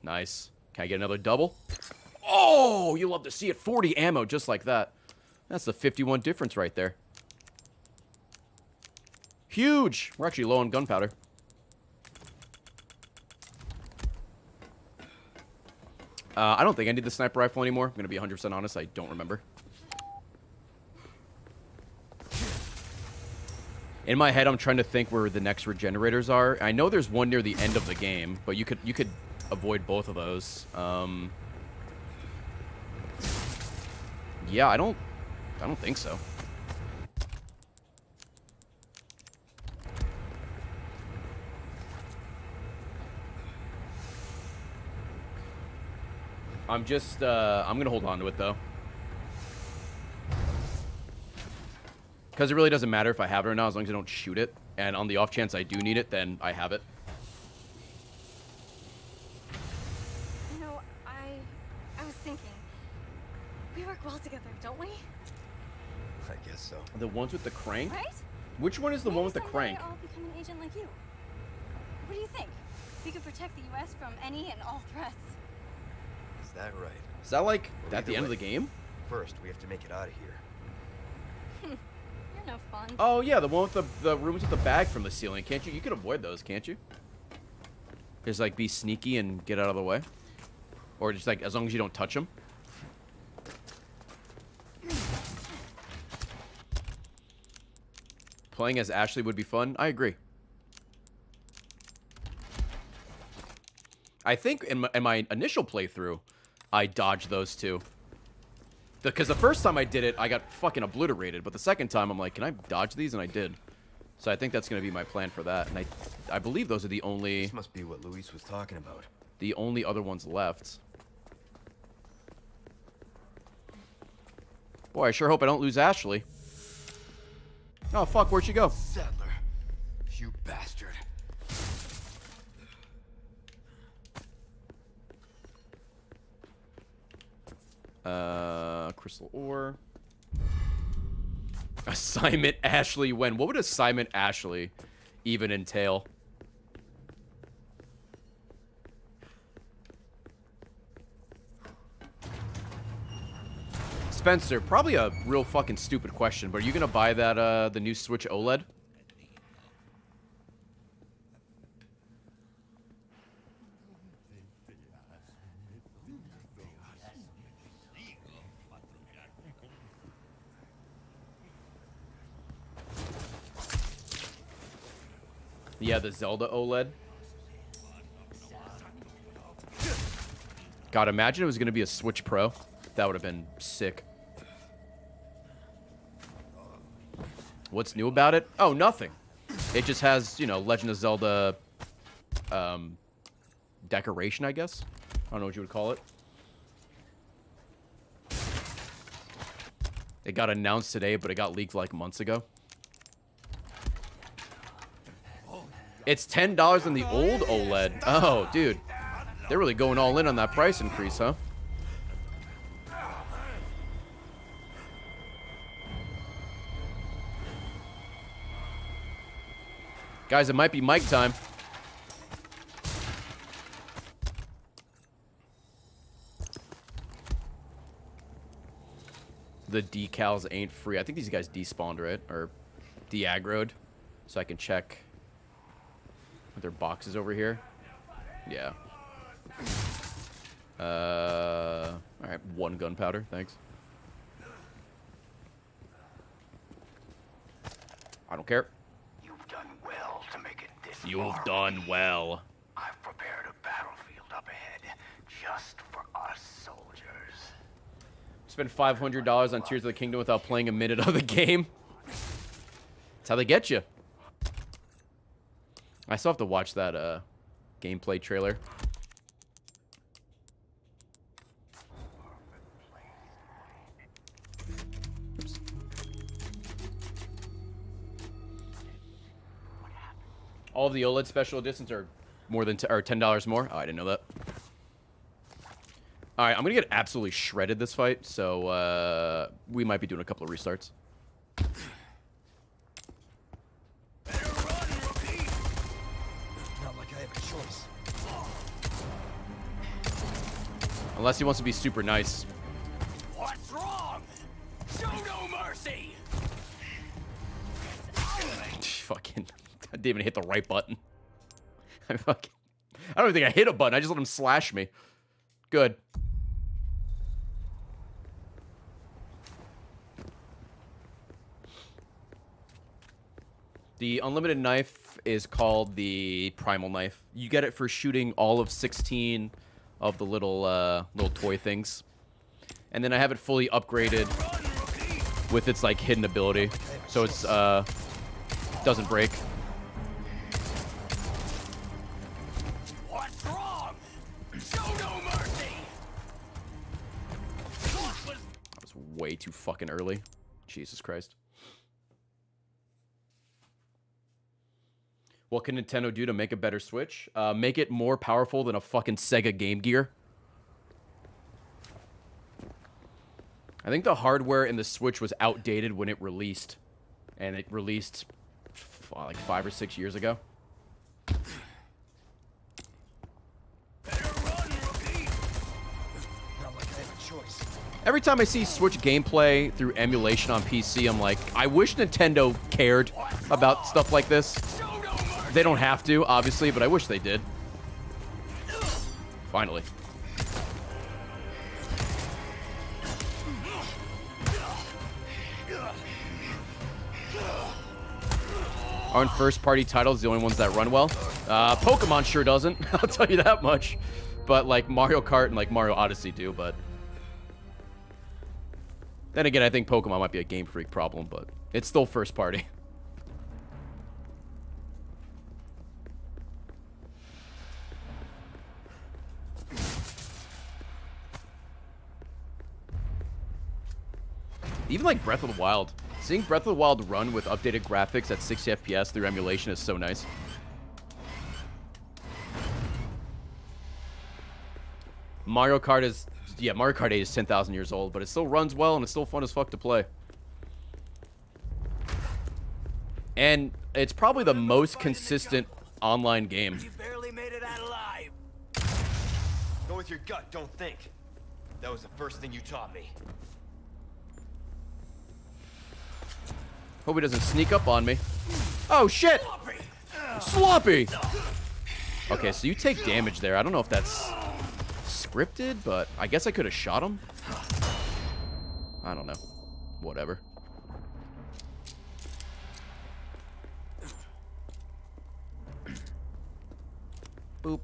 Nice. Can I get another double? Oh, you love to see it. 40 ammo just like that. That's the 51 difference right there. Huge. We're actually low on gunpowder. Uh, I don't think I need the sniper rifle anymore. I'm going to be 100% honest. I don't remember. In my head, I'm trying to think where the next regenerators are. I know there's one near the end of the game, but you could you could avoid both of those. Um, yeah, I don't I don't think so. I'm just uh, I'm gonna hold on to it though. Because it really doesn't matter if I have it or not, as long as I don't shoot it. And on the off chance I do need it, then I have it. You know, I I was thinking. We work well together, don't we? I guess so. The ones with the crank? Right? Which one is the Maybe one with the crank? I'll become an agent like you. What do you think? We could protect the U.S. from any and all threats. Is that right? Is that like Well, at the either end of the game? First, we have to make it out of here. You're no fun. Oh yeah, the one with the the rooms with the bag from the ceiling. Can't you? You can avoid those, can't you? Just like be sneaky and get out of the way, or just like as long as you don't touch them. Playing as Ashley would be fun. I agree. I think in my, in my initial playthrough, I dodged those two. Because the first time I did it, I got fucking obliterated. But the second time, I'm like, can I dodge these? And I did. So I think that's going to be my plan for that. And I, I believe those are the only, This must be what Luis was talking about. the only other ones left. Boy, I sure hope I don't lose Ashley. Oh, fuck, where'd she go? Saddler, you bastard. Uh, crystal ore. Assignment Ashley when? What would assignment Ashley even entail? Spencer, probably a real fucking stupid question, but are you gonna buy that uh the new Switch OLED? Yeah, the Zelda OLED. God, imagine it was going to be a Switch Pro. That would have been sick. What's new about it? Oh, nothing. It just has, you know, Legend of Zelda um, decoration, I guess. I don't know what you would call it. It got announced today, but it got leaked like months ago. It's $10 on the old OLED. Oh, dude. They're really going all in on that price increase, huh? Guys, it might be mic time. The decals ain't free. I think these guys despawned, right? Or de-aggroed. So I can check are there boxes over here? Yeah. Uh, all right, one gunpowder, thanks. I don't care. You've done well to make it this You've far. done well. I've prepared a battlefield up ahead just for us soldiers. Spend $500 on Tears of the Kingdom without playing a minute of the game. That's how they get you. I still have to watch that uh, gameplay trailer. All of the OLED special editions are more than or ten dollars more. Oh, I didn't know that. All right, I'm gonna get absolutely shredded this fight, so uh, we might be doing a couple of restarts. Unless he wants to be super nice. What's wrong? Show no mercy! fucking, I didn't even hit the right button. I fucking, I don't even think I hit a button. I just let him slash me. Good. The unlimited knife is called the primal knife. You get it for shooting all of 16 of the little uh, little toy things. And then I have it fully upgraded with its like hidden ability. So it's uh doesn't break. What's wrong? Show no mercy! What was That was way too fucking early. Jesus Christ. What can Nintendo do to make a better Switch? Uh, make it more powerful than a fucking Sega Game Gear. I think the hardware in the Switch was outdated when it released. And it released like five or six years ago. Every time I see Switch gameplay through emulation on PC, I'm like, I wish Nintendo cared about stuff like this. They don't have to, obviously, but I wish they did. Finally. Aren't first-party titles the only ones that run well? Uh, Pokemon sure doesn't. I'll tell you that much. But like Mario Kart and like Mario Odyssey do, but then again, I think Pokemon might be a Game Freak problem, but it's still first party. Even like Breath of the Wild. Seeing Breath of the Wild run with updated graphics at 60 FPS through emulation is so nice. Mario Kart is, yeah, Mario Kart 8 is 10,000 years old, but it still runs well and it's still fun as fuck to play. And it's probably the most consistent online game. barely made it out alive? Go with your gut, don't think. That was the first thing you taught me. Hope he doesn't sneak up on me. Oh, shit! Sloppy! Okay, so you take damage there. I don't know if that's scripted, but I guess I could have shot him. I don't know. Whatever. Boop.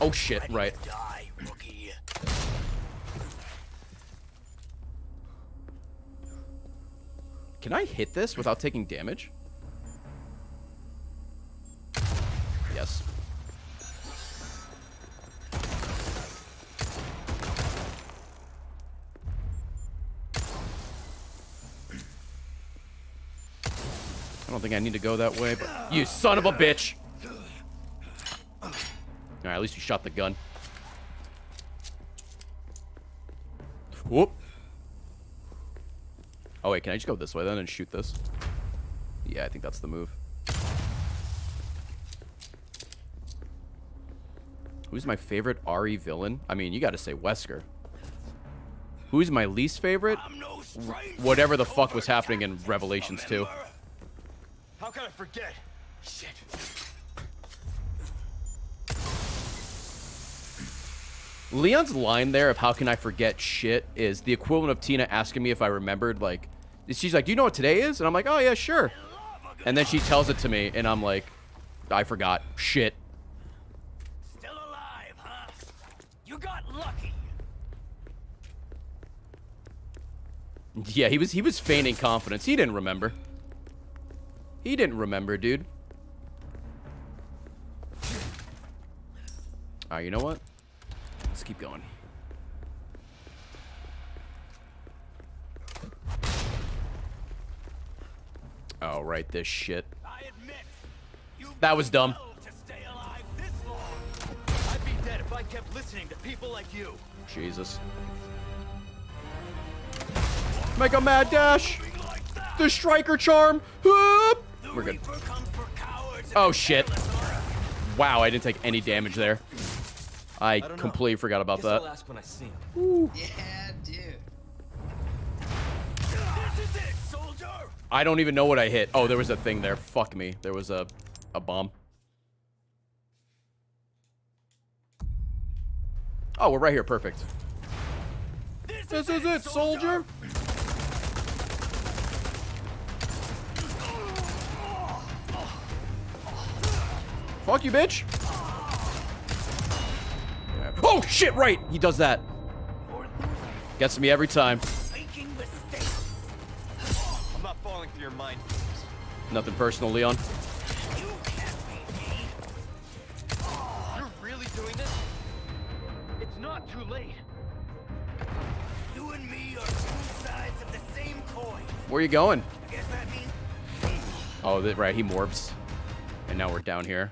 Oh shit, right. Die, rookie. Can I hit this without taking damage? Yes. I don't think I need to go that way, but you son of a bitch! Alright, at least you shot the gun. Whoop. Oh wait, can I just go this way then and shoot this? Yeah, I think that's the move. Who's my favorite RE villain? I mean, you gotta say Wesker. Who's my least favorite? Whatever the fuck was happening in Revelations 2. How can I forget? Shit. Leon's line there of how can I forget shit is the equivalent of Tina asking me if I remembered, like, she's like, do you know what today is? And I'm like, oh yeah, sure. And then she tells it to me, and I'm like, I forgot. Shit. Still alive, huh? You got lucky. Yeah, he was he was feigning confidence. He didn't remember. He didn't remember, dude. Alright, you know what? Let's keep going. Oh, right, this shit. That was dumb. I'd be dead if I kept listening to people like you. Jesus. Make a mad dash! The striker charm! Whoop! We're good. Oh, shit. Wow, I didn't take any damage there. I, don't know. completely forgot about Guess that. ask when I see him. Yeah, dude. This is it, soldier. I don't even know what I hit. Oh, there was a thing there. Fuck me. There was a, a bomb. Oh, we're right here. Perfect. This is it, soldier. Fuck you, bitch. Yeah. Oh, shit, right. He does that. Gets me every time. Your mind. Nothing personal, Leon. You can't beat me. You're really doing this? It's not too late. You and me are two sides of the same coin. Where are you going? I guess that means Oh, right. He morphs. And now we're down here.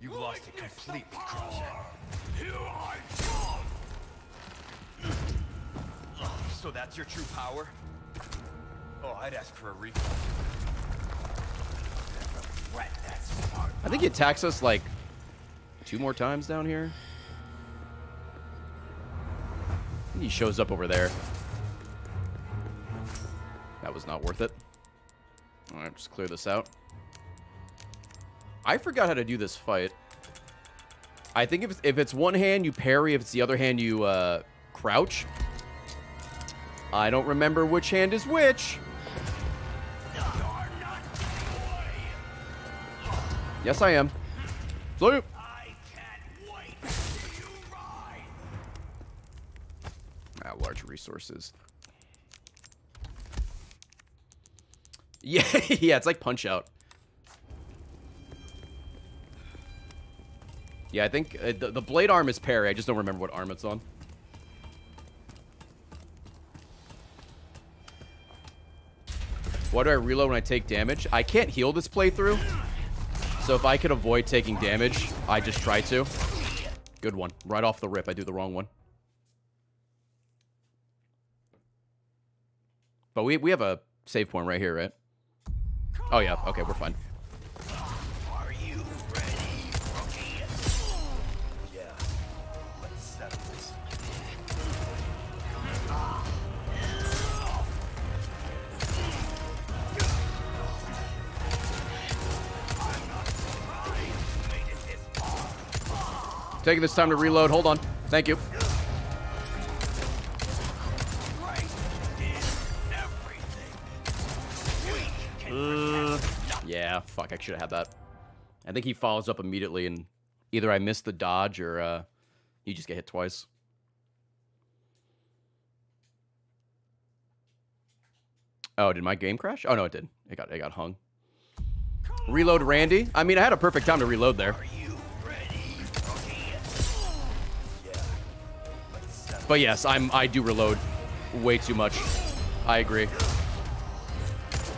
You've lost it completely, Krauser. here I come. So that's your true power? Oh, I'd ask for a refund. I think he attacks us like two more times down here. He shows up over there. That was not worth it. Alright, just clear this out. I forgot how to do this fight. I think if it's, if it's one hand, you parry. If it's the other hand, you uh, crouch. I don't remember which hand is which. Yes, I am. Salute. Ah, large resources. Yeah, yeah, it's like Punch Out. Yeah, I think uh, the, the blade arm is parry. I just don't remember what arm it's on. Why do I reload when I take damage? I can't heal this playthrough. So if I could avoid taking damage, I just try to. Good one. Right off the rip, I do the wrong one. But we, we have a save point right here, right? Oh, yeah. Okay, we're fine. Taking this time to reload. Hold on. Thank you. Everything. We Fuck, I should have had that. I think he follows up immediately, and either I miss the dodge or uh, you just get hit twice. Oh, did my game crash? Oh no, it did. It got it got hung. Reload Randy. I mean, I had a perfect time to reload there. But yes, I'm I do reload way too much. I agree.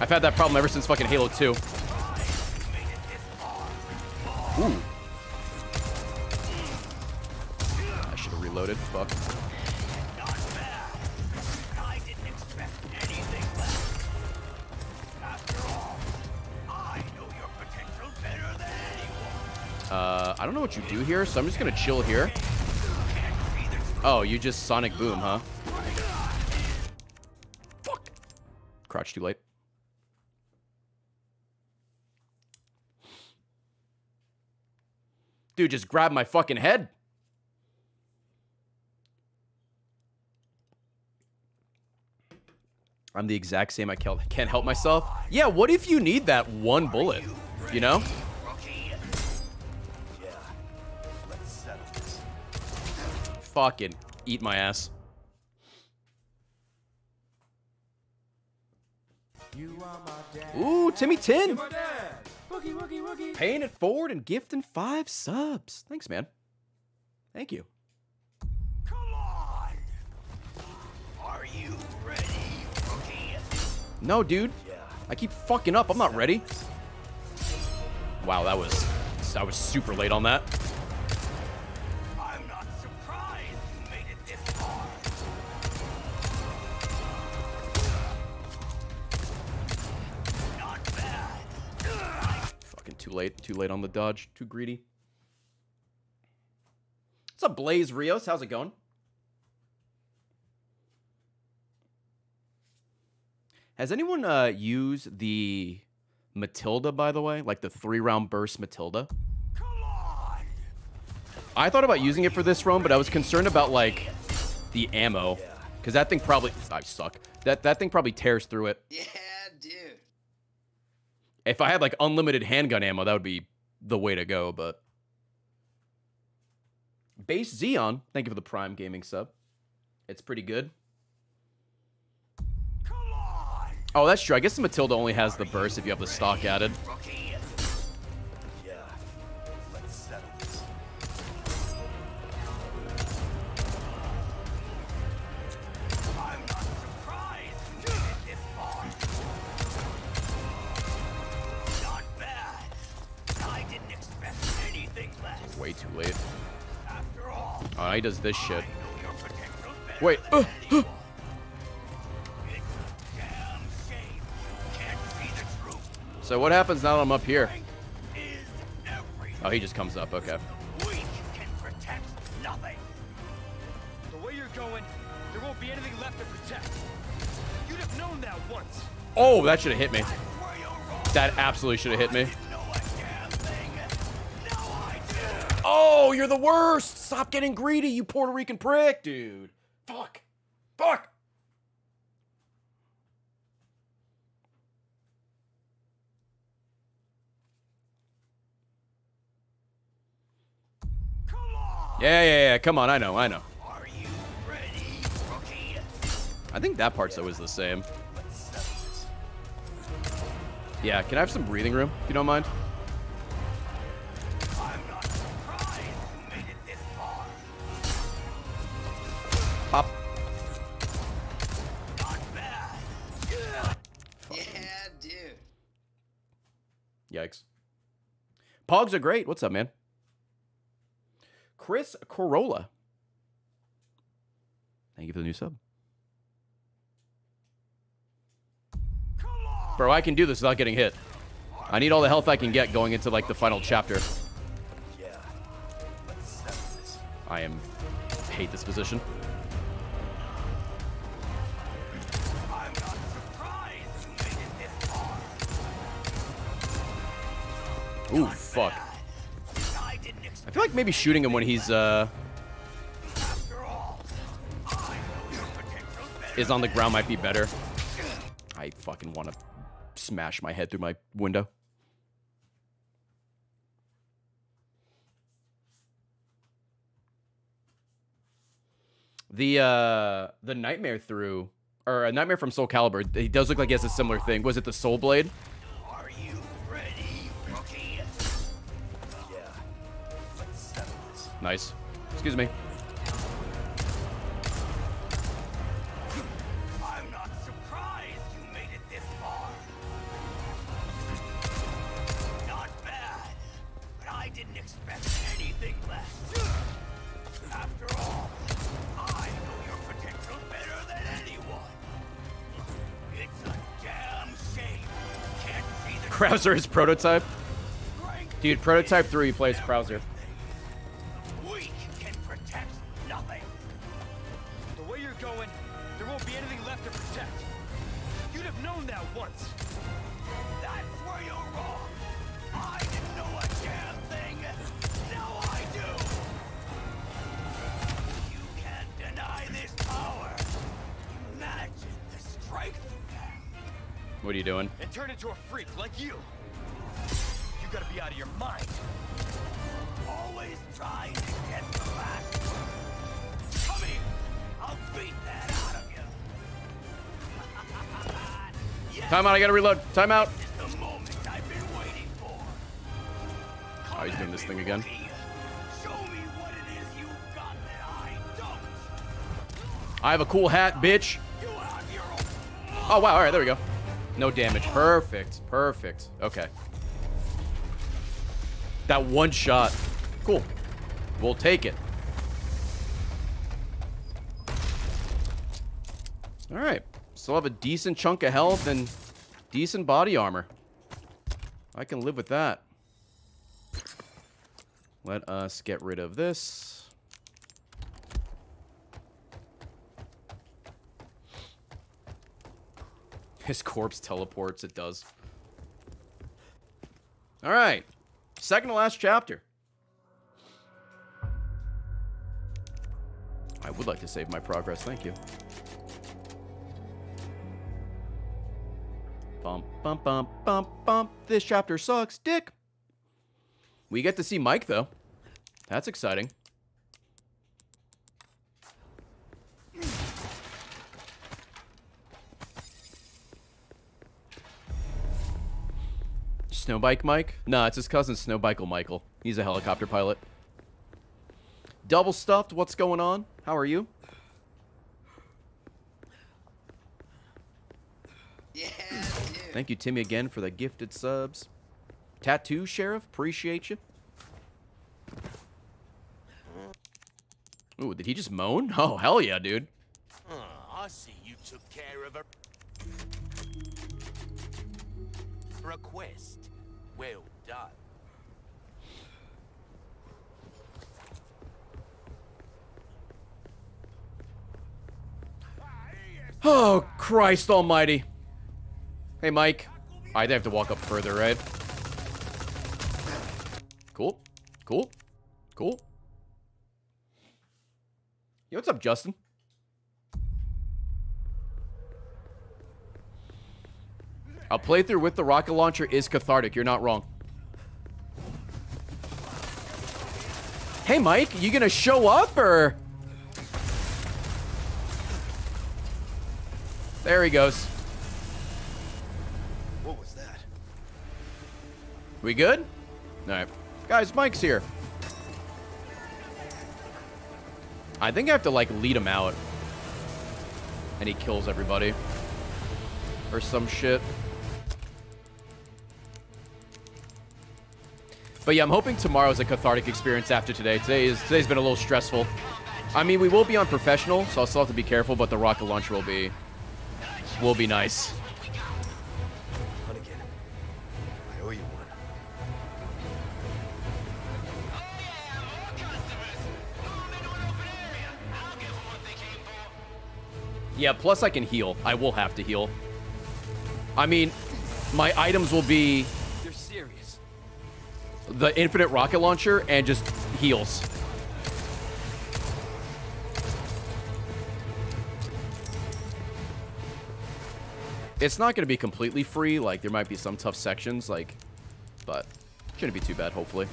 I've had that problem ever since fucking Halo 2. Ooh. I should have reloaded. Fuck. Uh, I don't know what you do here, so I'm just gonna chill here. Oh, you just Sonic Boom, huh? Fuck. Crouch too late. Dude, just grab my fucking head. I'm the exact same. I can't can't help myself. Yeah, what if you need that one bullet? You know? Fucking eat my ass. Ooh, Timmy Tin. Paying it forward and gifting five subs. Thanks, man. Thank you. Come on. Are you ready, rookie? No, dude. I keep fucking up. I'm not ready. Wow, that was I was super late on that. Too late. Too late on the dodge. Too greedy. What's up, Blaze Rios? How's it going? Has anyone uh, used the Matilda, by the way? Like the three round burst Matilda? I thought about using it for this run, but I was concerned about like the ammo. Because that thing probably I suck. That that thing probably tears through it. Yeah, dude. If I had like unlimited handgun ammo, that would be the way to go, but Base Xeon, thank you for the Prime Gaming sub. It's pretty good. Oh, that's true. I guess the Matilda only has the burst if you have the stock added. Does this shit. I know your potential better Wait. uh, uh. anyone. It's a damn shame you can't see the truth. So what happens now that I'm up here? Is everything. Oh, he just comes up. Okay. Weak can protect nothing. The way you're going, there won't be anything left to protect. You'd have known that once. Oh, that should have hit me. Where you're wrong, That absolutely should have hit me. Oh, you're the worst. Stop getting greedy, you Puerto Rican prick, dude. Fuck. Fuck. Yeah, yeah, yeah. Come on. I know. I know. Are you ready? I think that part's always the same. Let's settle this. Yeah. Can I have some breathing room, if you don't mind? Yikes. Pogs are great. What's up, man? Chris Corolla. Thank you for the new sub. Bro, I can do this without getting hit. I need all the health I can get going into like the final chapter. Yeah. Let's settle this. I am hate this position. Ooh, fuck. I feel like maybe shooting him when he's, uh... Is on the ground might be better. I fucking want to smash my head through my window. The uh the nightmare through or a nightmare from Soul Calibur, he does look like he has a similar thing. Was it the Soul Blade? Nice. Excuse me. I'm not surprised you made it this far. Not bad, but I didn't expect anything less. After all, I know your potential better than anyone. It's a damn shame you can't see the Krauser is prototype. Dude, prototype 3 plays Krauser. Doing? And turn into a freak like you. You gotta be out of your mind. Always trying to get the last. Come here. I'll beat that out of you. yes, Time out, I gotta reload. Time out. the moment I've been waiting for. Oh, he's doing this thing again. Show me what it is you've got that I have a cool hat, bitch. You have your own. Oh, wow. All right, there we go. No damage. Perfect. Perfect. Okay. That one shot. Cool. We'll take it. All right. Still have a decent chunk of health and decent body armor. I can live with that. Let us get rid of this. His corpse teleports. It does. All right. Second to last chapter. I would like to save my progress. Thank you. Bump, bump, bump, bump, bump. This chapter sucks. Dick. We get to see Mike, though. That's exciting. Snowbike Mike? No, it's his cousin Snowbikel Michael. He's a helicopter pilot. Double stuffed, what's going on? How are you? Yeah, dude. Thank you, Timmy, again for the gifted subs. Tattoo Sheriff, appreciate you. Ooh, did he just moan? Oh, hell yeah, dude. Oh, I see you took care of a request. Well done. Oh, Christ almighty. Hey, Mike. I have to walk up further, right? Cool. Cool. Cool. Yo, what's up, Justin? A playthrough with the rocket launcher is cathartic. You're not wrong. Hey, Mike, you gonna show up or? There he goes. What was that? We good? All right. Guys, Mike's here. I think I have to, like, lead him out. And he kills everybody. Or some shit. But yeah, I'm hoping tomorrow's a cathartic experience after today. Today is today's been a little stressful. I mean, we will be on professional, so I'll still have to be careful, but the rocket launcher will be will be nice. Yeah, plus I can heal. I will have to heal. I mean, my items will be the infinite rocket launcher and just heals. It's not going to be completely free. Like, there might be some tough sections, like, but shouldn't be too bad, hopefully.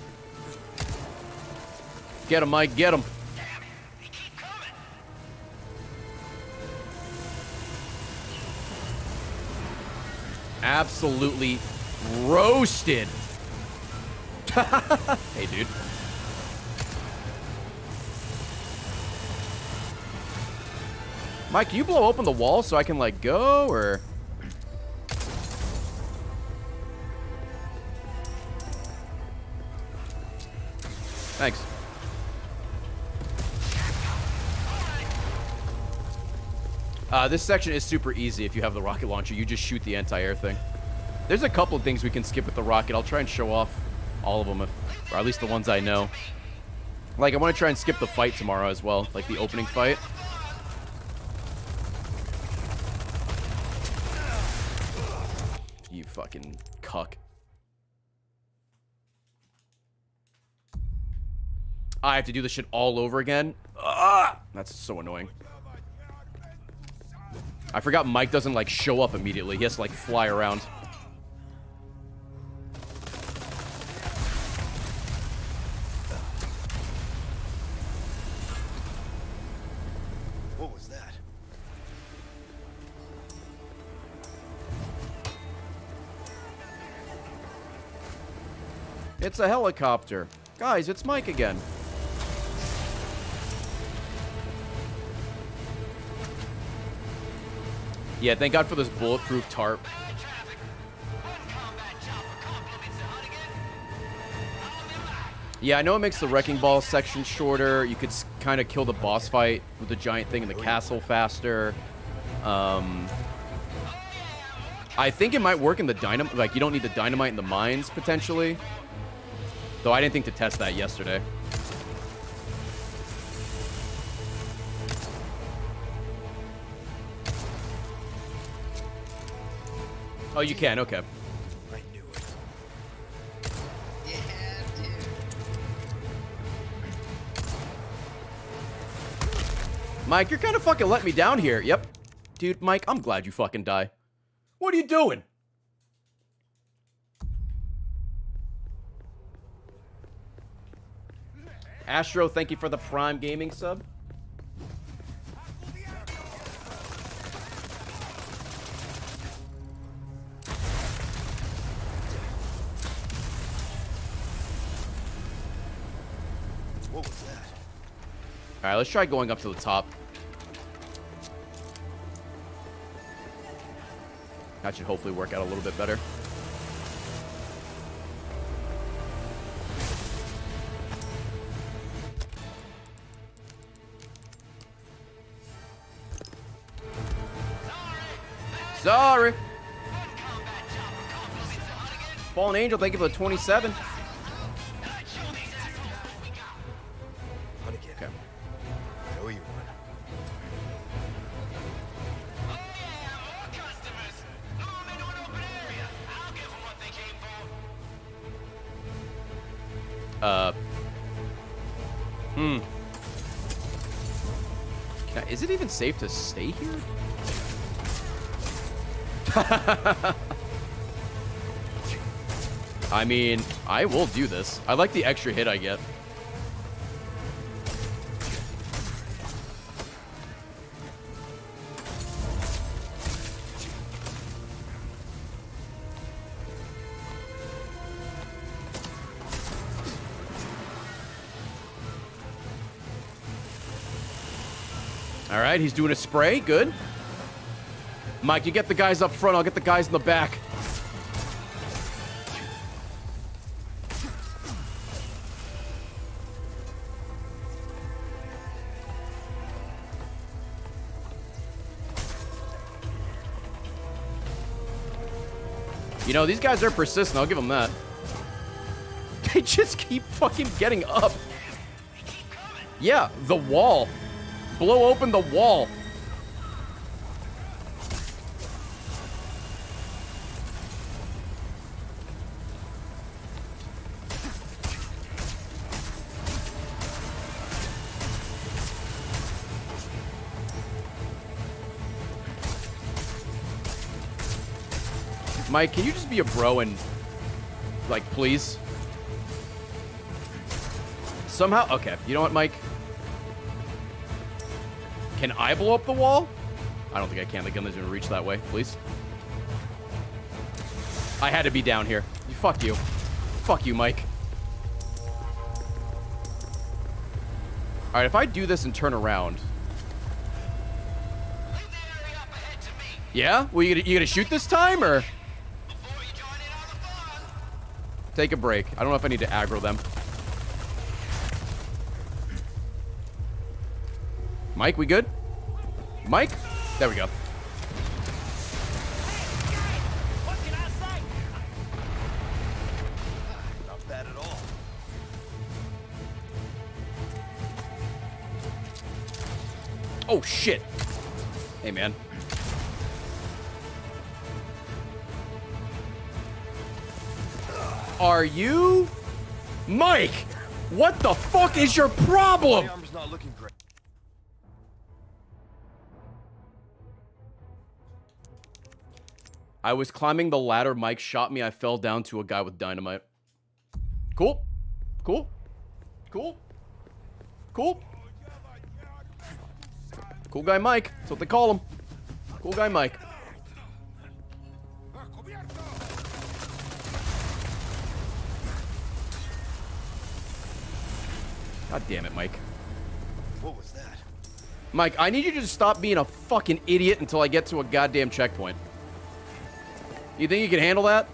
Get him, Mike. Get him. Absolutely roasted hey, dude. Mike, you blow open the wall so I can, like, go, or... Thanks. Uh, this section is super easy if you have the rocket launcher. You just shoot the anti-air thing. There's a couple of things we can skip with the rocket. I'll try and show off all of them, if, or at least the ones I know. Like, I want to try and skip the fight tomorrow as well, like the opening fight. You fucking cuck. I have to do this shit all over again. Ah, that's so annoying. I forgot Mike doesn't, like, show up immediately. He has to, like, fly around. It's a helicopter. Guys, it's Mike again. Yeah, thank God for this bulletproof tarp. Yeah, I know it makes the Wrecking Ball section shorter. You could kind of kill the boss fight with the giant thing in the castle faster. Um, I think it might work in the dynamite. Like, you don't need the dynamite in the mines, potentially. Though I didn't think to test that yesterday. Oh, you can? Okay. I knew it. Yeah, dude. Mike, you're kind of fucking letting me down here. Yep. Dude, Mike, I'm glad you fucking die. What are you doing? Astro, thank you for the Prime Gaming sub. What was that? All right, let's try going up to the top. That should hopefully work out a little bit better. Sorry. Fallen Angel, thank you for the 27. Okay. I owe you one. Uh. Hmm. Can I- is it even safe to stay here? I mean, I will do this. I like the extra hit I get. All right, he's doing a spray. Good. Mike, you get the guys up front. I'll get the guys in the back. You know, these guys are persistent. I'll give them that. They just keep fucking getting up. Yeah, the wall. Blow open the wall. Mike, can you just be a bro and, like, please? Somehow, okay. You know what, Mike? Can I blow up the wall? I don't think I can. The gun doesn't even reach that way. Please. I had to be down here. Fuck you. Fuck you, Mike. All right, if I do this and turn around. Yeah? Well, you gonna, you gonna shoot this time, or? Take a break. I don't know if I need to aggro them. Mike, we good? Mike? There we go. Oh, shit. Hey, man. Are you... Mike! What the fuck is your problem? My arm's not looking great. I was climbing the ladder. Mike shot me. I fell down to a guy with dynamite. Cool. Cool. Cool. Cool. Cool guy Mike. That's what they call him. Cool guy Mike. God damn it, Mike. What was that? Mike, I need you to stop being a fucking idiot until I get to a goddamn checkpoint. You think you can handle that?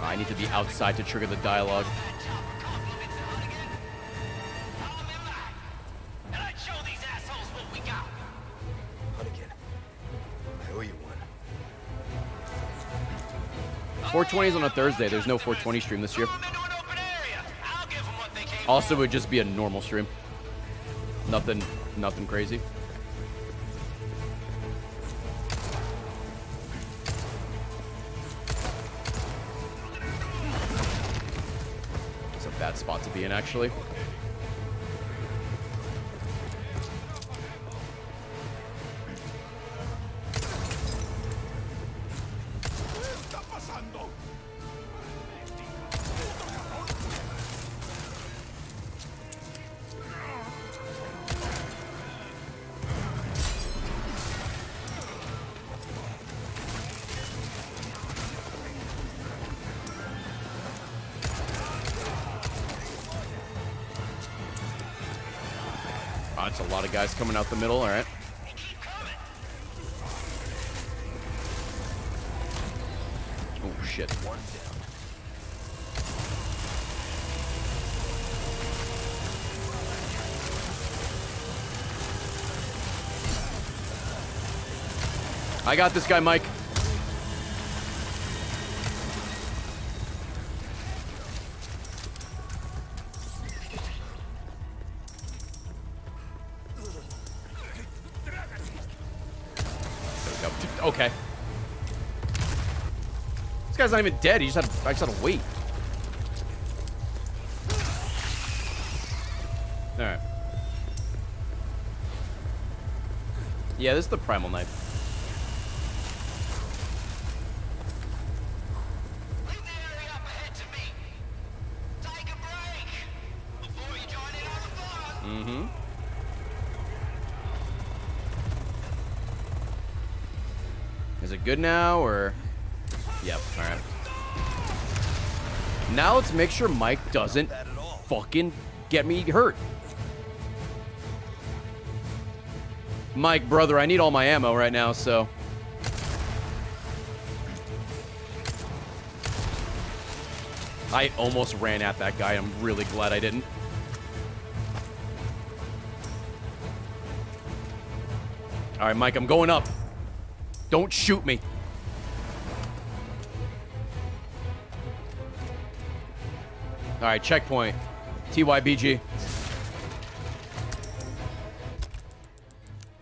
I need to be outside to trigger the dialogue. 420 is on a Thursday. There's no 420 stream this year. Also, it would just be a normal stream. Nothing, nothing crazy. It's a bad spot to be in, actually. Coming out the middle. All right. Oh shit. One down. I got this guy, Mike. Guy's not even dead. He just had. I just had to wait. All right. Yeah, this is the primal knife. Mm-hmm. Is it good now, or? Now let's make sure Mike doesn't fucking get me hurt. Mike, brother, I need all my ammo right now, so... I almost ran at that guy. I'm really glad I didn't. All right, Mike, I'm going up. Don't shoot me. All right, checkpoint. TYBG.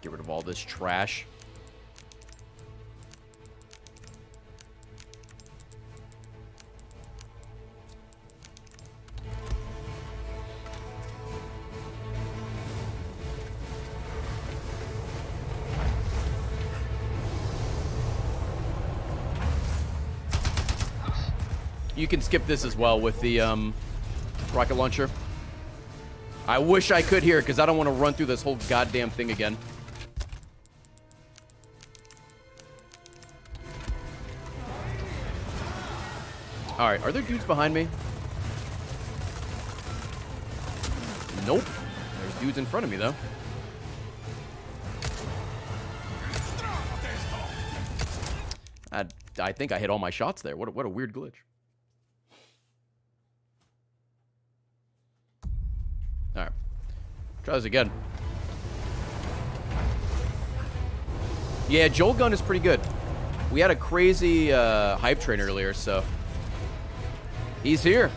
Get rid of all this trash. You can skip this as well with the um rocket launcher. I wish I could hear because I don't want to run through this whole goddamn thing again. Alright, are there dudes behind me? Nope. There's dudes in front of me, though. I, I think I hit all my shots there. What a, what a weird glitch. This again. Yeah, Joel Gun is pretty good. We had a crazy uh, hype train earlier, so... He's here.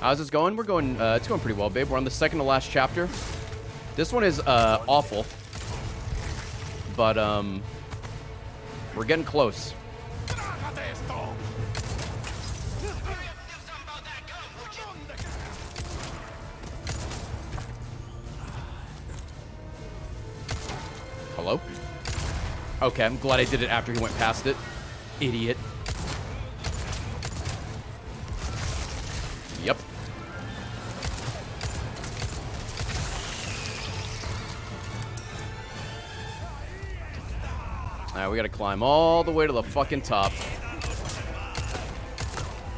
How's this going? We're going, uh, it's going pretty well, babe. We're on the second to last chapter. This one is, uh, awful. But, um, we're getting close. Hello? Okay, I'm glad I did it after he went past it. Idiot. Gotta climb all the way to the fucking top.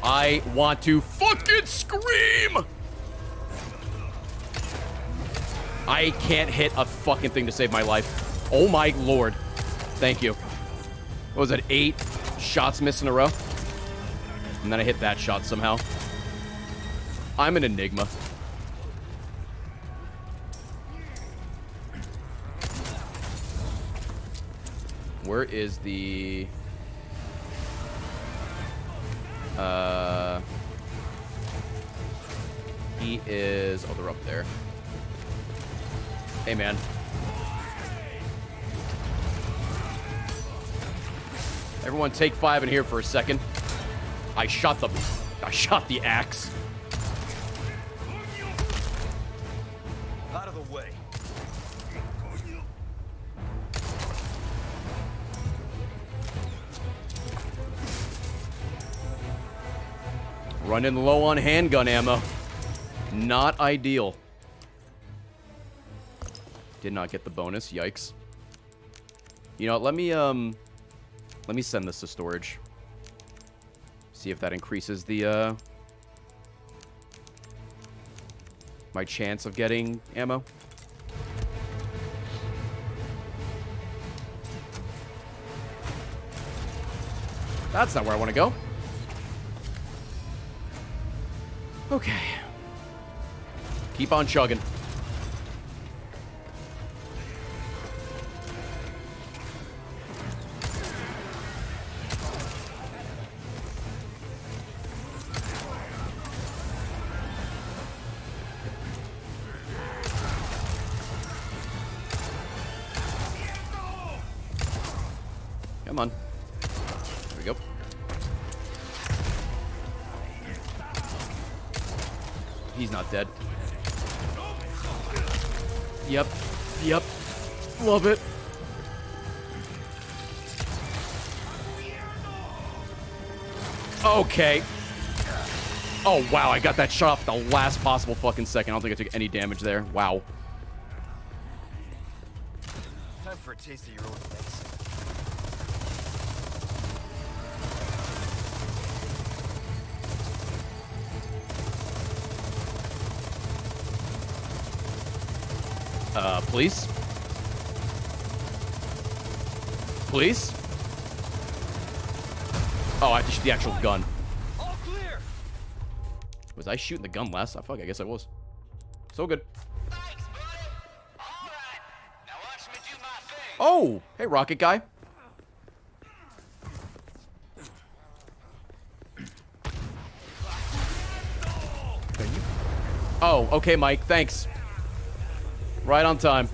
I want to fucking scream! I can't hit a fucking thing to save my life. Oh my lord. Thank you. What was it, eight shots missed in a row? And then I hit that shot somehow. I'm an enigma. Where is the... Uh... He is... Oh, they're up there. Hey, man. Everyone take five in here for a second. I shot the... I shot the axe. Running low on handgun ammo. Not ideal. Did not get the bonus. Yikes. You know, let me, um... Let me send this to storage. See if that increases the, uh... My chance of getting ammo. That's not where I want to go. Keep on chugging. I got that shot off the last possible fucking second. I don't think I took any damage there. Wow. Time for a taste of your own medicine. Uh, please? Please? Oh, I have to shoot the actual gun. Was I shooting the gun last? I fuck, I guess I was. So good. Oh, hey, rocket guy. Oh, okay, Mike. Thanks. Right on time.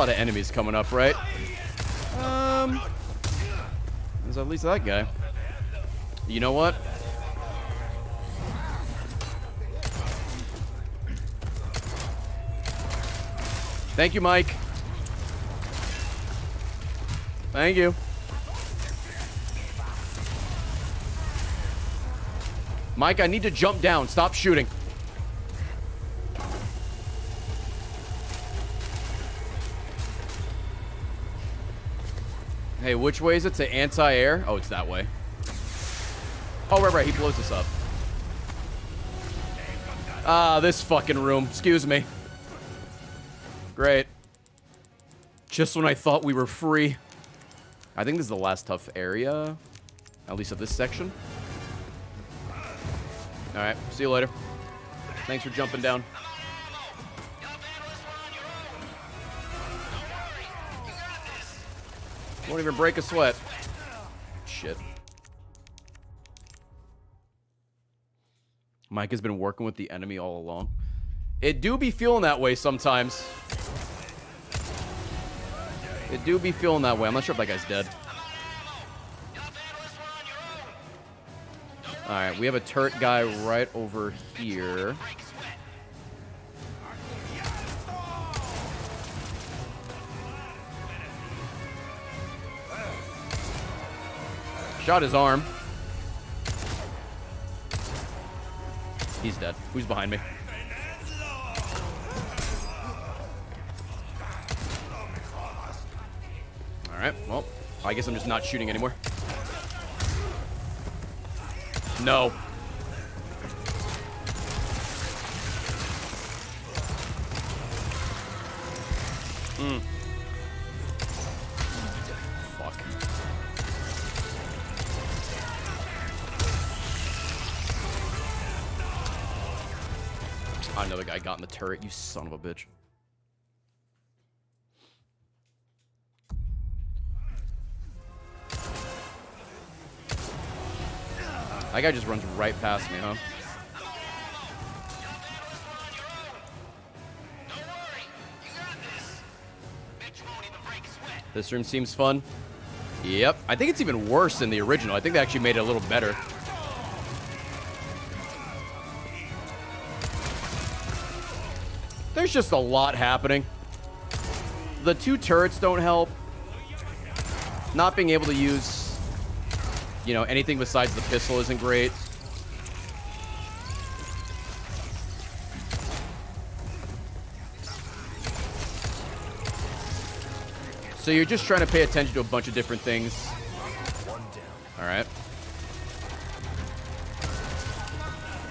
Lot of enemies coming up, right? Um, there's at least that guy. You know what? Thank you, Mike. Thank you. Mike, I need to jump down. Stop shooting. Hey, which way is it to anti-air? Oh, it's that way. Oh, right, right. He blows us up. Ah, this fucking room. Excuse me. Great. Just when I thought we were free. I think this is the last tough area. At least of this section. Alright, see you later. Thanks for jumping down. Won't even break a sweat. Shit. Mike has been working with the enemy all along. It do be feeling that way sometimes. It do be feeling that way. I'm not sure if that guy's dead. Alright, we have a turret guy right over here. Shot his arm. He's dead. Who's behind me? Alright, well, I guess I'm just not shooting anymore. No. Turret, you son of a bitch. That guy just runs right past me, huh? This room seems fun. Yep. I think it's even worse than the original. I think they actually made it a little better. There's just a lot happening. The two turrets don't help. Not being able to use, you know, anything besides the pistol isn't great. So you're just trying to pay attention to a bunch of different things. All right.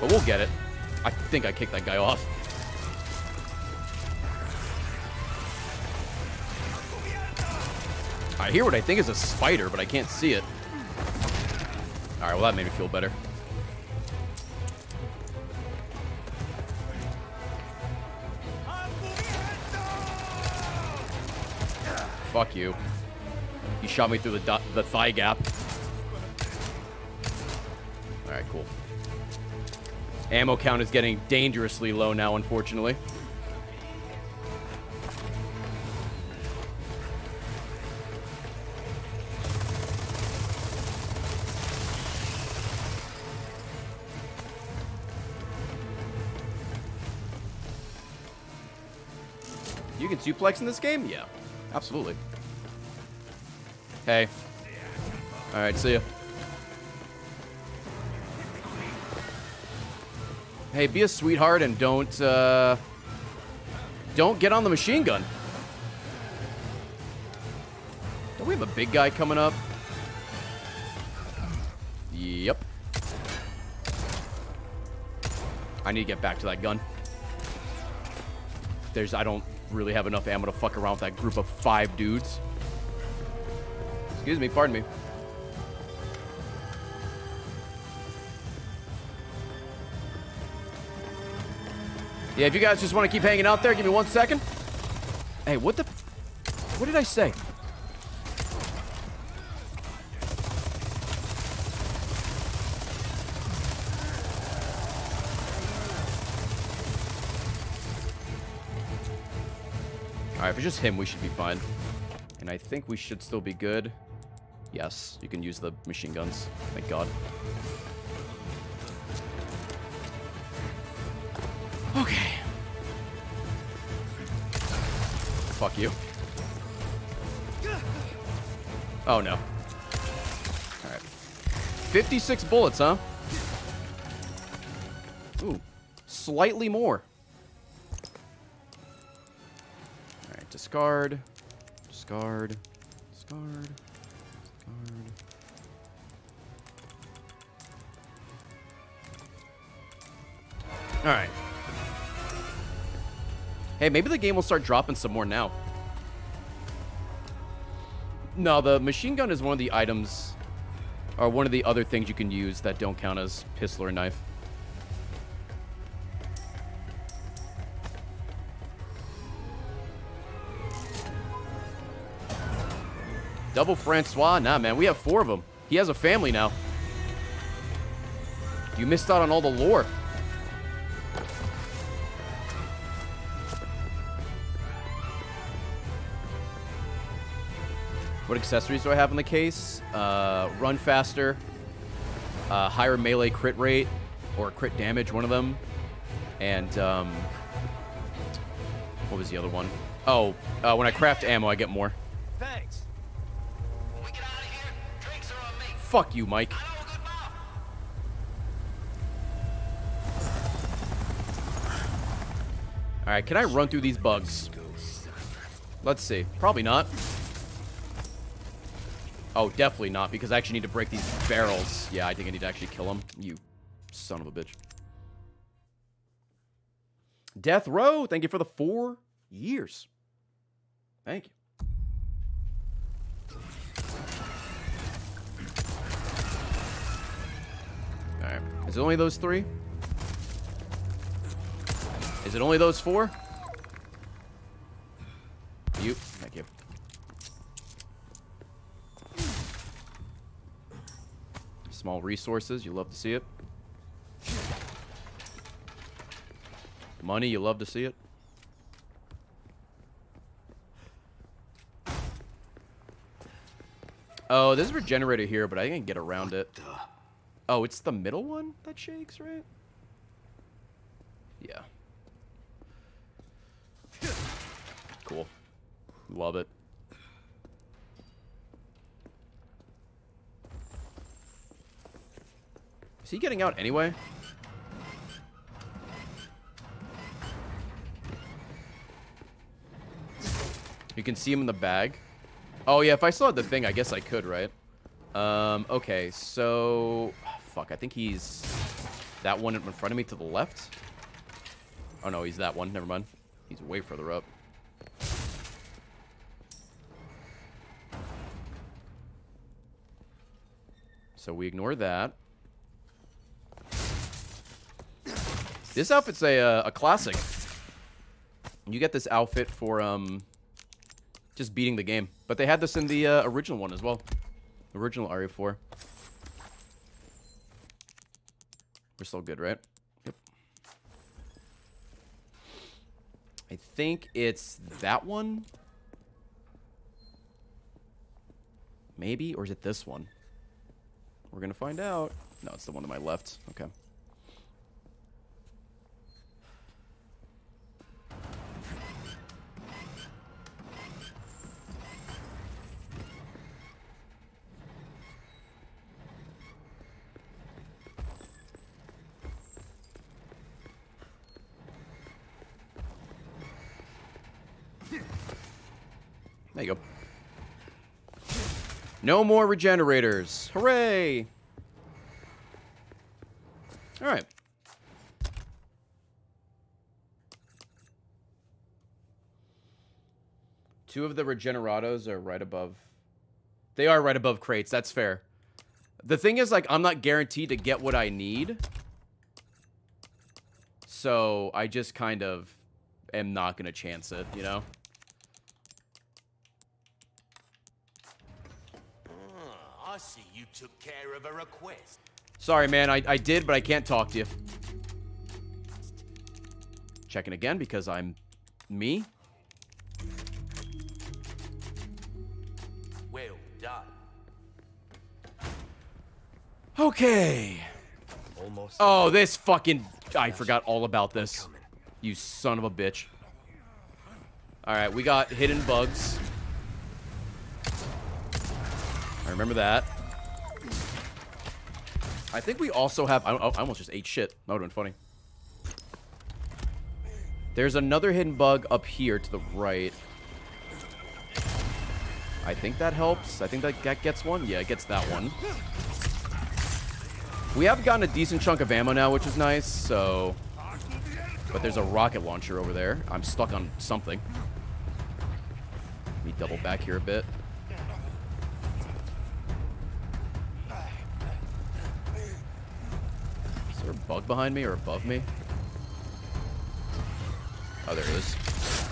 Well, we'll get it. I think I kicked that guy off. I hear what I think is a spider, but I can't see it. All right, well, that made me feel better. Fuck you. He shot me through the, the thigh gap. All right, cool. Ammo count is getting dangerously low now, unfortunately. Suplex in this game? Yeah, absolutely. Hey. All right, see ya. Hey, be a sweetheart and don't, uh... Don't get on the machine gun. Don't we have a big guy coming up? Yep. I need to get back to that gun. There's, I don't really have enough ammo to fuck around with that group of five dudes. Excuse me, pardon me. Yeah, if you guys just want to keep hanging out there, give me one second. Hey, what the... What did I say? It's just him, we should be fine. And I think we should still be good. Yes, you can use the machine guns. Thank God. Okay. Fuck you. Oh, no. Alright. 56 bullets, huh? Ooh. Slightly more. Discard. Discard. Discard. Discard. Alright. Hey, maybe the game will start dropping some more now. No, the machine gun is one of the items, or one of the other things you can use that don't count as pistol or knife. Double Francois? Nah, man, we have four of them. He has a family now. You missed out on all the lore. What accessories do I have in the case? Uh, run faster, uh, higher melee crit rate, or crit damage, one of them. And, um, what was the other one? Oh, uh, when I craft ammo, I get more. Fuck you, Mike. Alright, can I run through these bugs? Let's see. Probably not. Oh, definitely not, because I actually need to break these barrels. Yeah, I think I need to actually kill him. You son of a bitch. Death Row, thank you for the four years. Thank you. Alright. Is it only those three? Is it only those four? You. Thank you. Small resources. You love to see it. Money. You love to see it. Oh, there's a regenerator here, but I can get around it. Oh, it's the middle one that shakes, right? Yeah. Cool. Love it. Is he getting out anyway? You can see him in the bag. Oh, yeah, if I still had the thing, I guess I could, right? Um, okay, so... Fuck, I think he's... That one in front of me to the left? Oh, no, he's that one. Never mind. He's way further up. So we ignore that. This outfit's a, uh, a classic. You get this outfit for, um... Just beating the game. But they had this in the uh, original one as well. Original RE4. We're still good, right? Yep. I think it's that one. Maybe? Or is it this one? We're going to find out. No, it's the one to my left. Okay. There you go. No more regenerators. Hooray! Alright. Two of the regenerados are right above. They are right above crates. That's fair. The thing is, like, I'm not guaranteed to get what I need. So, I just kind of am not going to chance it, you know? see you took care of a request. Sorry, man. I, I did, but I can't talk to you. Checking again because I'm me. Well done. Okay. Almost. Oh, this fucking... I forgot all about this. You son of a bitch. All right, we got hidden bugs. I remember that. I think we also have... I, I almost just ate shit. That would've been funny. There's another hidden bug up here to the right. I think that helps. I think that, that gets one. Yeah, it gets that one. We have gotten a decent chunk of ammo now, which is nice, so... But there's a rocket launcher over there. I'm stuck on something. Let me double back here a bit. Bug behind me or above me? Oh, there it is.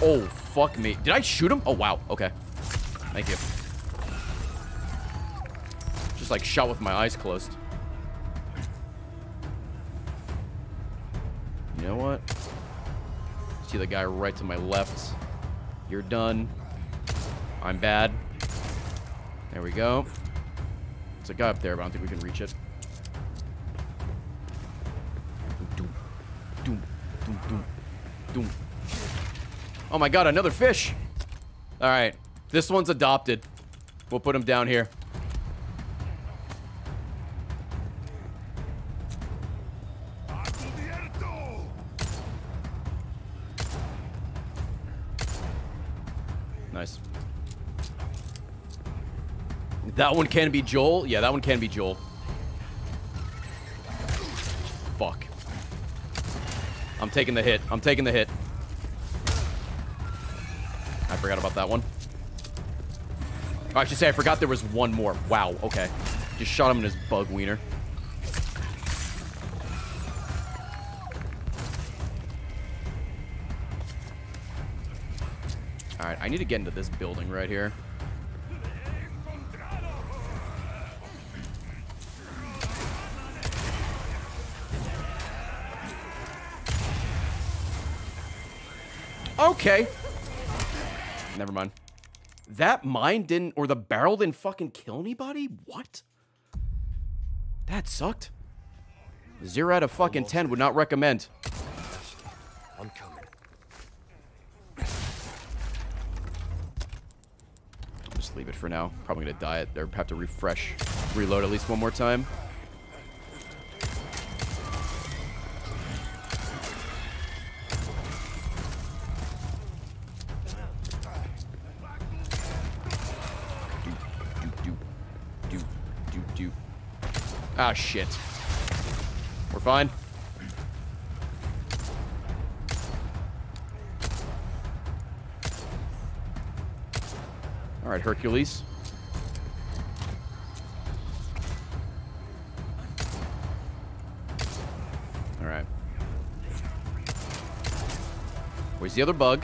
Oh, fuck me. Did I shoot him? Oh, wow. Okay. Thank you. Just like shot with my eyes closed. You know what? See the guy right to my left. You're done. I'm bad. There we go. There's a guy up there, but I don't think we can reach it. Doom. Oh my god, another fish! Alright. This one's adopted. We'll put him down here. Nice. That one can be Joel? Yeah, that one can be Joel. I'm taking the hit. I'm taking the hit. I forgot about that one. Oh, I should say I forgot there was one more. Wow, okay. Just shot him in his bug wiener. Alright, I need to get into this building right here. Okay. Never mind. That mine didn't, or the barrel didn't fucking kill anybody? What? That sucked. Zero out of fucking ten would not recommend. I'm coming. Just leave it for now. Probably gonna die it or have to refresh, reload at least one more time. Ah, shit. We're fine. All right, Hercules. All right. Where's the other bug?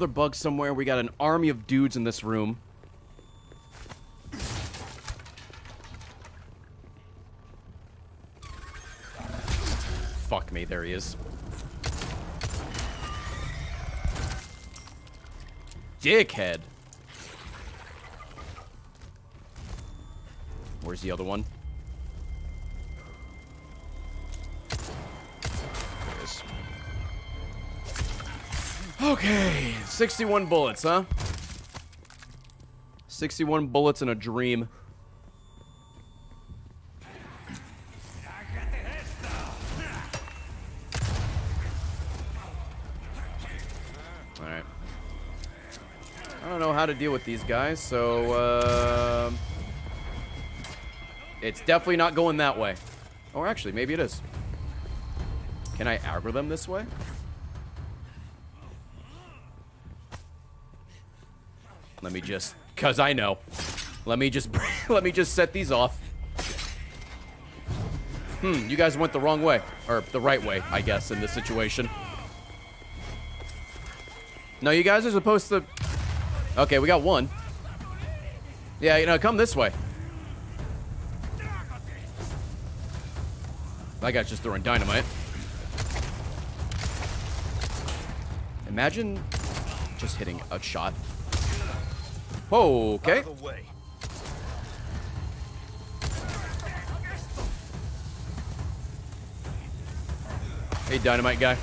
Another bug somewhere. We got an army of dudes in this room. Fuck me, there he is. Dickhead. Where's the other one? Okay, 61 bullets, huh? 61 bullets in a dream. Alright. I don't know how to deal with these guys, so, uh... It's definitely not going that way. Or actually, maybe it is. Can I aggro them this way? Let me just, cause I know. Let me just, let me just set these off. Hmm, you guys went the wrong way. Or the right way, I guess, in this situation. No, you guys are supposed to... Okay, we got one. Yeah, you know, come this way. That guy's just throwing dynamite. Imagine just hitting a shot. Whoa, okay. Out of the way. Hey, dynamite guy.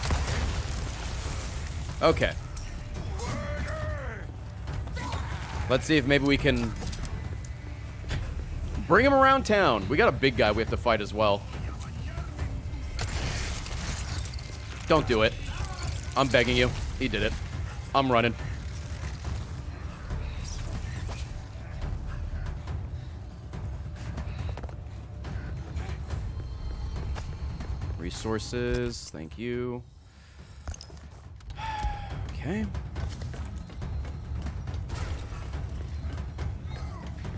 Okay. Let's see if maybe we can bring him around town. We got a big guy we have to fight as well. Don't do it. I'm begging you. He did it. I'm running. Resources. Thank you. Okay.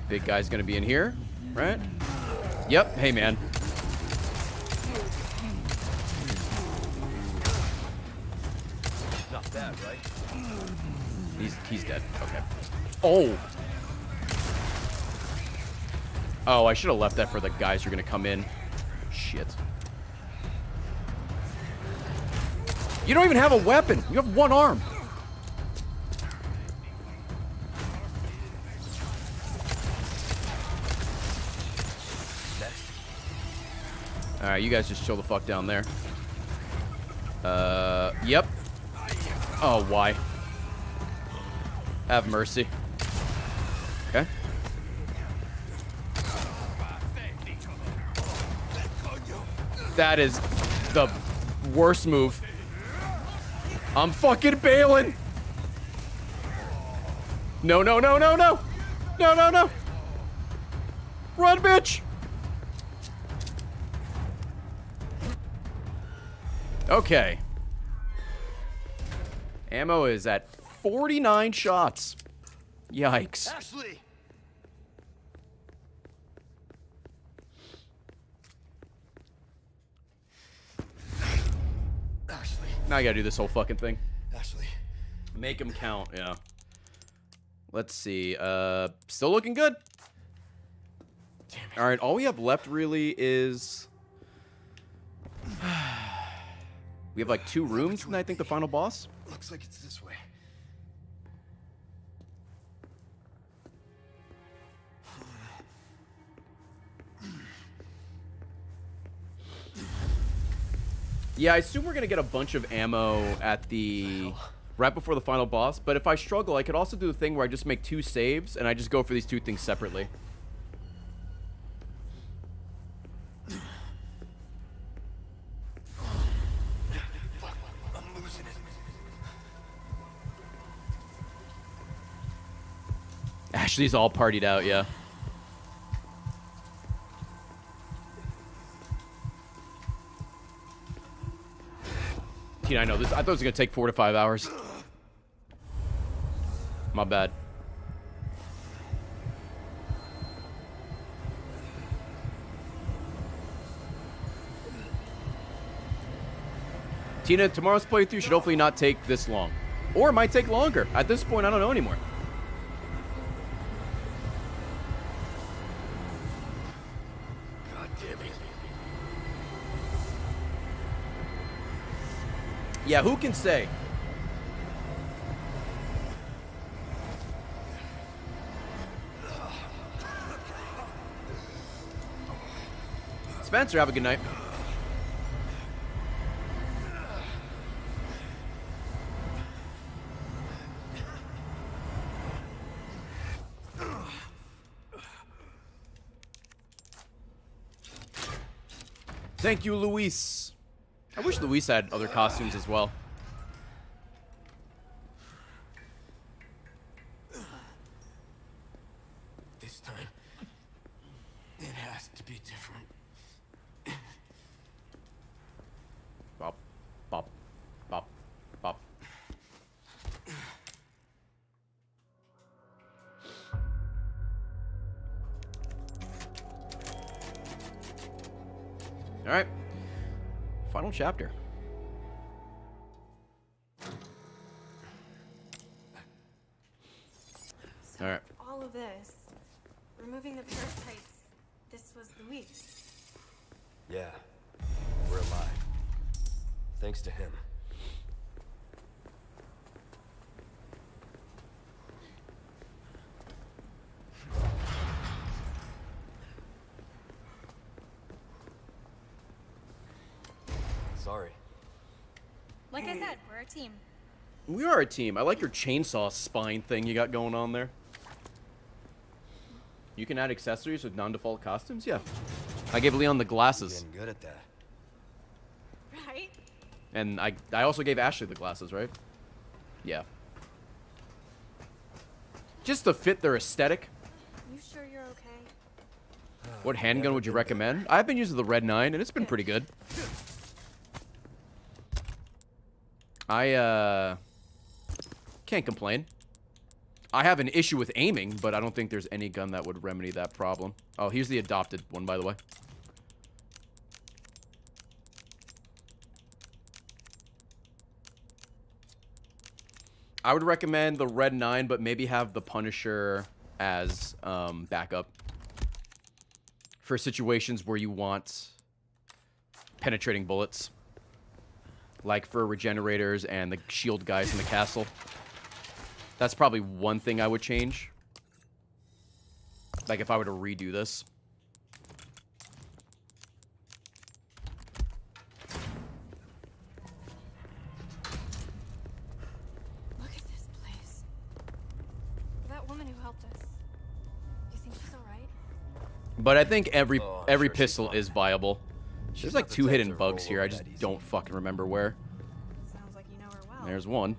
Big guy's gonna be in here, right? Yep. Hey, man. Not bad, right? He's he's dead. Okay. Oh. Oh, I should have left that for the guys who are gonna come in. Shit. You don't even have a weapon. You have one arm. All right, you guys just chill the fuck down there. Uh, yep. Oh, why? Have mercy. Okay. That is the worst move. I'm fucking bailing. No, no, no, no, no. No, no, no. Run, bitch. Okay. Ammo is at 49 shots. Yikes. Ashley! Ashley. Now I gotta do this whole fucking thing. Ashley. Make them count, yeah. Let's see. Uh, still looking good. All right, all we have left really is... we have like two rooms, and I think the final boss. Looks like it's this way. Yeah, I assume we're gonna get a bunch of ammo at the right before the final boss. But if I struggle, I could also do the thing where I just make two saves and I just go for these two things separately. I'm losing it. Ashley's all partied out, yeah. I know this. I thought it was gonna take four to five hours. My bad. Tina, tomorrow's playthrough should hopefully not take this long. Or it might take longer. At this point, I don't know anymore. Yeah, who can say? Spencer, have a good night. Thank you, Luis. I wish Luis had other costumes as well. Chapter. Team. We are a team. I like your chainsaw spine thing you got going on there. You can add accessories with non-default costumes? Yeah. I gave Leon the glasses. Getting good at that. Right? And I, I also gave Ashley the glasses, right? Yeah. Just to fit their aesthetic. You sure you're okay? What handgun would you recommend? I've been using the Red 9, and it's been pretty good. I, uh... Can't complain. I have an issue with aiming, but I don't think there's any gun that would remedy that problem. Oh, here's the adopted one, by the way. I would recommend the Red 9, but maybe have the Punisher as um, backup. For situations where you want penetrating bullets. Like for regenerators and the shield guys in the castle. That's probably one thing I would change. Like if I were to redo this. Look at this place. That woman who helped us. You think she's alright? But I think every Oh, every sure pistol is viable. She's There's like two hidden bugs here. I just don't fucking remember where. Sounds like you know her well. There's one.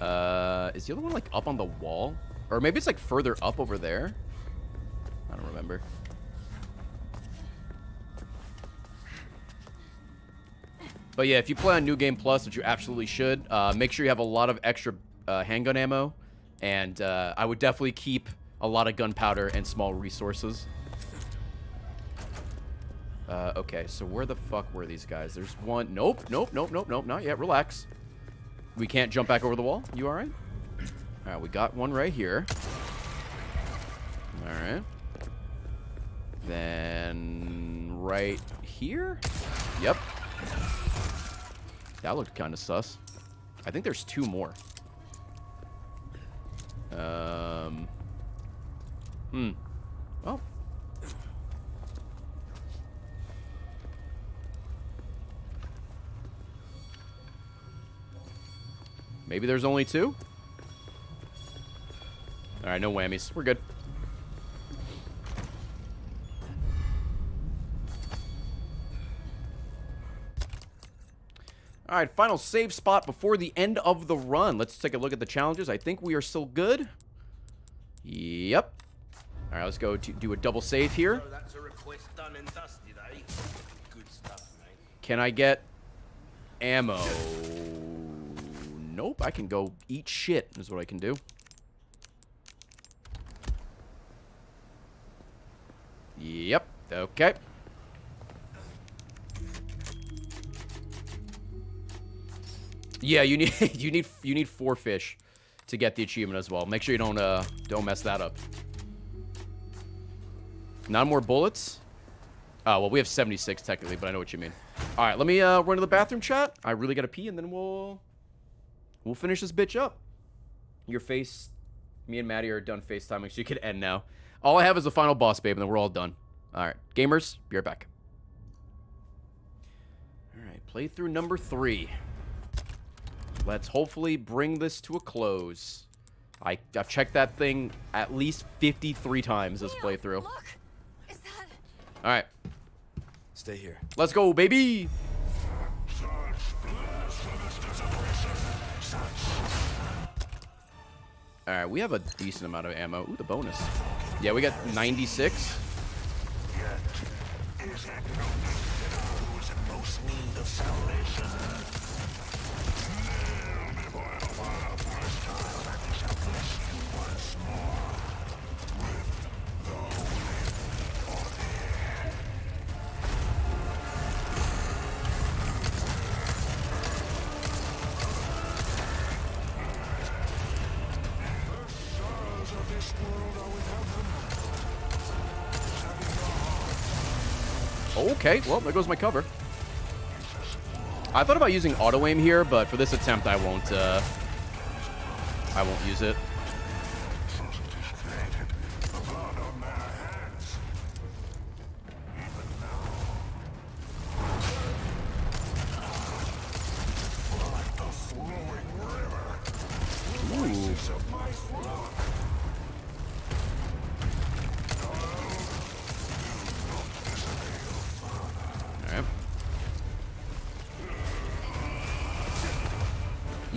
Uh, is the other one like up on the wall? Or maybe it's like further up over there? I don't remember. But yeah, if you play on New Game Plus, which you absolutely should, uh, make sure you have a lot of extra uh, handgun ammo. And uh, I would definitely keep a lot of gunpowder and small resources. Uh, okay, so where the fuck were these guys? There's one. Nope, nope, nope, nope, nope, not yet. Relax. We can't jump back over the wall. You all right? All right, we got one right here. All right. Then right here? Yep. That looked kind of sus. I think there's two more. Um. Hmm. Oh. Maybe there's only two? Alright, no whammies. We're good. Alright, final save spot before the end of the run. Let's take a look at the challenges. I think we are still good. Yep. Alright, let's go to do a double save here. So that's a request done and dusted, eh? Stuff. Can I get ammo? Nope, I can go eat shit is what I can do. Yep, okay. Yeah, you need you need you need four fish to get the achievement as well. Make sure you don't uh don't mess that up. Nine more bullets. Oh, well, we have 76 technically, but I know what you mean. All right, let me uh, run to the bathroom chat. I really got to pee, and then we'll we'll finish this bitch up. Your face, me and Maddie are done FaceTiming, so you can end now. All I have is the final boss, babe, and then we're all done. All right, gamers, be right back. All right, playthrough number three. Let's hopefully bring this to a close. I, I've checked that thing at least 53 times this playthrough. Look! Is that... All right, Stay here. let's go, baby. All right, we have a decent amount of ammo. Ooh, the bonus. Yeah, we got 96. Yet, Okay, well, there goes my cover. I thought about using auto aim here, but for this attempt, I won't. Uh, I won't use it.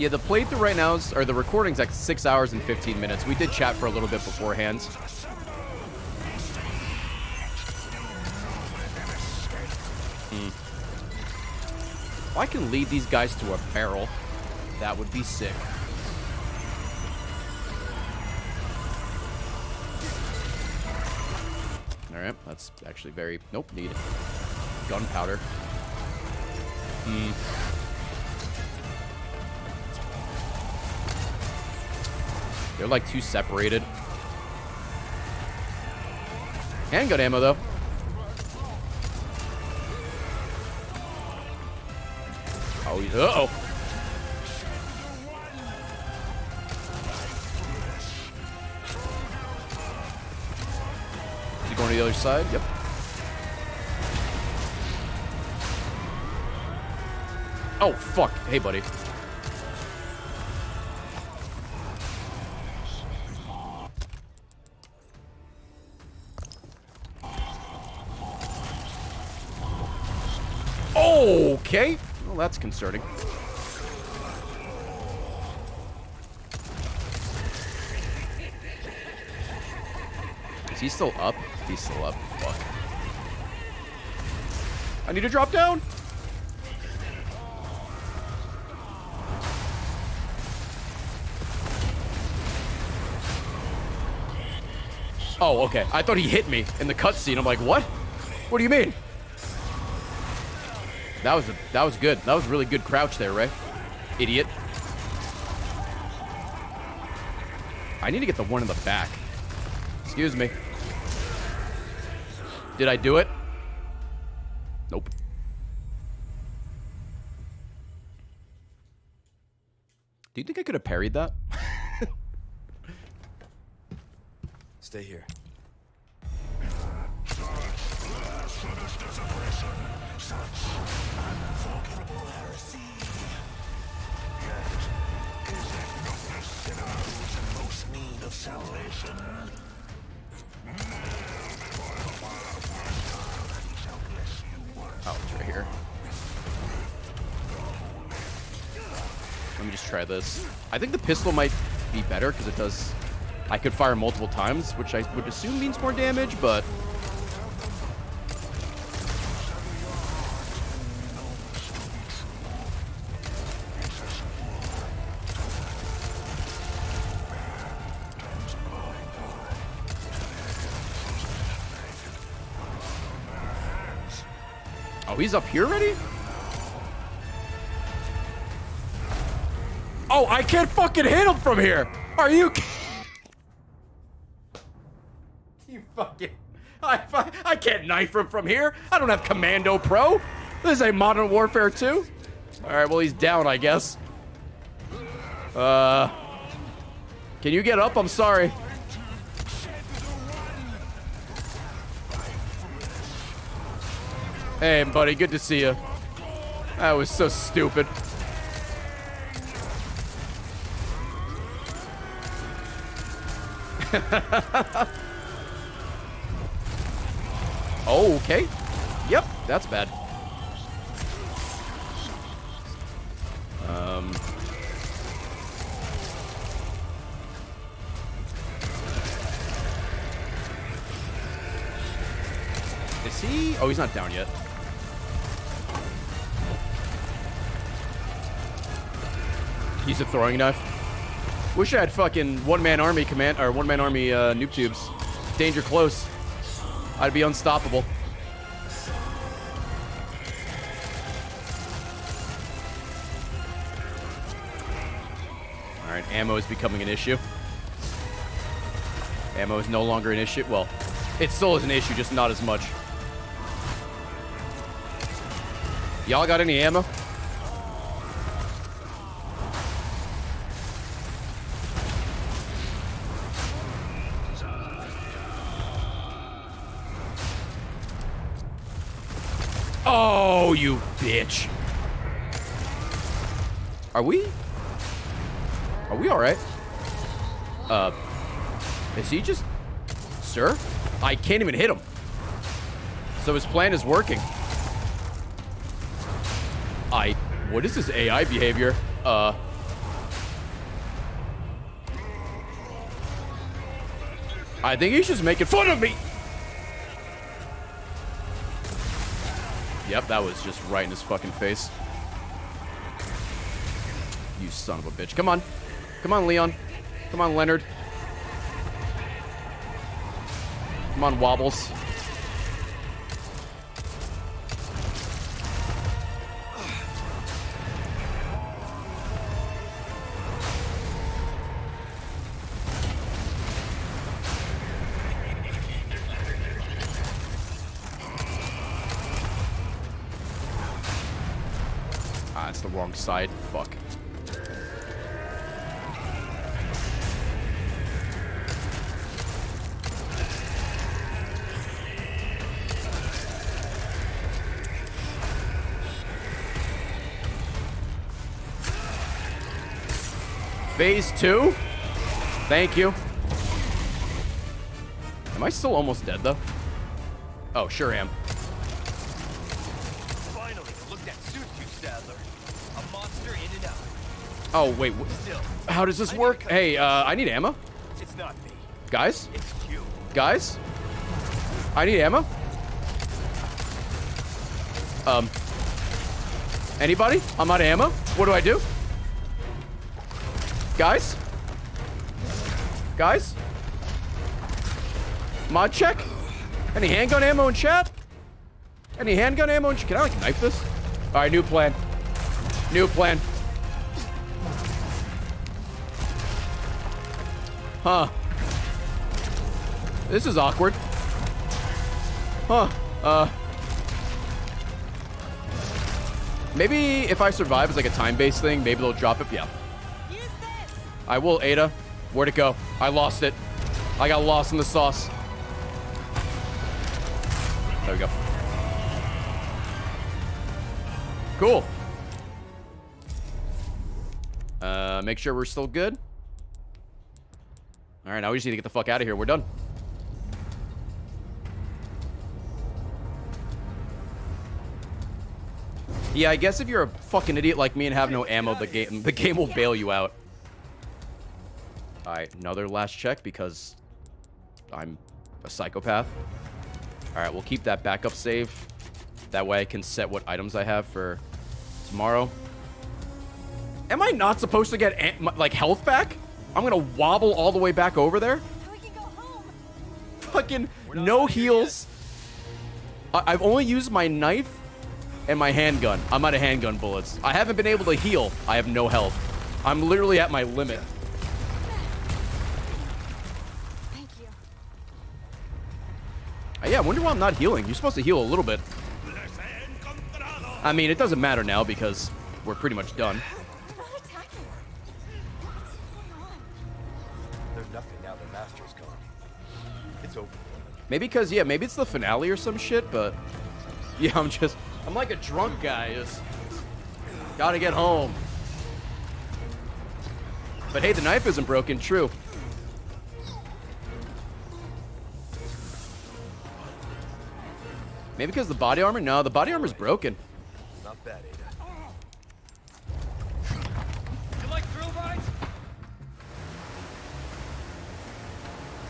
Yeah, the playthrough right now is, or the recording's like six hours and 15 minutes. We did chat for a little bit beforehand. Hmm. If I can lead these guys to a barrel, that would be sick. Alright, that's actually very... Nope, need gunpowder. Hmm. They're like too separated. Handgun ammo, though. Oh, he's... Uh-oh. Is he going to the other side? Yep. Oh, fuck. Hey, buddy. Well, that's concerning. Is he still up? He's still up. Fuck. I need to drop down. Oh, okay. I thought he hit me in the cutscene. I'm like, what? What do you mean? That was a, that was good. That was really good crouch there, Ray. Idiot. I need to get the one in the back. Excuse me. Did I do it? Nope. Do you think I could have parried that? Stay here. I think the pistol might be better because it does... I could fire multiple times, which I would assume means more damage, but... Oh, he's up here already? I can't fucking hit him from here. Are you You fucking... I, I, can't knife him from here. I don't have Commando Pro. This is a Modern Warfare 2. Alright, well, he's down, I guess. Uh... Can you get up? I'm sorry. Hey, buddy, good to see you. That was so stupid. Oh, okay. Yep, that's bad. Um... Is he? Oh, he's not down yet. He's a throwing knife. Wish I had fucking one-man army command or one-man army uh, noob tubes. Danger close. I'd be unstoppable. All right, ammo is becoming an issue. Ammo is no longer an issue. Well, it still is an issue, just not as much. Y'all got any ammo? Are we? Are we alright? Uh, is he just... Sir? I can't even hit him. So his plan is working. I... What is this AI behavior? Uh... I think he's just making fun of me. Yep, that was just right in his fucking face. You son of a bitch. Come on. Come on, Leon. Come on, Leonard. Come on, Wobbles. Ah, side. Phase two? Thank you. Am I still almost dead, though? Oh, sure am. Finally, look that suits you, Saddler. A monster in and out. Oh, wait. Still, How does this work? Hey, uh, I need ammo. it's not me. Guys? It's you. Guys? I need ammo. Um. Anybody? I'm out of ammo. What do I do? Guys? Guys? Mod check? Any handgun ammo in chat? Any handgun ammo in? Can I like knife this? Alright, new plan. New plan. Huh. This is awkward. Huh. Uh. Maybe if I survive it's like a time-based thing, maybe they'll drop it. Yeah. I will, Ada. Where'd it go? I lost it. I got lost in the sauce. There we go. Cool. Uh, make sure we're still good. All right, now we just need to get the fuck out of here. We're done. Yeah, I guess if you're a fucking idiot like me and have no ammo, the game the game will bail you out. All right, another last check because I'm a psychopath. All right, we'll keep that backup save. That way I can set what items I have for tomorrow. Am I not supposed to get like health back? I'm gonna wobble all the way back over there. Fucking no heals. I- I've only used my knife and my handgun. I'm out of handgun bullets. I haven't been able to heal. I have no health. I'm literally at my limit. Yeah, I wonder why I'm not healing. You're supposed to heal a little bit. I mean, it doesn't matter now because we're pretty much done. There's nothing now the master's gone. Maybe because, yeah, maybe it's the finale or some shit, but yeah, I'm just, I'm like a drunk guy. Just gotta get home. But hey, the knife isn't broken. True. Maybe because the body armor? No, the body armor's broken. Not bad, Ada. You like thrill rides?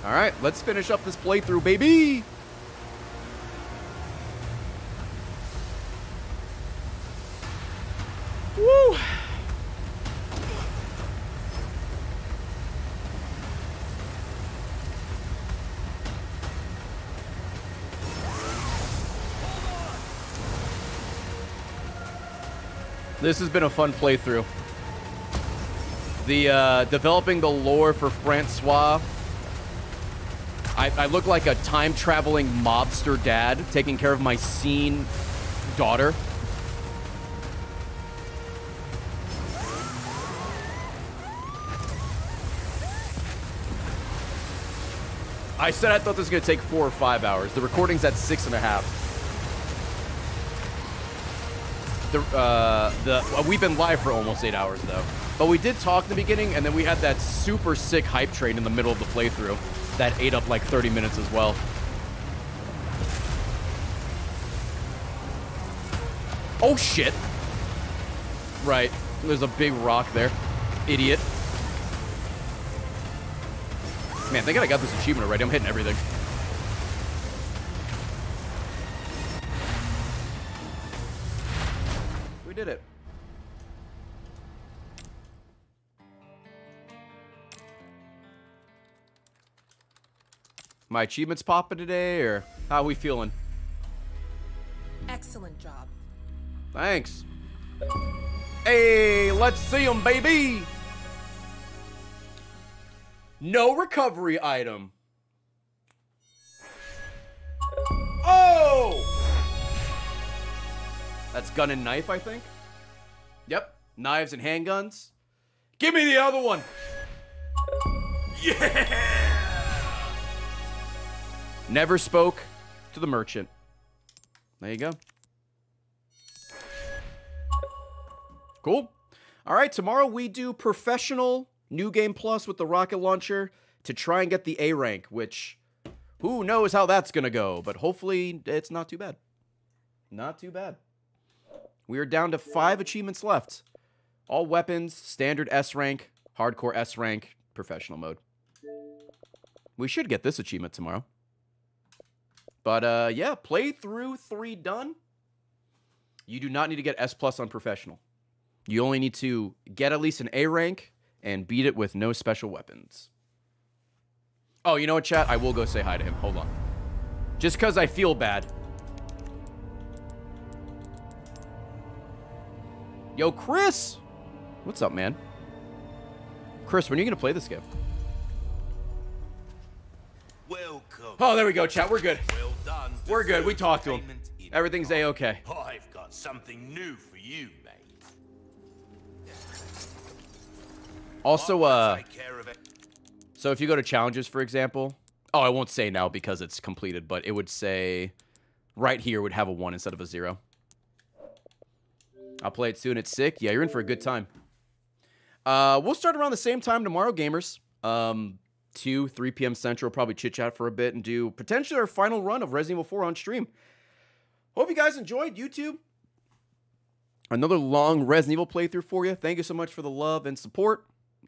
All right, let's finish up this playthrough, baby. This has been a fun playthrough. The uh, developing the lore for Francois. I, I look like a time traveling mobster dad taking care of my scene daughter. I said I thought this was going to take four or five hours. The recording's at six and a half. The uh, the well, we've been live for almost eight hours though, but we did talk in the beginning, and then we had that super sick hype train in the middle of the playthrough that ate up like 30 minutes as well. Oh shit! Right, there's a big rock there, idiot. Man, thank God I got this achievement already. I'm hitting everything. Did it. My achievements popping today, or how we feeling? Excellent job. Thanks. Hey, let's see them, baby. No recovery item. Oh! That's gun and knife, I think. Yep, knives and handguns. Give me the other one. Yeah! Never spoke to the merchant. There you go. Cool. All right, tomorrow we do professional new game plus with the rocket launcher to try and get the A rank, which who knows how that's going to go, but hopefully it's not too bad. Not too bad. We are down to five achievements left. All weapons, standard S rank, hardcore S rank, professional mode. We should get this achievement tomorrow. But uh, yeah, playthrough three done. You do not need to get S plus on professional. You only need to get at least an A rank and beat it with no special weapons. Oh, you know what, chat? I will go say hi to him. Hold on. Just because I feel bad. Yo, Chris! What's up, man? Chris, when are you going to play this game? Welcome. Oh, there we go, chat. We're good. Well done. We're good. We talked to him. Everything's A-okay. I've got something new for you, mate. Also, uh... Take care of it. So if you go to challenges, for example... Oh, I won't say now because it's completed, but it would say... Right here would have a 1 instead of a 0. I'll play it soon. It's sick. Yeah, you're in for a good time. Uh, we'll start around the same time tomorrow, gamers. Um, 2, 3 p.m. Central. Probably chit-chat for a bit and do potentially our final run of Resident Evil 4 on stream. Hope you guys enjoyed YouTube. Another long Resident Evil playthrough for you. Thank you so much for the love and support.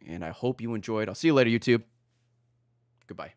And I hope you enjoyed. I'll see you later, YouTube. Goodbye.